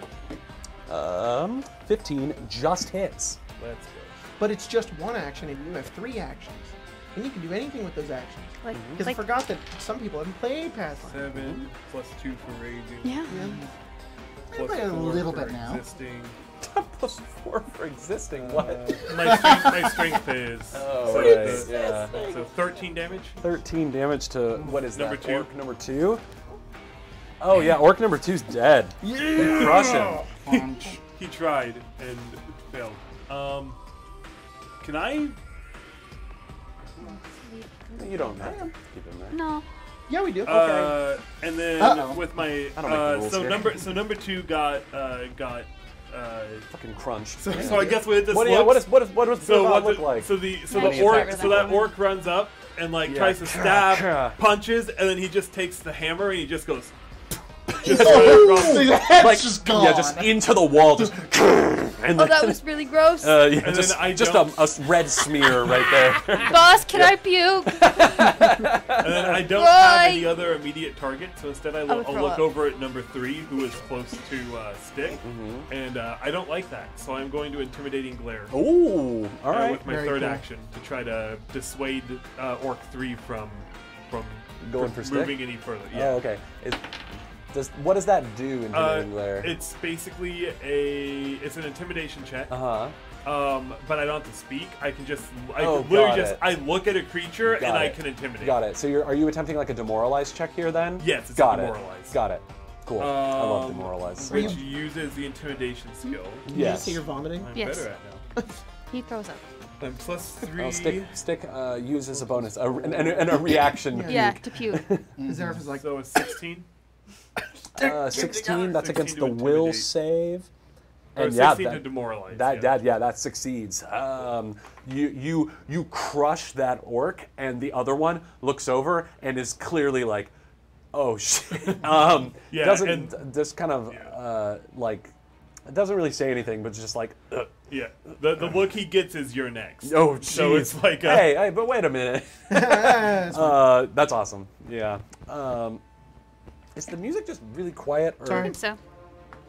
Um, 15 just hits. Let's go. But it's just one action, and you have three actions, and you can do anything with those actions. Like, Because like I forgot that some people haven't played Pathfinder. Seven plus two for raging. yeah. Plus played a four little for bit now. Existing. Plus four for existing. What? Uh, my, strength, my strength is. Oh, so, right, the- yeah. so 13 damage. 13 damage to what is Number that? two. Orc number two. Oh yeah, orc number two's dead. You crush him. He tried and failed. Um, can I? You don't have to keep him there. No. Yeah, we do. Uh, and then Uh-oh. with my I don't make the uh, rules so here. number so number two got uh, got uh, Fucking crunch. so, so I guess what this what, looks. yeah, what, is, what, is, what does so what look the, like? So the so Yeah, the orc so that that orc runs up and like Yeah. tries to stab, punches, and then he just takes the hammer and he just goes. His head's like, just gone. yeah, just into the wall, just. and Oh, then, that was really gross. uh, yeah, then just, I just a, a red smear right there. Boss, can I puke? And then I don't have any other immediate target, so instead I I lo- I'll look up. over at number three, who is close to uh, Stick, Mm-hmm. and uh, I don't like that, so I'm going to intimidating glare. Ooh, all right. uh, with my Very third cool. action to try to dissuade uh, Orc Three from from Going from for stick? moving any further. Yeah. Oh, okay. It, does what does that do in Uh, Intimidating Glare? it's basically a it's an intimidation check, Uh huh. um, but I don't have to speak. I can just I Oh, literally just it. I look at a creature Got and I can intimidate. Got it. So you're are you attempting like a demoralize check here then? Yes, it's a Got demoralize. it. Got it. Cool. I love Um, demoralize. Which uses the intimidation skill. Can you Yes. see you're vomiting? I'm Yes. better at now. he throws up. I'm plus three. Oh, stick stick uh, uses a bonus a, and, and, and a reaction. Yeah. Yeah, to puke. Zareth is like, so a 16 Uh, 16. That's 16 against to the will intimidate. save. or And yeah, 16 to that, demoralize. that, yeah. that yeah that succeeds. Um, you you you crush that orc, and the other one looks over and is clearly like, oh shit. um, Yeah, doesn't and- just kind of Yeah. uh, like it doesn't really say anything, but just like. Ugh. Yeah, the, the look he gets is you're next. Oh, So it's like a- hey, hey, but wait a minute. uh, that's awesome. Yeah. Um, is the music just really quiet? Or... I think so.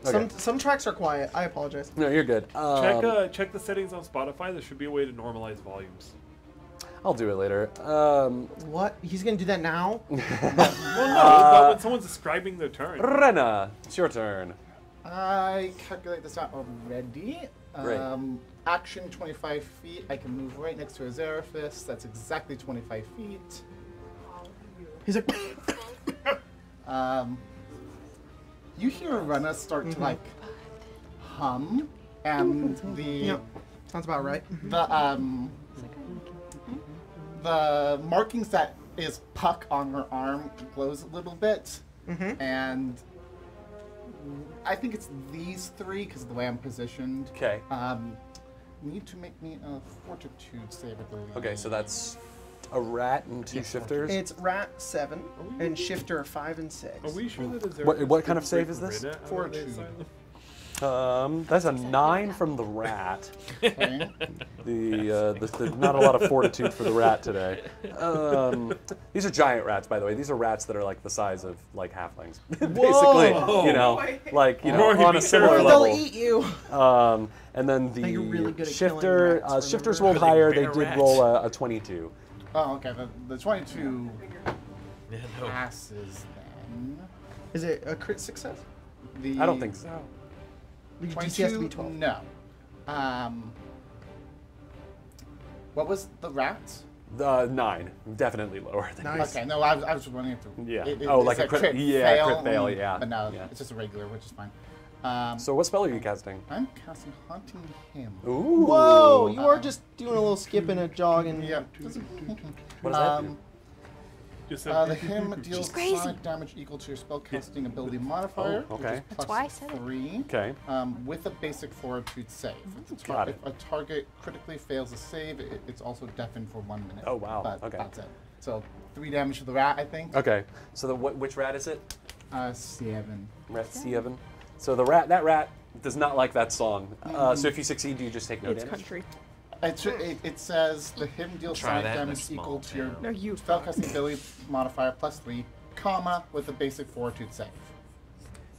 Okay. some some tracks are quiet. I apologize. No, you're good. Um, Check uh, check the settings on Spotify. There should be a way to normalize volumes. I'll do it later. Um, What? He's gonna do that now? Well, no, but when someone's describing their turn. Rena, it's your turn. I calculate this out already. Great. Um, action 25 feet. I can move right next to Azeraphis. That's exactly 25 feet. He's like, Um, you hear Rena start to like hum, and the Yep. Sounds about right. the um the markings that is puck on her arm glows a little bit, Mhm. and I think it's these three because of the way I'm positioned. Okay. Um, need to make me a fortitude save, I believe. Okay, so that's a rat and two Yes, shifters. It's rat seven and shifter five and six. Are we sure that it's What- what kind of save is this? Fortitude. Um, that's a nine from the rat. Okay. The, uh, the, the not a lot of fortitude for the rat today. Um, these are giant rats, by the way. These are rats that are like the size of like halflings, basically. You know, like you know, Rory, on a similar level. they'll eat you. Um, and then the really good at killing shifter rats, uh, shifters remember? rolled higher. They did rats. roll a, a 22. Oh, okay. The, the 22 Yeah, no. passes then. Is it a crit success? The I don't think so. The DC has to be 12. No. Um. What was the rats? The nine, definitely lower than Nice. Okay, no, I was, I was running it through. Yeah. It, it, Oh, like a crit- yeah, crit fail, mm, yeah, But no, yeah. it's just a regular, which is fine. Um, So what spell are you casting? I'm casting Haunting Hymn. Ooh. Whoa! You are just doing a little skip and a jog and Yeah. What does that um, do? Just Uh, the hymn deals sonic damage equal to your spellcasting ability modifier. Oh, which okay. is That's plus why I said three. Okay. Um, with a basic fortitude save. If, a tar- Got it. a target critically fails a save, it, it's also deafened for one minute. Oh, wow. But Okay. That's it. So three damage to the rat, I think. Okay. So the what, which rat is it? Uh, seven. Rat Seven. So the rat that rat does not like that song. Uh, so if you succeed, do you just take no It's damage? country. It, should- it, it says the hymn deals Try sonic that in a damage small equal to your town. No, you. spellcasting ability modifier plus three, comma with a basic fortitude save.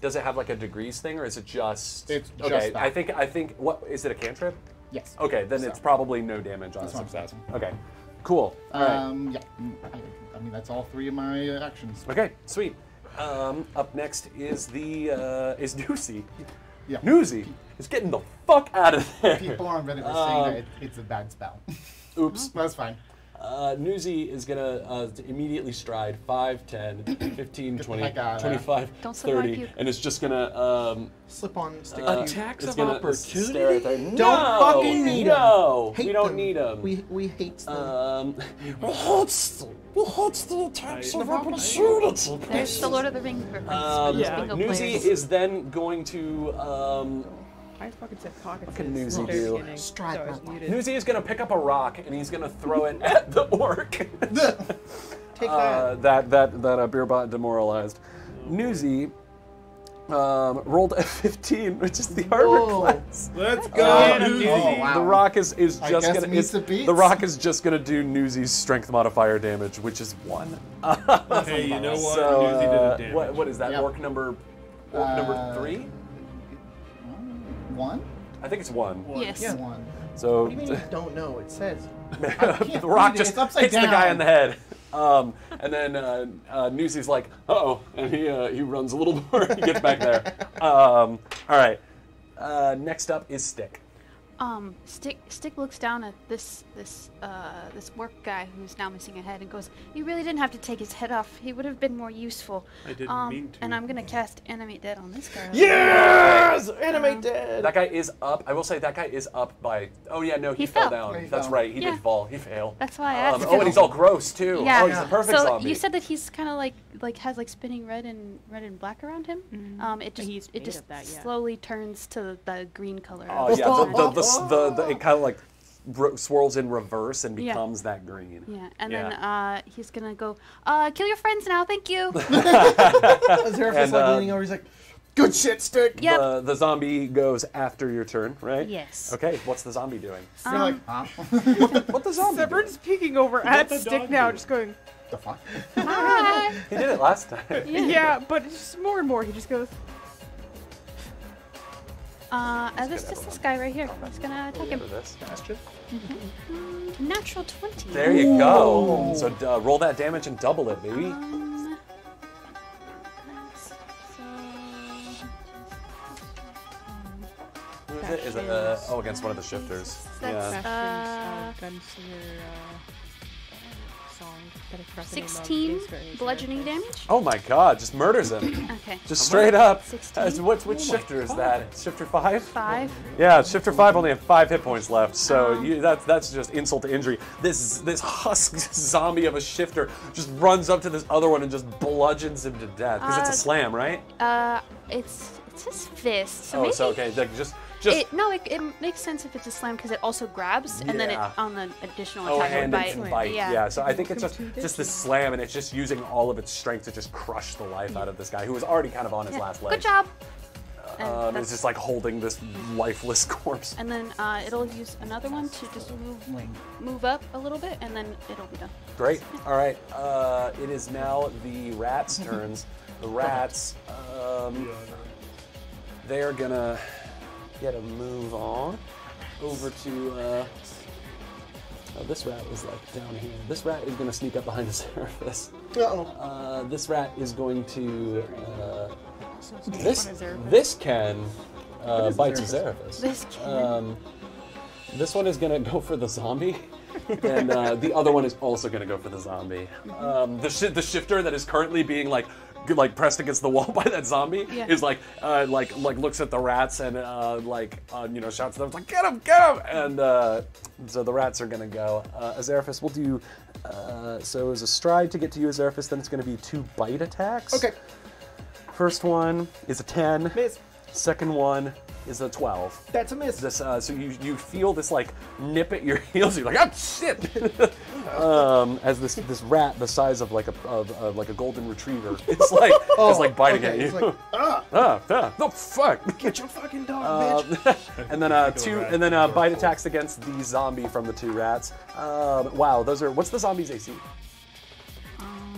Does it have like a degrees thing, or is it just? It's just okay. that. I think I think what is it a cantrip? Yes. Okay, then So- it's probably no damage on a That's what I'm success. Okay. Cool. All right. Um, yeah. Mm, I, I mean, that's all three of my uh, actions. Okay, sweet. Um, up next is the uh, is Newsy. Yeah. Newsy is getting the fuck out of there. People on Reddit were saying Um, that it, it's a bad spell. Oops. That's fine. Uh, Newsy is gonna uh, immediately stride 5, 10, 15, 20, heck out of there. 25, Don't 30, and it's just gonna um, slip on stick. uh, cube. Attacks of gonna opportunity? stare at there. No, Don't fucking need no, Hate we don't them. need them. We we hate them. um, what's what's the attacks I- of opportunity? There's the Lord of the Rings reference. Um, for those Yeah. Newsy players. is then going to um, I fucking said pockets. Fucking at newsy do. beginning, Stride so I was my muted. Newsy is going to pick up a rock and he's going to throw it at the orc. Take uh, that. that that that uh, Beerbot demoralized. Newsy um, rolled a 15, which is the armor Whoa. class. Let's go, Uh, Newsy. Oh, wow. The rock is is just gonna is, the the rock is just gonna do Newsy's strength modifier damage, which is one. Hey, you know what? so Newsy did uh, a damage. what what is that Yep. orc number? Orc number Uh, three? One? I think it's one. Yes. Yeah. One. So What do you mean you don't know? It says. the rock read it. just It's upside hits the guy in the head. Um, and then uh, uh, Newsy's like, uh-oh, and he, uh, he runs a little more. he gets back there. Um, all right. Uh, next up is Stick. Um, Stick Stick looks down at this this uh this orc guy who's now missing a head and goes, "You really didn't have to take his head off. He would have been more useful." I didn't um, mean to. And I'm gonna cast Animate Dead on this guy. Yes! Animate dead. That guy is up. I will say that guy is up by. Oh yeah, no, he, He fell, fell. down. He That's fell. right. He Yeah. did fall. He failed. That's why I Um, asked. oh, and he's all gross too. Yeah. Oh, he's a perfect so zombie. you said that he's kind of like like has like spinning red and red and black around him. Mhm. Um, it just He's it just that, yeah. slowly turns to the green color. Oh of yeah, the, the, the, sun. the, the, it kind of like ro- swirls in reverse and Yeah. becomes that green. Yeah, and Yeah. then uh, he's gonna go, uh, kill your friends now, thank you. Zeraphis And, like uh, leaning over. He's like, "Good shit, stick." Yep. The, the zombie goes after your turn, right? yes. Okay, what's the zombie doing? You're like, Um, huh? What the zombie doing? Severin's peeking over at the Stick now, do? just going, the fuck? Hi. He did it last time. yeah, but it's just more and more. He just goes, Uh, uh, this is this guy right here. He's gonna attack him. Remember this? Bastard. Natural twenty. There you go. So uh, roll that damage and double it, baby. Um, so, Who is it? Is it uh, oh against one of the shifters? That's- Yeah. Uh, uh, Gunslinger uh, I forgot the name of the 16 bludgeoning damage. Oh my god, just murders him. Okay. Just straight up. 16? As- what, which shifter is that? Shifter 5? Five. Yeah, Shifter 5 only have 5 hit points left, so Oh. you, that's, that's just insult to injury. This, this husk zombie of a shifter just runs up to this other one and just bludgeons him to death. Because it's Uh, a slam, right? Uh, it's it's his fist. So oh, maybe so okay, like, just. Just it, no, it, it makes sense if it's a slam because it also grabs and then it on the additional Oh, attack it and bite. can bite. Yeah. Yeah. so I think it's just just this slam, and it's just using all of its strength to just crush the life out of this guy who was already kind of on his Yeah. last leg. Good job. Um, it's just like holding this lifeless corpse. And then uh, it'll use another one to just move move up a little bit, and then it'll be done. Great. All right. Uh, it is now the rats' turns. The rats, um, they're gonna get a move on over to. Uh, oh, this rat is like down here. This rat is gonna sneak up behind the Seraphis. Uh-oh. Uh, this rat is going to. Uh, this on Azeraphis? this can uh, bite Azeraphis. This can. Um, this one is gonna go for the zombie, and uh, the other one is also gonna go for the zombie. Um, the shi the shifter that is currently being like g- like pressed against the wall by that zombie Yeah. is like uh, like like looks at the rats and uh, like uh, you know shouts at them like get him get him and uh, so the rats are gonna go. Uh, Azeraphis will do. Uh, so as a stride to get to you, Azeraphis, then it's gonna be two bite attacks. Okay. First one is a ten. Miss. Second one is a twelve. That's a miss. this uh, so you you feel this like nip at your heels. You're like oh shit. Um, as this this rat the size of like a of, of like a golden retriever it's like it's like biting okay, at you. it's like, ah, ah, ah, no fuck. Get your fucking dog, bitch. um, and then uh, two and then uh, bite attacks against the zombie from the two rats. Um, wow those are what's the zombie's AC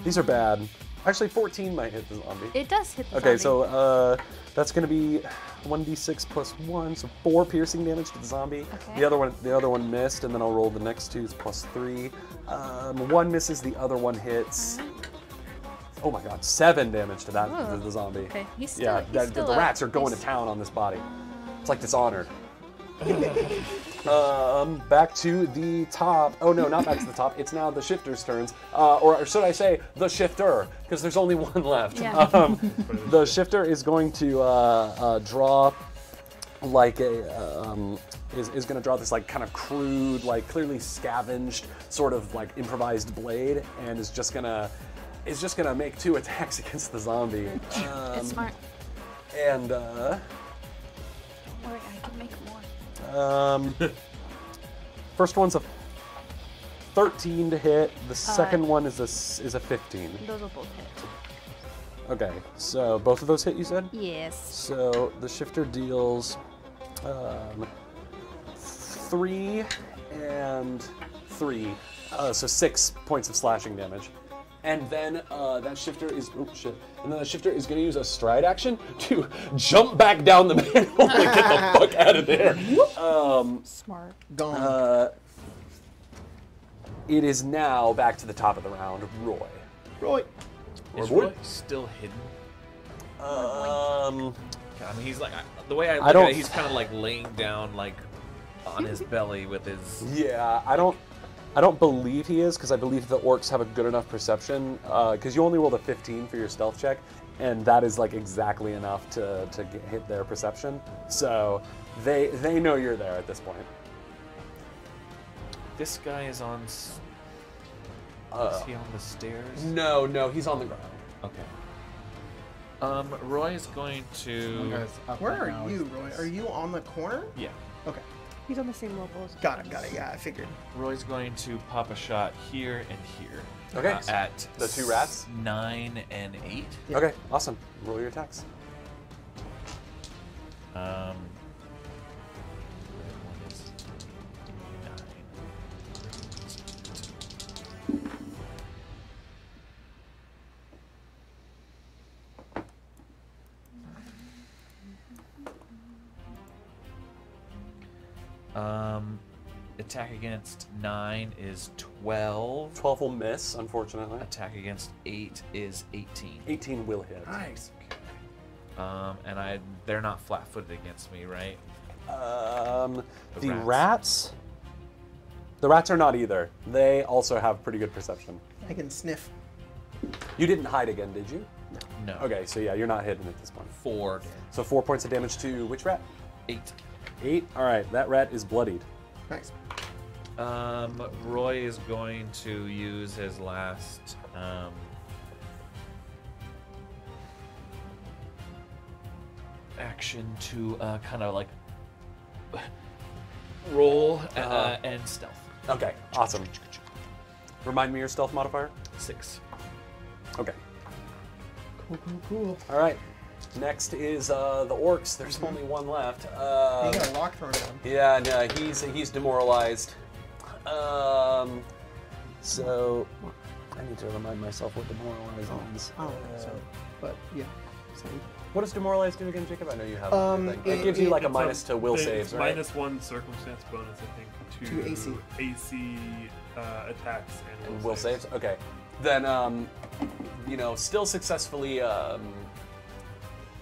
these are bad. Actually 14 might hit the zombie. It does hit the Okay, zombie. so uh, that's gonna be 1d6 plus one, so four piercing damage to the zombie. Okay. The other one, the other one missed, and then I'll roll the next two. It's plus three. Um, one misses, the other one hits. Oh my god, seven damage to that to the zombie. Okay, he's still- yeah, he's that- still the up. rats are going He's- to town on this body. It's like Dishonored. um, back to the top. Oh no, not back to the top. It's now the shifter's turns, uh, or, or should I say the shifter? Because there's only one left. Yeah. Um, the shifter is going to uh, uh, draw like a um, is, is going to draw this like kind of crude, like clearly scavenged sort of like improvised blade, and is just gonna is just gonna make two attacks against the zombie. Um, it's smart. and uh, Or I can make more. Um, first one's a 13 to hit. The second one is a s- is a 15. Those will both hit. Okay, so both of those hit. You said. Yes. So the shifter deals um, three and three, uh, so six points of slashing damage. And then uh, that shifter is oh shit. And then the shifter is going to use a stride action to jump back down the manhole and get the fuck out of there. Um, Smart. Gone. uh, it is now back to the top of the round. Roy. Roy. Is Roy? Roy still hidden? Um, I mean, he's like I, the way I look I don't- at it, he's kind of like laying down, like on his belly with his. Yeah, I don't. I don't believe he is because I believe the orcs have a good enough perception. Because you only rolled a 15 for your stealth check, and that is like exactly enough to to get, hit their perception. So they they know you're there at this point. This guy is on. s- Uh, is he on the stairs? No, no, he's on the ground. Okay. Um, Roy is going to. Where are now. you, Roy? Are you on the corner? Yeah. Okay. He's on the same level as Got it, got it. Yeah, I figured. Roy's going to pop a shot here and here. Okay. Uh, at The two rats? Nine and eight. Yeah. Okay, awesome. Roll your attacks. Um. one is nine. Um, attack against nine is twelve. 12 will miss, unfortunately. Attack against eight is eighteen. 18 will hit. Nice. Um, and I they're not flat-footed against me, right? Um, The the rats. rats. The rats are not either. They also have pretty good perception. I can sniff. You didn't hide again, did you? No. Okay, so yeah, you're not hidden at this point. Four. So four points of damage to which rat? Eight. Eight. All right, that rat is bloodied. Nice. Um, Roy is going to use his last. Um, action to uh, kind of like roll uh, Uh-huh. and stealth. Okay, awesome. Remind me your stealth modifier. Six. Okay. Cool, cool, cool. All right. Next is uh, the orcs. There's only one left. Uh, you got a lock thrown at him. Yeah, no, he's he's demoralized. Um, so I need to remind myself what demoralized means. I don't so. But yeah. Same. What does demoralized do again, Jacob? I know you have. Um, it, it- gives you like a It's minus to will saves, right? Minus one circumstance bonus, I think, to, To AC. AC uh, attacks and, And will saves. Okay. Then, um, you know, still successfully, um,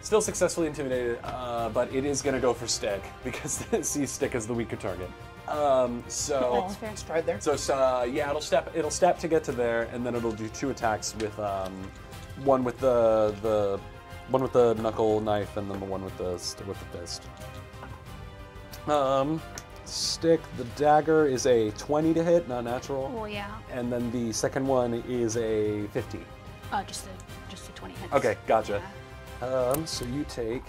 still successfully intimidated, uh, but it is gonna go for stick because see stick is the weaker target. Um, so. Oh, fair. Stride there. So it's, uh, yeah, it'll step. It'll step to get to there, and then it'll do two attacks with um, one with the the one with the knuckle knife, and then the one with the with the fist. Um, stick. The dagger is a twenty to hit, not natural, Oh yeah. and then the second one is a fifteen. Uh, just a just a twenty hits. Okay, gotcha. Yeah. Um, so you take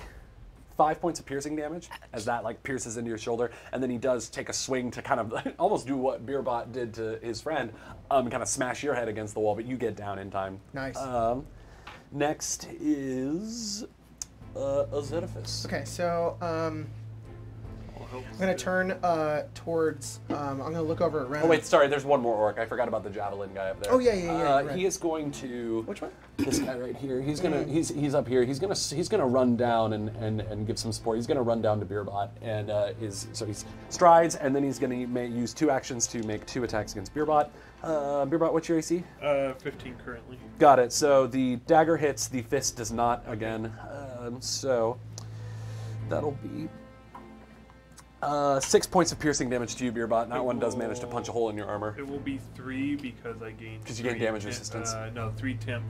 five points of piercing damage as that like pierces into your shoulder, and then he does take a swing to kind of almost do what Beerbot did to his friend, um, kind of smash your head against the wall, but you get down in time. Nice. Um, next is uh. Okay, so um, I'm gonna turn uh, towards. Um, I'm gonna look over at Ren. Oh wait, sorry. There's one more orc. I forgot about the javelin guy up there. Oh, yeah, yeah, yeah, Uh, right. He is going to. Which one? This guy right here. He's gonna. Mm. He's he's up here. He's gonna he's gonna run down and, and, and give some support. He's gonna run down to Beerbot and uh, is so he's strides and then he's gonna may use two actions to make two attacks against Beerbot. Uh, Beerbot, what's your AC? Uh, 15 currently. Got it. So the dagger hits. The fist does not again. Um, so that'll be. Uh, six points of piercing damage to you, Beerbot. That It one does manage to punch a hole in your armor. It will be three because I gained. 'Cause you gain three damage temp- resistance. Uh, no, three temp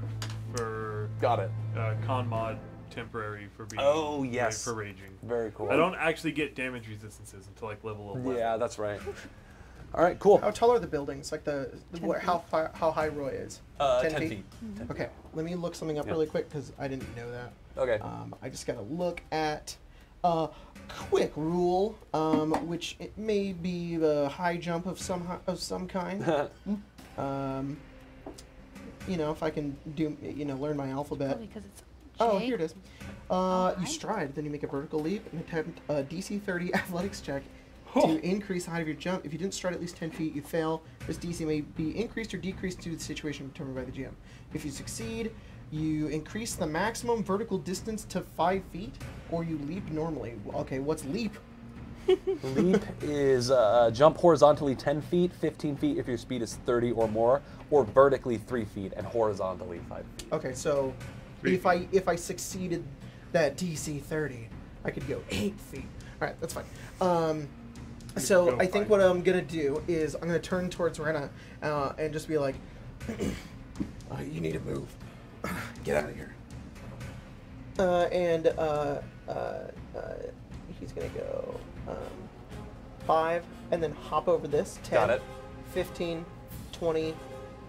for Got it. uh, con mod temporary for being. Oh, yes. For raging. Very cool. I don't actually get damage resistances until like level 11. Yeah, that's right. All right, cool. How tall are the buildings? Like the, the what, how fi- how high Roy is? Uh, 10 10 feet? feet. 10 Okay, let me look something up Yeah. really quick because I didn't know that. Okay. Um, I just gotta look at a quick rule, um, which it may be the high jump of some of some kind. um, you know, if I can do, you know, learn my alphabet. Probably because it's. Oh, here it is. Uh, you stride, then you make a vertical leap and attempt a DC 30 athletics check to increase the height of your jump. If you didn't stride at least 10 feet, you fail. This DC may be increased or decreased due to the situation determined by the GM. If you succeed, you increase the maximum vertical distance to 5 feet, or you leap normally. Okay, what's leap? Leap is uh, jump horizontally 10 feet, 15 feet if your speed is 30 or more, or vertically 3 feet and horizontally 5 feet. Okay, so Three if I if I succeeded that DC 30, I could go 8 feet. All right, that's fine. Um, so I think what I'm gonna do is I'm gonna turn towards Rena uh, and just be like, uh, "You need to move. Get out of here." Uh, and uh, uh, uh, he's gonna go um, five, and then hop over this. 10, Got it. 15, 20,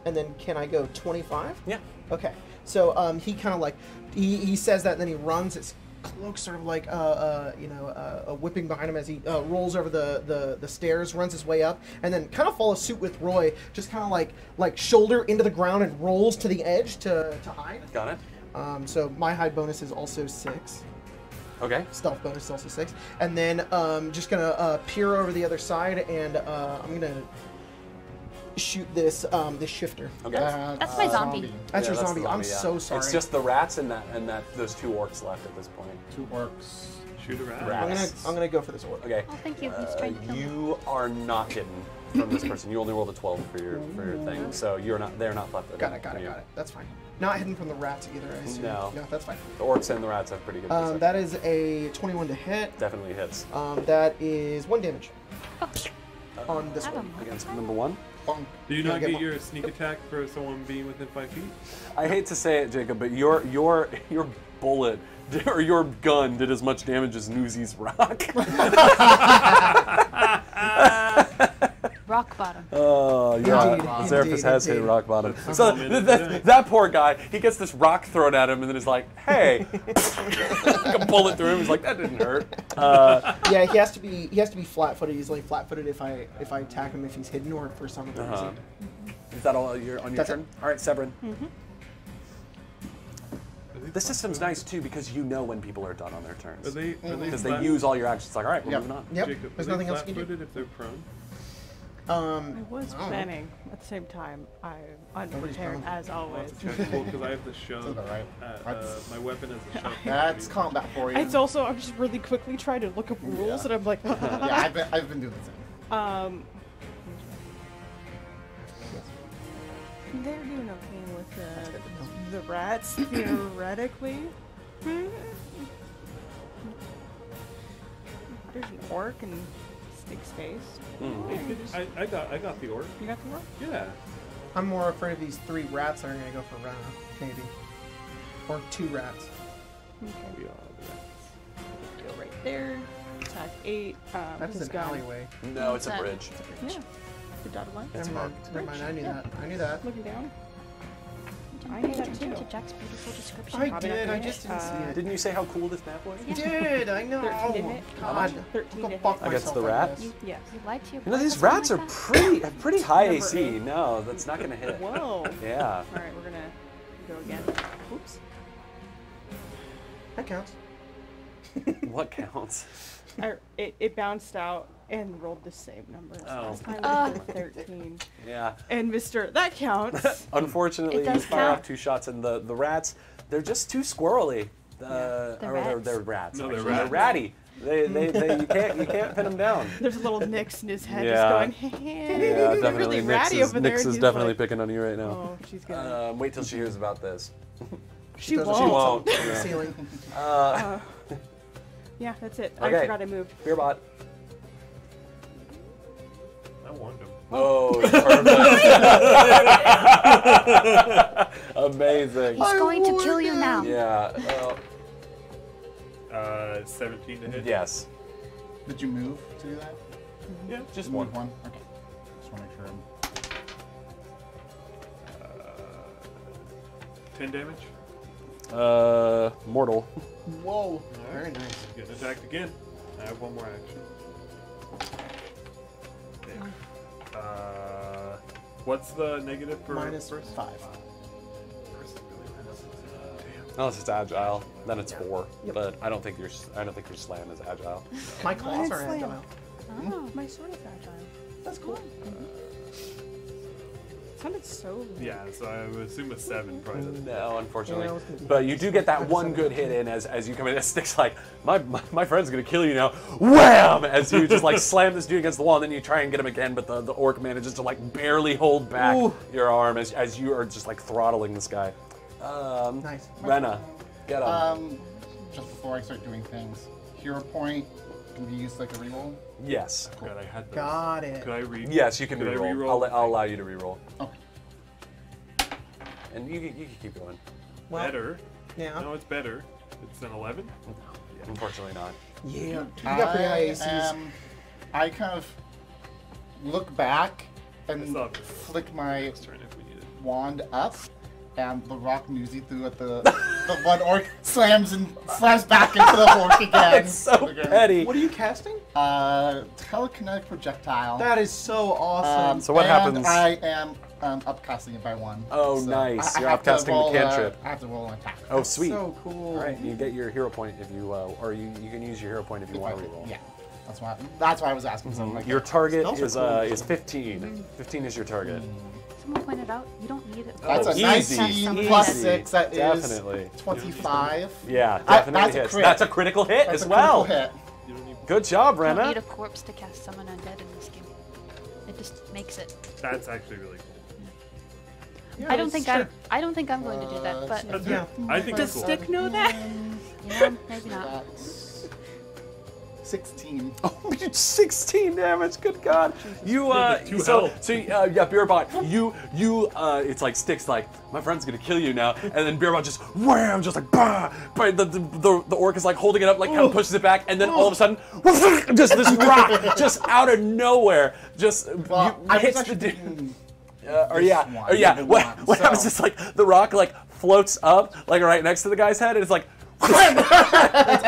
and then can I go 25? Yeah. Okay. So um, he kind of like he, he says that, and then he runs. His cloak sort of like uh, uh, you know uh, uh, whipping behind him as he uh, rolls over the, the the stairs, runs his way up, and then kind of follows suit with Roy, just kind of like like shoulder into the ground and rolls to the edge to to hide. Got it. Um, so my hide bonus is also six. Okay. Stealth bonus is also six, and then um, just gonna uh, peer over the other side, and uh, I'm gonna shoot this um, this shifter. Okay. Uh, That's my zombie. That's Yeah, your the zombie. I'm so sorry. It's just the rats and that and that those two orcs left at this point. Two orcs. Shoot a rat. Rat. I'm gonna Rats. I'm gonna go for this orc. Okay. Oh, thank you. He's Uh, trying to kill me. you are not hidden from this person. You only rolled a 12 for your for your thing, so you're not. They're not left. Got it, got it, got it. That's fine. Not hidden from the rats either, I assume. No. No, that's fine. The orcs and the rats have pretty good. Um, that is a 21 to hit. definitely hits. Um, that is one damage. Uh, on this one. Against number one. Bonk. Do you not get get your sneak attack for someone being within five feet? I hate to say it, Jacob, but your your your bullet or your gun did as much damage as Newsy's rock. Rock bottom. Oh, yeah. Indeed, Xeraphis indeed, has hit rock bottom. So the th- moment that, that poor guy, he gets this rock thrown at him and then is like, hey, like a bullet through him. He's like, that didn't hurt. Uh, Yeah, he has to be he has to be flat-footed. He's like flat-footed if I if I attack him if he's hidden or for some other uh-huh. reason. Is that all your, on your That's it. turn? All right, Severin. The system's nice too because you know when people are done on their Are turns. they? They Because they use all your actions. It's like, all right, we're Yep. moving on. Yep. Jacob, There's nothing else you can do. flat-footed if they're prone? Um, I was I don't know. planning. At the same time, I'm Nobody's unprepared as always. Checkable because I have the shove. Sounds right. Uh, uh, my weapon is a shove. That's combat for you. It's also I'm just really quickly trying to look up rules, and I'm like, yeah, I've been, I've been doing the same. um. They're doing okay with the the rats theoretically. There's an orc and sticks face. I, I got I got the orc. You got the orc? Yeah. I'm more afraid of these three rats that are gonna go for Rena, maybe, or two rats. Okay. We are the Go right there. Attack eight. Um, That is an gun. alleyway. No, it's a That- bridge. Yeah. The dotted line. It's Never mind. Never mind. I knew that. I knew that. Looking down. I Pay knew that too. to Jack's beautiful description. I Probably did. I just didn't see Uh, it. Didn't you say how cool this map was? Did I know? 13 to hit. God, 13 go to fuck hit. Against the like rat? this. You, Yes. you lied to your You know, these rats something are that? pretty have pretty high Number AC. eight. No, that's not gonna hit. Whoa. Yeah. All right, we're gonna go again. Oops. That counts. What counts? I, it, it bounced out and rolled the same number. as Oh. Last time with 13. Yeah. And Mr. That counts. Unfortunately, It you does fire count. off two shots, and the, the rats, they're just too squirrely. Uh, The or They're, rats? they're rats. No, they're actually. rats. ratty. They, they, they, you can't you can't pin them down. There's a little Nix in his head Yeah. just going, hey, Yeah, you're definitely. really Nix ratty is, over there. Nix and is he's definitely like, picking on you right now. Oh, she's gonna. Um, wait till she hears about this. she does- won't. She won't. The Yeah. ceiling. Uh, Uh, yeah, that's it. I forgot I moved. Beerbot. I warned him. Oh, perfect. Amazing. He's going to kill you now. Yeah. uh, Uh, 17 to hit. yes. Did you move to do that? Yeah. Just Move one. one. Okay. Just want to make sure. I'm- Uh, 10 damage. Uh, mortal. Whoa. Very nice. Getting attacked again. I have one more action. There. Uh, what's the negative for Minus first? five. First, really minus- Damn. Unless it's agile, then it's four. Yep. But I don't think your I don't think your slam is agile. My claws are Slam. agile. Oh. My sword is agile. That's cool. Sounded so. Yeah, so I would assume a 7 probably. No, unfortunately. Yeah, I was gonna do but you do get that one good hit in as, as you come in. It sticks like my, my my friend's gonna kill you now. Wham! As you just like slam this dude against the wall, and then you try and get him again, but the, the orc manages to like barely hold back Ooh. your arm as, as you are just like throttling this guy. Um, Nice. Rena, get him. Um, just before I start doing things, hero point can be used like a reroll. Yes. God, I had those. Got it. Could I re? Yes, you can Could I reroll. reroll? I'll, I'll allow you to reroll. Okay. And you, can- you can keep going. Well, better. Yeah. No, it's better. It's an 11. Unfortunately, not. Yeah. You got pretty high I ACs. am- I kind of look back and It's not- flick my Next turn if we need it. wand up, and the rock newsy threw at the the one orc slams and slams back into the orc again. It's so Again. petty. What are you casting? Uh, telekinetic projectile. That is so awesome. Um, So what and happens- I am um, upcasting it by one. Oh, So nice. I, I You're have to upcasting the roll, uh, cantrip. I have to roll an attack. Oh, sweet. So cool. All right, you get your hero point if you, uh, or you, you can use your hero point if you If want to reroll. Yeah, that's why. That's why I was asking. So I'm like, Your target is cool. uh, is 15. 15 is your target. Someone pointed out you don't need it. That's Oh, a easy, 19 plus six. That is Definitely. 25. Yeah, I- definitely that's a crit. That's a critical hit That's as a well. critical hit. You don't need. Good job, You don't need a corpse to cast summon undead in this game. It just makes it. That's actually really cool. Yeah, I don't think true. I'm. I don't think I'm going to do Uh, that, but That's Yeah. I think Does cool. Stick know that? you know, maybe not. That's 16. Oh, 16 damage. Good God. You uh, two so so uh, yeah, Beerbot. You you uh, it's like sticks like my friend's gonna kill you now, and then Beerbot just wham, just like bah. But the the, the, the orc is like holding it up, like kind of pushes it back, and then all of a sudden, just this rock just out of nowhere just Well, you, I hits the dude. thinking Uh, or yeah, one, or yeah. the What, one, what happens is like the rock like floats up like right next to the guy's head, and it's like. and uh,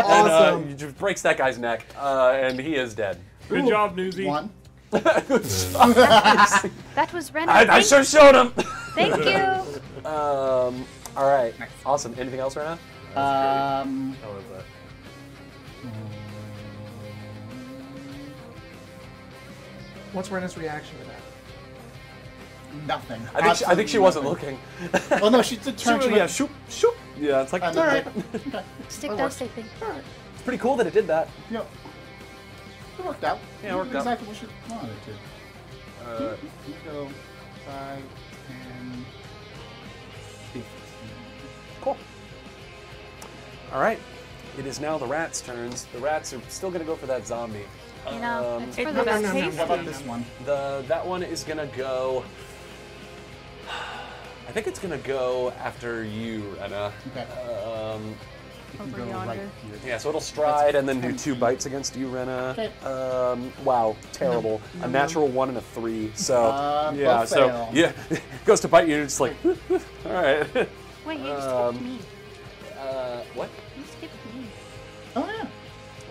awesome. it just breaks that guy's neck, uh, and he is dead. Good job, Newsy. one. That was Ren. I, I thank, should have showed him. thank you. Um, all right, awesome. Anything else right now? Um, How was that? What's Rena's reaction to that? nothing. I think she, I think she wasn't Absolutely looking. nothing. Well, no, she did turn. Shoot, she yeah, went, shoot, shoot. Yeah, it's like and all then, right. okay. Stick That does works. say. It's pretty cool that it did that. Yep. It worked out. Yeah, it worked out. exactly what she wanted it to. Uh, You go 5, 10, 15. cool. All right, it is now the rats' turns. The rats are still gonna go for that zombie. You know, Um, it's for the best. no, no, no. How about this one? The that one is gonna go. I think it's gonna go after you, Rena. Okay. Um, You can Over go right here. yeah, so it'll stride and then do 10 two feet. bites against you, Rena. Okay. Um, wow, terrible. No, a no. natural one and a three. So Uh, yeah, both so fail. yeah, goes to bite you. and It's like, all right. Wait, you just Um, skipped me. Uh, what? You skipped me. Oh, yeah.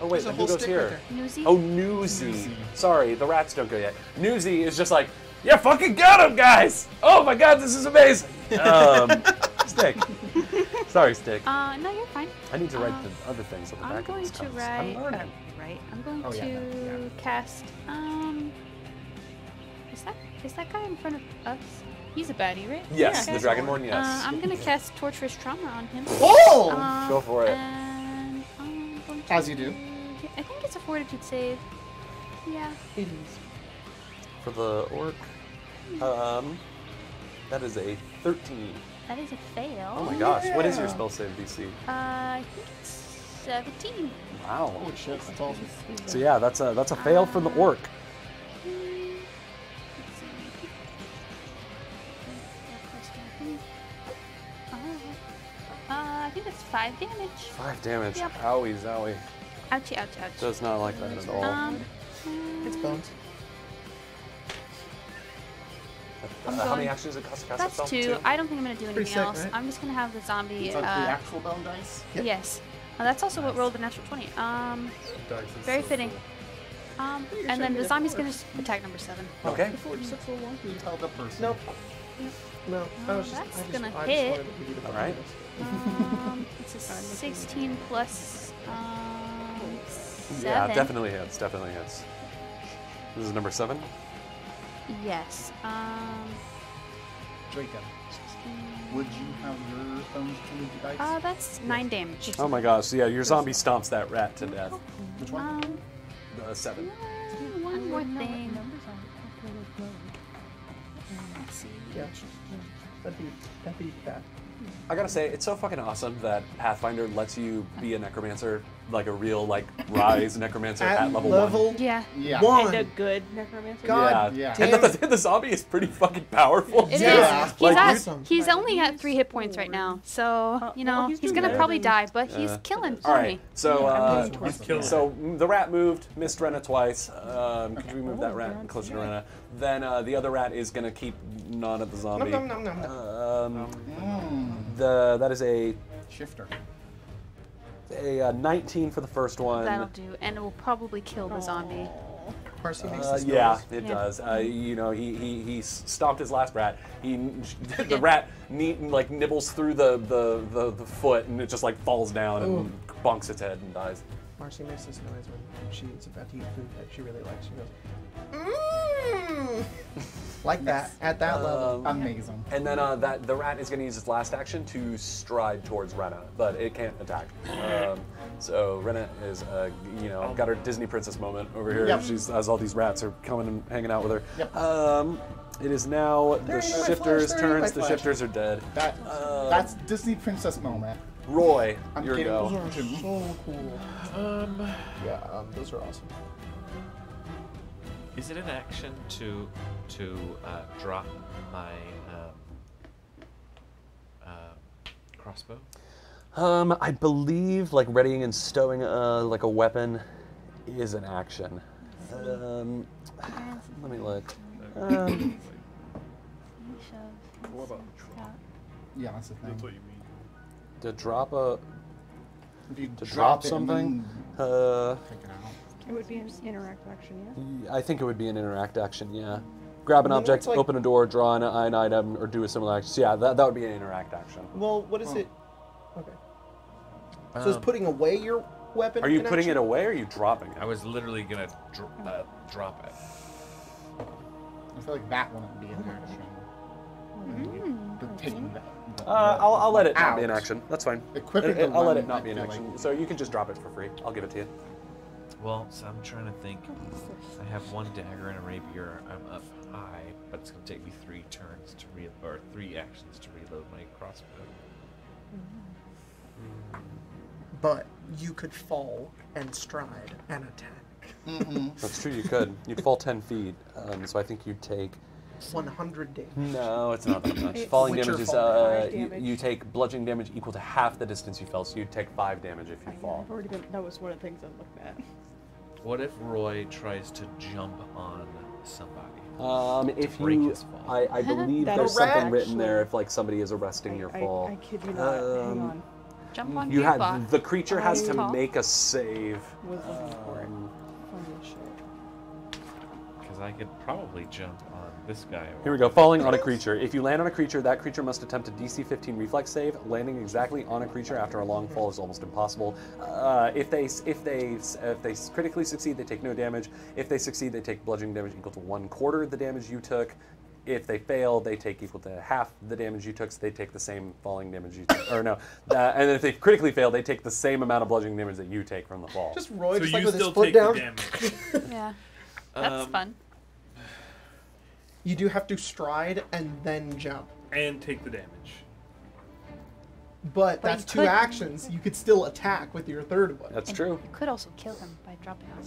Oh wait, There's a who goes stick right here? Newsy. Oh, Newsy. Newsy. Sorry, the rats don't go yet. Newsy is just like, yeah, fucking got him, guys. Oh my god, this is amazing. Um, Stick. Sorry, Stick. Uh, no, you're fine. I need to write um, the other things on the I'm back going of these to write. I'm Uh, learning. right. I'm going Oh, yeah, to no, yeah. cast. Um. Is that is that guy in front of us? He's a baddie, right? Yes, Okay. the Dragonborn, yes. Uh, I'm gonna cast torturous trauma on him. Oh! Um, Go for it. And I'm going to As you do. I think it's a fortitude save. Yeah. It is. For the orc, um, that is a 13. That is a fail. Oh my gosh, what is your spell save DC? Uh, I think it's 17. Wow. Holy shit, that's awesome. So yeah, that's a that's a fail for the orc. Let's see. Uh, I think that's 5 damage. Five damage. Yep. Owie zowie. Ouchie, ouchie, ouchie. Does not like that at all. Um, It's mm, bones. Uh, I'm how many going- actions does it cost to cast That's itself? two. I don't think I'm gonna do anything sick, else. right? I'm just gonna have the zombie. Is that the Uh, actual bone dice? Yep. yes. Uh, that's also what rolled the natural 20. Um, Dice very so fitting. cool. Um, and then the me zombie's gonna attack number seven. Okay. Before it's such a long you tell the person. Nope. No, I Oh, was just, that's just, gonna hit. wanted to give you the All right. Um, it's a 16 plus um, seven. Yeah, definitely hits. Definitely hits. This is number seven. Yes. Um, Jacob, would you have your bones to the dice? uh, that's nine damage. Oh my gosh! Yeah, your zombie stomps that rat to death. Which one? Um, Uh, seven. one more thing. Let's see. Yeah. That'd be, that'd be bad. I gotta say, it's so fucking awesome that Pathfinder lets you be a necromancer, like a real like rise necromancer at, level, one. Yeah. yeah. One. And a good necromancer. God yeah, yeah. and the, the zombie is pretty fucking powerful. It is. Yeah. He's, Like, at, awesome. he's only at three hit points right now, so Uh, you well, know he's he's, gonna better probably die, but he's Yeah. killing for All right, me. so uh, He's killing. so the rat moved, missed Rena twice. Um, could we move that rat closer to Rena? Then uh, the other rat is gonna keep gnawing at the zombie. Nom, nom, nom, nom, nom. Um, Mm, the that is a shifter. a uh, 19 for the first one. That'll do, and it will probably kill the zombie. Marcy makes Uh, yeah, it Yeah. does. Uh, you know, he, he he stomped his last rat. He the rat ne- like nibbles through the, the, the, the foot and it just like falls down and bonks its head and dies. Marcy makes this noise when she's about to eat food that she really likes. She goes, mmm. like that, at that level. Um, Amazing. and then uh, that the rat is going to use its last action to stride towards Rena, but it can't attack. Um, so Rena is, uh, you know, got her Disney princess moment over here. Yep. She's as all these rats are coming and hanging out with her. Yep. Um, it is now the There ain't shifters' flash, turns. The flash. shifters are dead. That Uh, that's Disney princess moment. Roy, I'm your kidding, those go. are so cool. Um, Yeah, um, those are awesome. Is it an action to to uh, drop my um, uh, crossbow? Um, I believe like readying and stowing uh, like a weapon is an action. Um, let me look. Um, What about Yeah, that's the thing. That's what you mean. to drop a If you to drop drop it and something. then Uh, Take it would be an interact action, yeah? I think it would be an interact action. Yeah. Grab an Well, object, like- open a door, draw an, an item, or do a similar action. So yeah, that, that would be an interact action. Well, what is Oh. it? Okay. So is Um, putting away your weapon? Are you an putting action? it away or are you dropping it? I was literally gonna dr- uh, drop it. I feel like that wouldn't be an action. Mm, The I taking think. the, the, Uh, I'll, I'll let it not be an action. That's fine. Equipping Uh, the I'll let it not be an action. like- So you can just drop it for free. I'll give it to you. Well, so I'm trying to think. I have one dagger and a rapier. I'm up high, but it's gonna take me three turns to re or three actions to reload my crossbow. But you could fall and stride and attack. Mhm. That's true. You could. You'd fall ten feet. Um, so I think you'd take. 100 damage. No, it's not that much. Falling Witcher damage is fall. uh, Five you, damage. you take bludgeoning damage equal to half the distance you fell. So you'd take five damage if you I- fall. I've already been, that was one of the things I looked at. What if Roy tries to jump on somebody? Um, if break you, his fall. I, I believe That there's is something written there if like somebody is arresting I, your I- fall. I, kid you not. Hang Um, on. Jump on You had Beerbot. the creature has to Tall. make a save. Was looking for it. Um, Funny as shit. Because I could probably jump on this guy. Here we go. Falling on a creature. If you land on a creature, that creature must attempt a DC 15 reflex save. Landing exactly on a creature after a long fall is almost impossible. Uh, if they if they if they critically succeed, they take no damage. If they succeed, they take bludgeoning damage equal to one quarter of the damage you took. If they fail, they take equal to half the damage you took. So they take the same falling damage you took. Or no, uh, and if they critically fail, they take the same amount of bludgeoning damage that you take from the fall. Just Roy, so just you like with his foot take down. the damage. Yeah. That's Um, fun. You do have to stride and then jump. and take the damage. But But that's two could- actions. You could still attack with your third one. That's And true. You could also kill him by dropping him.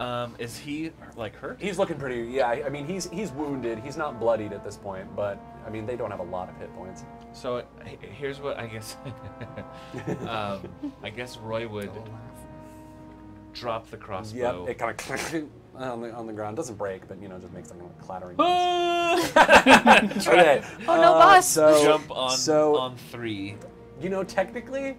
Um, is he like hurt? He's looking pretty. Yeah, I mean, he's he's wounded. He's not bloodied at this point, but I mean, they don't have a lot of hit points. So here's what I guess. um, I guess Roy would drop the crossbow. Yep, it kind of on the on the ground. Doesn't break, but you know, just makes like a clattering. Ah! noise. okay. Oh, no, uh, boss! So jump on so on three. you know, technically,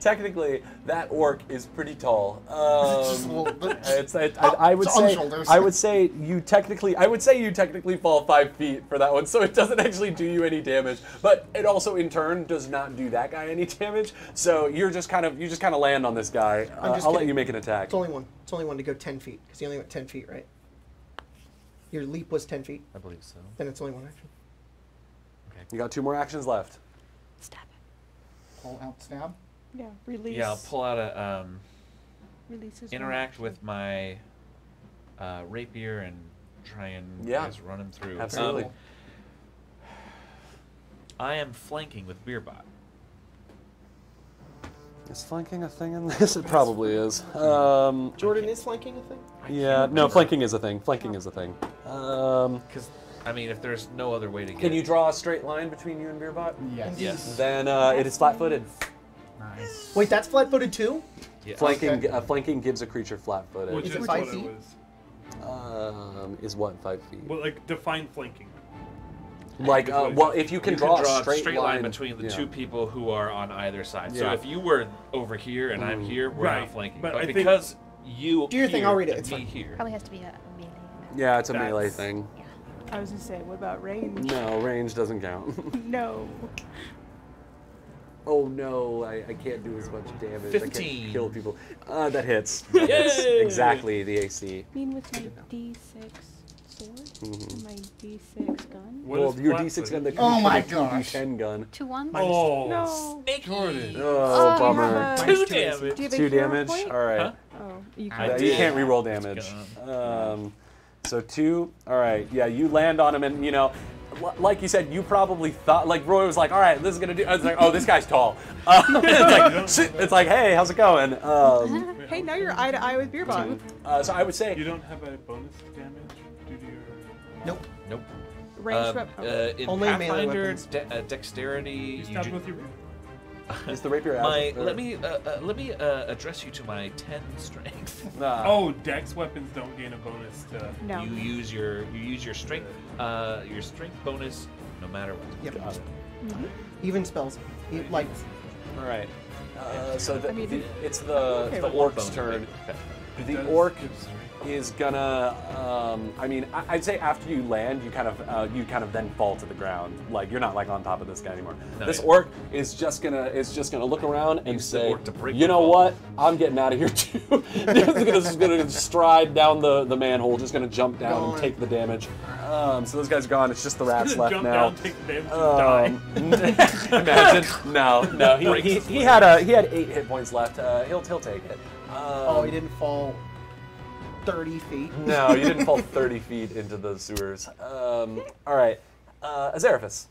technically, that orc is pretty tall. Just a Um, little bit. it's, it, I, I would It's on say shoulders. I would say you technically I would say you technically fall five feet for that one, so it doesn't actually do you any damage. But it also in turn does not do that guy any damage. So you're just kind of you just kind of land on this guy. I'm Uh, just I'll let you make an attack. It's only one. It's only one to go 10 feet because you only went 10 feet, right? Your leap was 10 feet. I believe so. Then it's only one action. Okay. You got two more actions left. Stab it. Pull out stab. Yeah, release. Yeah, I'll pull out a um, Release his interact with my uh, rapier and try and Yeah. just run him through. Absolutely. Um, I am flanking with Beerbot. Is flanking a thing in this? It probably is. Um, Jordan is flanking a thing? yeah, no, flanking is a thing. Flanking is a thing. Um, Because I mean, if there's no other way to get can you draw a straight line between you and Beerbot? Yes. Yes. Then uh, it is flat-footed. Nice. Wait, that's flat-footed too? Yeah. Flanking, Okay. uh, flanking gives a creature flat-footed. Which Is is it what five it feet? was. Um, is what five feet? Well, like define flanking. Like, uh, well, if you can you draw, can draw a straight, line, between the yeah. two people who are on either side. So if you were over here and I'm Mm. here, we're Right, not flanking. but But, I think- because you Do your thing, I'll read it, it's me fine. here. Probably has to be a, a melee. Yeah, it's a That's- melee thing. Yeah. I was gonna say, what about range? No, range doesn't count. no. oh no, I, I can't do as much damage. I can't kill people. Uh, that hits. That hits exactly the AC. I mean, with my D6 sword Mhm. and my D6 gun. What well, your? D6 gun that Oh can my shoot a gosh. D10 gun. Two one. Oh, No. Jordan. Oh, Oh, bummer. Two Minus two damage. Do you have a Two damage. point? All right. Huh? Oh, you can. uh, you can't re-roll damage. Um, So two. All right. Yeah, you land on him, and you know, l- like you said, you probably thought like Roy was like, all right, this is gonna do. I was like, oh, this guy's tall. Uh, it's like, it's like, hey, how's it going? Um, Hey, now you're eye to eye with Beerbot. uh, so I would say You don't have a bonus damage due to your. Nope. Nope. Range Um, rep. uh, in Only melee Pathfinder, weapons. de- uh, dexterity. You You ju- with your. is the rapier. my out- or- let me uh, uh, let me uh, address you to my ten strength. Nah. Oh, dex weapons don't gain a bonus to. no. You use your you use your strength uh, your strength bonus no matter what. Yep. Got it. Even spells. E- Like, All right. Uh, so the, I mean- the- it's the Okay, the orc's turn. okay. The Does orc give strength. Is gonna. Um, I mean, I- I'd say after you land, you kind of uh, you kind of then fall to the ground. Like you're not like on top of this guy anymore. No, this yeah. orc is just gonna is just gonna look around and Use say, to break you know fall." what? I'm getting out of here too. this is gonna stride down the the manhole, just gonna jump down Gone. and take the damage. Um, so those guys are gone. It's just the rats left Jump now. down, take the damage, and die. Um, imagine. No, no. He, he, he had a he had eight hit points left. Uh, he'll he'll take it. Um, oh, he didn't fall 30 feet. No, you didn't fall 30 feet into the sewers. Um, all right, uh, Azeraphis.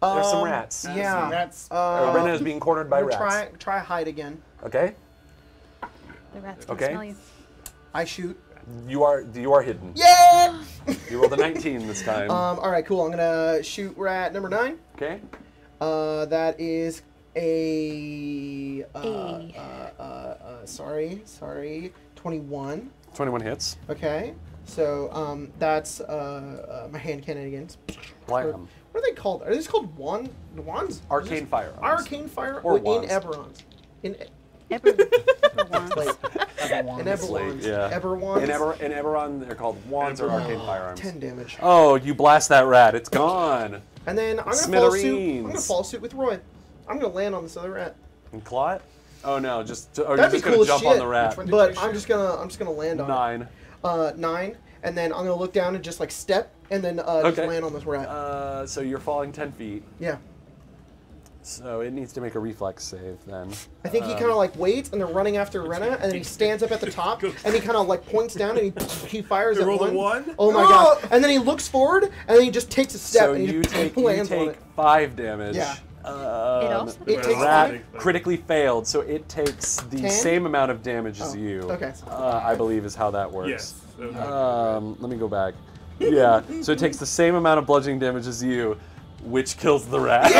There's some Um, rats. Yeah. Rats. Uh, Brennan is being cornered by I'm rats. Try, try hide again. Okay, The rats can Okay. smell you. I shoot. you are you are hidden. Yeah! You rolled a 19 this time. Um, all right, cool. I'm gonna shoot rat number nine. okay. Uh, that is a. Uh, A. Uh, uh, uh, sorry, sorry. 21. 21 hits. Okay. So um, that's uh, uh, my hand cannon again. Or- Blam. What are they called? Are these called wand wands? Arcane firearms. Arcane fire Or in wands. Eberons. In Ever, ever once. like, in Eberons. Yeah. Eberwands. In, Eber- in Eberron, they're called wands or arcane firearms. 10 damage. Oh, you blast that rat. It's gone. And then I'm gonna follow suit. I'm gonna Smithereens. follow suit with Roy. I'm gonna land on this other rat. And claw it? Oh no, just or That'd you're just cool gonna as jump shit. on the rat. Which one did But I'm shoot? just gonna I'm just gonna land on it. Nine. Uh, nine, and then I'm gonna look down and just like step, and then uh, just land on this rat. Uh, so you're falling 10 feet. yeah. So it needs to make a reflex save then. I think he Um, kind of like waits, and they're running after Rena, and then he stands up at the top, and he kind of like points down, and he he fires at rolled a one. one? Oh my god! And then he looks forward, and then he just takes a step, so and he you just take you lands on take it. five damage. Yeah. Um, also- It takes rat five? critically failed, so it takes the Ten? same amount of damage as Oh, you. okay. Uh, I believe is how that works. Yes. okay. Um, let me go back. Yeah, so it takes the same amount of bludgeoning damage as you, which kills the rat. you,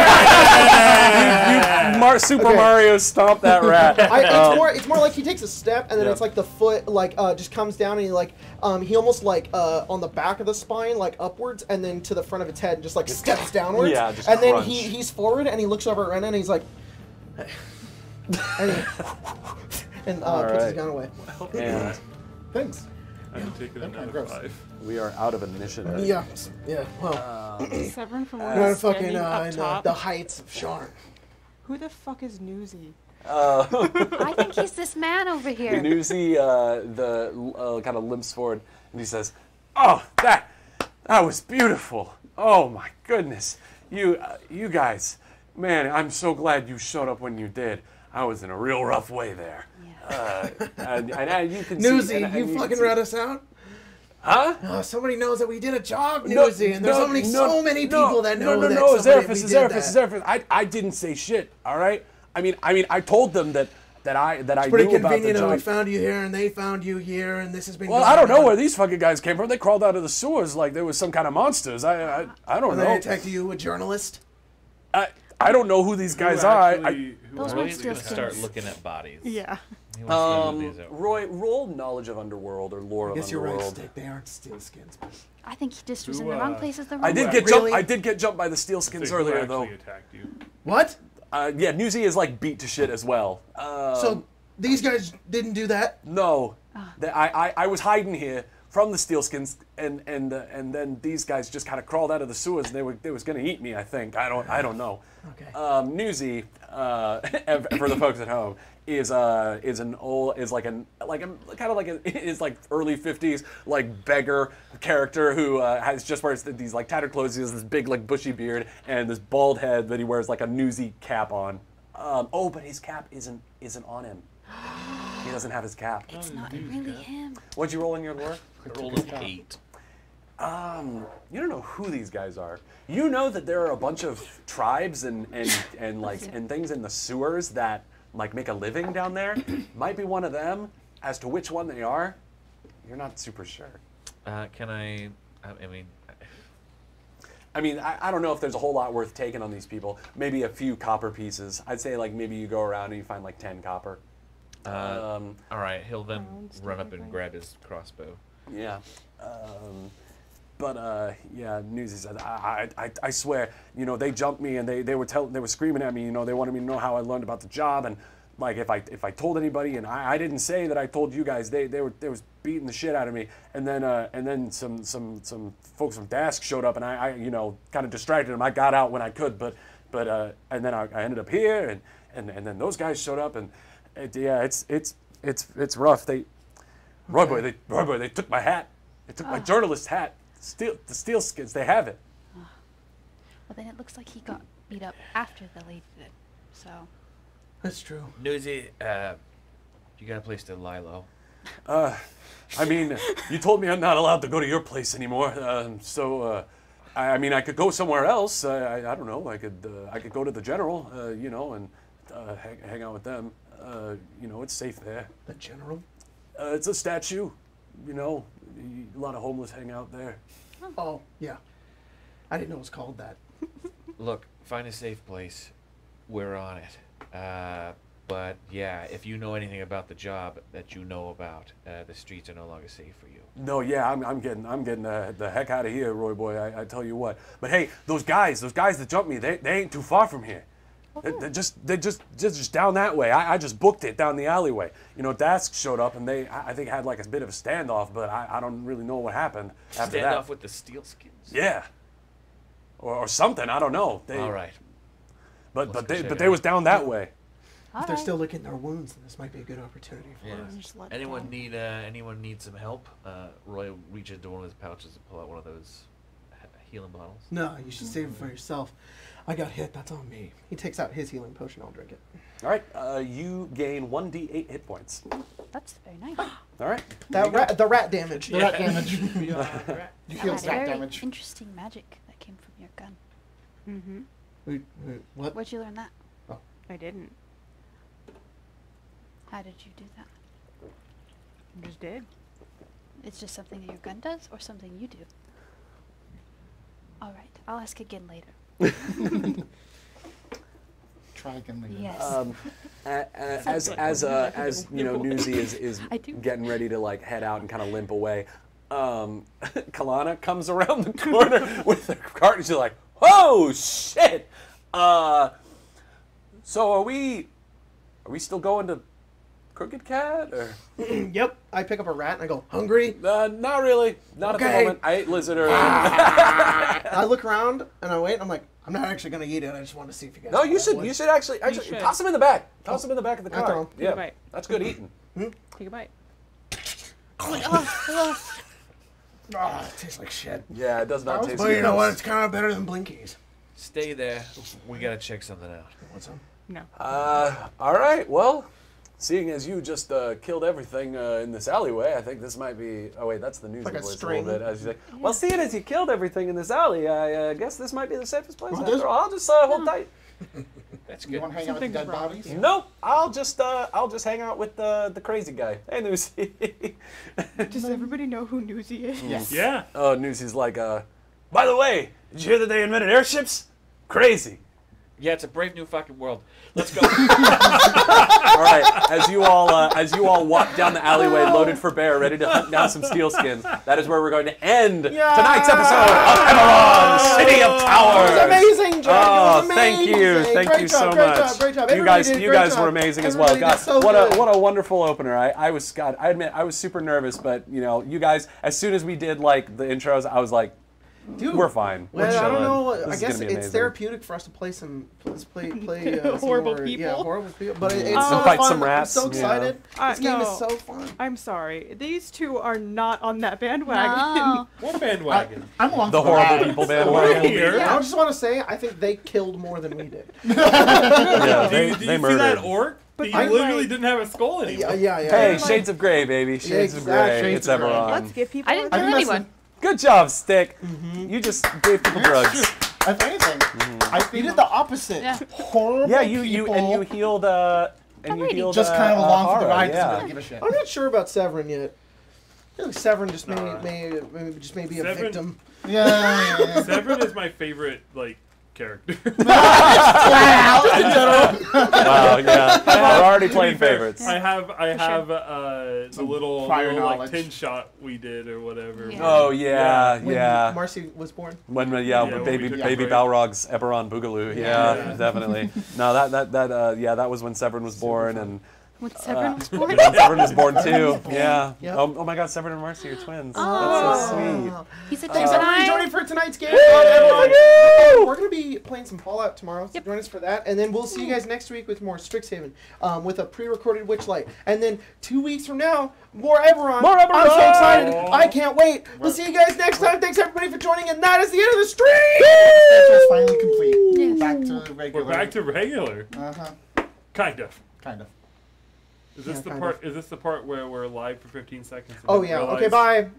you Mar- Super Okay. Mario stomp that rat. I, it's Um, more. It's more like he takes a step, and then Yeah. it's like the foot, like uh, just comes down, and he like, um, he almost like uh, on the back of the spine, like upwards, and then to the front of its head, and just like steps downwards. Yeah, just and then he he's forward, and he looks over at Ren, and he's like, and, he, and uh, puts his gun away. and Thanks. I'm taking Okay, another gross. five. we are out of initiative. Yeah. Yeah. Well, Severin from we're where not fucking standing uh, up in the, top. the heights of Sharn. Who the fuck is Newsy? Uh, I think he's this man over here. Newsy, uh, the uh, kind of limps forward, and he says, "Oh, that that was beautiful. Oh my goodness, you uh, you guys, man, I'm so glad you showed up when you did. I was in a real rough way there. Uh, and, and, and you can see, Newsy, and- and you can fucking see- rat us out? huh? Oh, somebody knows that we did a job, No, Newsy, and there's no, only no, so many no, people that know no, no, that no, somebody, Zerafus, we did Zerafus, that. Zerafus. I, I didn't say shit. All right. I mean, I mean, I told them that that I that I Pretty knew about the convenient that we found you here and they found you here, and this has been. Well, I don't know on. where these fucking guys came from. They crawled out of the sewers like they were some kind of monsters. I I, I don't And know. they attacked you, a journalist. I, I don't know who these guys Who are. I, actually- who Those actually weren't Roy's start looking at bodies. Yeah. He I, wants to um, these are. Roy, roll knowledge of underworld or lore I of guess you're right, underworld. Stick. They aren't steel skins. but- I think he just was Who, in the wrong uh, place at the wrong I did time. get Really? jumped. I did get jumped by the steel skins Who earlier actually though. attacked you? What? Uh, yeah, Newsy is like beat to shit as well. Um, So these guys didn't do that. No, Ah. That I, I I was hiding here from the Steelskins, and and uh, and then these guys just kind of crawled out of the sewers, and they were they was gonna eat me. I think I don't I don't know. Okay. Um, Newsy, uh, for the folks at home, is uh is an old is like an like a kind of like a is like early fifties like beggar character who uh, has just wears these like tattered clothes. He has this big like bushy beard and this bald head that he wears like a Newsy cap on. Um, oh, but his cap isn't isn't on him. He doesn't have his cap. It's not really him. What'd you roll in your lore? I rolled an eight. Um, you don't know who these guys are. You know that there are a bunch of tribes and and and like and things in the sewers that like make a living down there. Might be one of them. As to which one they are, you're not super sure. Uh, can I? I, I mean, I mean, I, I don't know if there's a whole lot worth taking on these people. Maybe a few copper pieces. I'd say like maybe you go around and you find like ten copper. uh, Um, all right. He'll then run up and grab his crossbow. Yeah. Um, but uh, yeah, said, I, I, I- swear, you know, they jumped me and they, they were tell, they were screaming at me. You know, they wanted me to know how I learned about the job and like if I if I told anybody and I, I didn't say that I told you guys, they they were they was beating the shit out of me. And then uh, and then some some some folks from Daask showed up and I, I you know kind of distracted them. I got out when I could, but but uh, and then I, I ended up here and, and and then those guys showed up and it, yeah, it's it's it's it's rough. They Roy boy, they Roy boy, they took my hat. They took my journalist hat. Steel the steel skins. They have it. Well, then it looks like he got beat up after the lady did. So, That's true. Newsy, uh, you got a place to lie low. Uh, I mean, you told me I'm not allowed to go to your place anymore. Um, so, uh, I, I mean, I could go somewhere else. I, I, I don't know. I could uh, I could go to the general, uh, you know, and uh, hang, hang out with them. Uh, you know, it's safe there. The general. Uh, it's a statue. You know, y- a lot of homeless hang out there. Oh yeah. I didn't know it was called that. Look, find a safe place. We're on it. Uh, but yeah, if you know anything about the job that you know about, uh, the streets are no longer safe for you. No, yeah, I'm, I'm getting, I'm getting uh, the heck out of here, Roy boy. I, I tell you what. But hey, those guys, those guys that jumped me, they, they ain't too far from here. They, they're just, they just, just, just down that way. I, I just booked it down the alleyway. You know, Daask showed up and they, I I think, had like a bit of a standoff, but I, I don't really know what happened after Stand that. off with the steel skins. yeah, or, or something. I don't know. They, All right. But, Let's but they, but they out. was down that way. all If they're right. still licking their wounds, then this might be a good opportunity for Yeah. us. Anyone down. need uh, anyone need some help? Uh, Roy reaches into one of his pouches and pull out one of those healing bottles. No, you should save it for yourself. I got hit. That's on me. He takes out his healing potion. I'll drink it. All right, uh, you gain 1d8 hit points. That's very nice. All right. That rat, the rat damage. The rat damage. you That heal had stat very damage. interesting magic that came from your gun. Mm-hmm. Wait, wait, what? Where'd you learn that? I didn't. How did you do that? I just did. It's just something that your gun does, or something you do. All right, I'll ask again later. Try again later. Yes. Um, a- a- as as uh, as you know, Newsy is is I do. getting ready to like head out and kind of limp away. Um, Kalana comes around the corner with her cart and she's like, "Oh shit! Uh, so are we are we still going to Crooked Cat or yep. I pick up a rat and I go, hungry? uh, not really? Not at the Okay. moment. I ate lizard earlier. I look around and I wait. And I'm like, I'm not actually gonna eat it. I just want to see if you guys. no, you should one." you should actually actually should. toss them in the back. Toss them in the back of the I'll throw Take a Yeah, bite. that's good eating. Take a bite. oh, it tastes like shit. Yeah, it does not taste. But good. you know what? It's kind of better than Blinkies. Stay there. We gotta check something out. Want some? No. Uh, all right. Well, seeing as you just uh, killed everything uh, in this alleyway, I think this might be. Oh wait, that's the news Like voice a string. little bit. As you say, well, seeing as you killed everything in this alley, I uh, guess this might be the safest place. Well, after all. I'll just uh, hold tight. That's good. You good. want to hang out with the Something's dead bodies? you. Nope. I'll just uh, I'll just hang out with the the crazy guy. Hey, Newsy. Does everybody know who Newsy is? Yes. Yeah. oh, Newsy's like, uh, by the way, did you hear that they invented airships? Crazy. Yeah, it's a brave new fucking world. Let's go. All right, as you all uh, as you all walk down the alleyway, loaded for bear, ready to hunt down some steel skins, that is where we're going to end tonight's episode of Eberron, City of Towers. It was amazing, Jack. Oh, it was thank you, thank Great you job, so great much. Job, great job. You guys, you guys job. were amazing as well. God, so what a what a wonderful opener. I, I was God. I admit I was super nervous, but you know, you guys, as soon as we did like the intros, I was like, Dude, we're fine. We're I don't know. This I guess it's amazing. therapeutic for us to play some let's play play uh, some Horrible more- Yeah, horrible people. But it, it's And so fight fun. some rats, I'm so you know. excited. Uh, this game no. is so fun. I'm sorry. These two are not on that bandwagon. No. What bandwagon? I'm along The horrible ride. people bandwagon. here. I just want to say, I think they killed more than we did. Yeah, Do they, you, do they you see that orc? But he I- literally like- didn't have a skull anymore. yeah, yeah, yeah. Hey, yeah. Shades of Grey, baby. Shades of Grey. Shades It's of Grey. Eberron. Let's give people. I didn't kill anyone. Good job, Stick. You just gave people drugs. If anything, Mm-hmm. I You did the opposite. Yeah. Horrible Yeah, you you and you people. healed uh and you lady. healed just uh, kind of uh, along for the Hara, ride. 'cause I Yeah. don't give a shit. I'm not sure about Severin yet. I feel like Severin just may, Nah. may, may just may be a victim. Yeah, yeah, yeah. Severin is my favorite like character. Wow, wow, yeah. We're already playing To be fair, favorites. I have I For sure. have uh, the little, prior little like knowledge. tin shot we did or whatever. Yeah. Oh yeah, When yeah. Marcy was born. When uh, yeah, Yeah, when when baby we baby break. Balrog's Eberron Boogaloo. Yeah, Yeah. definitely. No, that that that uh, yeah, that was when Severin was born and When Severin was born. when Severin was born too. Yeah. Yep. Oh, oh my God, Severin and Marcy are twins. Oh. That's so sweet. He's a Thanks everybody for joining for tonight's game. Everyone, We're gonna be playing some Fallout tomorrow. So Yep. join us for that, and then we'll see you guys next week with more Strixhaven, um, with a pre-recorded Witchlight, and then two weeks from now, more Eberron. More I'm so Eberron! excited! I can't wait. We'll see you guys next time. Thanks everybody for joining, and that is the end of the stream. Schedule's finally complete. Yes. Back to regular. We're back to regular, Uh huh. kind of. Kind of. Is this Yeah, the part? Is this the part where we're live for 15 seconds? Oh yeah. Okay. Bye.